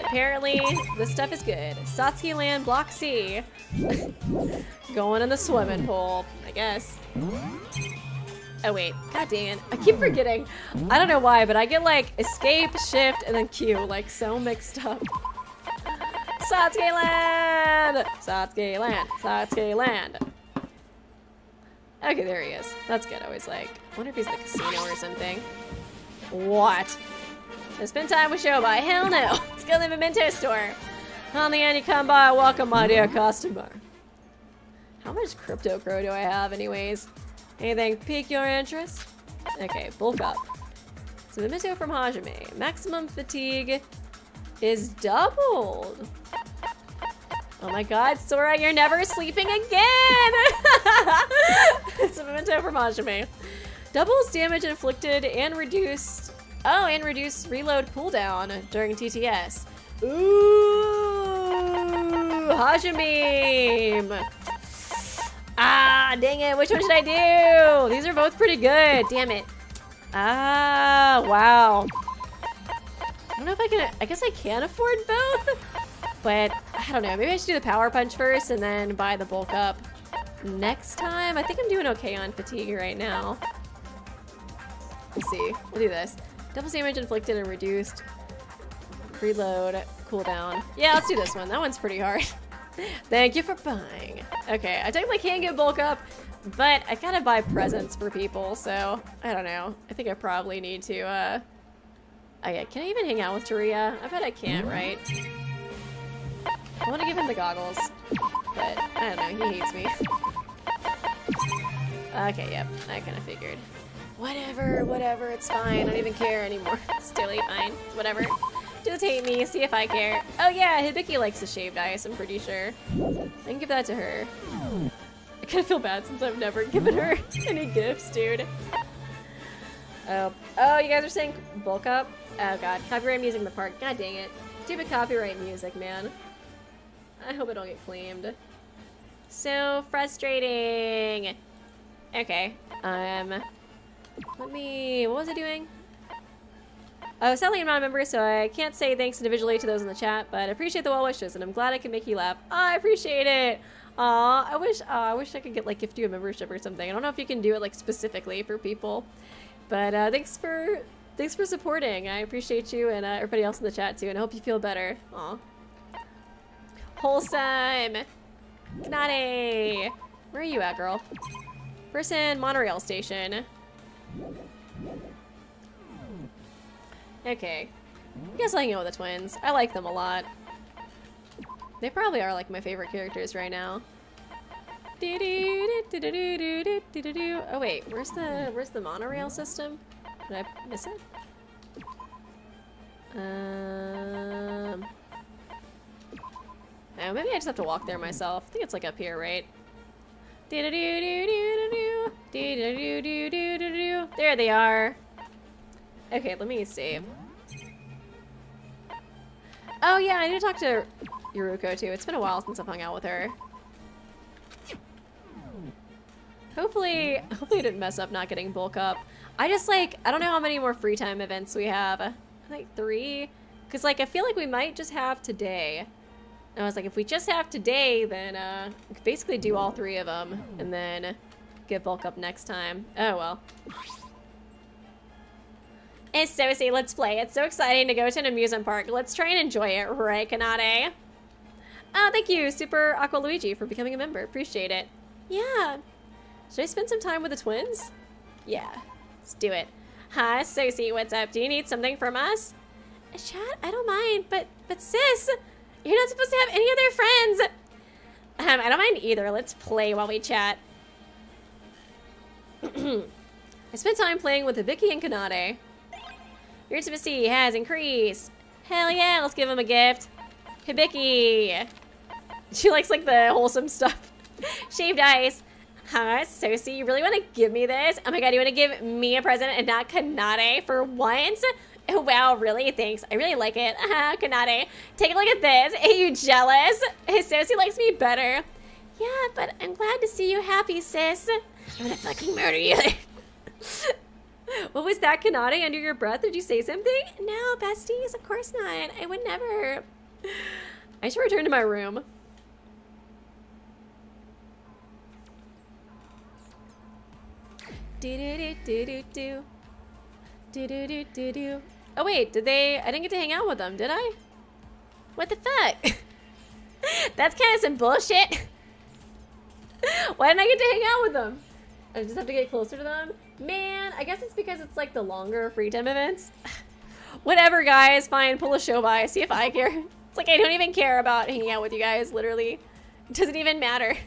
Apparently, this stuff is good. Satsuki Land Block C. (laughs) Going in the swimming pool, I guess. Oh wait, god dang it. I keep forgetting. I don't know why, but I get like escape, shift, and then Q, like so mixed up. Satsuki Land! Satsuki Land! Satsuki Land! Okay, there he is. That's good. I was like, I wonder if he's in the casino or something. What? To spend time with Shobai? Hell no! Let's go to the memento store. On the end, you come by. Welcome, my dear customer. How much crypto crow do I have, anyways? Anything pique your interest? Okay, bulk up. So memento from Hajime. Maximum fatigue is doubled. Oh my god, Sora, you're never sleeping again! (laughs) it's a memento from Hajime. Doubles damage inflicted and reduced. Oh, and reduce reload cooldown during TTS. Ooh, Hajime! Ah, dang it, which one should I do? These are both pretty good, damn it. Ah, wow. I don't know if I can, I guess I can afford both, but I don't know. Maybe I should do the power punch first and then buy the bulk up next time. I think I'm doing okay on fatigue right now. Let's see, we'll do this. Double damage inflicted and reduced. Reload, cooldown. Yeah, let's do this one. That one's pretty hard. (laughs) Thank you for buying. Okay, I technically can get bulk up, but I gotta buy presents for people, so I don't know. I think I probably need to, uh... I, can I even hang out with Teruya? I bet I can't, right? I want to give him the goggles, but I don't know, he hates me. okay, yep, I kind of figured. Whatever, whatever, it's fine. I don't even care anymore. (laughs) It's totally fine. Whatever. Just hate me, see if I care. Oh yeah, Hibiki likes the shaved ice, I'm pretty sure. I can give that to her. I kind of feel bad since I've never given her (laughs) any gifts, dude. Oh, oh, you guys are saying bulk up? Oh god, copyright music in the park. God dang it. Stupid copyright music, man. I hope I don't get claimed. So frustrating. Okay. Um, let me, what was I doing? Oh, sadly I'm not a member, so I can't say thanks individually to those in the chat, but I appreciate the well wishes, and I'm glad I can make you laugh. Oh, I appreciate it. Aw, I wish, I wish I could get like gift you a membership or something. I don't know if you can do it like specifically for people, but uh, thanks for thanks for supporting. I appreciate you and uh, everybody else in the chat too, and I hope you feel better. Aw. Wholesome. Kanade. Where are you at, girl? Person monorail station. Okay. I guess I'll hang out with the twins. I like them a lot. They probably are like my favorite characters right now. Oh wait, where's the where's the monorail system? Did I miss it? Um. Oh, maybe I just have to walk there myself. I think it's like up here, right? There they are. Okay, let me save. Oh yeah, I need to talk to Yoruko too. It's been a while since I've hung out with her. Hopefully, hopefully I didn't mess up not getting bulk up. I just like, I don't know how many more free time events we have. Like three? Cause like, I feel like we might just have today. And I was like, if we just have today, then uh, we could basically do all three of them and then get bulk up next time. Oh well. It's Sosie, let's play. It's so exciting to go to an amusement park. Let's try and enjoy it, right, Kanade? Uh, thank you, Super Aqua Luigi, for becoming a member. Appreciate it. Yeah. Should I spend some time with the twins? Yeah, let's do it. Hi, Sosie, what's up? Do you need something from us? Chat, I don't mind, but, but sis, you're not supposed to have any other friends. Um, I don't mind either. Let's play while we chat. (clears throat) I spent time playing with Hibiki and Kanade. Your intimacy has increased. Hell yeah, let's give him a gift. Hibiki. She likes like the wholesome stuff. (laughs) Shaved ice. Huh, Sosie, you really want to give me this? Oh my god, you want to give me a present and not Kanade for once? (laughs) Wow, really? Thanks. I really like it. (laughs) Kanade, take a look at this. Are you jealous? Sosie likes me better. Yeah, but I'm glad to see you happy, sis. I'm gonna fucking murder you. (laughs) what was that, Kanade, under your breath? Did you say something? No, besties, of course not. I would never. I should return to my room. Do do do do do. Do do do do do. Oh wait, did they? I didn't get to hang out with them, did I? What the fuck? (laughs) That's kind of some bullshit. (laughs) Why didn't I get to hang out with them? I just have to get closer to them? Man, I guess it's because it's like the longer free time events. (laughs) Whatever, guys. Fine, pull a Shobai. See if I care. It's like I don't even care about hanging out with you guys, literally. It doesn't even matter.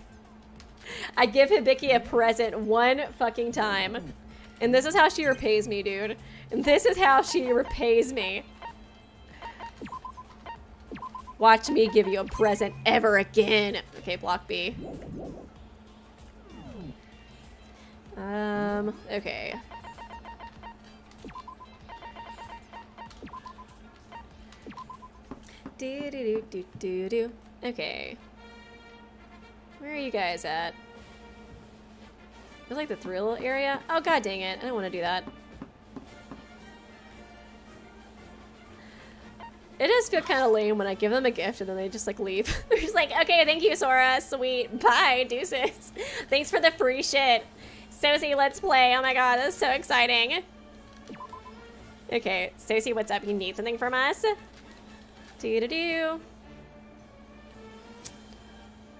I give Hibiki a present one fucking time. And this is how she repays me, dude. This is how she repays me. Watch me give you a present ever again. Okay, block B. Um, okay. Do do do do do do. Okay. Where are you guys at? It's like the thrill area? Oh god dang it. I don't want to do that. It does feel kind of lame when I give them a gift and then they just like leave. (laughs) They're just like, okay, thank you, Sora. Sweet. Bye, deuces. (laughs) Thanks for the free shit. Sosie, let's play. Oh my god, that's so exciting. Okay, Sosie, what's up? You need something from us? Do do do.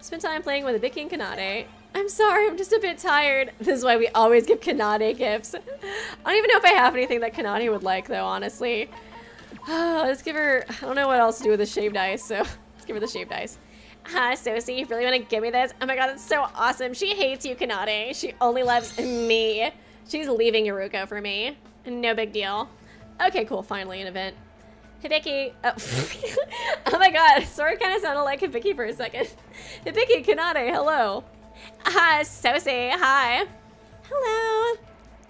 Spend time playing with Vicky and Kanade. I'm sorry, I'm just a bit tired. (laughs) This is why we always give Kanade gifts. I don't even know if I have anything that Kanade would like, though, honestly. (sighs) let's give her... I don't know what else to do with the shaved ice, so (laughs) let's give her the shaved ice. Ah, huh, Sosie, you really want to give me this? Oh my god, that's so awesome. She hates you, Kanade. She only loves me. She's leaving Yoruko for me. No big deal. Okay, cool. Finally an event. Hibiki. Oh, (laughs) oh my god. Sorry, kind of sounded like Hibiki for a second. Hibiki, Kanade, hello. Ah, hi, Sosie. Hi. Hello.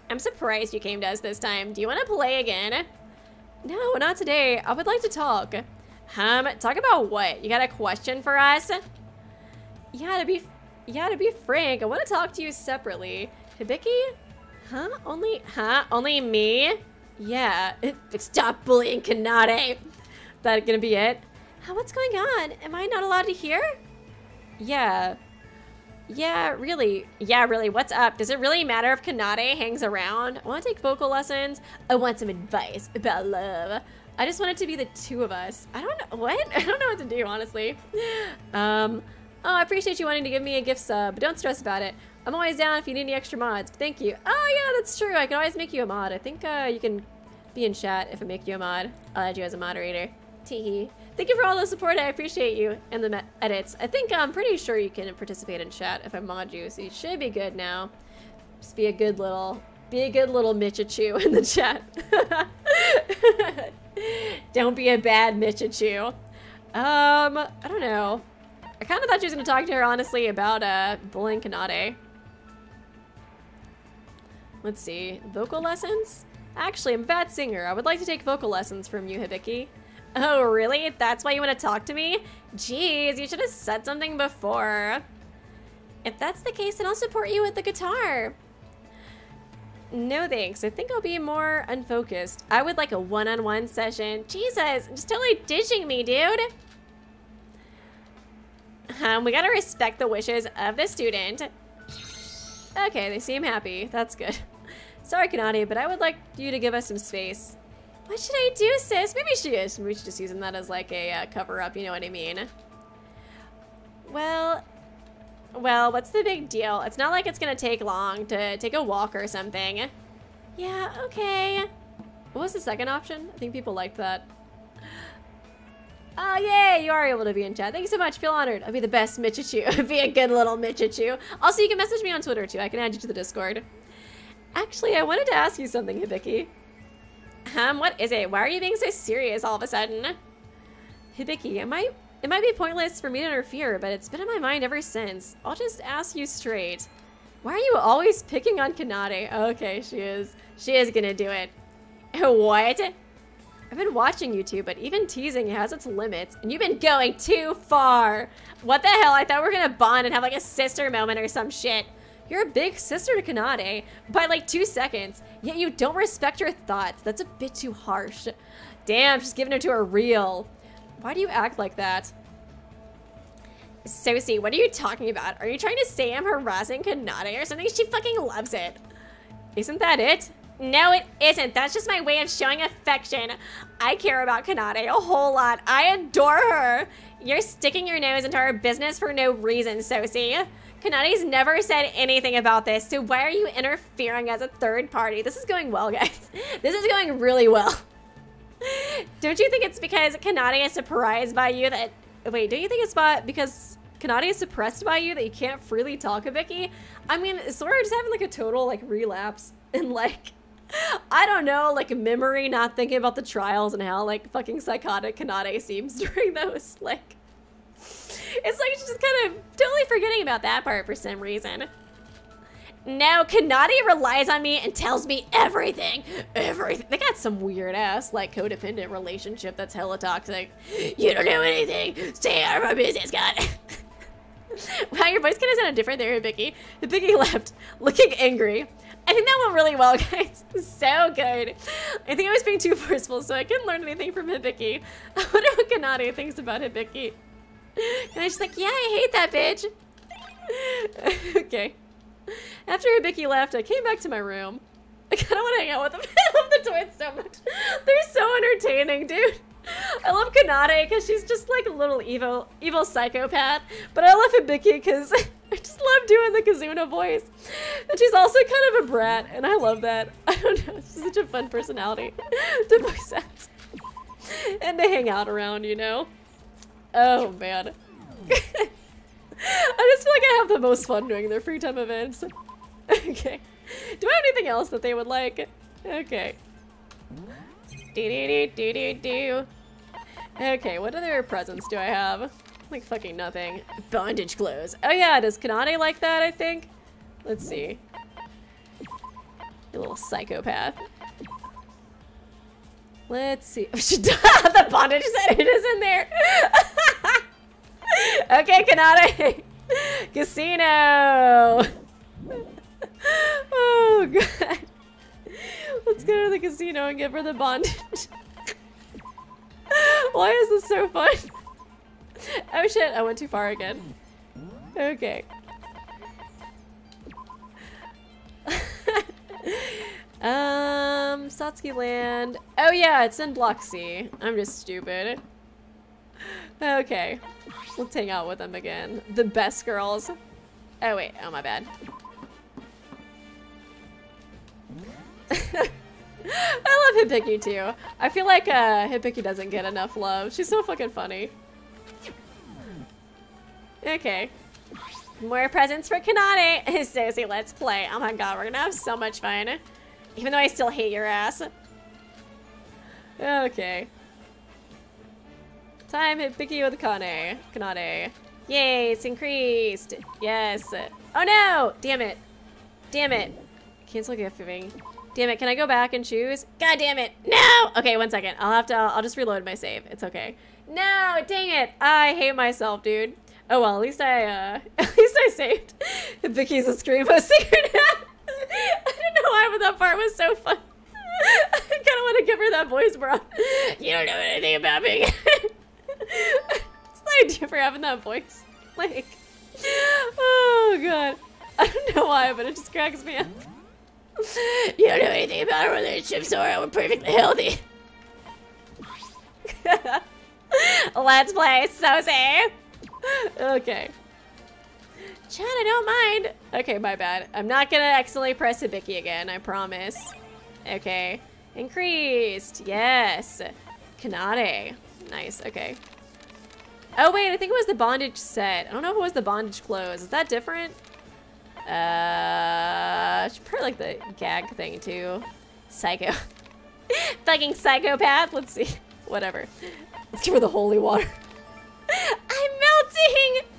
I'm surprised you came to us this time. Do you want to play again? No, not today. I would like to talk. Um, talk about what? You got a question for us? Yeah, to be, yeah, to be frank, I want to talk to you separately. Hibiki? Huh? Only, huh? Only me? Yeah. Stop bullying Kanade. That gonna be it? What's going on? Am I not allowed to hear? Yeah. Yeah, really. Yeah, really. What's up? Does it really matter if Kanade hangs around? I want to take vocal lessons. I want some advice about love. I just want it to be the two of us. I don't know. What? (laughs) I don't know what to do, honestly. Um, oh, I appreciate you wanting to give me a gift sub. Don't stress about it. I'm always down if you need any extra mods. Thank you. Oh, yeah, that's true. I can always make you a mod. I think uh, you can be in chat if I make you a mod. I'll add you as a moderator. Teehee. Thank you for all the support. I appreciate you and the edits. I think I'm pretty sure you can participate in chat if I mod you, so you should be good now. Just be a good little, be a good little Michichu (laughs) in the chat. (laughs) don't be a bad Michichu. Um, I don't know. I kind of thought she was going to talk to her, honestly, about uh, bullying Kanade. Let's see. Vocal lessons? Actually, I'm a bad singer. I would like to take vocal lessons from you, Hibiki. Oh, really? That's why you want to talk to me? Jeez, you should have said something before. If that's the case, then I'll support you with the guitar. No thanks. I think I'll be more unfocused. I would like a one-on-one -on -one session. Jesus, just totally ditching me, dude. Um, we gotta respect the wishes of the student. Okay, they seem happy. That's good. Sorry, Kanade, but I would like you to give us some space. What should I do, sis? Maybe she is. Maybe she's just using that as like a uh, cover-up, you know what I mean? Well, well, what's the big deal? It's not like it's gonna take long to take a walk or something. Yeah, okay. What was the second option? I think people liked that. Oh, yay, you are able to be in chat. Thank you so much. Feel honored. I'll be the best Michichu. (laughs) Be a good little Michichu. Also, you can message me on Twitter, too. I can add you to the Discord. Actually, I wanted to ask you something, Hibiki. Um, what is it? Why are you being so serious all of a sudden? Hibiki, it might, it might be pointless for me to interfere, but it's been in my mind ever since. I'll just ask you straight. Why are you always picking on Kanade? Okay, she is. She is gonna do it. (laughs) what? I've been watching you two, but even teasing has its limits, and you've been going too far. What the hell? I thought we were gonna bond and have like a sister moment or some shit. You're a big sister to Kanade by like two seconds, yet you don't respect her thoughts. That's a bit too harsh. Damn, she's giving it to her real. Why do you act like that? Sosie, what are you talking about? Are you trying to say I'm harassing Kanade or something? She fucking loves it. Isn't that it? No, it isn't. That's just my way of showing affection. I care about Kanade a whole lot. I adore her. You're sticking your nose into our business for no reason, Sosie. Kanade's never said anything about this, so why are you interfering as a third party? This is going well, (laughs) guys. This is going really well. don't you think it's because Kanade is surprised by you that... Wait, don't you think it's because Kanade is suppressed by you that you can't freely talk to Vicky? I mean, Sora just having like a total like relapse (laughs) and like... I don't know, like memory, not thinking about the trials and how like fucking psychotic Kanade seems (laughs) during those. Like, it's like she's just kind of totally forgetting about that part for some reason. No, Kanade relies on me and tells me everything. Everything. They got some weird ass, like, codependent relationship that's hella toxic. You don't know anything. Stay out of my business, God. (laughs) wow, your voice kind of sounded different there, Hibiki. Hibiki left, looking angry. I think that went really well, (laughs) guys. So good. I think I was being too forceful, so I couldn't learn anything from Hibiki. (laughs) I wonder what Kanade thinks about Hibiki. And I just like, yeah, I hate that bitch. (laughs) okay. After Hibiki left, I came back to my room. I kind of want to hang out with them. (laughs) I love the twins so much. They're so entertaining, dude. I love Kanade because she's just like a little evil, evil psychopath. But I love Hibiki because (laughs) I just love doing the Kazuna voice. And she's also kind of a brat, and I love that. I don't know, she's such a fun personality to voice act. And to hang out around, you know? Oh, man. (laughs) I just feel like I have the most fun doing their free time events. (laughs) okay. Do I have anything else that they would like? Okay. Do do do do do. Okay, what other presents do I have? Like fucking nothing. Bondage clothes. Oh yeah, does Kanade like that, I think? Let's see. You little psychopath. Let's see. (laughs) (laughs) the bondage set it is in there. (laughs) okay, Kanade. Casino. oh god. Let's go to the casino and give her the bondage. Why is this so fun? Oh shit, I went too far again. Okay. Um, Satsuki Land. Oh yeah, it's in Block C. I'm just stupid. Okay. Let's hang out with them again. The best girls. Oh wait, oh my bad. (laughs) I love Hibiki too. I feel like uh, Hibiki doesn't get enough love. She's so fucking funny. Okay. More presents for Kanade. (laughs) Sosie, let's play. Oh my god, we're gonna have so much fun. Even though I still hate your ass. Okay. Time Hibiki with Kane. Kanade. Yay, it's increased. Yes. Oh no! Damn it. Damn it. Cancel gift giving. Damn it, can I go back and choose? God damn it, no! Okay, one second. I'll have to, I'll, I'll just reload my save. It's okay. No, dang it. I hate myself, dude. Oh well, at least I, uh, (laughs) at least I saved. (laughs) Vicky's a screamo now. (laughs) (laughs) I don't know why, but that part was so fun. (laughs) I kind of want to give her that voice, bro. You don't know anything about me. (laughs) it's the idea for having that voice? Like, oh god. I don't know why, but it just cracks me up. You don't know anything about our relationship, Sora. We're perfectly healthy. Let's play Sosie. Okay. Chad, I don't mind. Okay, my bad. I'm not gonna accidentally press Hibiki again, I promise. Okay. Increased. Yes. Kanade. Nice, okay. Oh wait, I think it was the bondage set. I don't know if it was the bondage clothes. Is that different? Uh, probably like the gag thing too. Psycho. (laughs) Fucking psychopath. Let's see. (laughs) Whatever. Let's give her the holy water. (laughs) I'm melting!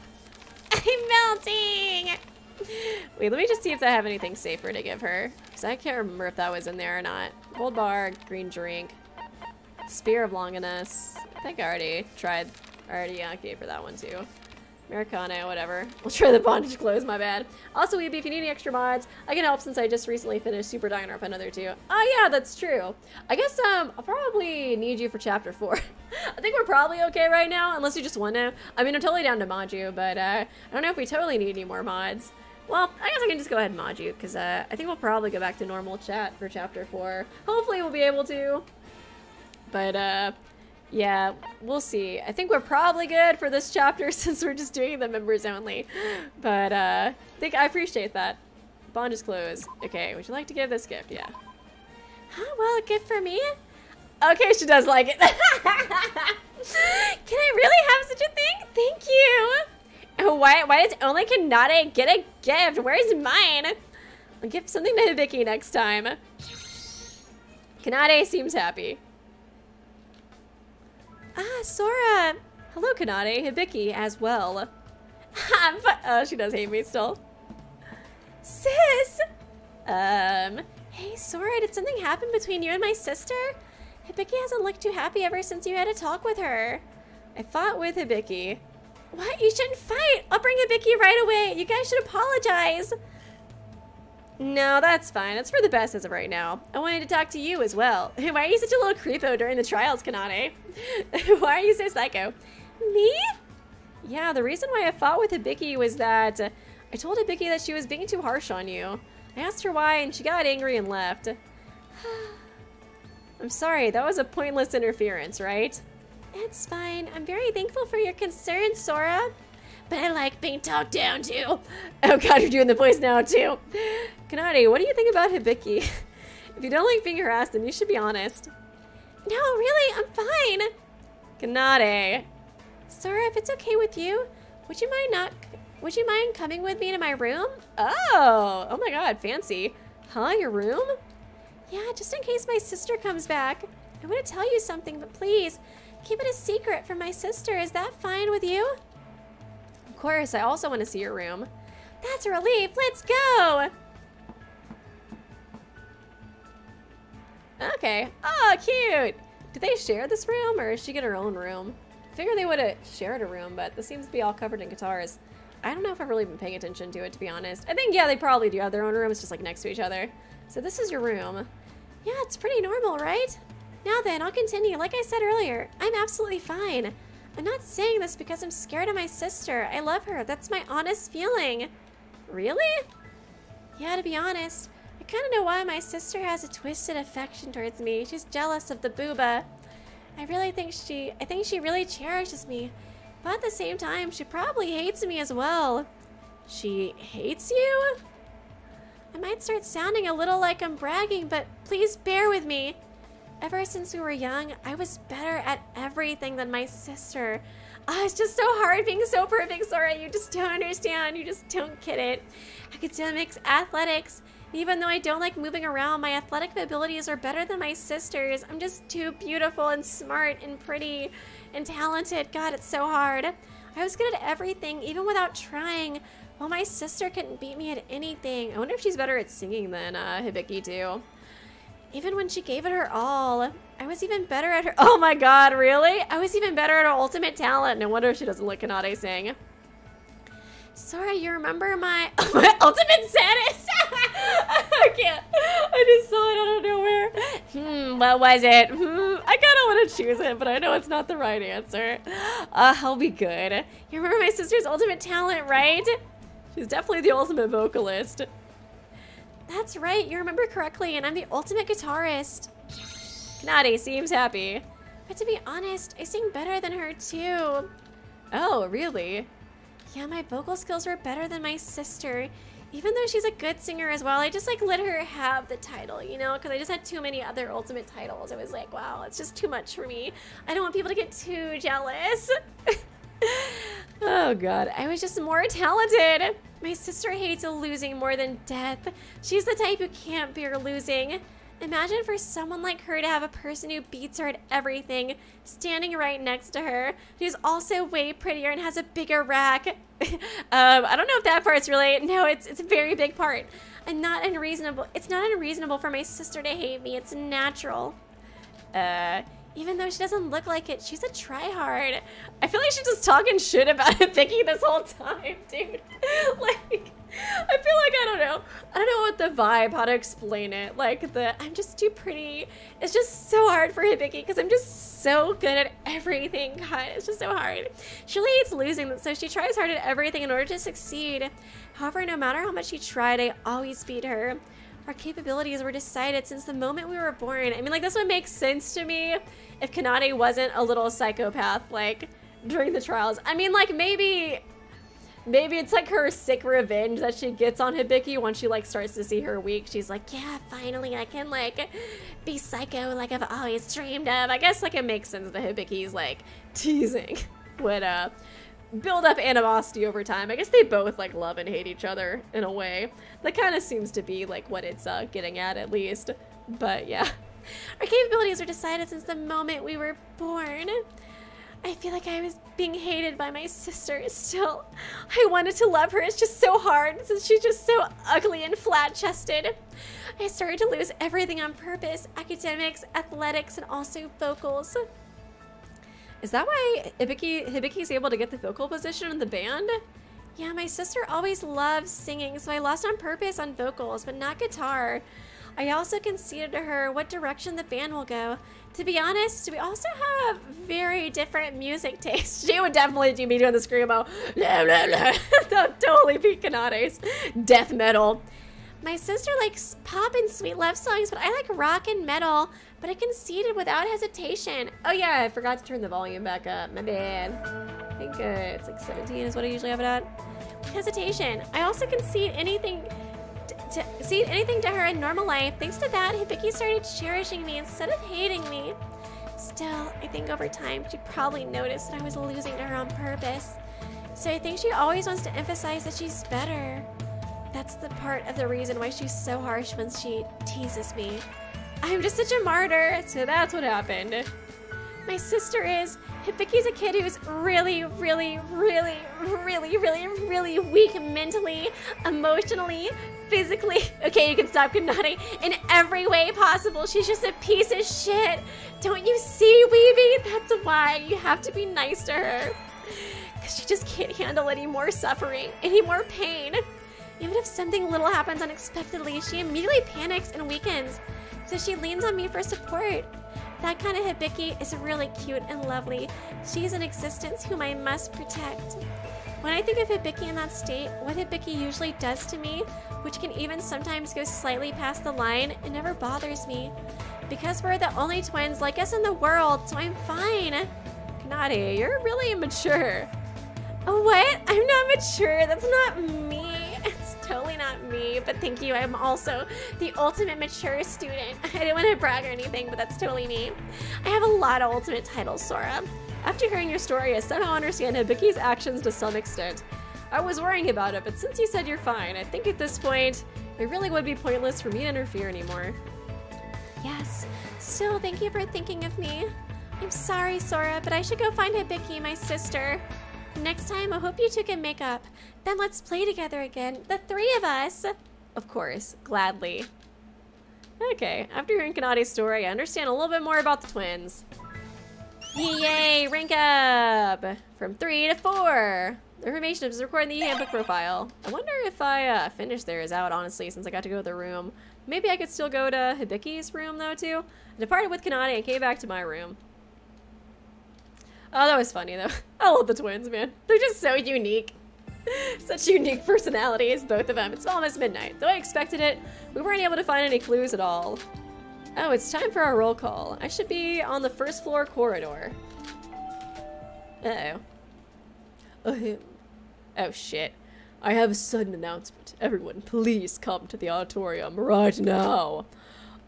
(laughs) I'm melting! Wait, let me just see if I have anything safer to give her. Because I can't remember if that was in there or not. Gold bar, green drink, spear of Longinus. I think I already tried, already yeah, gave her that one too. Americana, whatever. We'll try the bondage clothes, my bad. Also, Weeby, if you need any extra mods, I can help since I just recently finished Super Danganronpa Another two. Oh yeah, that's true. I guess um, I'll probably need you for chapter four. (laughs) I think we're probably okay right now, unless you just want to. I mean, I'm totally down to mod you, but uh, I don't know if we totally need any more mods. Well, I guess I can just go ahead and mod you, because uh, I think we'll probably go back to normal chat for chapter four. Hopefully we'll be able to. But uh, yeah, we'll see. I think we're probably good for this chapter (laughs) since we're just doing the members only. But uh, I think I appreciate that. Bond is closed. Okay, would you like to give this gift? Yeah. Huh? Well, a gift for me? Okay, she does like it. (laughs) Can I really have such a thing? Thank you. Oh, why, why does only Kanade get a gift? Where's mine? I'll give something to Hibiki next time. Kanade seems happy. Ah, Sora. Hello, Kanade. Hibiki as well. (laughs) oh, she does hate me still. Sis. Um, Hey, Sora, did something happen between you and my sister? Hibiki hasn't looked too happy ever since you had a talk with her. I fought with Hibiki. What? You shouldn't fight. I'll bring Hibiki right away. You guys should apologize. No, that's fine. It's for the best as of right now. I wanted to talk to you as well. (laughs) Why are you such a little creepo during the trials, Kanade? (laughs) why are you so psycho? Me? Yeah, the reason why I fought with Hibiki was that I told Hibiki that she was being too harsh on you. I asked her why, and she got angry and left. (sighs) I'm sorry, that was a pointless interference, right? It's fine. I'm very thankful for your concern, Sora. But I like being talked down too. Oh god, you're doing the voice now too. Kanade, what do you think about Hibiki? (laughs) if you don't like being harassed, then you should be honest. No, really, I'm fine. Kanade. Sora, if it's okay with you, would you mind not would you mind coming with me to my room? Oh, oh my god, fancy. Huh, your room? Yeah, just in case my sister comes back. I want to tell you something, but please, keep it a secret from my sister. Is that fine with you? Of course, I also want to see your room. That's a relief. Let's go. Okay. Oh, cute. Do they share this room or does she get her own room? I figure they would have shared a room, but this seems to be all covered in guitars. I don't know if I've really been paying attention to it, to be honest. I think, yeah, they probably do have their own rooms just like next to each other. So this is your room. Yeah, it's pretty normal, right? Now then, I'll continue. Like I said earlier, I'm absolutely fine. I'm not saying this because I'm scared of my sister. I love her. That's my honest feeling. Really? Yeah, to be honest, I kind of know why my sister has a twisted affection towards me. She's jealous of the booba. I really think she, I think she really cherishes me. But at the same time, she probably hates me as well. She hates you? I might start sounding a little like I'm bragging, but please bear with me. Ever since we were young, I was better at everything than my sister. Oh, it's just so hard being so perfect, Sora. You just don't understand. You just don't get it. Academics, athletics. Even though I don't like moving around, my athletic abilities are better than my sister's. I'm just too beautiful and smart and pretty and talented. God, it's so hard. I was good at everything, even without trying. While my sister couldn't beat me at anything. I wonder if she's better at singing than uh, Hibiki too. Even when she gave it her all, I was even better at her. (laughs) Oh my god, really? I was even better at her ultimate talent. No wonder she doesn't let Kanade sing. Sorry, you remember my, (laughs) my ultimate sadist? (laughs) I can't. I just saw it out of nowhere. Hmm, what was it? Hmm, I kind of want to choose it, but I know it's not the right answer. Uh, I'll be good. You remember my sister's ultimate talent, right? She's definitely the ultimate vocalist. That's right, you remember correctly, and I'm the ultimate guitarist. Nadi seems happy. But to be honest, I sing better than her too. Oh, really? Yeah, my vocal skills were better than my sister. Even though she's a good singer as well, I just like let her have the title, you know, because I just had too many other ultimate titles. I was like, wow, it's just too much for me. I don't want people to get too jealous. (laughs) oh god, I was just more talented. My sister hates losing more than death. She's the type who can't bear losing. Imagine for someone like her to have a person who beats her at everything standing right next to her, who's also way prettier and has a bigger rack. (laughs) um, I don't know if that part's really, no, it's, it's a very big part. And not unreasonable, it's not unreasonable for my sister to hate me, it's natural. Uh, even though she doesn't look like it, she's a tryhard. I feel like she's just talking shit about (laughs) Vicky this whole time, (laughs) dude. like, I feel like I don't know. I don't know what the vibe, how to explain it. Like the I'm just too pretty. It's just so hard for Hibiki because I'm just so good at everything. God, it's just so hard. She really hates losing, so she tries hard at everything in order to succeed. However, no matter how much she tried, I always beat her. Our capabilities were decided since the moment we were born. I mean, like, this would make sense to me if Kanade wasn't a little psychopath, like, during the trials. I mean, like, maybe Maybe it's like her sick revenge that she gets on Hibiki once she like starts to see her weak. She's like, Yeah, finally I can like be psycho like I've always dreamed of. I guess like it makes sense that Hibiki's like (laughs) teasing would uh build up animosity over time. I guess they both like love and hate each other in a way. That kind of seems to be like what it's uh, getting at at least. But yeah. (laughs) Our capabilities were decided since the moment we were born. I feel like I was being hated by my sister still. I wanted to love her, it's just so hard since she's just so ugly and flat chested. I started to lose everything on purpose academics, athletics, and also vocals. Is that why Hibiki, Hibiki's able to get the vocal position in the band? Yeah, my sister always loved singing, so I lost on purpose on vocals, but not guitar. I also conceded to her what direction the band will go. To be honest, we also have very different music tastes. (laughs) She would definitely be doing the screamo. Blah, blah, blah. totally be death metal. My sister likes pop and sweet love songs, but I like rock and metal. But I conceded without hesitation. Oh yeah, I forgot to turn the volume back up. My bad. I think uh, it's like 17 is what I usually have it at. Hesitation. I also concede anything to see anything to her in normal life. Thanks to that, Hibiki started cherishing me instead of hating me. Still, I think over time she probably noticed that I was losing to her on purpose. So I think she always wants to emphasize that she's better. That's the part of the reason why she's so harsh when she teases me. I'm just such a martyr. So that's what happened. My sister is. Hibiki's a kid who's really, really, really, really, really, really weak mentally, emotionally, physically. (laughs) Okay, you can stop Kanade. In every way possible. She's just a piece of shit. Don't you see, Weeby? That's why you have to be nice to her. Because she just can't handle any more suffering, any more pain. Even if something little happens unexpectedly, she immediately panics and weakens. So she leans on me for support. That kind of Hibiki is really cute and lovely. She's an existence whom I must protect. When I think of Hibiki in that state, what Hibiki usually does to me, which can even sometimes go slightly past the line, it never bothers me. Because we're the only twins like us in the world, so I'm fine. Kanade, you're really immature. Oh, what? I'm not mature. That's not me totally not me, but thank you. I'm also the ultimate mature student. (laughs) I didn't want to brag or anything, but that's totally me. I have a lot of ultimate titles, Sora. After hearing your story, I somehow understand Hibiki's actions to some extent. I was worrying about it, but since you said you're fine, I think at this point, it really would be pointless for me to interfere anymore. Yes. Still, thank you for thinking of me. I'm sorry, Sora, but I should go find Hibiki, my sister. Next time, I hope you two can make up. Then let's play together again, the three of us. Of course, gladly. Okay, after hearing Kanade's story, I understand a little bit more about the twins. Yay, rank up! From three to four. The information is recorded in the handbook profile. I wonder if I uh, finished theirs out, honestly, since I got to go to the room. Maybe I could still go to Hibiki's room, though, too. I departed with Kanade and came back to my room. Oh, that was funny, though. (laughs) I love the twins, man. They're just so unique. (laughs) Such unique personalities, both of them. It's almost midnight. Though I expected it, we weren't able to find any clues at all. Oh, it's time for our roll call. I should be on the first floor corridor. Uh-oh. Oh, (laughs) oh, shit. I have a sudden announcement. Everyone, please come to the auditorium right now.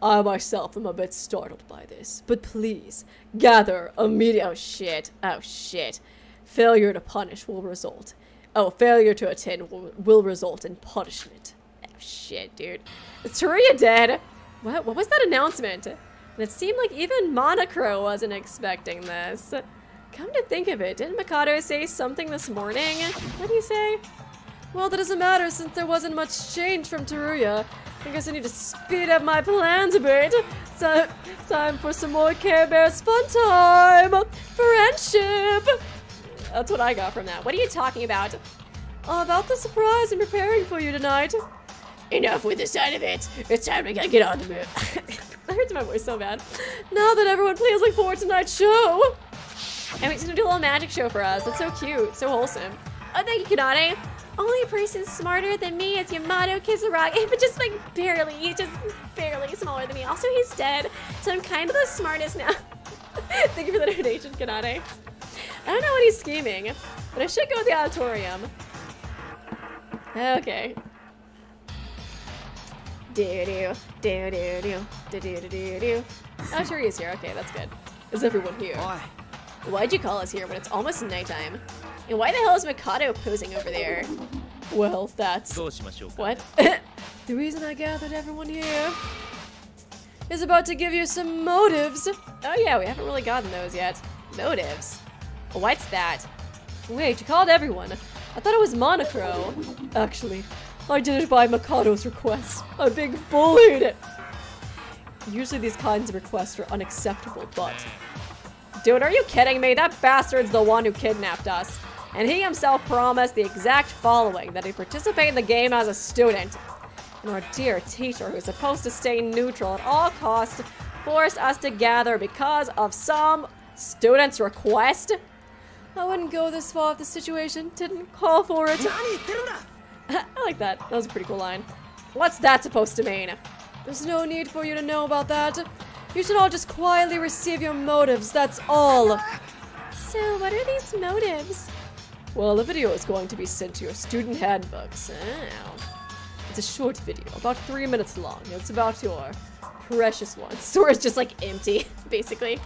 I myself am a bit startled by this, but please, gather immediately- Oh shit, oh shit. Failure to punish will result Oh, failure to attend will, will result in punishment. Oh, shit, dude. Is Teruya dead? What? What was that announcement? And it seemed like even Monokuro wasn't expecting this. Come to think of it, didn't Mikado say something this morning? What did he say? Well, that doesn't matter since there wasn't much change from Teruya. I guess I need to speed up my plans a bit. So, time for some more Care Bears fun time! Friendship! That's what I got from that. What are you talking about? About the surprise I'm preparing for you tonight. Enough with the sound of it. It's time to get on the move. (laughs) that hurts my voice so bad. Now that everyone please look forward to tonight's show. And he's gonna do a little magic show for us. That's so cute, so wholesome. Oh, thank you, Kanade. Only person smarter than me is Yamato Kisaragi, (laughs) but just like barely, he's just barely smaller than me. Also, he's dead, so I'm kind of the smartest now. (laughs) Thank you for the donation, Kanade. I don't know what he's scheming, but I should go to the auditorium. Okay. Do do do do do do do do do do. Oh, sure he is here. Okay, that's good. Is everyone here? Why? Why'd you call us here when it's almost nighttime? And why the hell is Mikado posing over there? Well, that's... What? (laughs) the reason I gathered everyone here is about to give you some motives. Oh yeah, we haven't really gotten those yet. Motives? What's that? Wait, you called everyone. I thought it was Monokuro. Actually, I did it by Mikado's request. I'm being bullied! Usually these kinds of requests are unacceptable, but... Dude, are you kidding me? That bastard's the one who kidnapped us. And he himself promised the exact following, that he'd participate in the game as a student. And our dear teacher, who's supposed to stay neutral at all costs, forced us to gather because of some student's request? I wouldn't go this far if the situation didn't call for it. (laughs) I like that. That was a pretty cool line. What's that supposed to mean? There's no need for you to know about that. You should all just quietly receive your motives, that's all. (laughs) So, what are these motives? Well, the video is going to be sent to your student handbooks. Oh. It's a short video, about three minutes long. It's about your precious one. (laughs) Store is just like empty, (laughs) basically.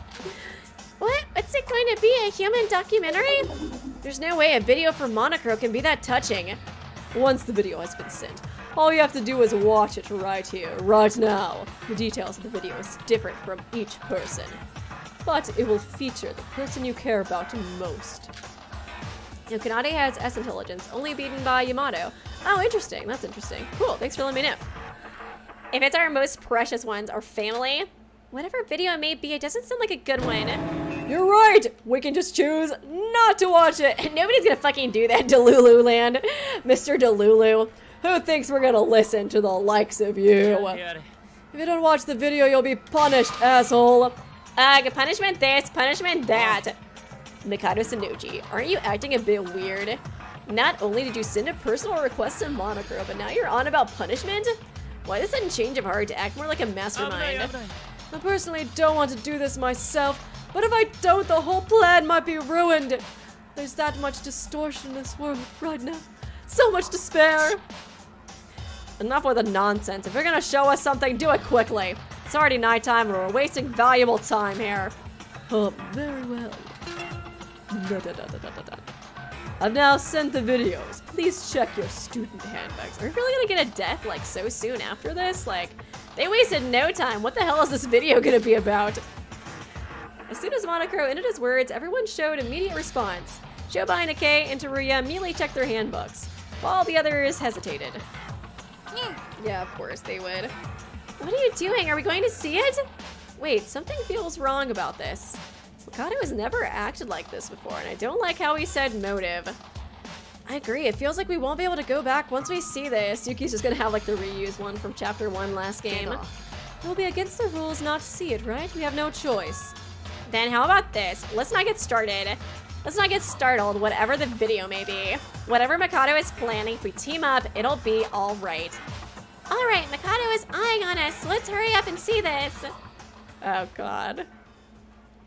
What? What's it going to be? A human documentary? There's no way a video for Monokuro can be that touching. Once the video has been sent, all you have to do is watch it right here, right now. The details of the video is different from each person, but it will feature the person you care about most. Now, Kanade has S intelligence, only beaten by Yamato. Oh, interesting. That's interesting. Cool. Thanks for letting me know. If it's our most precious ones, our family, whatever video it may be, it doesn't sound like a good one. You're right. We can just choose not to watch it. And (laughs) nobody's gonna fucking do that, Delulu Land. Mr. Delulu. Who thinks we're gonna listen to the likes of you? If you don't watch the video, you'll be punished, asshole. Ugh, punishment this, punishment that. Mikado Sannoji, aren't you acting a bit weird? Not only did you send a personal request to Monokuro, but now you're on about punishment? Why the sudden change of heart to act more like a mastermind? I. I personally don't want to do this myself, but if I don't, the whole plan might be ruined. There's that much distortion in this world right now. So much despair. Enough with the nonsense. If you're gonna show us something, do it quickly. It's already nighttime and we're wasting valuable time here. Oh, very well. Da, da, da. I've now sent the videos. Please check your student handbags. Are we really gonna get a death like so soon after this? Like, they wasted no time. What the hell is this video gonna be about? As soon as Monokuro ended his words, everyone showed immediate response. Shobai, Nikei, and Teruya immediately checked their handbooks, while the others hesitated. Hmm. Yeah, of course they would. What are you doing? Are we going to see it? Wait, something feels wrong about this. Mikado has never acted like this before, and I don't like how he said motive. I agree, it feels like we won't be able to go back once we see this. Yuki's just gonna have like the reuse one from chapter one last game. It will be against the rules not to see it, right? We have no choice. Then how about this? Let's not get started. Let's not get startled, whatever the video may be. Whatever Mikado is planning, if we team up, it'll be all right. All right, Mikado is eyeing on us, let's hurry up and see this. Oh god.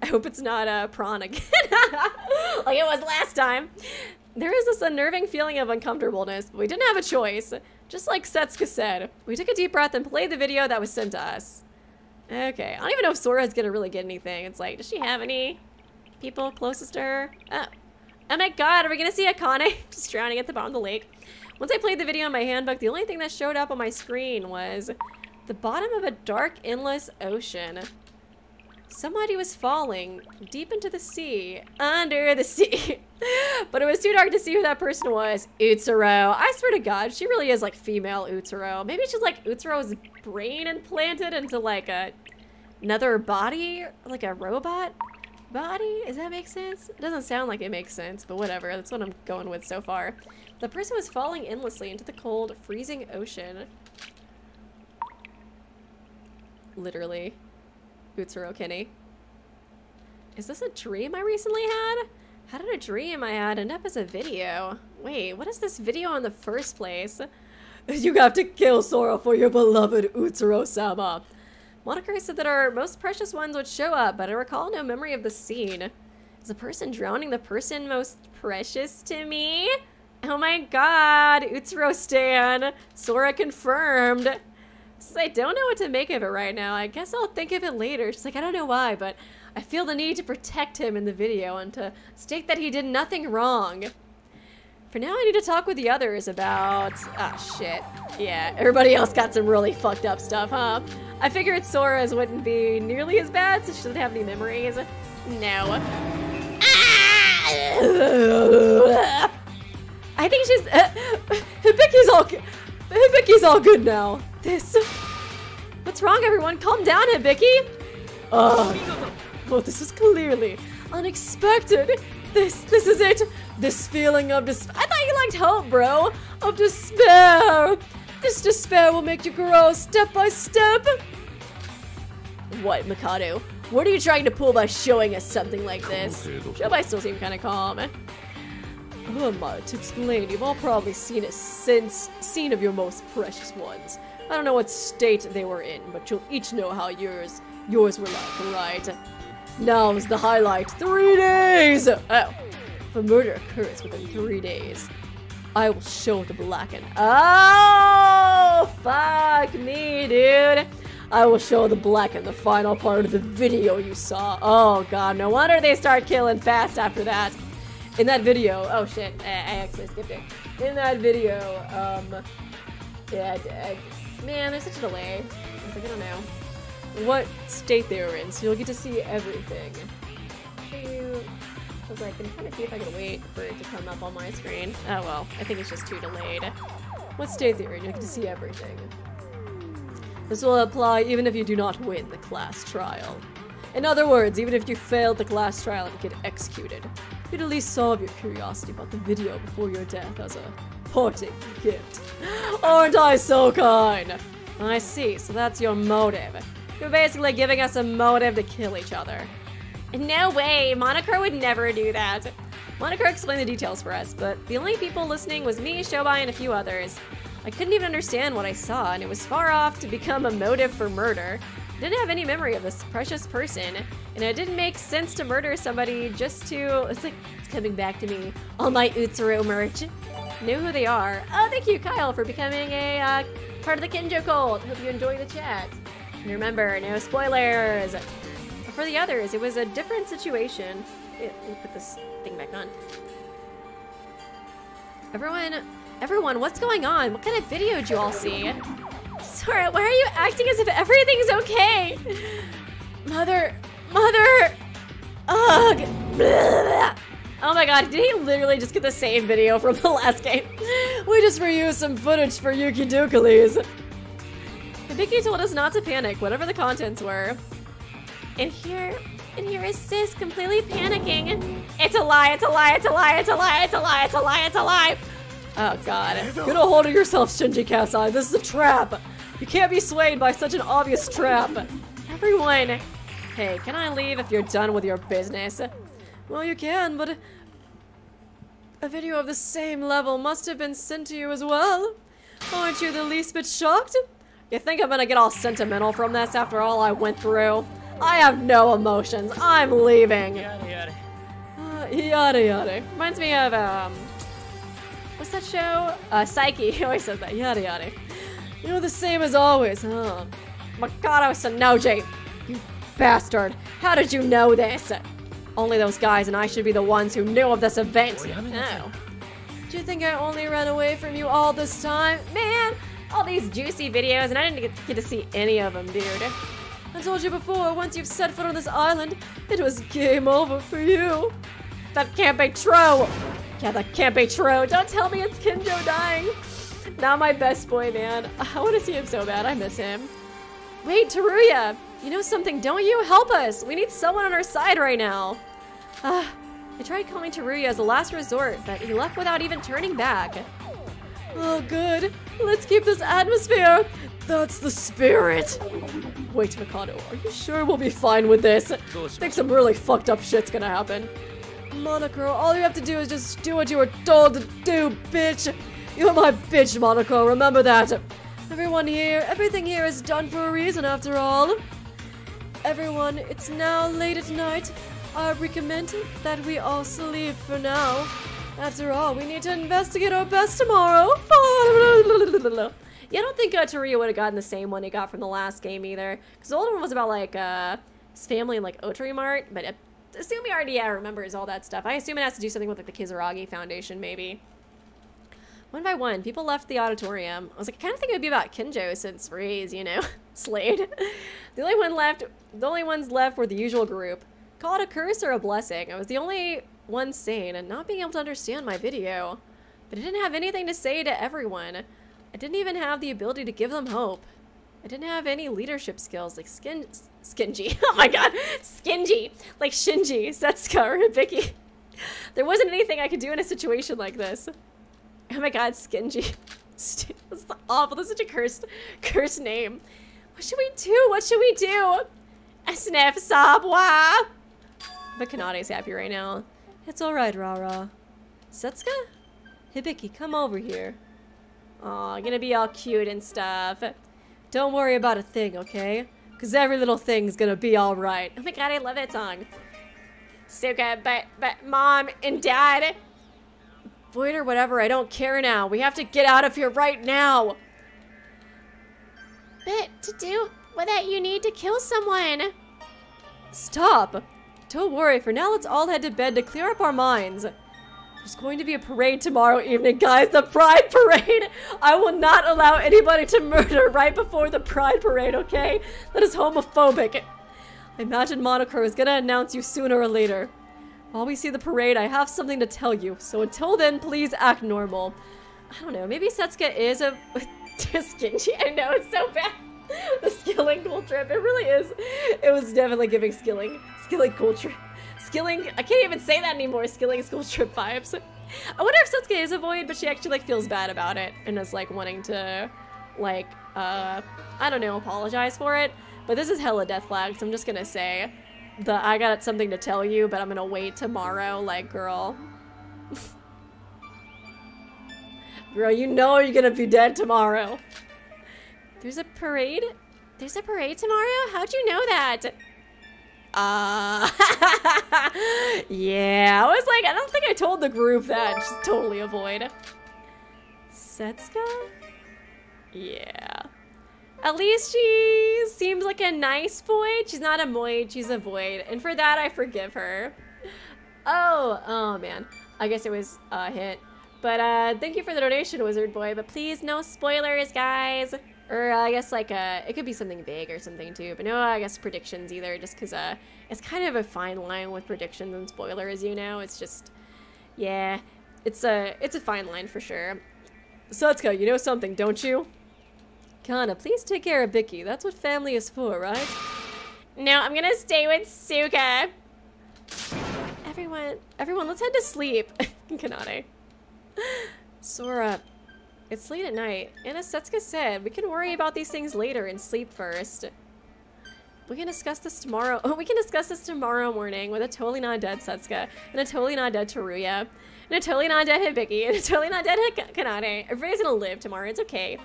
I hope it's not uh, prawn again, (laughs) like it was last time. There is this unnerving feeling of uncomfortableness, but we didn't have a choice. Just like Setsuka said, we took a deep breath and played the video that was sent to us. Okay, I don't even know if Sora's gonna really get anything. It's like, does she have any people closest to her? Oh, oh my god, are we gonna see Akane (laughs) just drowning at the bottom of the lake? Once I played the video in my handbook, the only thing that showed up on my screen was the bottom of a dark, endless ocean. Somebody was falling deep into the sea, under the sea. (laughs) but it was too dark to see who that person was. Utsuro. I swear to God, she really is like female Utsuro. Maybe she's like Utsuro's brain implanted into like a another body, like a robot body. Does that make sense? It doesn't sound like it makes sense, but whatever. That's what I'm going with so far. The person was falling endlessly into the cold, freezing ocean. Literally. Utsuro Kenny. Is this a dream I recently had? How did a dream I had end up as a video? Wait, what is this video in the first place? (laughs) You have to kill Sora for your beloved Utsuro-sama. Monokuro said that our most precious ones would show up, but I recall no memory of the scene. Is the person drowning the person most precious to me? Oh my god, Utsuro Stan. Sora confirmed. I don't know what to make of it right now. I guess I'll think of it later. She's like, I don't know why, but I feel the need to protect him in the video and to state that he did nothing wrong. For now, I need to talk with the others about... Ah, shit. Yeah, everybody else got some really fucked up stuff, huh? I figured Sora's wouldn't be nearly as bad since she doesn't have any memories. No. I think she's... (laughs) Uh, Hibiki's all... Hibiki's all good now. This... What's wrong, everyone? Calm down, Hibiki. Ugh. Oh, this is clearly unexpected. This, this is it. This feeling of despair. I thought you liked hope, bro. Of despair. This despair will make you grow step by step. What, Mikado? What are you trying to pull by showing us something like this? Shobai still seem kind of calm. Oh, my, to explain, you've all probably seen a sense, scene of your most precious ones. I don't know what state they were in, but you'll each know how yours, yours were like, right? Now's the highlight. Three days! Oh, if a murder occurs within three days, I will show the blackened. Oh, fuck me, dude. I will show the black in the final part of the video you saw. Oh god, no wonder they start killing fast after that. In that video, oh shit, I, I actually skipped it. In that video, um, yeah, I, I, man, there's such a delay. I was like, I don't know what state they were in, so you'll get to see everything. I was like, I'm trying to see if I can wait for it to come up on my screen. Oh well, I think it's just too delayed. What state they were in, you'll get to see everything. This will apply even if you do not win the class trial. In other words, even if you failed the class trial and get executed, you'd at least solve your curiosity about the video before your death as a parting gift. Aren't I so kind? I see, so that's your motive. You're basically giving us a motive to kill each other. No way, Monokuro would never do that. Monokuro explained the details for us, but the only people listening was me, Shobai, and a few others. I couldn't even understand what I saw, and it was far off to become a motive for murder. I didn't have any memory of this precious person, and it didn't make sense to murder somebody just to. It's like it's coming back to me. All my Utsuro merch. Know who they are. Oh, thank you, Kyle, for becoming a uh, part of the Kinjo cult. Hope you enjoy the chat. And remember, no spoilers. For the others, it was a different situation. It, let me put this thing back on. Everyone, everyone, what's going on? What kind of video did you all see? Sora, why are you acting as if everything's okay? Mother, mother, ugh. Oh my god, did he literally just get the same video from the last game? We just reused some footage for Yuki Dukeles. Vicky told us not to panic, whatever the contents were. And here, and here is Sis completely panicking. It's a lie, it's a lie, it's a lie, it's a lie, it's a lie, it's a lie, it's a lie. Oh god. Get a hold of yourself, Shinji Kasai. This is a trap. You can't be swayed by such an obvious trap. Everyone. Hey, can I leave if you're done with your business? Well, you can, but a video of the same level must have been sent to you as well. Aren't you the least bit shocked? You think I'm gonna get all sentimental from this after all I went through? I have no emotions. I'm leaving. Yada yada. Uh, yada yada. Reminds me of, um, what's that show? Uh, Psyche. (laughs) He always says that. Yada yada. You know, the same as always, huh? Makoto Sannoji, you bastard. How did you know this? Only those guys and I should be the ones who knew of this event. Oh. Do you think I only ran away from you all this time? Man, all these juicy videos and I didn't get, get to see any of them, dude. I told you before, once you've set foot on this island, it was game over for you. That can't be true. Yeah, that can't be true. Don't tell me it's Kinjo dying. Now my best boy, man. I want to see him so bad. I miss him. Wait, Teruya. You know something, don't you? Help us. We need someone on our side right now. Ah, I tried calling Teruya as a last resort, but he left without even turning back. Oh, good. Let's keep this atmosphere. That's the spirit. Wait, Mikado, are you sure we'll be fine with this? I think some really fucked up shit's gonna happen. Monaco, all you have to do is just do what you were told to do, bitch. You're my bitch, Monaco, remember that. Everyone here, everything here is done for a reason after all. Everyone, it's now late at night. I recommend that we all sleep for now. After all, we need to investigate our best tomorrow. (laughs) Yeah, I don't think uh, Teruya would have gotten the same one he got from the last game either. Because the older one was about like uh, his family and like Otri Mart, but uh, assuming already yeah remembers all that stuff. I assume it has to do something with like the Kisaragi Foundation maybe. One by one, people left the auditorium. I was like, I kind of think it would be about Kinjo since Rei's, you know, (laughs) Slade. the only one left, the only ones left were the usual group. Call it a curse or a blessing. I was the only one sane and not being able to understand my video. But I didn't have anything to say to everyone. I didn't even have the ability to give them hope. I didn't have any leadership skills like skin Skinji. (laughs) Oh my god, Skinji. Like Shinji, Setsuka, or Hibiki. There wasn't anything I could do in a situation like this. Oh my god, Skinji. (laughs) That's awful. That's such a cursed, cursed name. What should we do? What should we do? A sniff sabwa. But Kanade's happy right now. It's alright, Rara. Setsuka? Hibiki, come over here. Aw, gonna be all cute and stuff. Don't worry about a thing, okay? Because every little thing's gonna be alright. Oh my god, I love that song. Suka, but, but mom and dad. Void or whatever, I don't care now. We have to get out of here right now. But to do with that, you need to kill someone. Stop. Don't worry, for now let's all head to bed to clear up our minds. There's going to be a parade tomorrow evening, guys. The Pride Parade. (laughs) I will not allow anybody to murder right before the Pride Parade, okay? That is homophobic. I imagine Monokuro is gonna announce you sooner or later. While we see the parade, I have something to tell you. So until then, please act normal. I don't know. Maybe Setsuka is a (laughs) skingy. I know it's so bad. the skilling cool trip. It really is. It was definitely giving skilling. Skilling cool trip. Skilling, I can't even say that anymore. Skilling school trip vibes. I wonder if Setsuka is a void, but she actually like feels bad about it and is like wanting to, like, uh, I don't know, apologize for it. But this is hella death flag, so I'm just gonna say that I got something to tell you, but I'm gonna wait tomorrow. Like, girl. (laughs) girl, you know you're gonna be dead tomorrow. There's a parade? There's a parade tomorrow? How'd you know that? Uh, (laughs) yeah, I was like, I don't think I told the group that. Just totally avoid. Setska? Yeah. At least she seems like a nice void. She's not a moid, she's a void. And for that, I forgive her. Oh, oh man. I guess it was a hint. But uh, thank you for the donation, Wizard Boy. But please, no spoilers, guys. Or uh, I guess like uh, it could be something big or something too. But no, I guess predictions either, just because uh, it's kind of a fine line with predictions and spoilers. You know, it's just, yeah, it's a it's a fine line for sure. So let's go. you know something, don't you? Kana, please take care of Biki. That's what family is for, right? No, I'm gonna stay with Suka. Everyone, everyone, let's head to sleep. (laughs) Kanade. Sora, it's late at night, and as Setsuka said, we can worry about these things later and sleep first. We can discuss this tomorrow. Oh, (laughs) we can discuss this tomorrow morning with a totally not dead Setsuka, and a totally not dead Teruya, and a totally not dead Hibiki, and a totally not dead Kanade. Everybody's gonna live tomorrow. It's okay.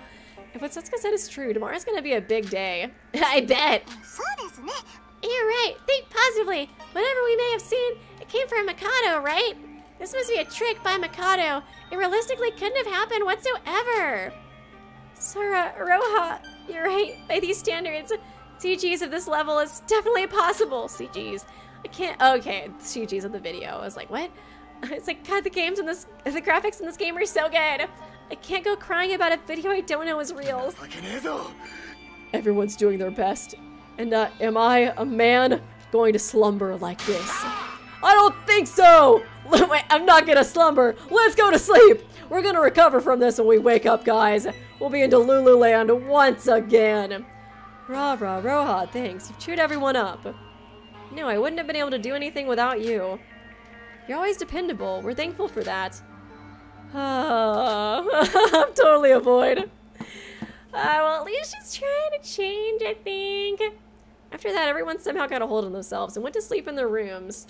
If what Setsuka said is true, tomorrow's gonna be a big day. (laughs) I bet. You're right. Think positively. Whatever we may have seen, it came from Mikado, right? This must be a trick by Mikado. It realistically couldn't have happened whatsoever. Sora, Roha, you're right. By these standards, CGs of this level is definitely possible. CGs. I can't. Okay, CGs of the video. I was like, what? (laughs) It's like, God, the games in this, the graphics in this game are so good. I can't go crying about a video I don't know is real. Everyone's doing their best. And uh, am I, a man, going to slumber like this? I don't think so! (laughs) Wait, I'm not gonna slumber. Let's go to sleep! We're gonna recover from this when we wake up, guys. We'll be into Lululand once again. Rah rah Roha, thanks. You've cheered everyone up. No, I wouldn't have been able to do anything without you. You're always dependable. We're thankful for that. (laughs) I'm totally a void. Uh, well, at least she's trying to change, I think. After that, everyone somehow got a hold of themselves and went to sleep in their rooms.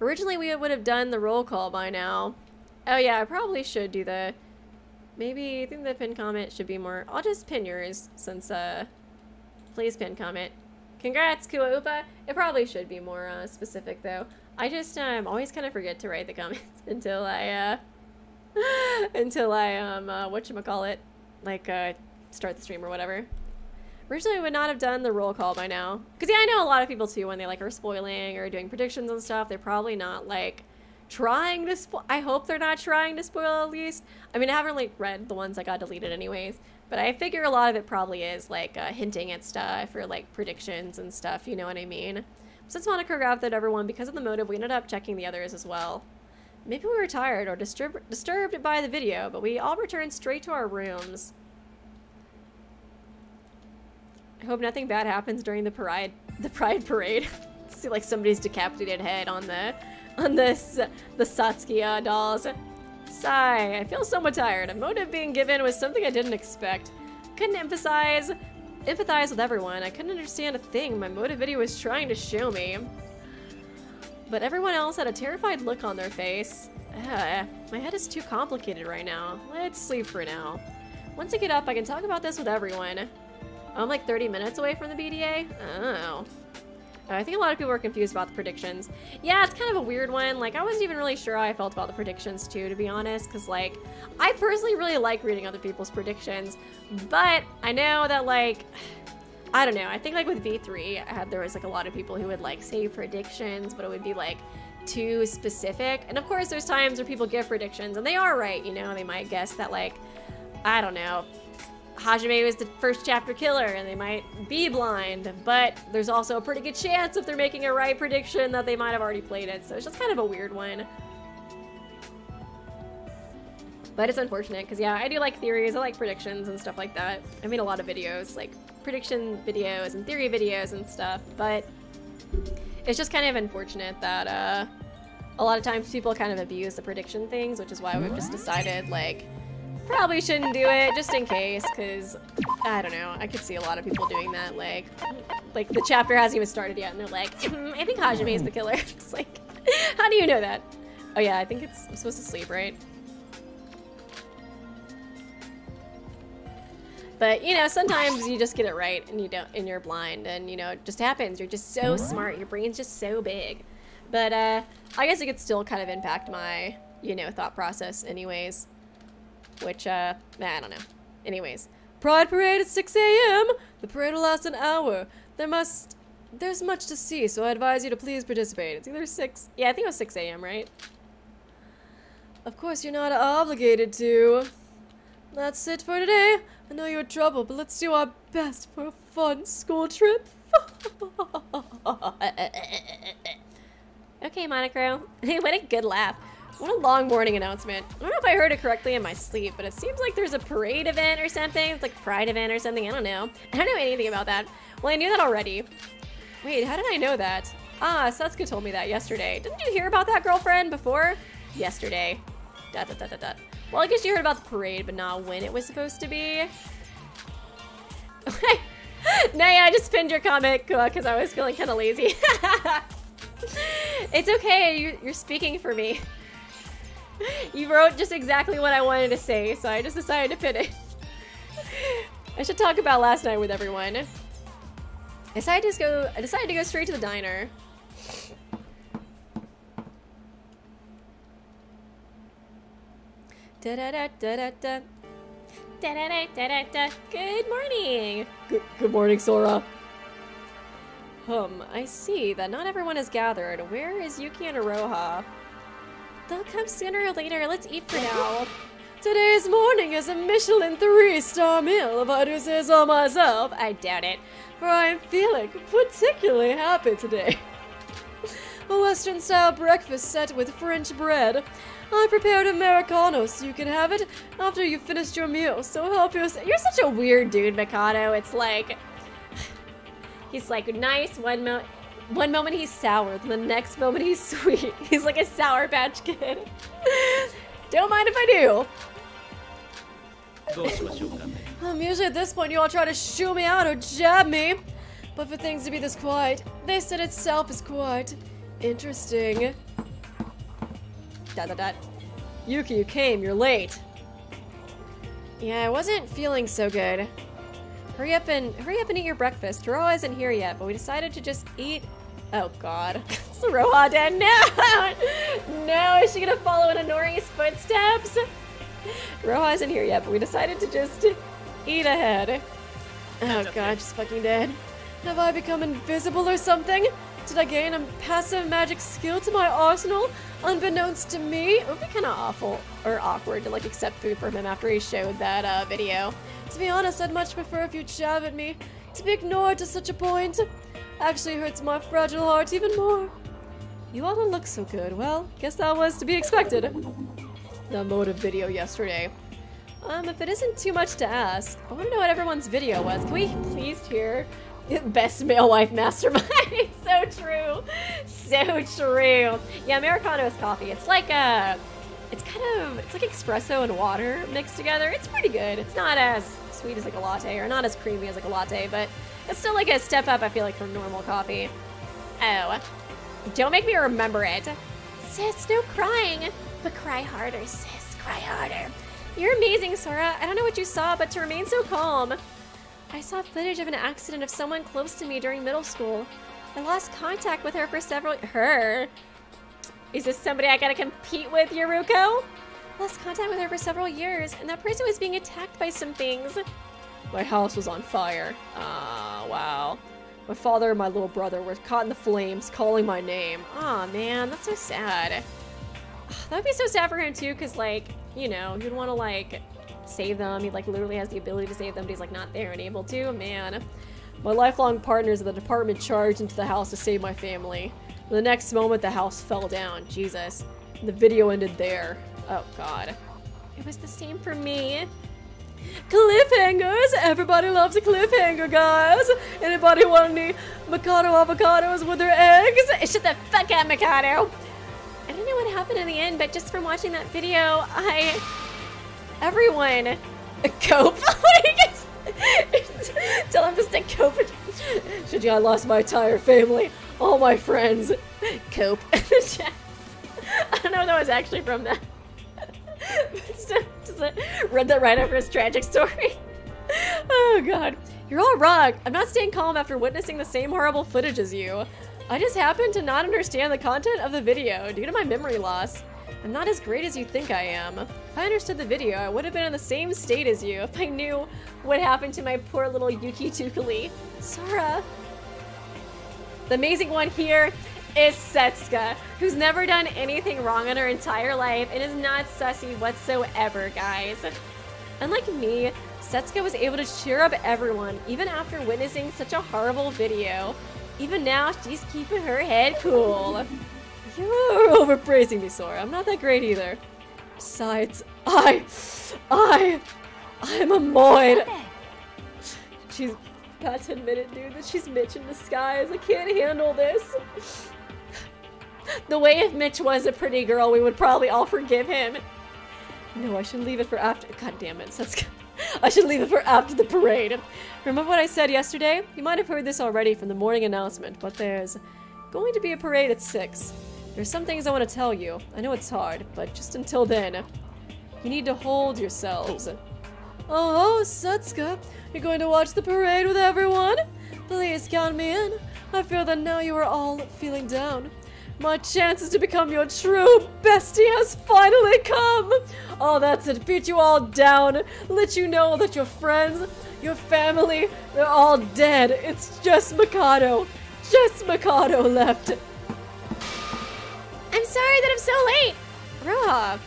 Originally, we would have done the roll call by now. Oh yeah, I probably should do the... Maybe, I think the pin comment should be more... I'll just pin yours, since, uh... Please pin comment. Congrats, Kuaupa. It probably should be more uh, specific, though. I just um always kind of forget to write the comments (laughs) until I uh (laughs) until I um uh, what call it like uh start the stream or whatever. Originally, I would not have done the roll call by now. Because, yeah, I know a lot of people, too, when they, like, are spoiling or doing predictions and stuff, they're probably not, like, trying to spoil. I hope they're not trying to spoil, at least. I mean, I haven't, like, read the ones that got deleted anyways. But I figure a lot of it probably is, like, uh, hinting at stuff or, like, predictions and stuff, you know what I mean? Since Monica grabbed that everyone, because of the motive, we ended up checking the others as well. Maybe we were tired or disturb disturbed by the video, but we all returned straight to our rooms. I hope nothing bad happens during the pride the pride parade. (laughs) See like somebody's decapitated head on the on this the Satsuki dolls. Sigh, I feel somewhat tired. A motive being given was something I didn't expect. Couldn't emphasize empathize with everyone. I couldn't understand a thing my motive video was trying to show me. But everyone else had a terrified look on their face. Ugh, my head is too complicated right now. Let's sleep for now. Once I get up, I can talk about this with everyone. I'm like 30 minutes away from the BDA? Oh. I think a lot of people are confused about the predictions. Yeah, it's kind of a weird one. Like, I wasn't even really sure how I felt about the predictions, too, to be honest. Because, like, I personally really like reading other people's predictions. But I know that, like, (sighs) I don't know. I think, like, with V3, I had, there was, like, a lot of people who would, like, say predictions, but it would be, like, too specific. And, of course, there's times where people give predictions, and they are right, you know? They might guess that, like, I don't know, Hajime was the first chapter killer and they might be blind, but there's also a pretty good chance if they're making a right prediction that they might have already played it, so it's just kind of a weird one. But it's unfortunate because yeah, I do like theories, I like predictions and stuff like that. I made a lot of videos, like prediction videos and theory videos and stuff, but it's just kind of unfortunate that uh, a lot of times people kind of abuse the prediction things, which is why we've just decided like Probably shouldn't do it, just in case, because, I don't know, I could see a lot of people doing that, like, like, the chapter hasn't even started yet, and they're like, mm, I think Hajime is the killer. (laughs) it's like, how do you know that? Oh yeah, I think it's, I'm supposed to sleep, right? But, you know, sometimes you just get it right, and you don't, and you're blind, and, you know, it just happens. You're just so smart, your brain's just so big. But, uh, I guess it could still kind of impact my, you know, thought process anyways. Which, uh, I don't know. Anyways. Pride Parade at 6 a.m. The parade will last an hour. There must... There's much to see, so I advise you to please participate. It's either 6... Yeah, I think it was 6 a.m., right? Of course, you're not obligated to. That's it for today. I know you're in trouble, but let's do our best for a fun school trip. (laughs) okay, Monokuro. (laughs) what a good laugh. What a long morning announcement. I don't know if I heard it correctly in my sleep, but it seems like there's a parade event or something. It's like pride event or something. I don't know. I don't know anything about that. Well, I knew that already. Wait, how did I know that? Ah, Setsuka told me that yesterday. Didn't you hear about that girlfriend before? Yesterday. Da da da da da. Well, I guess you heard about the parade, but not when it was supposed to be. (laughs) Naya, I just pinned your comment because I was feeling kind of lazy. (laughs) it's okay, you, you're speaking for me. (laughs) you wrote just exactly what I wanted to say, so I just decided to pin it. (laughs) I should talk about last night with everyone. I decided to go. I decided to go straight to the diner. Da da da da da da. Da da da da da da. Good morning. Good, good morning, Sora. Um, I see that not everyone is gathered. Where is Yuki and Aroha? They'll come sooner or later. Let's eat for now. Today's morning is a Michelin three-star meal, if I do say so myself. I doubt it, for I am feeling particularly happy today. (laughs) a Western-style breakfast set with French bread. I prepared Americano so you can have it after you've finished your meal, so help yourself. You're such a weird dude, Mikado. It's like... (sighs) He's like, nice, one moment one moment he's sour, the next moment he's (laughs) sweet. He's like a Sour Patch Kid. (laughs) Don't mind if I do. um, usually at this point you all try to shoo me out or jab me. But for things to be this quiet, this in itself is quite interesting. Dot dot dot. Yuki, you came, you're late. Yeah, I wasn't feeling so good. Hurry up and hurry up and eat your breakfast. Ro isn't here yet, but we decided to just eat Oh god. It's Roha dead. No! (laughs) No, is she gonna follow in Honori's footsteps? Roha isn't here yet, but we decided to just eat ahead. Oh god, she's fucking dead. Have I become invisible or something? Did I gain a passive magic skill to my arsenal, unbeknownst to me? It would be kind of awful or awkward to like accept food from him after he showed that uh, video. To be honest, I'd much prefer if you'd jab at me. To be ignored to such a point actually hurts my fragile heart even more. You all don't look so good. Well, guess that was to be expected. The motive video yesterday. Um, if it isn't too much to ask, I want to know what everyone's video was. Can we please hear (laughs) Best male wife mastermind. (laughs) so true. So true. Yeah, Americano is coffee. It's like a, it's kind of, it's like espresso and water mixed together. It's pretty good. It's not as sweet as like a latte or not as creamy as like a latte, but it's still like a step up, I feel like, from normal coffee. Oh, don't make me remember it. Sis, no crying. But cry harder, sis. Cry harder. You're amazing, Sora. I don't know what you saw, but to remain so calm. I saw footage of an accident of someone close to me during middle school. I lost contact with her for several- Her? Is this somebody I gotta compete with, Yoruko? Lost contact with her for several years, and that person was being attacked by some things. My house was on fire. Ah, wow. My father and my little brother were caught in the flames, calling my name. Aw, oh, man, that's so sad. (sighs) That would be so sad for him, too, because, like, you know, you'd want to, like, save them. He, like, literally has the ability to save them, but he's, like, not there and able to. Man. My lifelong partners at the department charged into the house to save my family. The next moment, the house fell down. Jesus. The video ended there. Oh, God. It was the same for me. Cliffhangers! Everybody loves a cliffhanger, guys! Anybody want any Mikado avocados with their eggs? Eh, shut the fuck up, Mikado! I don't know what happened in the end, but just from watching that video, I... Everyone... Cope? (laughs) Tell him to stick cope. Should I lost my entire family, all my friends. Cope. (laughs) I don't know if that was actually from that. (laughs) read that right after his tragic story. (laughs) oh god. You're all wrong. I'm not staying calm after witnessing the same horrible footage as you. I just happen to not understand the content of the video due to my memory loss. I'm not as great as you think I am. If I understood the video, I would have been in the same state as you if I knew what happened to my poor little Yuki Tukuli. Sora. The amazing one here is Setsuka, who's never done anything wrong in her entire life and is not sussy whatsoever, guys. Unlike me, Setsuka was able to cheer up everyone even after witnessing such a horrible video. Even now, she's keeping her head cool. You're overpraising me, Sora. I'm not that great either. Besides, I, I, I'm a Moid. She's about to admit it, dude, that she's Mitch in disguise. I can't handle this. The way if Mitch was a pretty girl, we would probably all forgive him. No, I should leave it for after- God damn it, Setsuka. I should leave it for after the parade. Remember what I said yesterday? You might have heard this already from the morning announcement, but there's going to be a parade at 6. There's some things I want to tell you. I know it's hard, but just until then, you need to hold yourselves. Oh, Setsuka, you're going to watch the parade with everyone? Please count me in. I feel that now you are all feeling down. My chances to become your true bestie has finally come! Oh, that's it. Beat you all down. Let you know that your friends, your family, they're all dead. It's just Mikado. Just Mikado left. I'm sorry that I'm so late. Rob,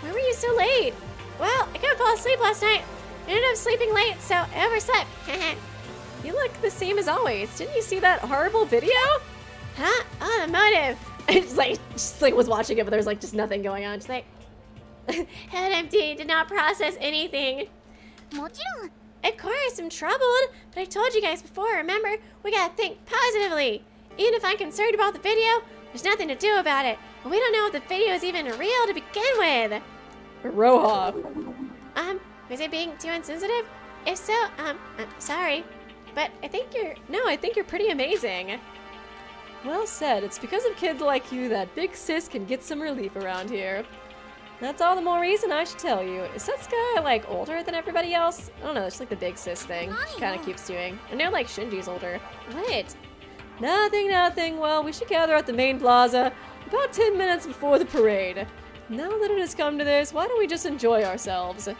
why were you so late? Well, I couldn't fall asleep last night. I ended up sleeping late, so I overslept. (laughs) you look the same as always. Didn't you see that horrible video? Huh? Oh, the motive. (laughs) I just like, just like was watching it, but there's like just nothing going on. Just like, (laughs) head empty, did not process anything. Of course, I'm troubled, but I told you guys before, remember? We gotta think positively. Even if I'm concerned about the video, there's nothing to do about it. But we don't know if the video is even real to begin with. Roha. Um, was I being too insensitive? If so, um, I'm sorry. But I think you're... No, I think you're pretty amazing. Well said. It's because of kids like you that Big Sis can get some relief around here. That's all the more reason I should tell you. Is Setsuka, like, older than everybody else? I don't know, it's like the Big Sis thing she kind of keeps doing. I know, like, Shinji's older. What? Nothing, nothing. Well, we should gather at the main plaza about 10 minutes before the parade. Now that it has come to this, why don't we just enjoy ourselves? (laughs)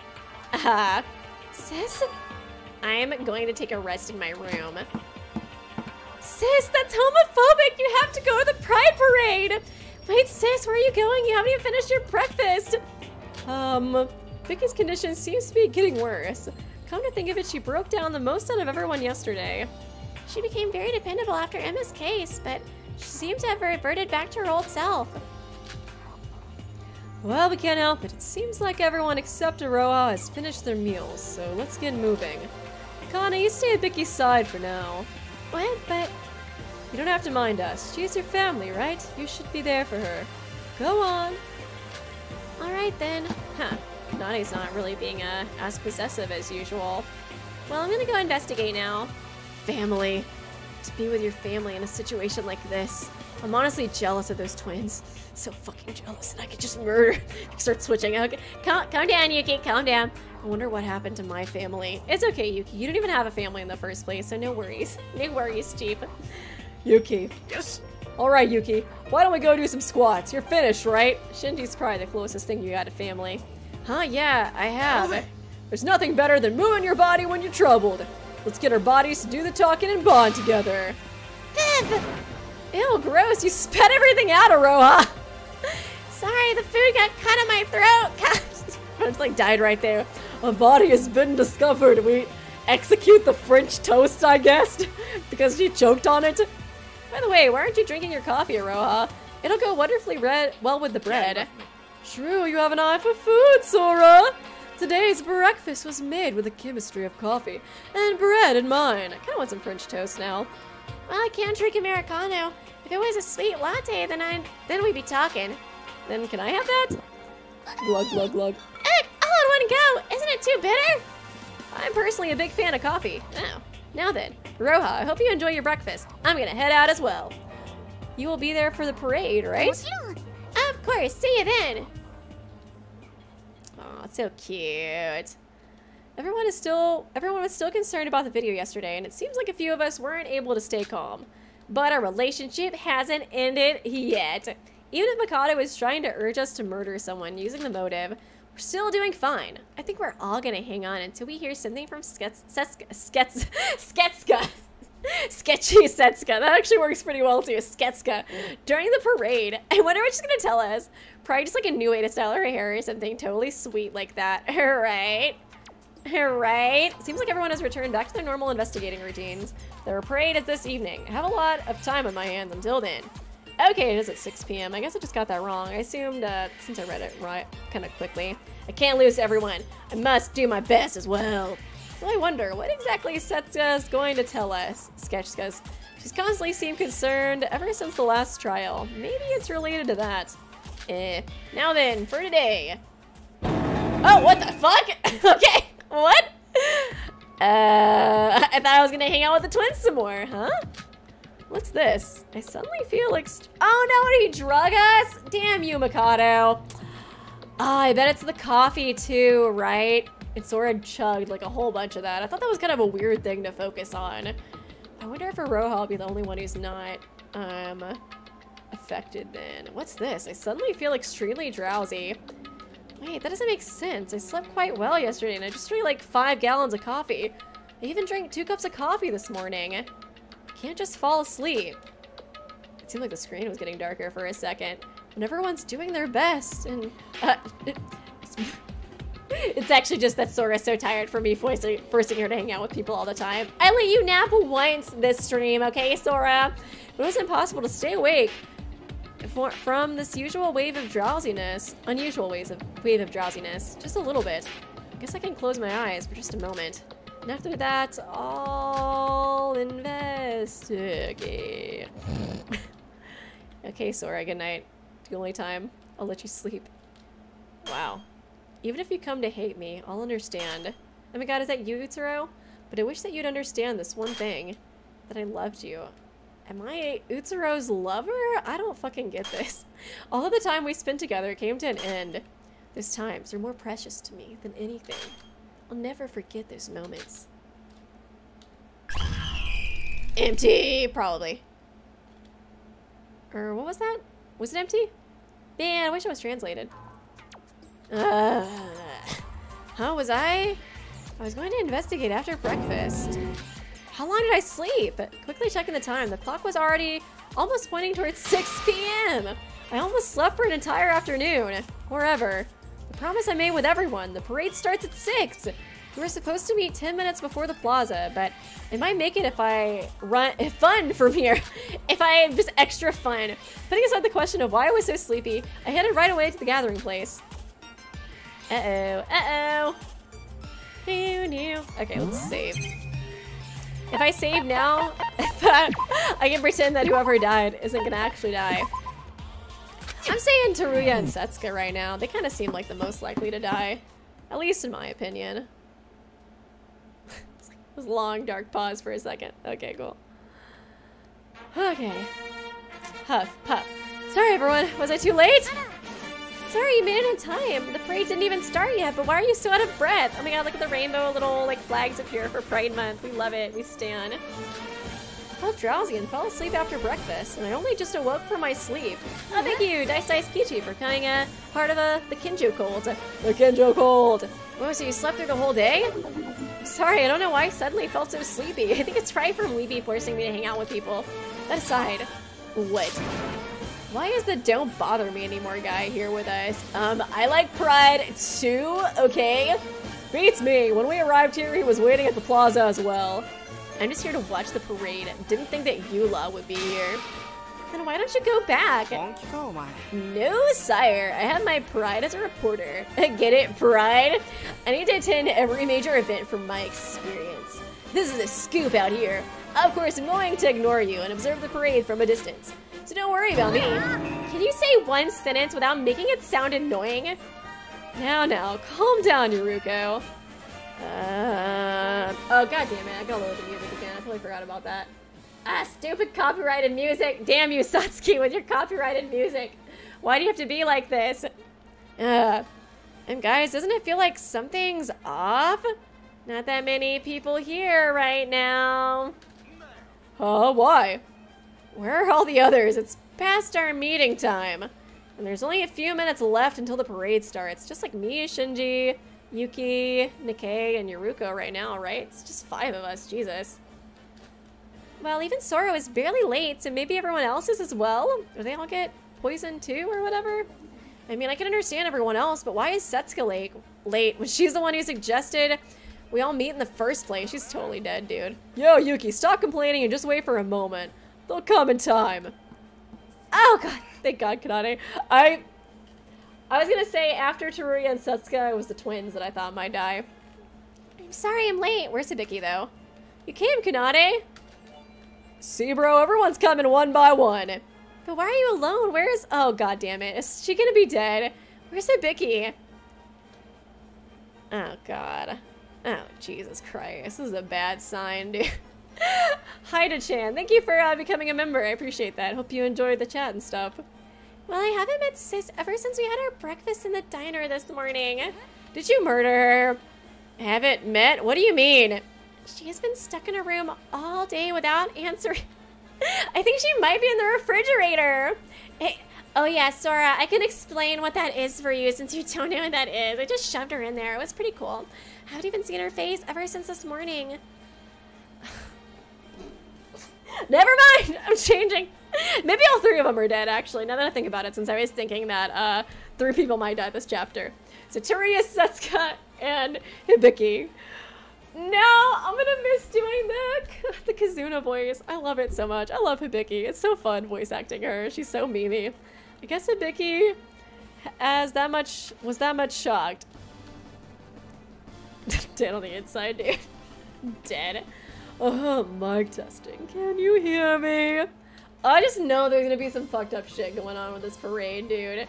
Ah, sis, I'm going to take a rest in my room. Sis, that's homophobic. You have to go to the pride parade. Wait, sis, where are you going? You haven't even finished your breakfast. Um, Vicky's condition seems to be getting worse. Come to think of it, she broke down the most out of everyone yesterday. She became very dependable after Emma's case, but she seemed to have reverted back to her old self. Well, we can't help it. It seems like everyone except Aroha has finished their meals, so let's get moving. Kana, you stay at Vicky's side for now. What? But You don't have to mind us. She's your family, right? You should be there for her. Go on. all right then. Huh. Nani's not really being uh, as possessive as usual. Well, I'm gonna go investigate now. Family. To be with your family in a situation like this. I'm honestly jealous of those twins. So fucking jealous that I could just murder. (laughs) Start switching. Okay. Calm, calm down, Yuki. Calm down. I wonder what happened to my family. It's okay, Yuki. You don't even have a family in the first place, so no worries. (laughs) No worries, Chief. Yuki. Yes. All right, Yuki. Why don't we go do some squats? You're finished, right? Shinji's probably the closest thing you got to family. Huh? Yeah, I have. There's nothing better than moving your body when you're troubled. Let's get our bodies to do the talking and bond together. Viv! Ew, gross. You spat everything out, Aroha. (laughs) Sorry, the food got cut in my throat. (laughs) I just like died right there. A body has been discovered. We execute the French toast, I guess, (laughs) because she choked on it. By the way, why aren't you drinking your coffee, Aroha? It'll go wonderfully red well with the bread. True, you have an eye for food, Sora. Today's breakfast was made with the chemistry of coffee and bread in mind. I kind of want some French toast now. well, I can't drink Americano. If it was a sweet latte, then I then we'd be talking. Then can I have that? Glug, glug, glug. Ugh, all in one go! Isn't it too bitter? I'm personally a big fan of coffee. Oh, now then, Roha, I hope you enjoy your breakfast. I'm gonna head out as well. You will be there for the parade, right? Of course. See you then. Oh, it's so cute. Everyone is still everyone was still concerned about the video yesterday, and it seems like a few of us weren't able to stay calm. But our relationship hasn't ended yet. Even if Mikado is trying to urge us to murder someone using the motive, we're still doing fine. I think we're all gonna hang on until we hear something from Setska Skets (laughs) Sketska. Sketchy Setska. That actually works pretty well too. Sketska. During the parade. I wonder what she's gonna tell us. Probably just like a new way to style her hair or something totally sweet like that. (laughs) Alright. Alright. Seems like everyone has returned back to their normal investigating routines. Their parade is this evening. I have a lot of time on my hands until then. Okay, it is at 6 p.m. I guess I just got that wrong. I assumed, uh, since I read it right kind of quickly. I can't lose everyone. I must do my best as well. So I wonder, what exactly Setska is going to tell us? Sketch Sketchka's. She's constantly seemed concerned ever since the last trial. Maybe it's related to that. Eh. Now then, for today. Oh, what the fuck? (laughs) okay, what? Uh, (laughs) I thought I was gonna hang out with the twins some more, huh? What's this? I suddenly feel like. Oh no, did he drug us? Damn you, Mikado. Oh, I bet it's the coffee too, right? Sort of chugged like a whole bunch of that. I thought that was kind of a weird thing to focus on. I wonder if Aroha will be the only one who's not um affected then. What's this? I suddenly feel extremely drowsy. Wait, that doesn't make sense. I slept quite well yesterday and I just drank like five gallons of coffee. I even drank two cups of coffee this morning. Can't just fall asleep. It seemed like the screen was getting darker for a second. And everyone's doing their best and uh, it- it's, (laughs) it's actually just that Sora's so tired from me forcing, forcing her to hang out with people all the time. I let you nap once this stream, okay, Sora? It was impossible to stay awake for, from this usual wave of drowsiness, unusual waves of wave of drowsiness, just a little bit. I guess I can close my eyes for just a moment. And after that, I'll investigate. (laughs) okay, Sora, good night. The only time I'll let you sleep. Wow. Even if you come to hate me, I'll understand. Oh my god, is that you, Utsuro? But I wish that you'd understand this one thing. That I loved you. Am I Utsuro's lover? I don't fucking get this. (laughs) All of the time we spent together came to an end. Those times are more precious to me than anything. I'll never forget those moments. Empty, probably. Or what was that? Was it empty? Man, I wish it was translated. Huh, was I? I was going to investigate after breakfast. How long did I sleep? Quickly checking the time. The clock was already almost pointing towards 6 p.m. I almost slept for an entire afternoon. Wherever. Promise I made with everyone. The parade starts at 6. We were supposed to meet 10 minutes before the plaza, but it might make it if I run if fun from here. (laughs) if I have just extra fun. Putting aside the question of why I was so sleepy, I headed right away to the gathering place. Uh-oh, uh-oh. Who knew? Okay, let's save. If I save now, (laughs) I can pretend that whoever died isn't gonna actually die. I'm saying Teruya and Setsuka right now. They kind of seem like the most likely to die. At least in my opinion. (laughs) a long, dark pause for a second. Okay, cool. Okay. Huff, puff. Sorry, everyone. Was I too late? Sorry, you made it in time. The parade didn't even start yet, but why are you so out of breath? Oh my god, look at the rainbow little like flags appear for Pride Month. We love it. We stand. I felt drowsy and fell asleep after breakfast, and I only just awoke from my sleep. Oh, thank you, Dice Dice Kichi, for coming uh, part of uh, the Kinjo Cold. The Kinjo Cold! Oh, so you slept through the whole day? Sorry, I don't know why I suddenly felt so sleepy. (laughs) I think it's probably from Weeby forcing me to hang out with people. That aside, what? Why is the don't bother me anymore guy here with us? Um, I like Pride too, okay? Beats me. When we arrived here, he was waiting at the plaza as well. I'm just here to watch the parade. Didn't think that Eula would be here. Then why don't you go back? No, sire. I have my pride as a reporter. (laughs) Get it, pride? I need to attend every major event from my experience. This is a scoop out here. Of course, I'm going to ignore you and observe the parade from a distance. So don't worry about me. Can you say one sentence without making it sound annoying? Now, now, calm down, Yoruko. Uh, oh, god damn it. I gotta load the music again. I totally forgot about that. Ah, stupid copyrighted music. Damn you, (laughs) Satsuki, with your copyrighted music. Why do you have to be like this? Uh, and guys, doesn't it feel like something's off? Not that many people here right now. Huh, why? Where are all the others? It's past our meeting time. And there's only a few minutes left until the parade starts. Just like me, Shinji, Yuki, Nikei, and Yoruko right now, right? It's just five of us, Jesus. Well, even Sora is barely late, so maybe everyone else is as well? Do they all get poisoned too, or whatever? I mean, I can understand everyone else, but why is Setsuka late? Late when she's the one who suggested we all meet in the first place. She's totally dead, dude. Yo, Yuki, stop complaining and just wait for a moment. They'll come in time. Oh god, thank god, Kanade. I I was gonna say after Teruya and Setsuka, it was the twins that I thought might die. I'm sorry I'm late. Where's Hibiki though? You came, Kanade. See, bro, everyone's coming one by one. But why are you alone? Where is... Oh, god damn it. Is she gonna be dead? Where's Hibiki? Oh, god. Oh, Jesus Christ. This is a bad sign, dude. (laughs) Hi to Chan. Thank you for uh, becoming a member. I appreciate that. Hope you enjoyed the chat and stuff. Well, I haven't met Sis ever since we had our breakfast in the diner this morning. Did you murder her? Haven't met? What do you mean? She has been stuck in a room all day without (laughs) answering. I think she might be in the refrigerator. Hey, oh yeah, Sora, I can explain what that is for you since you don't know what that is. I just shoved her in there. It was pretty cool. I haven't even seen her face ever since this morning. (sighs) Never mind. I'm changing. (laughs) Maybe all three of them are dead, actually, now that I think about it, since I was thinking that uh, three people might die this chapter. So Teruya, Setsuka, and Hibiki. No, I'm gonna miss doing (laughs) the, the Kizuna voice. I love it so much. I love Hibiki. It's so fun voice acting her. She's so memey. I guess Hibiki as that much was that much shocked. (laughs) Dead on the inside, dude. Dead. Oh, mic testing. Can you hear me? I just know there's gonna be some fucked up shit going on with this parade, dude.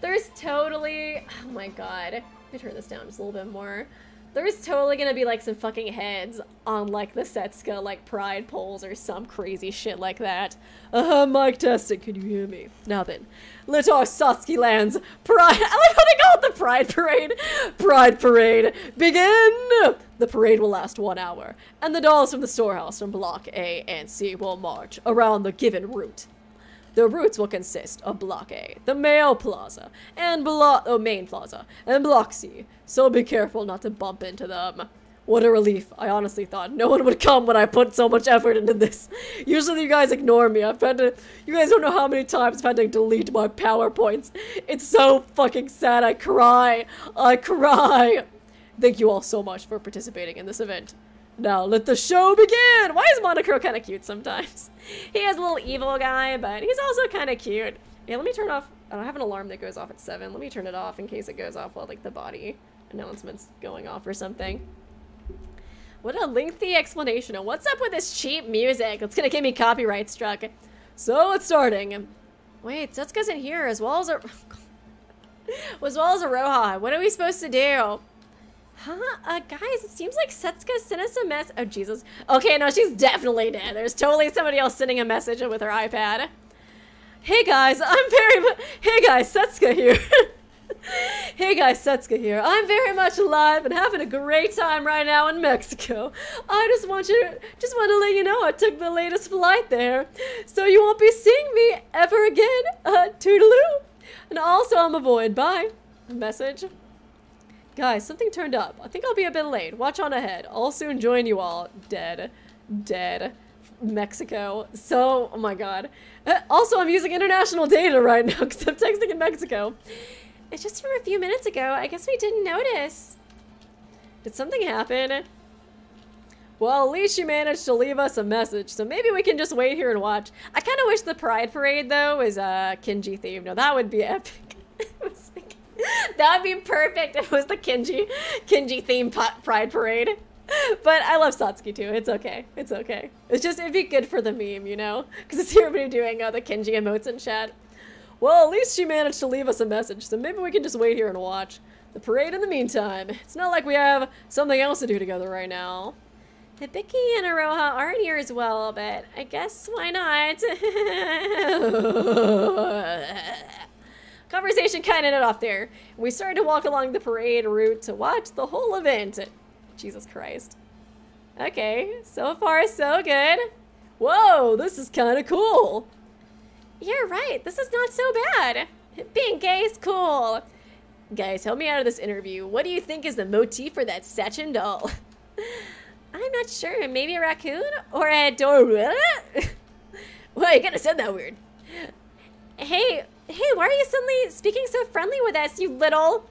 There's totally... Oh my god. Let me turn this down just a little bit more. There's totally gonna be like some fucking heads on like the Setska like pride poles or some crazy shit like that. Uh, huh, mic testing, can you hear me? Now then, let our lands pride- I like how they call it the pride parade! Pride parade, begin! The parade will last one hour, and the dolls from the storehouse from block A and C will march around the given route. The routes will consist of Block A, the male plaza, and block oh, main plaza, and Block C. So be careful not to bump into them. What a relief. I honestly thought no one would come when I put so much effort into this. Usually you guys ignore me. I've had to, you guys don't know how many times I've had to delete my PowerPoints. It's so fucking sad. I cry. I cry. Thank you all so much for participating in this event. Now let the show begin! Why is Monokuro kind of cute sometimes? (laughs) He is a little evil guy, but he's also kind of cute. Yeah, let me turn off. I don't have an alarm that goes off at 7. Let me turn it off in case it goes off while like the body announcement's going off or something. What a lengthy explanation what's up with this cheap music. It's gonna get me copyright struck. So it's starting. Wait, Setsuka's in here as well as a (laughs) as well as Aroha. What are we supposed to do? Huh? Uh, guys, it seems like Setsuka sent us a mess. Oh, Jesus. Okay, no, she's definitely dead. There's totally somebody else sending a message with her iPad. Hey, guys, I'm very Hey, guys, Setsuka here. (laughs) hey, guys, Setsuka here. I'm very much alive and having a great time right now in Mexico. I just want you just want to let you know I took the latest flight there. So you won't be seeing me ever again. Uh, toodaloo. And also, I'm a void. Bye. Message. Guys, something turned up. I think I'll be a bit late. Watch on ahead. I'll soon join you all. Dead. Dead. Mexico. So, oh my god. Uh, also, I'm using international data right now (laughs) because I'm texting in Mexico. It's just from a few minutes ago. I guess we didn't notice. Did something happen? Well, at least she managed to leave us a message, so maybe we can just wait here and watch. I kind of wish the Pride Parade, though, was uh, Kinji themed. No, that would be (laughs) epic. (laughs) that would be perfect if it was the Kinji, Kinji themed Pride Parade. But I love Satsuki too. It's okay. It's okay. It's just, it'd be good for the meme, you know? Because it's (laughs) everybody doing uh, the Kinji emotes in chat. Well, at least she managed to leave us a message, so maybe we can just wait here and watch the parade in the meantime. It's not like we have something else to do together right now. Hibiki and Aroha aren't here as well, but I guess why not? (laughs) Conversation kind of ended off there. We started to walk along the parade route to watch the whole event. Jesus Christ. Okay, so far so good. Whoa, this is kind of cool. You're right, this is not so bad. Being gay is cool. Guys, help me out of this interview. What do you think is the motif for that Sachin doll? (laughs) I'm not sure. Maybe a raccoon? Or a door? (laughs) well, you of said that weird. Hey, hey, why are you suddenly speaking so friendly with us, you little...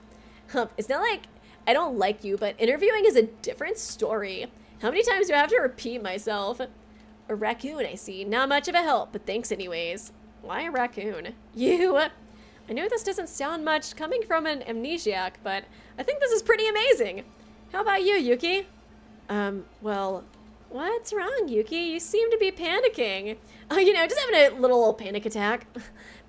Hump, it's not like I don't like you, but interviewing is a different story. How many times do I have to repeat myself? A raccoon, I see. Not much of a help, but thanks anyways. Why a raccoon? (laughs) You! I know this doesn't sound much coming from an amnesiac, but I think this is pretty amazing. How about you, Yuki? Um, well, what's wrong, Yuki? You seem to be panicking. Oh, you know, just having a little panic attack. (laughs)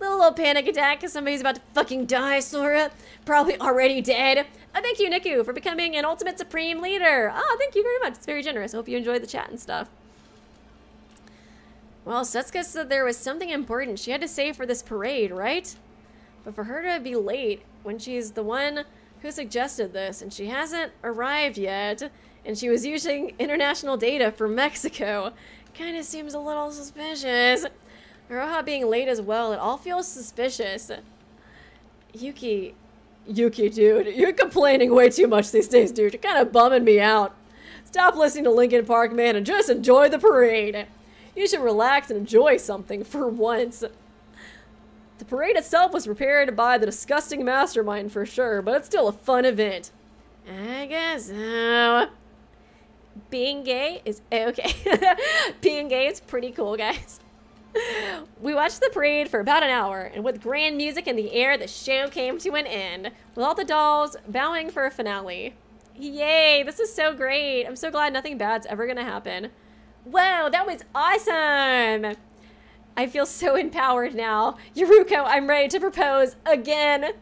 little, little panic attack because somebody's about to fucking die, Sora. Probably already dead. Oh, thank you, Niku, for becoming an ultimate supreme leader. Oh, thank you very much. It's very generous. I hope you enjoyed the chat and stuff. Well, Setsuka said there was something important she had to say for this parade, right? But for her to be late when she's the one who suggested this and she hasn't arrived yet, and she was using international data for Mexico, kind of seems a little suspicious. Aroha being late as well, it all feels suspicious. Yuki, Yuki, dude, you're complaining way too much these days, dude. You're kind of bumming me out. Stop listening to Linkin Park, man, and just enjoy the parade. You should relax and enjoy something for once. The parade itself was prepared by the disgusting mastermind for sure, but it's still a fun event. I guess so. Being gay is eh, okay. (laughs) Being gay is pretty cool, guys. (laughs) We watched the parade for about an hour, and with grand music in the air, the show came to an end, with all the dolls bowing for a finale. Yay, this is so great. I'm so glad nothing bad's ever gonna happen. Whoa, that was awesome! I feel so empowered now. Yoruko, I'm ready to propose again.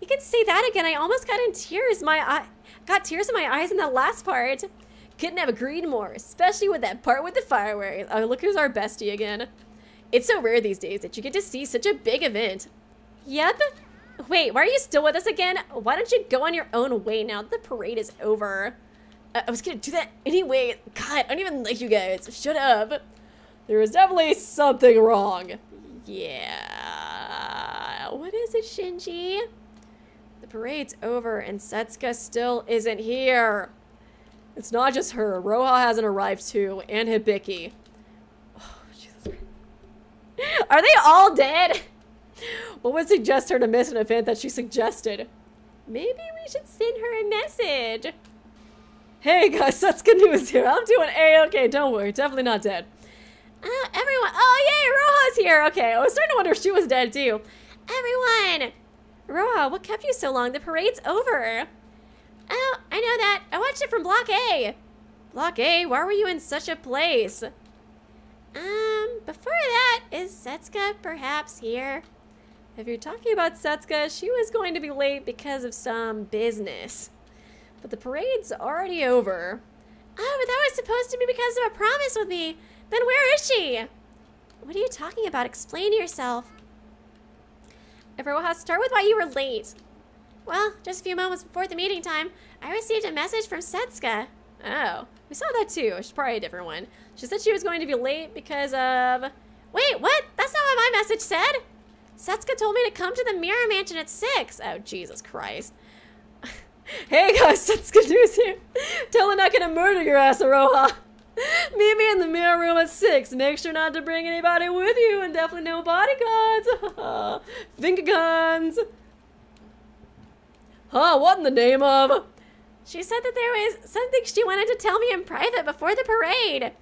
You can say that again. I almost got in tears. My eye, got tears in my eyes in that last part. Couldn't have agreed more, especially with that part with the fireworks. Oh, look who's our bestie again. It's so rare these days that you get to see such a big event. Yep. Wait, why are you still with us again? Why don't you go on your own way now that the parade is over? Uh, I was gonna do that anyway. God, I don't even like you guys. Shut up. There is definitely something wrong. Yeah. What is it, Shinji? The parade's over and Setsuka still isn't here. It's not just her. Roha hasn't arrived too, and Hibiki. (laughs) Are they all dead? What would suggest her to miss an event that she suggested? Maybe we should send her a message. Hey guys, (laughs) that's good news here. I'm doing A-okay, don't worry. Definitely not dead. Oh, everyone. Oh, Yay, Roha's here. Okay, I was starting to wonder if she was dead too. everyone. Roha, what kept you so long? The parade's over. Oh, I know that. I watched it from Block A. Block A, why were you in such a place? Um, before that, is Setsuka perhaps here? If you're talking about Setsuka, she was going to be late because of some business. But the parade's already over. Oh, but that was supposed to be because of a promise with me. Then where is she? What are you talking about? Explain yourself. Everyone, has to start with why you were late. Well, just a few moments before the meeting time, I received a message from Setsuka. Oh, we saw that too. She's probably a different one. She said she was going to be late because of... Wait, what? That's not what my message said. Setsuka told me to come to the Mirror Mansion at 6. Oh, Jesus Christ. (laughs) hey guys, good news here. Tell her not gonna murder your ass, Aroha. (laughs) Meet me in the mirror room at 6. Make sure not to bring anybody with you and definitely no bodyguards. (laughs) Finger guns. Huh, what in the name of? She said that there was something she wanted to tell me in private before the parade.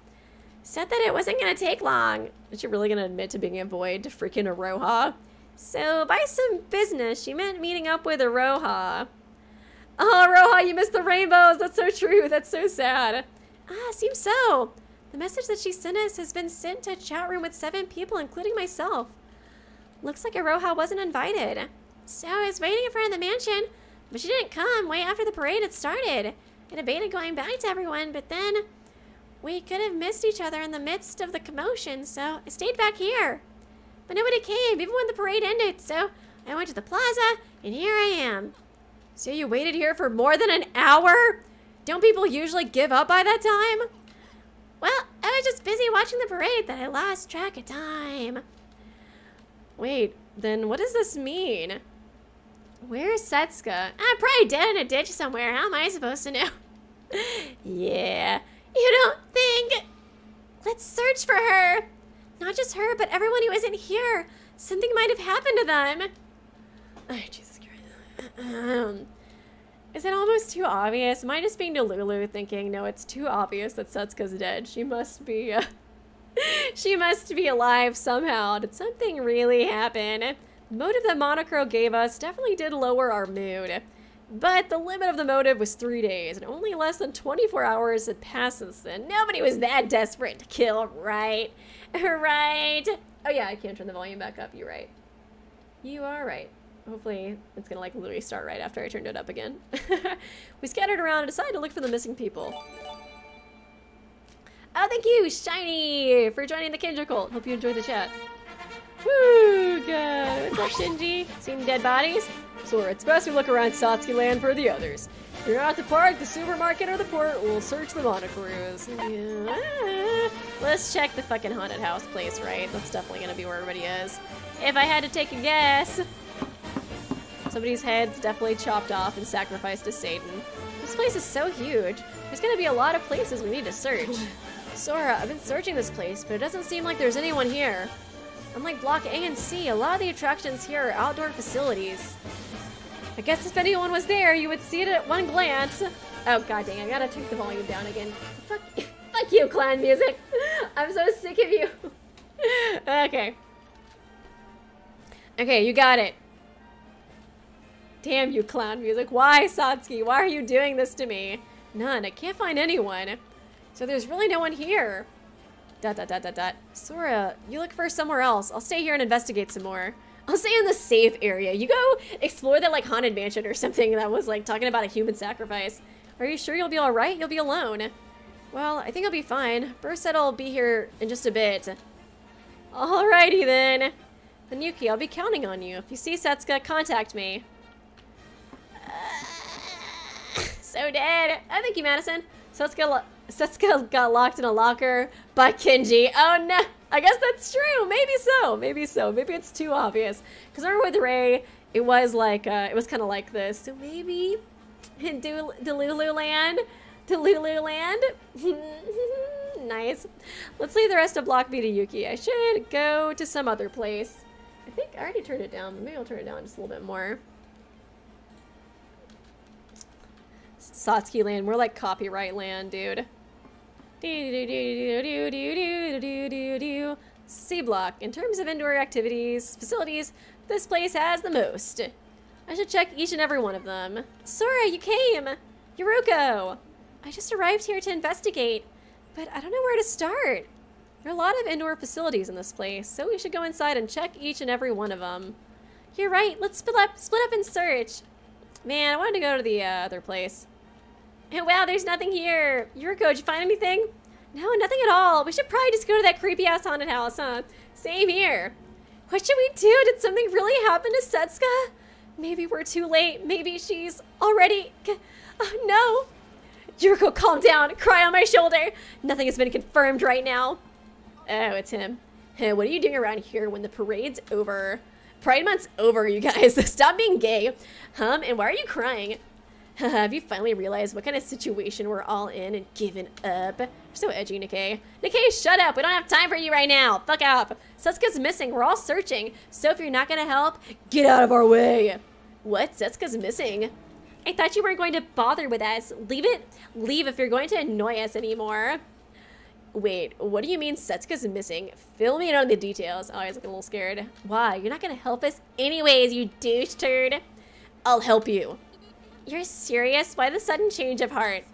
Said that it wasn't going to take long. Is she really gonna admit to being a void to freaking Aroha? So, by some business, she meant meeting up with Aroha. Oh, Aroha, you missed the rainbows. That's so true. That's so sad. Ah, seems so. The message that she sent us has been sent to a chat room with seven people, including myself. Looks like Aroha wasn't invited. So I was waiting for her in the mansion, but she didn't come way after the parade had started. I debated going back to everyone, but then we could have missed each other in the midst of the commotion, so I stayed back here. But nobody came, even when the parade ended, so I went to the plaza, and here I am. So you waited here for more than an hour? Don't people usually give up by that time? Well, I was just busy watching the parade that I lost track of time. Wait, then what does this mean? Where's Setsuka? I'm probably dead in a ditch somewhere. How am I supposed to know? (laughs) Yeah. You don't think? Let's search for her. Not just her, but everyone who isn't here. Something might have happened to them. Oh, Jesus Christ. Um, (clears throat) is it almost too obvious? Am I just being Delulu thinking, no, it's too obvious that Setsuka's dead. She must be, uh, (laughs) she must be alive somehow. Did something really happen? The motive that Monokuro gave us definitely did lower our mood. But the limit of the motive was three days, and only less than 24 hours had passed since then. Nobody was that desperate to kill, right? (laughs) right? Oh yeah, I can't turn the volume back up. You're right. You are right. Hopefully, it's gonna like literally start right after I turned it up again. (laughs) we scattered around and decided to look for the missing people. Oh, thank you, Shiny, for joining the Kendra cult. Hope you enjoyed the chat. Woo, good. What's up, Shinji? Seen dead bodies? Sora, it's best we look around Satsuki Land for the others. If you're not at the park, the supermarket, or the port, we'll search the monocruise. Yeah. Let's check the fucking haunted house place, right? That's definitely gonna be where everybody is. If I had to take a guess. Somebody's head's definitely chopped off and sacrificed to Satan. This place is so huge. There's gonna be a lot of places we need to search. Sora, I've been searching this place, but it doesn't seem like there's anyone here. Unlike Block A and C, a lot of the attractions here are outdoor facilities. I guess if anyone was there, you would see it at one glance. Oh god dang, I gotta take the volume down again. Fuck, (laughs) fuck you, clan music. (laughs) I'm so sick of you. (laughs) okay. Okay, you got it. Damn you, clown music. Why, Satsuki? Why are you doing this to me? None. I can't find anyone. So there's really no one here. Dot, dot, dot, dot, dot. Sora, you look for somewhere else. I'll stay here and investigate some more. I'll stay in the safe area. You go explore that, like, haunted mansion or something that was, like, talking about a human sacrifice. Are you sure you'll be alright? You'll be alone. Well, I think I'll be fine. Burst said I'll be here in just a bit. Alrighty then. Yuki, I'll be counting on you. If you see Setsuka, contact me. (sighs) so dead. Oh, thank you, Madison. Setsuka, Setsuka got locked in a locker by Kenji. Oh no. I guess that's true. Maybe so. Maybe so. Maybe it's too obvious. Because remember with Rei, it was like, uh, it was kind of like this. So maybe in Land, Delulu Land. (laughs) nice. Let's leave the rest of Block B to Yuki. I should go to some other place. I think I already turned it down, maybe I'll turn it down just a little bit more. Satsuki land, We're like copyright land, dude. C block. In terms of indoor activities, facilities, this place has the most. I should check each and every one of them. Sora, you came! Yoruko! I just arrived here to investigate, but I don't know where to start. There are a lot of indoor facilities in this place, so we should go inside and check each and every one of them. You're right, let's split up, split up and search. Man, I wanted to go to the uh, other place. (laughs) Wow, there's nothing here. Yoruko, did you find anything? No, nothing at all. We should probably just go to that creepy ass haunted house, huh? Same here. What should we do? Did something really happen to Setsuka? Maybe we're too late. Maybe she's already. Oh, no. Yoruko, calm down. Cry on my shoulder. Nothing has been confirmed right now. Oh, it's him. Hey, what are you doing around here when the parade's over? Pride Month's over, you guys. (laughs) Stop being gay. Hum, and why are you crying? (laughs) Have you finally realized what kind of situation we're all in and given up? You're so edgy, Nikei. Nikei, shut up. We don't have time for you right now. Fuck off. Setsuka's missing. We're all searching. So if you're not gonna help, get out of our way. What? Setsuka's missing? I thought you weren't going to bother with us. Leave it. Leave if you're going to annoy us anymore. Wait, what do you mean Setsuka's missing? Fill me in on the details. Oh, I was looking a little scared. Why? You're not gonna help us anyways, you douche turd. I'll help you. You're serious? Why the sudden change of heart?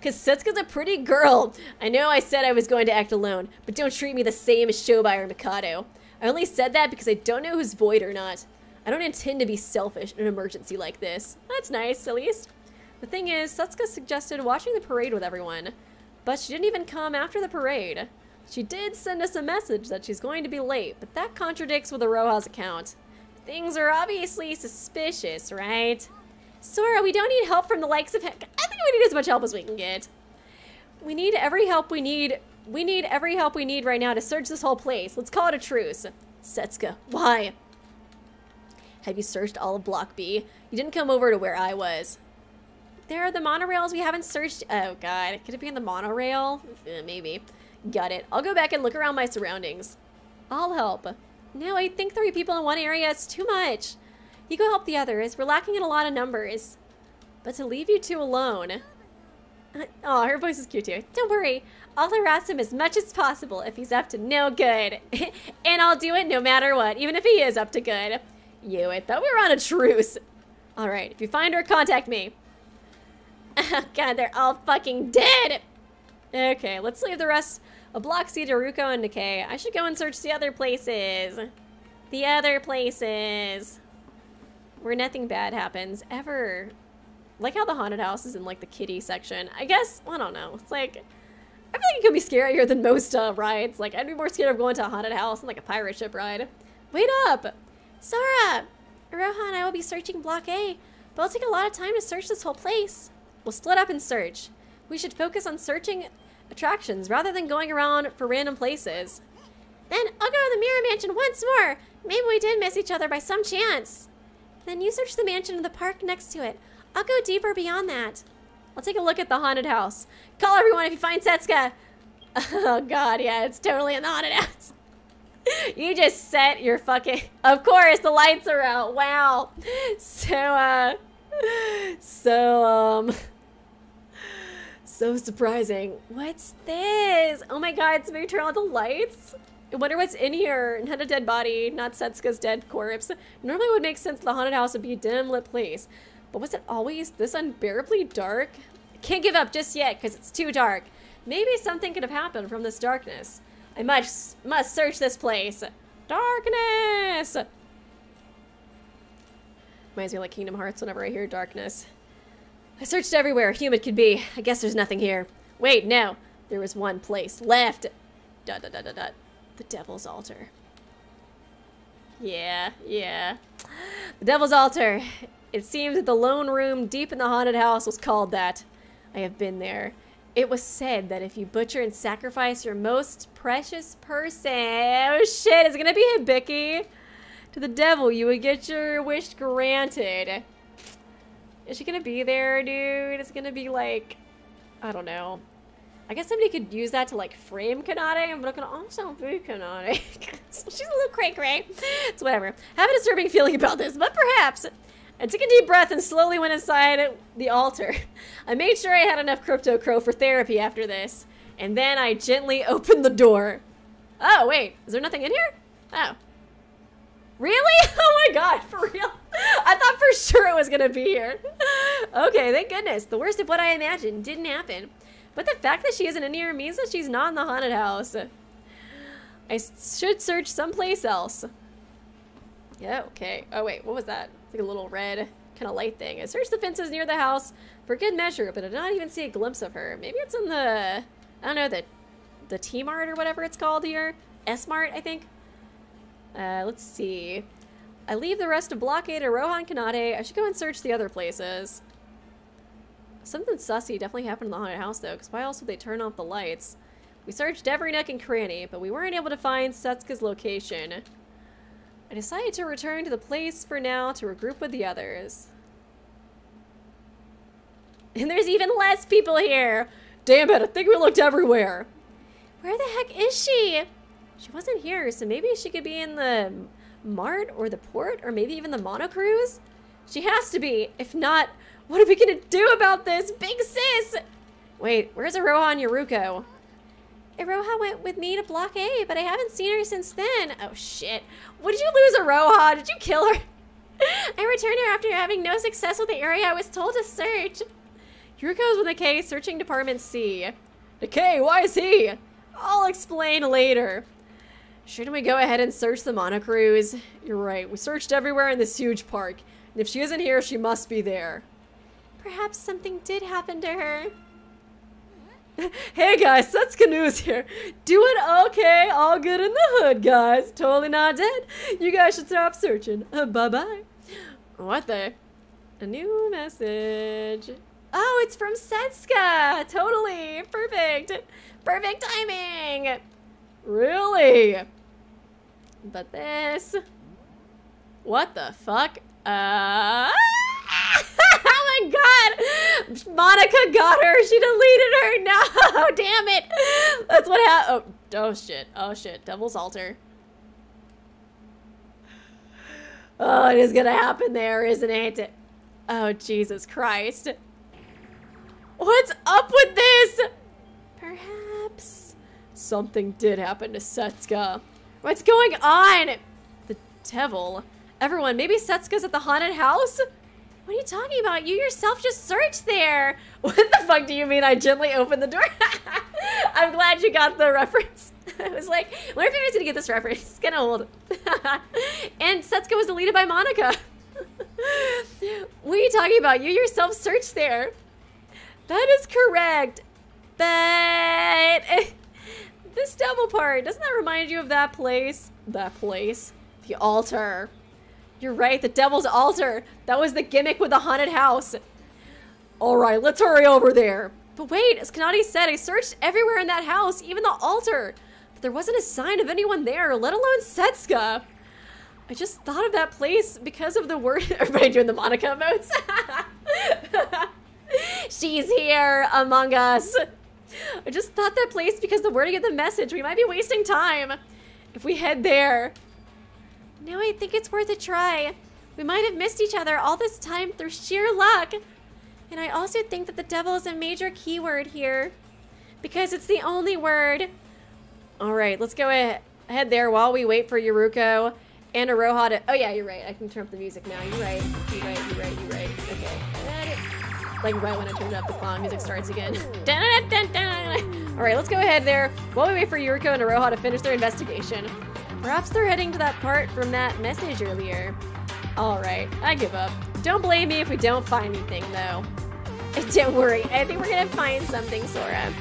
Cause Setsuka's a pretty girl. I know I said I was going to act alone, but don't treat me the same as Shobai or Mikado. I only said that because I don't know who's void or not. I don't intend to be selfish in an emergency like this. That's nice, at least. The thing is, Setsuka suggested watching the parade with everyone, but she didn't even come after the parade. She did send us a message that she's going to be late, but that contradicts with the Rojas account. Things are obviously suspicious, right? Sora, we don't need help from the likes of him. I think we need as much help as we can get. We need every help we need. We need every help we need right now to search this whole place. Let's call it a truce. Setsuka, why? Have you searched all of Block B? You didn't come over to where I was. There are the monorails we haven't searched. Oh god, could it be in the monorail? Eh, maybe. Got it. I'll go back and look around my surroundings. I'll help. No, I think three people in one area is too much. You go help the others. We're lacking in a lot of numbers. But to leave you two alone... Uh, oh, her voice is cute too. Don't worry. I'll harass him as much as possible if he's up to no good. (laughs) and I'll do it no matter what, even if he is up to good. You, I thought we were on a truce. Alright, if you find her, contact me. (laughs) Oh God, they're all fucking dead. Okay, let's leave the rest of Block C to Ruko and Nikei. I should go and search the other places. The other places where nothing bad happens ever. Like how the haunted house is in like the kitty section. I guess, I don't know. It's like, I feel like it could be scarier than most uh, rides. Like I'd be more scared of going to a haunted house than like a pirate ship ride. Wait up! Sora! Rohan I will be searching Block A, but it'll take a lot of time to search this whole place. We'll split up and search. We should focus on searching attractions rather than going around for random places. Then I'll go to the Mirror Mansion once more. Maybe we did miss each other by some chance. Then you search the mansion and the park next to it. I'll go deeper beyond that. I'll take a look at the haunted house. Call everyone if you find Setsuka. (laughs) Oh god, yeah, it's totally in the haunted house. (laughs) you just set your fucking... Of course, the lights are out. Wow. So, uh... So, um... So surprising. What's this? Oh my god, somebody turn on the lights? I wonder what's in here. Not a dead body, not Setsuka's dead corpse. Normally it would make sense the haunted house would be a dim lit place. But was it always this unbearably dark? Can't give up just yet because it's too dark. Maybe something could have happened from this darkness. I must, must search this place. Darkness! Reminds me of like Kingdom Hearts whenever I hear darkness. I searched everywhere human could be. I guess there's nothing here. Wait, no. There was one place left. Dot, dot, dot, dot, dot. The Devil's Altar. Yeah, yeah. The Devil's Altar. It seems that the lone room deep in the haunted house was called that. I have been there. It was said that if you butcher and sacrifice your most precious person, oh shit, it's gonna be Hibiki, to the devil, you would get your wish granted. Is she gonna be there, dude? It's gonna be like, I don't know. I guess somebody could use that to like frame Kanade, but it can also be Kanade. (laughs) She's a little cray cray. It's whatever. Have a disturbing feeling about this, but perhaps. I took a deep breath and slowly went inside the altar. I made sure I had enough Crypto Crow for therapy after this, and then I gently opened the door. Oh, wait, is there nothing in here? Oh. Really? (laughs) Oh my god, for real? I thought for sure it was gonna be here. (laughs) okay, thank goodness. The worst of what I imagined didn't happen. But the fact that she isn't in here means that she's not in the haunted house. I should search someplace else. Yeah, okay. Oh wait, what was that? It's like a little red kind of light thing. I searched the fences near the house for good measure, but I did not even see a glimpse of her. Maybe it's in the, I don't know, the, the T-Mart or whatever it's called here. S-Mart, I think. Uh, let's see. I leave the rest of Blockade or Rohan Kanade. I should go and search the other places. Something sussy definitely happened in the haunted house, though, because why else would they turn off the lights? We searched every nook and cranny, but we weren't able to find Setsuka's location. I decided to return to the place for now to regroup with the others. And there's even less people here! Damn it, I think we looked everywhere! Where the heck is she? She wasn't here, so maybe she could be in the mart or the port or maybe even the monocruise? She has to be. If not, what are we gonna do about this? Big sis! Wait, where's Iroha and Yoruko? Iroha went with me to Block A, but I haven't seen her since then. Oh shit. What did you lose, Iroha? Did you kill her? (laughs) I returned her after having no success with the area I was told to search. Yoruko's with a K, searching Department C. The K, why is he? I'll explain later. Shouldn't we go ahead and search the monocruise? You're right, we searched everywhere in this huge park. And if she isn't here, she must be there. Perhaps something did happen to her. (laughs) hey guys, Sets Canoes here. Doing okay, all good in the hood, guys. Totally not dead. You guys should stop searching. Uh, bye bye. What the? A new message. Oh, it's from Setsuka. Totally. Perfect. Perfect timing. Really? But this. What the fuck? Uh. Oh my god! Monika got her. She deleted her. No, (laughs) damn it. That's what happened. Oh, oh shit. Oh shit. Devil's altar. Oh, it is gonna happen there, isn't it? Oh, Jesus Christ. What's up with this? Perhaps. Something did happen to Setsuka. What's going on? The devil. Everyone, maybe Setsuka's at the haunted house? What are you talking about? You yourself just searched there. (laughs) What the fuck do you mean I gently opened the door? (laughs) I'm glad you got the (laughs) reference. I was like, wonder if anybody's gonna get this reference. It's of old. and Setsuka was deleted by Monika. what are you talking about? You yourself searched there. That is correct. But this devil part, doesn't that remind you of that place? That place. The altar. You're right, the devil's altar. That was the gimmick with the haunted house. All right, let's hurry over there. But wait, as Kanade said, I searched everywhere in that house, even the altar. But there wasn't a sign of anyone there, let alone Setsuka. I just thought of that place because of the word. (laughs) Everybody doing the Monika emotes. (laughs) She's here among us. I just thought that place because the wording of the message. We might be wasting time if we head there. Now I think it's worth a try. We might have missed each other all this time through sheer luck. And I also think that the devil is a major keyword here. Because it's the only word. All right, let's go ahead there while we wait for Yoruko and Iroha to... Oh, yeah, you're right. I can turn up the music now. You're right. You're right. You're right. You're right. Okay. Like right when I turned up, the clown music starts again. (laughs) All right, let's go ahead there while we wait for Yoruko and Iroha to finish their investigation. Perhaps they're heading to that part from that message earlier. All right, I give up. Don't blame me if we don't find anything, though. (laughs) Don't worry, I think we're gonna find something, Sora.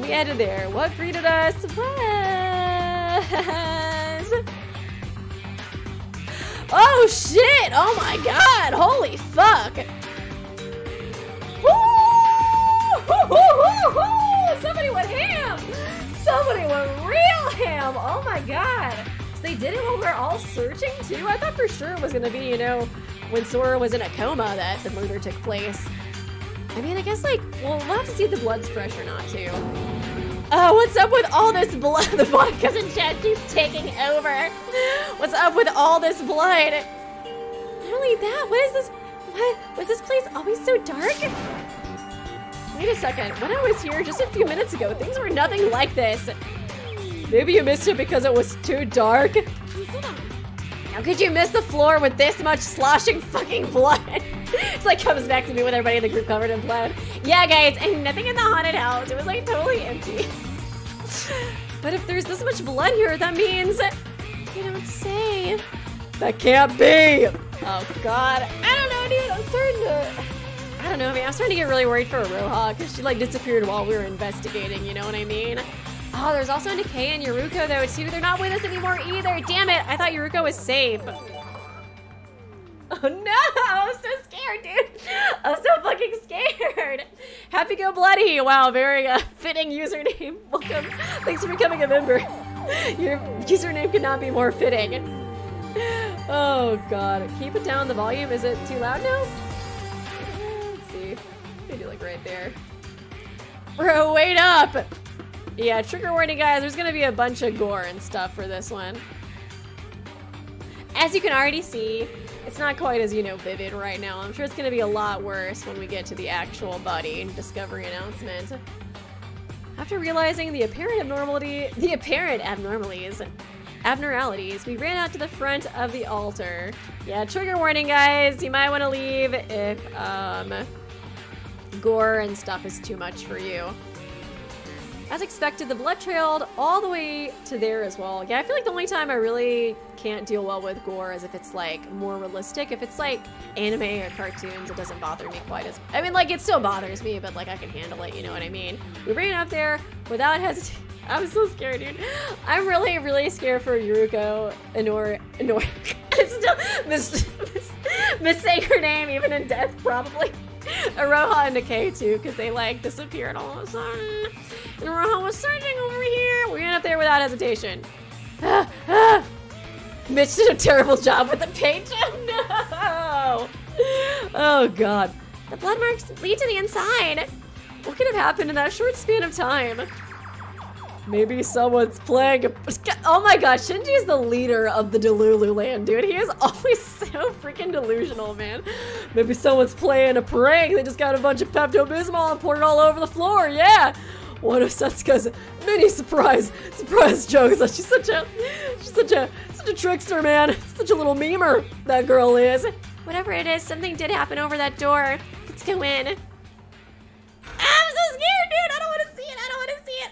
We headed there. What greeted us was... (laughs) Oh, shit! Oh, my God! Holy fuck! Woo! (laughs) Somebody went ham! Somebody went real ham! Oh my god! So they did it while we are all searching too? I thought for sure it was gonna be, you know, when Sora was in a coma that the murder took place. I mean, I guess like, well, we'll have to see if the blood's fresh or not too. Oh, what's up with all this blood? (laughs) The vodka and chat keeps taking over. What's up with all this blood? Not only that, what is this? What? Was this place always so dark? Wait a second. When I was here just a few minutes ago, things were nothing like this. Maybe you missed it because it was too dark. How could you miss the floor with this much sloshing fucking blood? (laughs) it's like comes back to me with everybody in the group covered in blood. Yeah, guys, and nothing in the haunted house. It was like totally empty. (laughs) but if there's this much blood here, that means you don't say. That can't be. Oh God, I don't know, dude. I'm starting to. I don't know, man. I'm starting to get really worried for Iroha because she like disappeared while we were investigating. You know what I mean? Oh, there's also Nikei and Yoruko though too. They're not with us anymore either. Damn it! I thought Yoruko was safe. Oh no! (laughs) I'm so scared, dude. I'm so fucking scared. Happy Go Bloody. Wow, very uh, fitting username. (laughs) Welcome. Thanks for becoming a member. Your username could not be more fitting. Oh god. Keep it down. The volume. Is it too loud now? Right there. Bro, wait up! Yeah, trigger warning, guys. There's gonna be a bunch of gore and stuff for this one. As you can already see, it's not quite as, you know, vivid right now. I'm sure it's gonna be a lot worse when we get to the actual body discovery announcement. After realizing the apparent abnormality, the apparent abnormalities, abnormalities, we ran out to the front of the altar. Yeah, trigger warning, guys. You might want to leave if um, gore and stuff is too much for you. As expected, the blood trailed all the way to there as well. Yeah, I feel like the only time I really can't deal well with gore is if it's like more realistic. If it's like anime or cartoons, it doesn't bother me quite as. I mean, like it still bothers me, but like I can handle it. You know what I mean? We ran up there without hesitation. (laughs) I'm so scared, dude. I'm really, really scared for Yoruko Inori. Inori. (laughs) I'm still mis- mis- missing her name, even in death, probably. (laughs) Iroha and Nikei too, because they like disappeared all of a sudden. And Iroha was searching over here. We ran up there without hesitation. (sighs) Mitch did a terrible job with the paint. (laughs) no. Oh god. The blood marks lead to the inside. What could have happened in that short span of time? Maybe someone's playing. Oh my gosh, Shinji is the leader of the Delulu land, dude. He is (laughs) always so freaking delusional, man. Maybe someone's playing a prank. They just got a bunch of Pepto Bismol and poured it all over the floor. Yeah. One of Setsuka's many surprise surprise jokes. (laughs) She's such a she's such a such a trickster, man. Such a little memer. That girl is. Whatever it is, something did happen over that door. Let's go in. I'm so scared, dude. I don't want to see it. I don't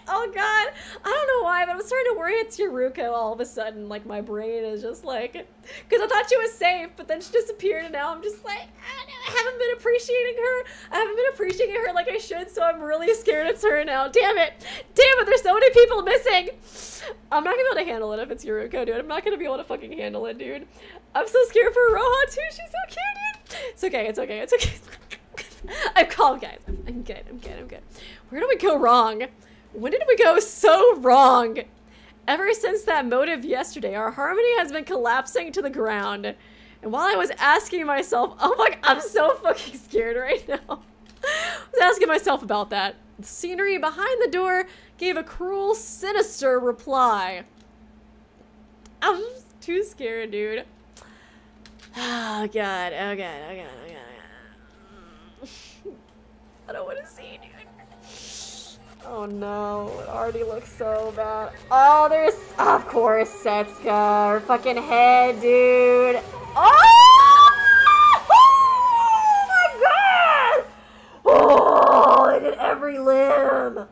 Oh god. I don't know why, but I'm starting to worry it's Yoruko all of a sudden. Like my brain is just like because I thought she was safe, but then she disappeared and now I'm just like, I. I haven't been appreciating her. I haven't been appreciating her like I should, so I'm really scared it's her now. Damn it. Damn it, there's so many people missing. I'm not gonna be able to handle it if it's Yoruko, dude. I'm not gonna be able to fucking handle it, dude. I'm so scared for Roha too. She's so cute, dude. It's okay, it's okay, it's okay. (laughs) I'm calm, guys. I'm good. I'm good. I'm good. Where do we go wrong? When did we go so wrong? Ever since that motive yesterday, our harmony has been collapsing to the ground. And while I was asking myself, (laughs) oh my, I'm so fucking scared right now. (laughs) I was asking myself about that. The scenery behind the door gave a cruel, sinister reply. I'm too scared, dude. (sighs) Oh god, oh god, oh god, oh god. (laughs) I don't want to see, dude. Oh no, it already looks so bad. Oh, there's, of course, Setsuka. Her fucking head, dude. Oh! oh my god! Oh, they did every limb.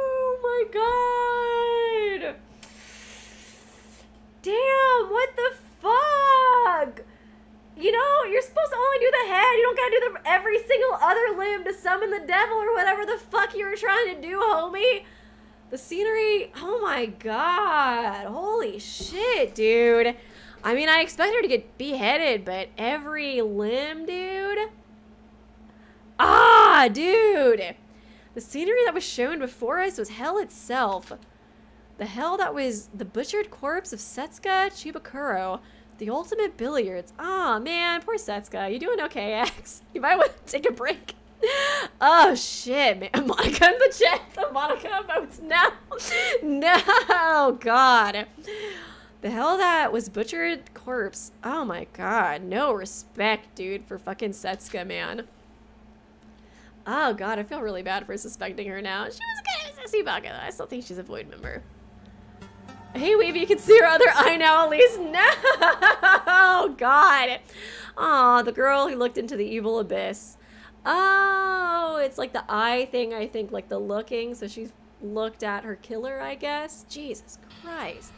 Oh my god! Damn, what the fuck? You know, you're supposed to only do the head. You don't gotta do the every single other limb to summon the devil or whatever the fuck you were trying to do, homie. The scenery, oh my god. Holy shit, dude. I mean, I expect her to get beheaded, but every limb, dude. Ah, dude. The scenery that was shown before us was hell itself. The hell that was the butchered corpse of Setsuka Chiebukuro, the ultimate billiards. Ah, man, poor Setsuka. You doing okay, (laughs) X? You might want to take a break. Oh shit, man. (laughs) Monika in the chat. The Monika votes no. (laughs) No, God. The hell that was butchered corpse. Oh my god. No respect, dude, for fucking Setsuka, man. Oh god, I feel really bad for suspecting her now. She was a sissy baka, though. I still think she's a void member. Hey, Weave, you can see her other eye now, at least. No! Oh, (laughs) God. Aw, the girl who looked into the evil abyss. Oh, it's like the eye thing, I think, like the looking. So she's looked at her killer, I guess. Jesus Christ.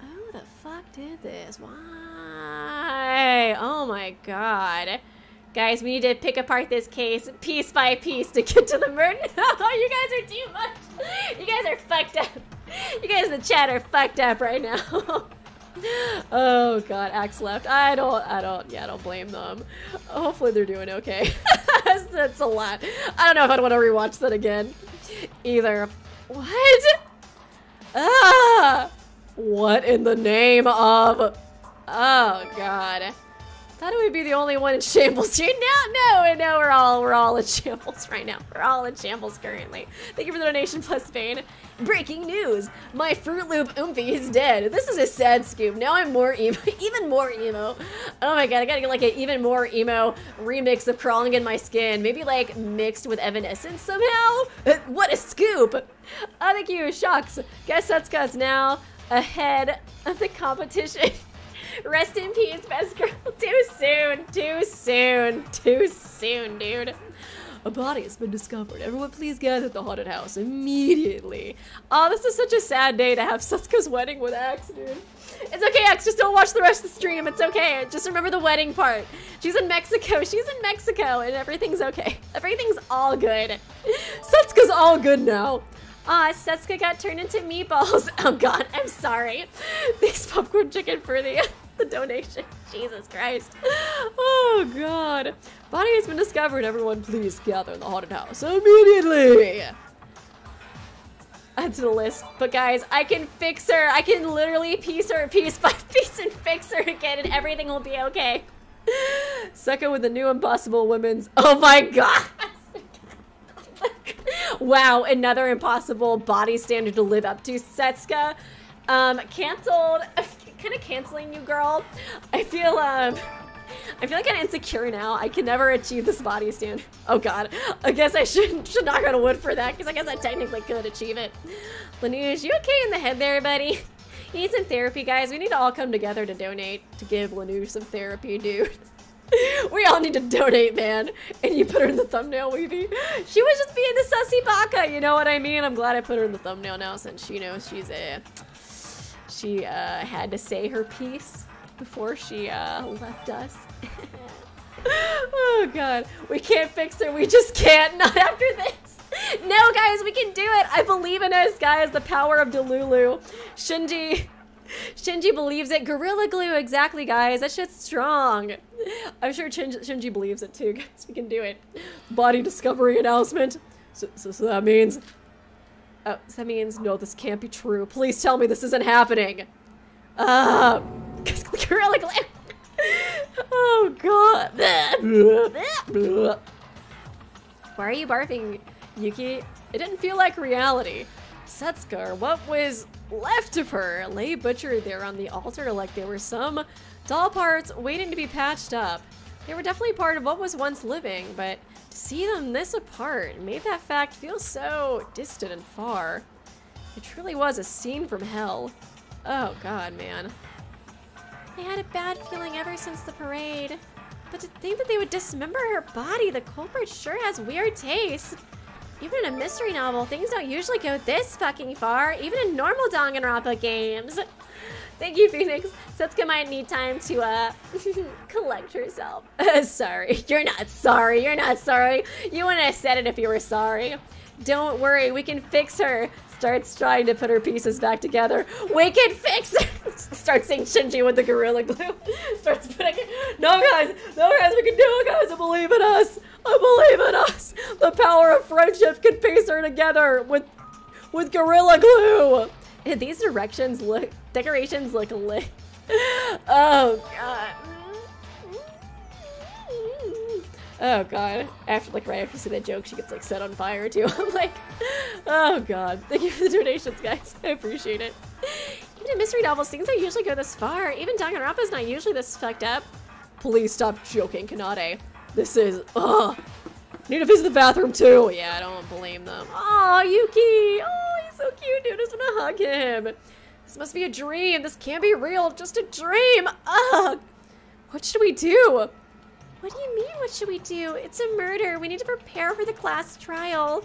Who the fuck did this? Why? Oh my god. Guys, we need to pick apart this case piece by piece to get to the murder. No, (laughs) you guys are too much. You guys are fucked up. You guys in the chat are fucked up right now. (laughs) oh god, Axe left. I don't, I don't, yeah, I don't blame them. Hopefully they're doing okay. that's, (laughs) that's a lot. I don't know if I'd want to rewatch that again either. What? Ah! What in the name of... Oh god. Thought it would be the only one in shambles here. No, no, no, we're all we're all in shambles right now. We're all in shambles currently. Thank you for the donation, plus Bane. Breaking news! My Fruit Loop Oomphy is dead. This is a sad scoop. Now I'm more emo, (laughs) even more emo. Oh my god, I gotta get like an even more emo remix of Crawling in My Skin. Maybe like mixed with Evanescence somehow? Uh, What a scoop! Oh, thank you, Shucks. Guess Setsuka's now ahead of the competition. (laughs) Rest in peace, best girl. (laughs) Too soon, too soon, too soon, dude. A body has been discovered. Everyone please gather at the haunted house immediately. Oh, this is such a sad day to have (laughs) Setsuka's wedding with Axe, dude. It's okay, Axe, just don't watch the rest of the stream. It's okay. Just remember the wedding part. She's in Mexico. (laughs) She's in Mexico, and everything's okay. Everything's all good. Setsuka's all good now. Ah, Setsuka got turned into meatballs. Oh god, I'm sorry. Thanks, popcorn chicken, for the (laughs) the donation. Jesus Christ. Oh god. Body has been discovered. Everyone, please gather in the haunted house immediately. To the list. But guys, I can fix her. I can literally piece her piece by (laughs) piece and fix her again, and everything will be okay. Second with the new Impossible Women's. Oh my god. (laughs) wow, another impossible body standard to live up to. Setsuka. um, canceled. Kind of canceling you, girl. I feel, um, I feel like I'm insecure now. I can never achieve this body stand. Oh god. I guess I should should knock on wood for that, because I guess I technically could achieve it. LINUJ, you okay in the head there, buddy? You need some therapy, guys. We need to all come together to donate to give LINUJ some therapy, dude. (laughs) we all need to donate, man. And you put her in the thumbnail, Weeby. She was just being the sussy baka, you know what I mean? I'm glad I put her in the thumbnail now since she knows she's a... She uh, had to say her piece before she uh, left us. (laughs) oh god, we can't fix her. We just can't. Not after this. No, guys, we can do it. I believe in us, guys. The power of Delulu. Shinji. Shinji believes it. Gorilla Glue, exactly, guys. That shit's strong. I'm sure Shin- Shinji believes it too, guys. We can do it. Body discovery announcement. So, so, so that means. Oh, that means no, this can't be true. Please tell me this isn't happening. Uh, (laughs) oh god. Why are you barfing, Yuki? It didn't feel like reality. Setsuka, what was left of her, lay butchered there on the altar like they were some doll parts waiting to be patched up. They were definitely part of what was once living, but see them this apart made that fact feel so distant and far. It truly was a scene from hell. Oh god, man. I had a bad feeling ever since the parade. But to think that they would dismember her body, the culprit sure has weird taste. Even in a mystery novel, things don't usually go this fucking far, even in normal Danganronpa games. Thank you, Phoenix. Setsuka might need time to, uh, (laughs) collect herself. (laughs) sorry. You're not sorry. You're not sorry. You wouldn't have said it if you were sorry. Don't worry. We can fix her. Starts trying to put her pieces back together. We can fix her. (laughs) Starts saying Shinji with the gorilla glue. Starts putting it. No guys, no guys, we can do it guys, I believe in us. I believe in us. The power of friendship can piece her together with with gorilla glue. (laughs) These directions look decorations look lit. (laughs) Oh god. Oh god. After like right after you see that joke, she gets like set on fire too. (laughs) I'm like, oh god. Thank you for the donations, guys. I appreciate it. Even in mystery novels, things don't usually go this far. Even Danganronpa's not usually this fucked up. Please stop joking, Kanade. This is ugh. Need to visit the bathroom too. Yeah, I don't blame them. Oh, Yuki. Oh, he's so cute, dude. I just wanna hug him. This must be a dream. This can't be real. Just a dream. Ugh. What should we do? What do you mean, what should we do? It's a murder. We need to prepare for the class trial.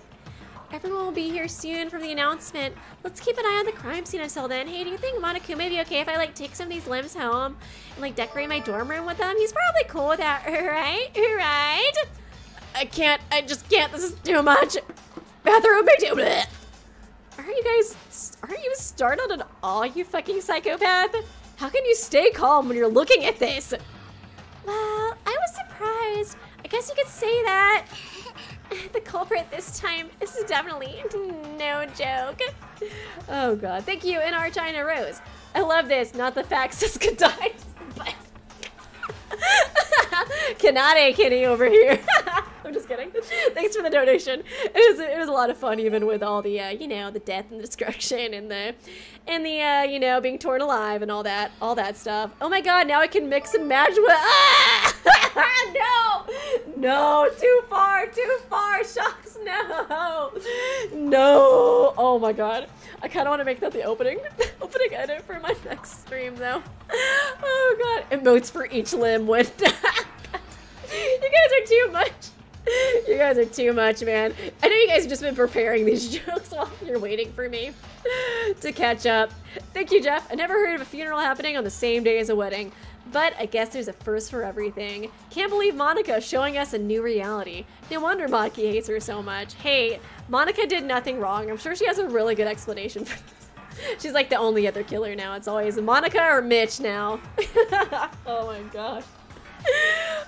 Everyone will be here soon from the announcement. Let's keep an eye on the crime scene until then. Hey, do you think Monokuma may be okay if I like take some of these limbs home and like decorate my dorm room with them? He's probably cool with that, (laughs) right? Right? I can't. I just can't. This is too much. Bathroom, too. Blech. Aren't you guys? Aren't you startled at all, you fucking psychopath? How can you stay calm when you're looking at this? Well, I was surprised. I guess you could say that. (laughs) The culprit this time is definitely no joke. Oh god. Thank you, NR China Rose. I love this. Not the fact Siska died, but (laughs) Kanade Kitty over here. (laughs) I'm just kidding. Thanks for the donation. It was it was a lot of fun, even with all the uh, you know the death and destruction and the and the uh, you know being torn alive and all that all that stuff. Oh my god! Now I can mix and match with. Ah! (laughs) no, no, too far, too far. Shucks, no, no. Oh my god! I kind of want to make that the opening (laughs) opening edit for my next stream though. Oh god! Emotes for each limb went. (laughs) you guys are too much. You guys are too much, man. I know you guys have just been preparing these (laughs) jokes while you're waiting for me to catch up. Thank you, Jeff. I never heard of a funeral happening on the same day as a wedding, but I guess there's a first for everything. Can't believe Monika showing us a new reality. No wonder Monika hates her so much. Hey, Monika did nothing wrong. I'm sure she has a really good explanation for this. (laughs) She's like the only other killer now. It's always Monika or Mitch now. (laughs) oh my gosh.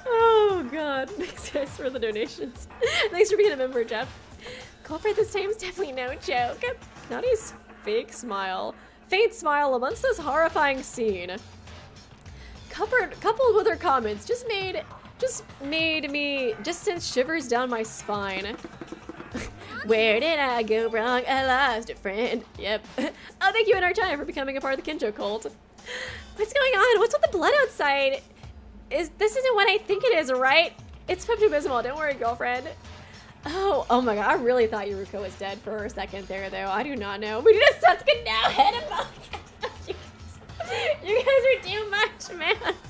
Oh god. (laughs) Thanks guys for the donations. Thanks for being a member, Jeff. Culprit this time is definitely no joke. Nutty's fake smile. Faint smile amongst this horrifying scene. Coupled, coupled with her comments just made just made me just sent shivers down my spine. (laughs) Where did I go wrong? I lost a friend. Yep. (laughs) Oh, thank you, China, for becoming a part of the Kinjo cult. What's going on? What's with the blood outside? Is this isn't what I think it is, right? It's Pepto Bismol. Don't worry, girlfriend. Oh, oh my god! I really thought Yoruko was dead for a second there, though. I do not know. We need a Setsuka now. Head him You guys are too much, man. (laughs)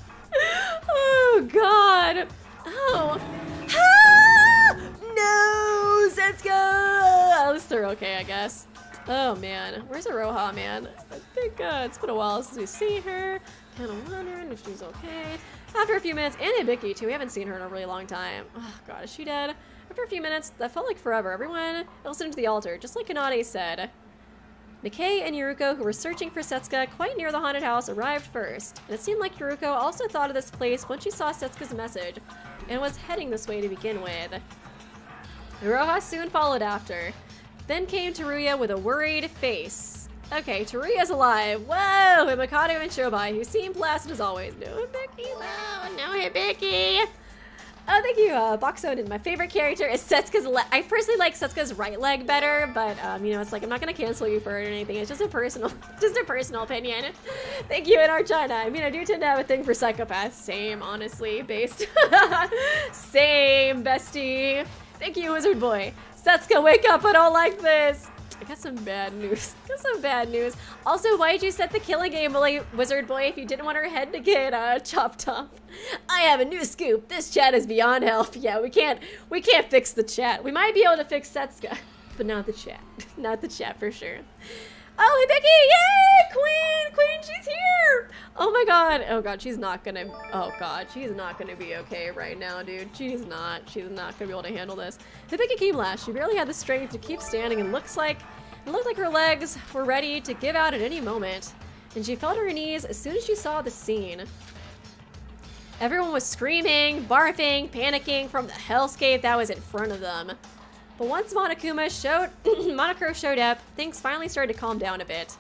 Oh god. Oh. No. At least they're okay, I guess. Oh man, where's Iroha, man? I think uh, it's been a while since we've seen her. Kind of wondering if she's okay. After a few minutes, and Hibiki too. We haven't seen her in a really long time. Oh god, is she dead? After a few minutes, that felt like forever. Everyone listened to the altar, just like Kanade said. Nikei and Yoruko, who were searching for Setsuka quite near the haunted house, arrived first. And it seemed like Yoruko also thought of this place once she saw Setsuka's message, and was heading this way to begin with. Iroha soon followed after. Then came Teruya with a worried face. Okay, Teruya's alive. Whoa! And Mikado and Shobai, who seem placid as always. No Hibiki, though. No Hibiki. Oh, thank you, uh, Boxoden. My favorite character is Setsuka's le- I personally like Setsuka's right leg better, but, um, you know, it's like, I'm not gonna cancel you for it or anything. It's just a personal, (laughs) just a personal opinion. Thank you, in our China. I mean, I do tend to have a thing for psychopaths. Same, honestly, based. (laughs) Same, bestie. Thank you, Wizard Boy. Setsuka, wake up, I don't like this. I got some bad news. (laughs) got some bad news. Also, why did you set the killing game, Wizard Boy, if you didn't want her head to get uh, (laughs) chopped off? I have a new scoop. This chat is beyond help. (laughs) Yeah, we can't we can't fix the chat. We might be able to fix Setsuka, but not the chat. not the chat for sure. Oh, hey, Becky! Yay! Queen! Queen, she's here! Oh my god. Oh god, she's not gonna... Oh god, she's not gonna be okay right now, dude. She's not. She's not gonna be able to handle this. Hibiki came last. She barely had the strength to keep standing and looks like... It looked like her legs were ready to give out at any moment. and she fell to her knees as soon as she saw the scene. Everyone was screaming, barfing, panicking from the hellscape that was in front of them. But once Monokuma showed, (clears throat) Monokuro showed up, things finally started to calm down a bit.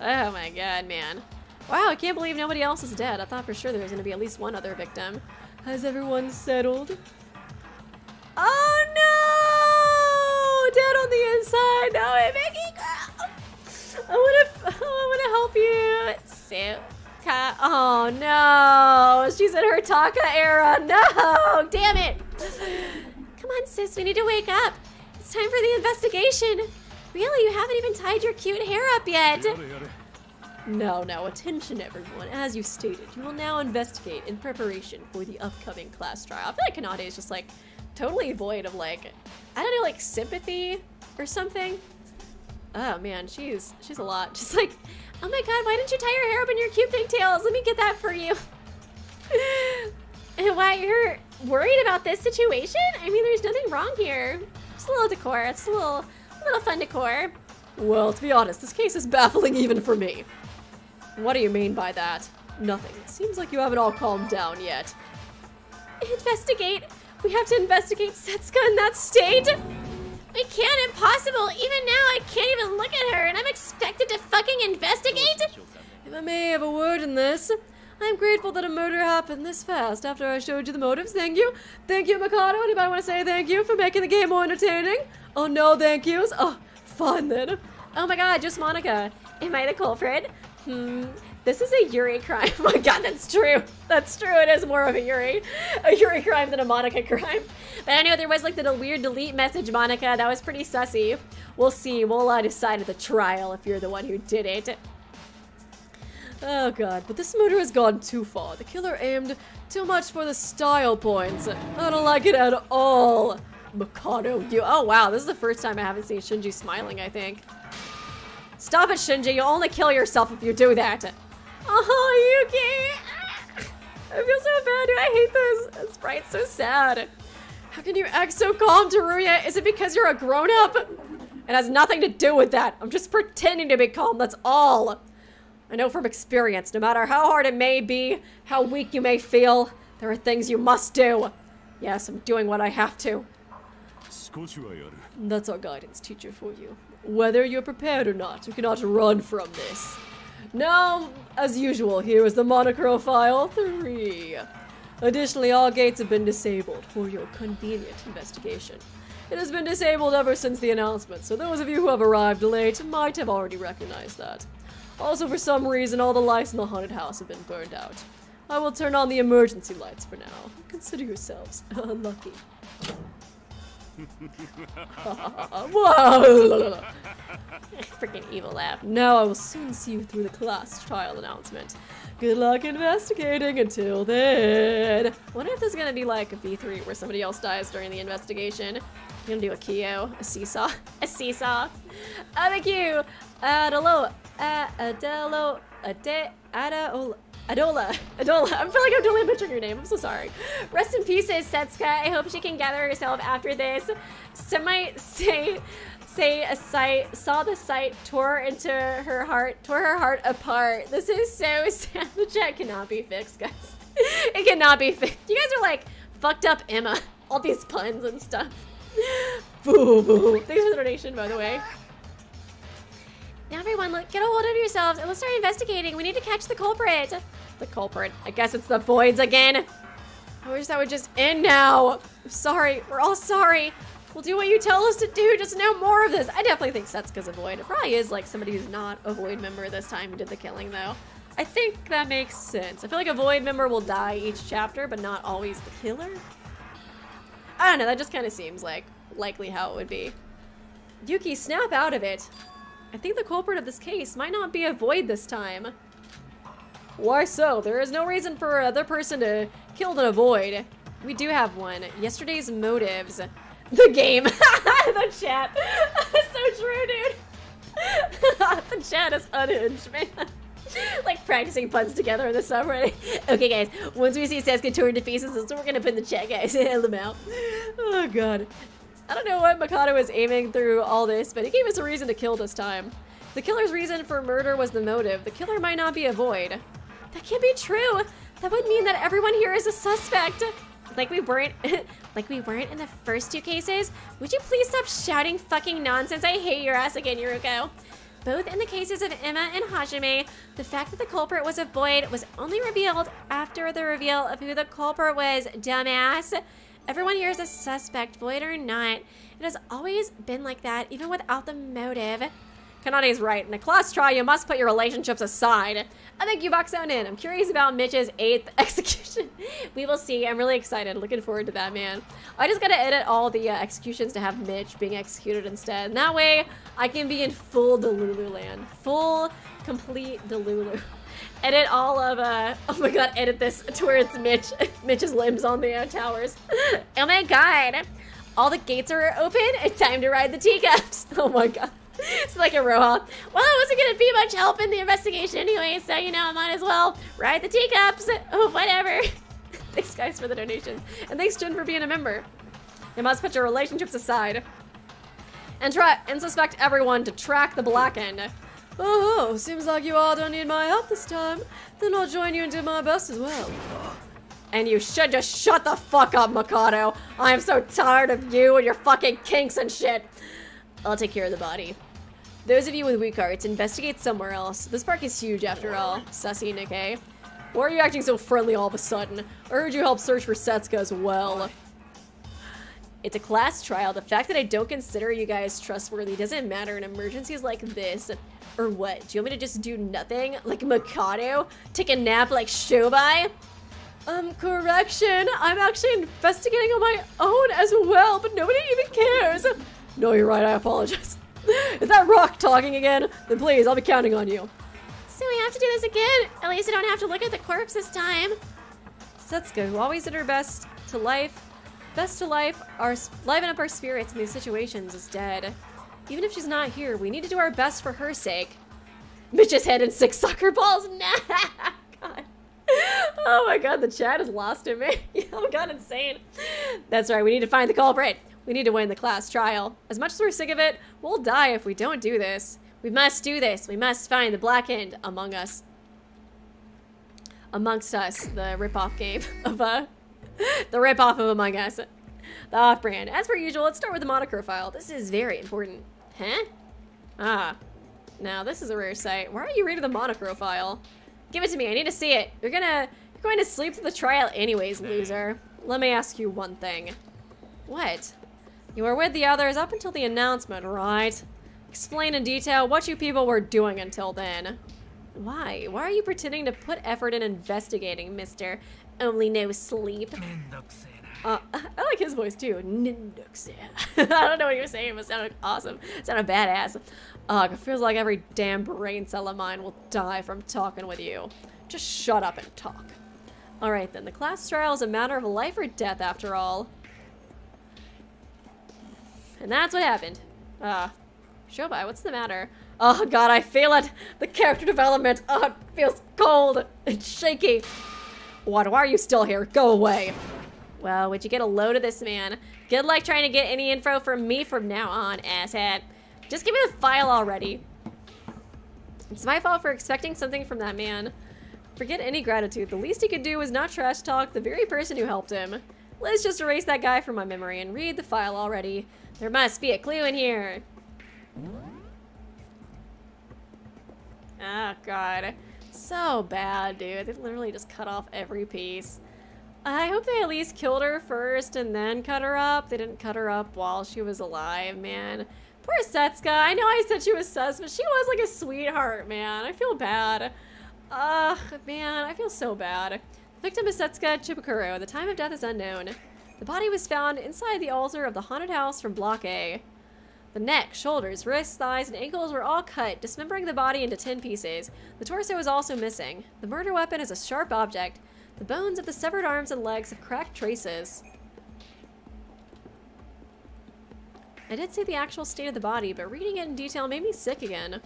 Oh my god, man. Wow, I can't believe nobody else is dead. I thought for sure there was going to be at least one other victim. Has everyone settled? Oh no! Dead on the inside. No, Hibiki, girl. I wanna, (laughs) I wanna help you. Suka. Oh no, she's in her Taka era. No, damn it. (laughs) Come on, sis, we need to wake up. It's time for the investigation. Really, you haven't even tied your cute hair up yet. No, no, attention everyone. As you stated, you will now investigate in preparation for the upcoming class trial. I feel like Kanade is just like totally void of like, I don't know, like sympathy or something. Oh man, she's she's a lot. (laughs) Just like, Oh my god, why didn't you tie your hair up in your cute pigtails? Let me get that for you. (laughs) And (laughs) why you're worried about this situation? I mean, there's nothing wrong here. Just a little decor. It's a little, a little fun decor. well, to be honest, this case is baffling (laughs) even for me. What do you mean by that? Nothing. It seems like you haven't all calmed down yet. Investigate. We have to investigate Setsuka in that state. We can't. Impossible. Even now, I can't even look at her, and I'm expected to fucking investigate. If I may have a word in this, I'm grateful that a murder happened this fast after I showed you the motives. Thank you. Thank you, Mikado. Anybody want to say thank you for making the game more entertaining? Oh, no thank yous? Oh, fine then. Oh my god, just Monika. Am I the culprit? Hmm. This is a Yuri crime. (laughs) Oh my god, that's true. That's true. It is more of a Yuri, a Yuri crime than a Monika crime. But anyway, there was like the weird delete message, Monika. That was pretty sussy. We'll see. We'll uh, decide at the trial if you're the one who did it. Oh god, but this murder has gone too far. The killer aimed too much for the style points. I don't like it at all. Mikado, you. Oh wow, this is the first time I haven't seen Shinji smiling, I think. Stop it, Shinji. You'll only kill yourself if you do that. Oh, Yuki! Ah, I feel so bad. I hate this. Sprite's so sad. How can you act so calm, Teruya? Is it because you're a grown-up? It has nothing to do with that. I'm just pretending to be calm, that's all. I know from experience, no matter how hard it may be, how weak you may feel, there are things you must do. Yes, I'm doing what I have to. That's our guidance teacher for you. Whether you're prepared or not, you cannot run from this. Now, as usual, here is the Monokuro File 3. Additionally, all gates have been disabled for your convenient investigation. It has been disabled ever since the announcement, so those of you who have arrived late might have already recognized that. Also, for some reason, all the lights in the haunted house have been burned out. I will turn on the emergency lights for now. Consider yourselves (laughs) lucky. (laughs) Whoa! (laughs) Freaking evil laugh. Now I will soon see you through the class trial announcement. Good luck investigating until then. Wonder if there's gonna be like a V3 where somebody else dies during the investigation. I'm gonna do a Kyo, a seesaw, a seesaw. Oh, thank you. Adelo, uh, Adelo, Ade, Ada, Adola, Adola. I feel like I'm totally butchering your name. I'm so sorry. Rest in pieces, Setsuka. I hope she can gather herself after this. Might say say a sight saw the sight tore into her heart, tore her heart apart. This is so sad. The chat cannot be fixed, guys. (laughs) it cannot be fixed. You guys are like fucked up Emma. All these puns and stuff. (laughs) Boo. Thanks for the donation, by the way. Now everyone, look, get a hold of yourselves and let's start investigating. We need to catch the culprit. The culprit. I guess it's the voids again. I wish that would just end now. I'm sorry. We're all sorry. We'll do what you tell us to do. Just no more of this. I definitely think Setsuka's a void. It probably is like somebody who's not a void member this time who did the killing, though. I think that makes sense. I feel like a void member will die each chapter, but not always the killer. I don't know. That just kind of seems like likely how it would be. Yuki, snap out of it. I think the culprit of this case might not be a void this time. Why so? There is no reason for another person to kill in a void. We do have one. Yesterday's motives. The game. (laughs) the chat. (laughs) so true, dude. (laughs) the chat is unhinged, man. like practicing puns together in the subreddit. okay, guys. Once we see Setsuka torn to pieces, that's what we're gonna put in the chat, guys. Hell them out. Oh, God. I don't know what Mikado was aiming through all this, but he gave us a reason to kill this time. The killer's reason for murder was the motive. The killer might not be a void. That can't be true. That would mean that everyone here is a suspect. Like we weren't (laughs) like we weren't in the first two cases. Would you please stop shouting fucking nonsense? I hate your ass again, Yoruko. Both in the cases of Emma and Hajime, the fact that the culprit was a void was only revealed after the reveal of who the culprit was, dumbass. Everyone here is a suspect, void or not. It has always been like that, even without the motive. Kanade right. In a class trial, you must put your relationships aside. I think you Boxonin. I'm curious about Mitch's eighth (laughs) execution. we will see. I'm really excited. Looking forward to that, man. I just gotta edit all the uh, executions to have Mitch being executed instead. And that way, I can be in full Delulu land. Full, complete Delulu. (laughs) Edit all of, uh, (laughs) oh my god, edit this to where it's Mitch, (laughs) Mitch's limbs on the uh, towers. (laughs) oh my god. All the gates are open. It's time to ride the teacups. Oh my god. it's like Iroha. Well, it wasn't gonna be much help in the investigation anyway, so you know, I might as well ride the teacups. Oh, whatever. thanks, guys, for the donation. And thanks, Jen, for being a member. You must put your relationships aside. And try and suspect everyone to track the blackened. Oh, oh, seems like you all don't need my help this time. Then I'll join you and do my best as well. And you should just shut the fuck up, Mikado. I am so tired of you and your fucking kinks and shit. I'll take care of the body. Those of you with weak hearts, investigate somewhere else. This park is huge after all. Sussy Nikei. Eh? Why are you acting so friendly all of a sudden? I heard you help search for Setsuka as well. It's a class trial. The fact that I don't consider you guys trustworthy doesn't matter in emergencies like this. Or what? Do you want me to just do nothing? Like Mikado? Take a nap like Shobai? Um, correction. I'm actually investigating on my own as well, but nobody even cares. No, you're right. I apologize. (laughs) Is that Rock talking again? Then please, I'll be counting on you. So we have to do this again. At least I don't have to look at the corpse this time. Setsuka, who always did her best to life, best to life, our liven up our spirits in these situations, is dead. Even if she's not here, we need to do our best for her sake. Mitch's head and six soccer balls. (laughs) Nah. God. Oh my god, the chat is lost in me. I'm gone insane. That's right, we need to find the culprit. We need to win the class trial. As much as we're sick of it, we'll die if we don't do this. We must do this. We must find the blackened among us. Amongst us, the ripoff game (laughs) of uh, the ripoff of Among Us. The off-brand. As per usual, let's start with the Monokuro file. This is very important. Huh? Ah. Now, this is a rare sight. Why aren't you reading the Monokuro file? Give it to me. I need to see it. You're gonna... You're going to sleep through the trial anyways, loser. Let me ask you one thing. What? You were with the others up until the announcement, right? Explain in detail what you people were doing until then. Why? Why are you pretending to put effort in investigating, mister? Only no sleep. Uh, (laughs) I like his voice too. Nindux. (laughs) I don't know what you were saying, but it sounded awesome. It sounded badass. Ugh, it feels like every damn brain cell of mine will die from talking with you. Just shut up and talk. Alright then, the class trial is a matter of life or death after all. And that's what happened. Uh, Shobai, what's the matter? Oh god, I feel it! The character development! Oh, it feels cold! It's shaky! What, why are you still here? Go away! Well, would you get a load of this man? Good luck trying to get any info from me from now on, asshat. Just give me the file already. It's my fault for expecting something from that man. Forget any gratitude. The least he could do was not trash talk the very person who helped him. Let's just erase that guy from my memory and read the file already. There must be a clue in here. Oh, God. So bad, dude. They literally just cut off every piece. I hope they at least killed her first and then cut her up. They didn't cut her up while she was alive, man. Poor Setsuka. I know I said she was sus, but she was like a sweetheart, man. I feel bad. Ugh, man, I feel so bad. The victim is Setsuka Chiebukuro. The time of death is unknown. The body was found inside the altar of the haunted house from Block A. The neck, shoulders, wrists, thighs, and ankles were all cut, dismembering the body into 10 pieces. The torso is also missing. The murder weapon is a sharp object. The bones of the severed arms and legs have cracked traces. I did see the actual state of the body, but reading it in detail made me sick again.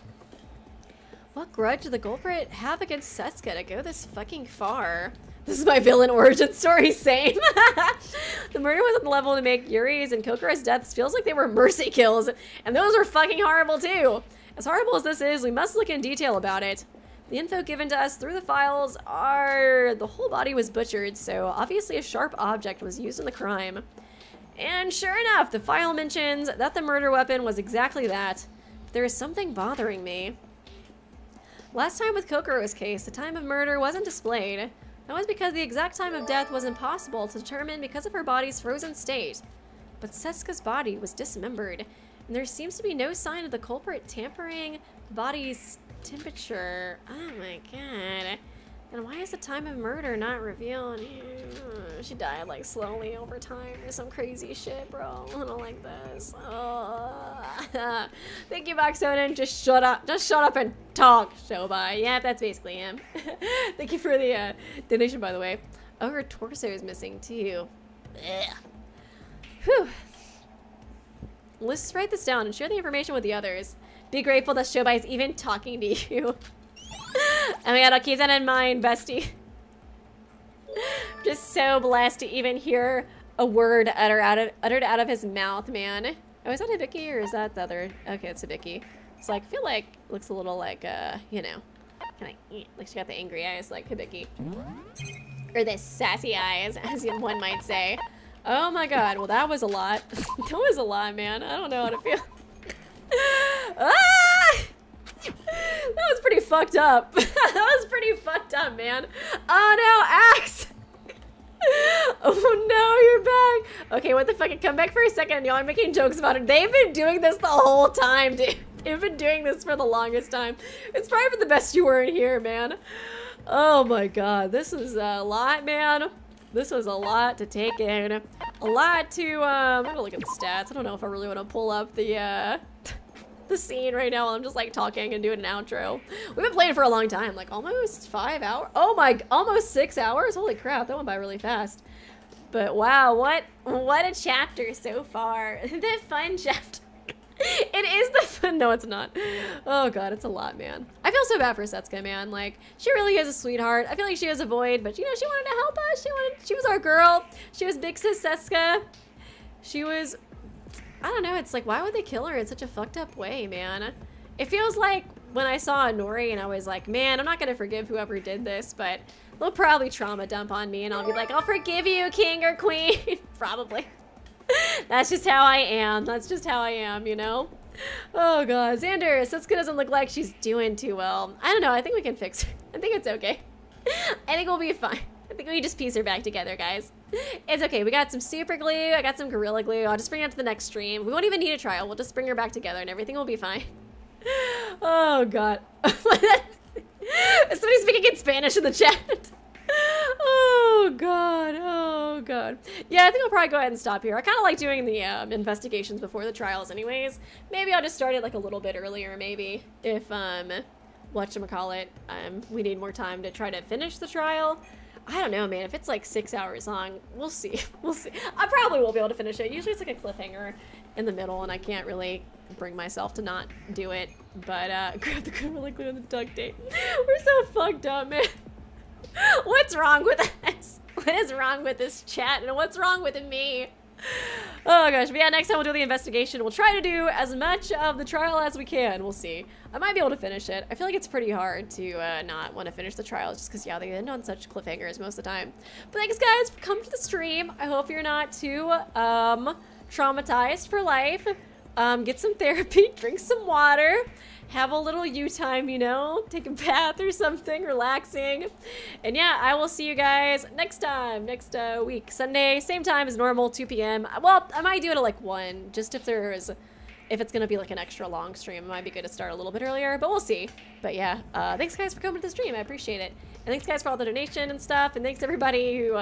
What grudge did the culprit have against Setsuka to go this fucking far? (laughs) This is my villain origin story, same. (laughs) the murder was on the level to make Yuri's and Kokoro's deaths feels like they were mercy kills, and those are fucking horrible too. As horrible as this is, we must look in detail about it. The info given to us through the files are the whole body was butchered, so obviously a sharp object was used in the crime. And sure enough, the file mentions that the murder weapon was exactly that. But there is something bothering me. Last time with Kokoro's case, the time of murder wasn't displayed. That was because the exact time of death was impossible to determine because of her body's frozen state. But Setsuka's body was dismembered, and there seems to be no sign of the culprit tampering the body's temperature. Oh my god. And why is the time of murder not revealed? She died like slowly over time or some crazy shit, bro. I don't like this. Oh. (laughs) Thank you, Boxonin. Just shut up. Just shut up and talk, Shobai. Yeah, that's basically him. (laughs) Thank you for the uh, donation, by the way. Oh, her torso is missing too. Ugh. Whew. Let's write this down and share the information with the others. Be grateful that Shobai is even talking to you. oh my god, I'll keep that in mind, bestie. (laughs) Just so blessed to even hear a word utter out of, uttered out of his mouth, man. Oh, is that Vicky or is that the other? Okay, it's Vicky. So like, I feel like looks a little like, uh, you know, kind of like she got the angry eyes like Hibiki. Or the sassy eyes, (laughs) as one might say. Oh my god, well that was a lot. (laughs) that was a lot, man. I don't know how to feel. (laughs) ah! That was pretty fucked up. (laughs) that was pretty fucked up, man. Oh no, Axe! (laughs) oh no, you're back. Okay, what the fuck? Come back for a second. Y'all are making jokes about it. They've been doing this the whole time, dude. They've been doing this for the longest time. It's probably for the best you weren't here, man. Oh my god, this is a lot, man. This was a lot to take in. A lot to, um, I'm gonna look at the stats. I don't know if I really want to pull up the, uh, the scene right now. I'm just like talking and doing an outro. We've been playing for a long time, like almost five hours. Oh my, almost six hours. Holy crap, that went by really fast. But wow, what, what a chapter so far. (laughs) the fun chapter. (laughs) it is the fun. No, it's not. Oh god, it's a lot, man. I feel so bad for Setsuka, man. Like, she really is a sweetheart. I feel like she was a void, but you know, she wanted to help us. She wanted, she was our girl. She was big sis Setsuka. She was I don't know. It's like, why would they kill her in such a fucked up way, man? It feels like when I saw Nori and I was like, man, I'm not going to forgive whoever did this, but they'll probably trauma dump on me and I'll be like, I'll forgive you, king or queen. (laughs) probably. (laughs) That's just how I am. That's just how I am, you know? Oh god, Xander, Setsuka doesn't look like she's doing too well. I don't know, I think we can fix her. I think it's okay. (laughs) I think we'll be fine. I think we just piece her back together, guys. It's okay. We got some super glue. I got some Gorilla Glue. I'll just bring it up to the next stream. We won't even need a trial. We'll just bring her back together and everything will be fine. (laughs) Oh, God. (laughs) Somebody's speaking in Spanish in the chat. (laughs) Oh, God. Oh, God. Yeah, I think I'll probably go ahead and stop here. I kind of like doing the um, investigations before the trials anyways. Maybe I'll just start it like a little bit earlier, maybe, if, um, whatchamacallit, um, we need more time to try to finish the trial. I don't know, man. If it's like six hours long, we'll see. (laughs) We'll see. I probably won't be able to finish it. Usually it's like a cliffhanger in the middle, and I can't really bring myself to not do it. But uh, (laughs) grab the gorilla glue and the duct tape. We're so fucked up, man. (laughs) What's wrong with us? What is wrong with this chat, and what's wrong with me? Oh gosh, but yeah, next time we'll do the investigation. We'll try to do as much of the trial as we can. We'll see. I might be able to finish it. I feel like it's pretty hard to uh, not want to finish the trial just because, yeah, they end on such cliffhangers most of the time. But thanks, guys, for coming to the stream. I hope you're not too um, traumatized for life. Um, get some therapy, (laughs) drink some water have a little you time, you know, take a bath or something, relaxing. And yeah, I will see you guys next time, next uh, week, Sunday, same time as normal, 2 p.m. Well, I might do it at like 1, just if there's, if it's gonna be like an extra long stream, it might be good to start a little bit earlier, but we'll see. But yeah, uh, thanks guys for coming to the stream, I appreciate it. And thanks guys for all the donation and stuff, and thanks everybody who, uh,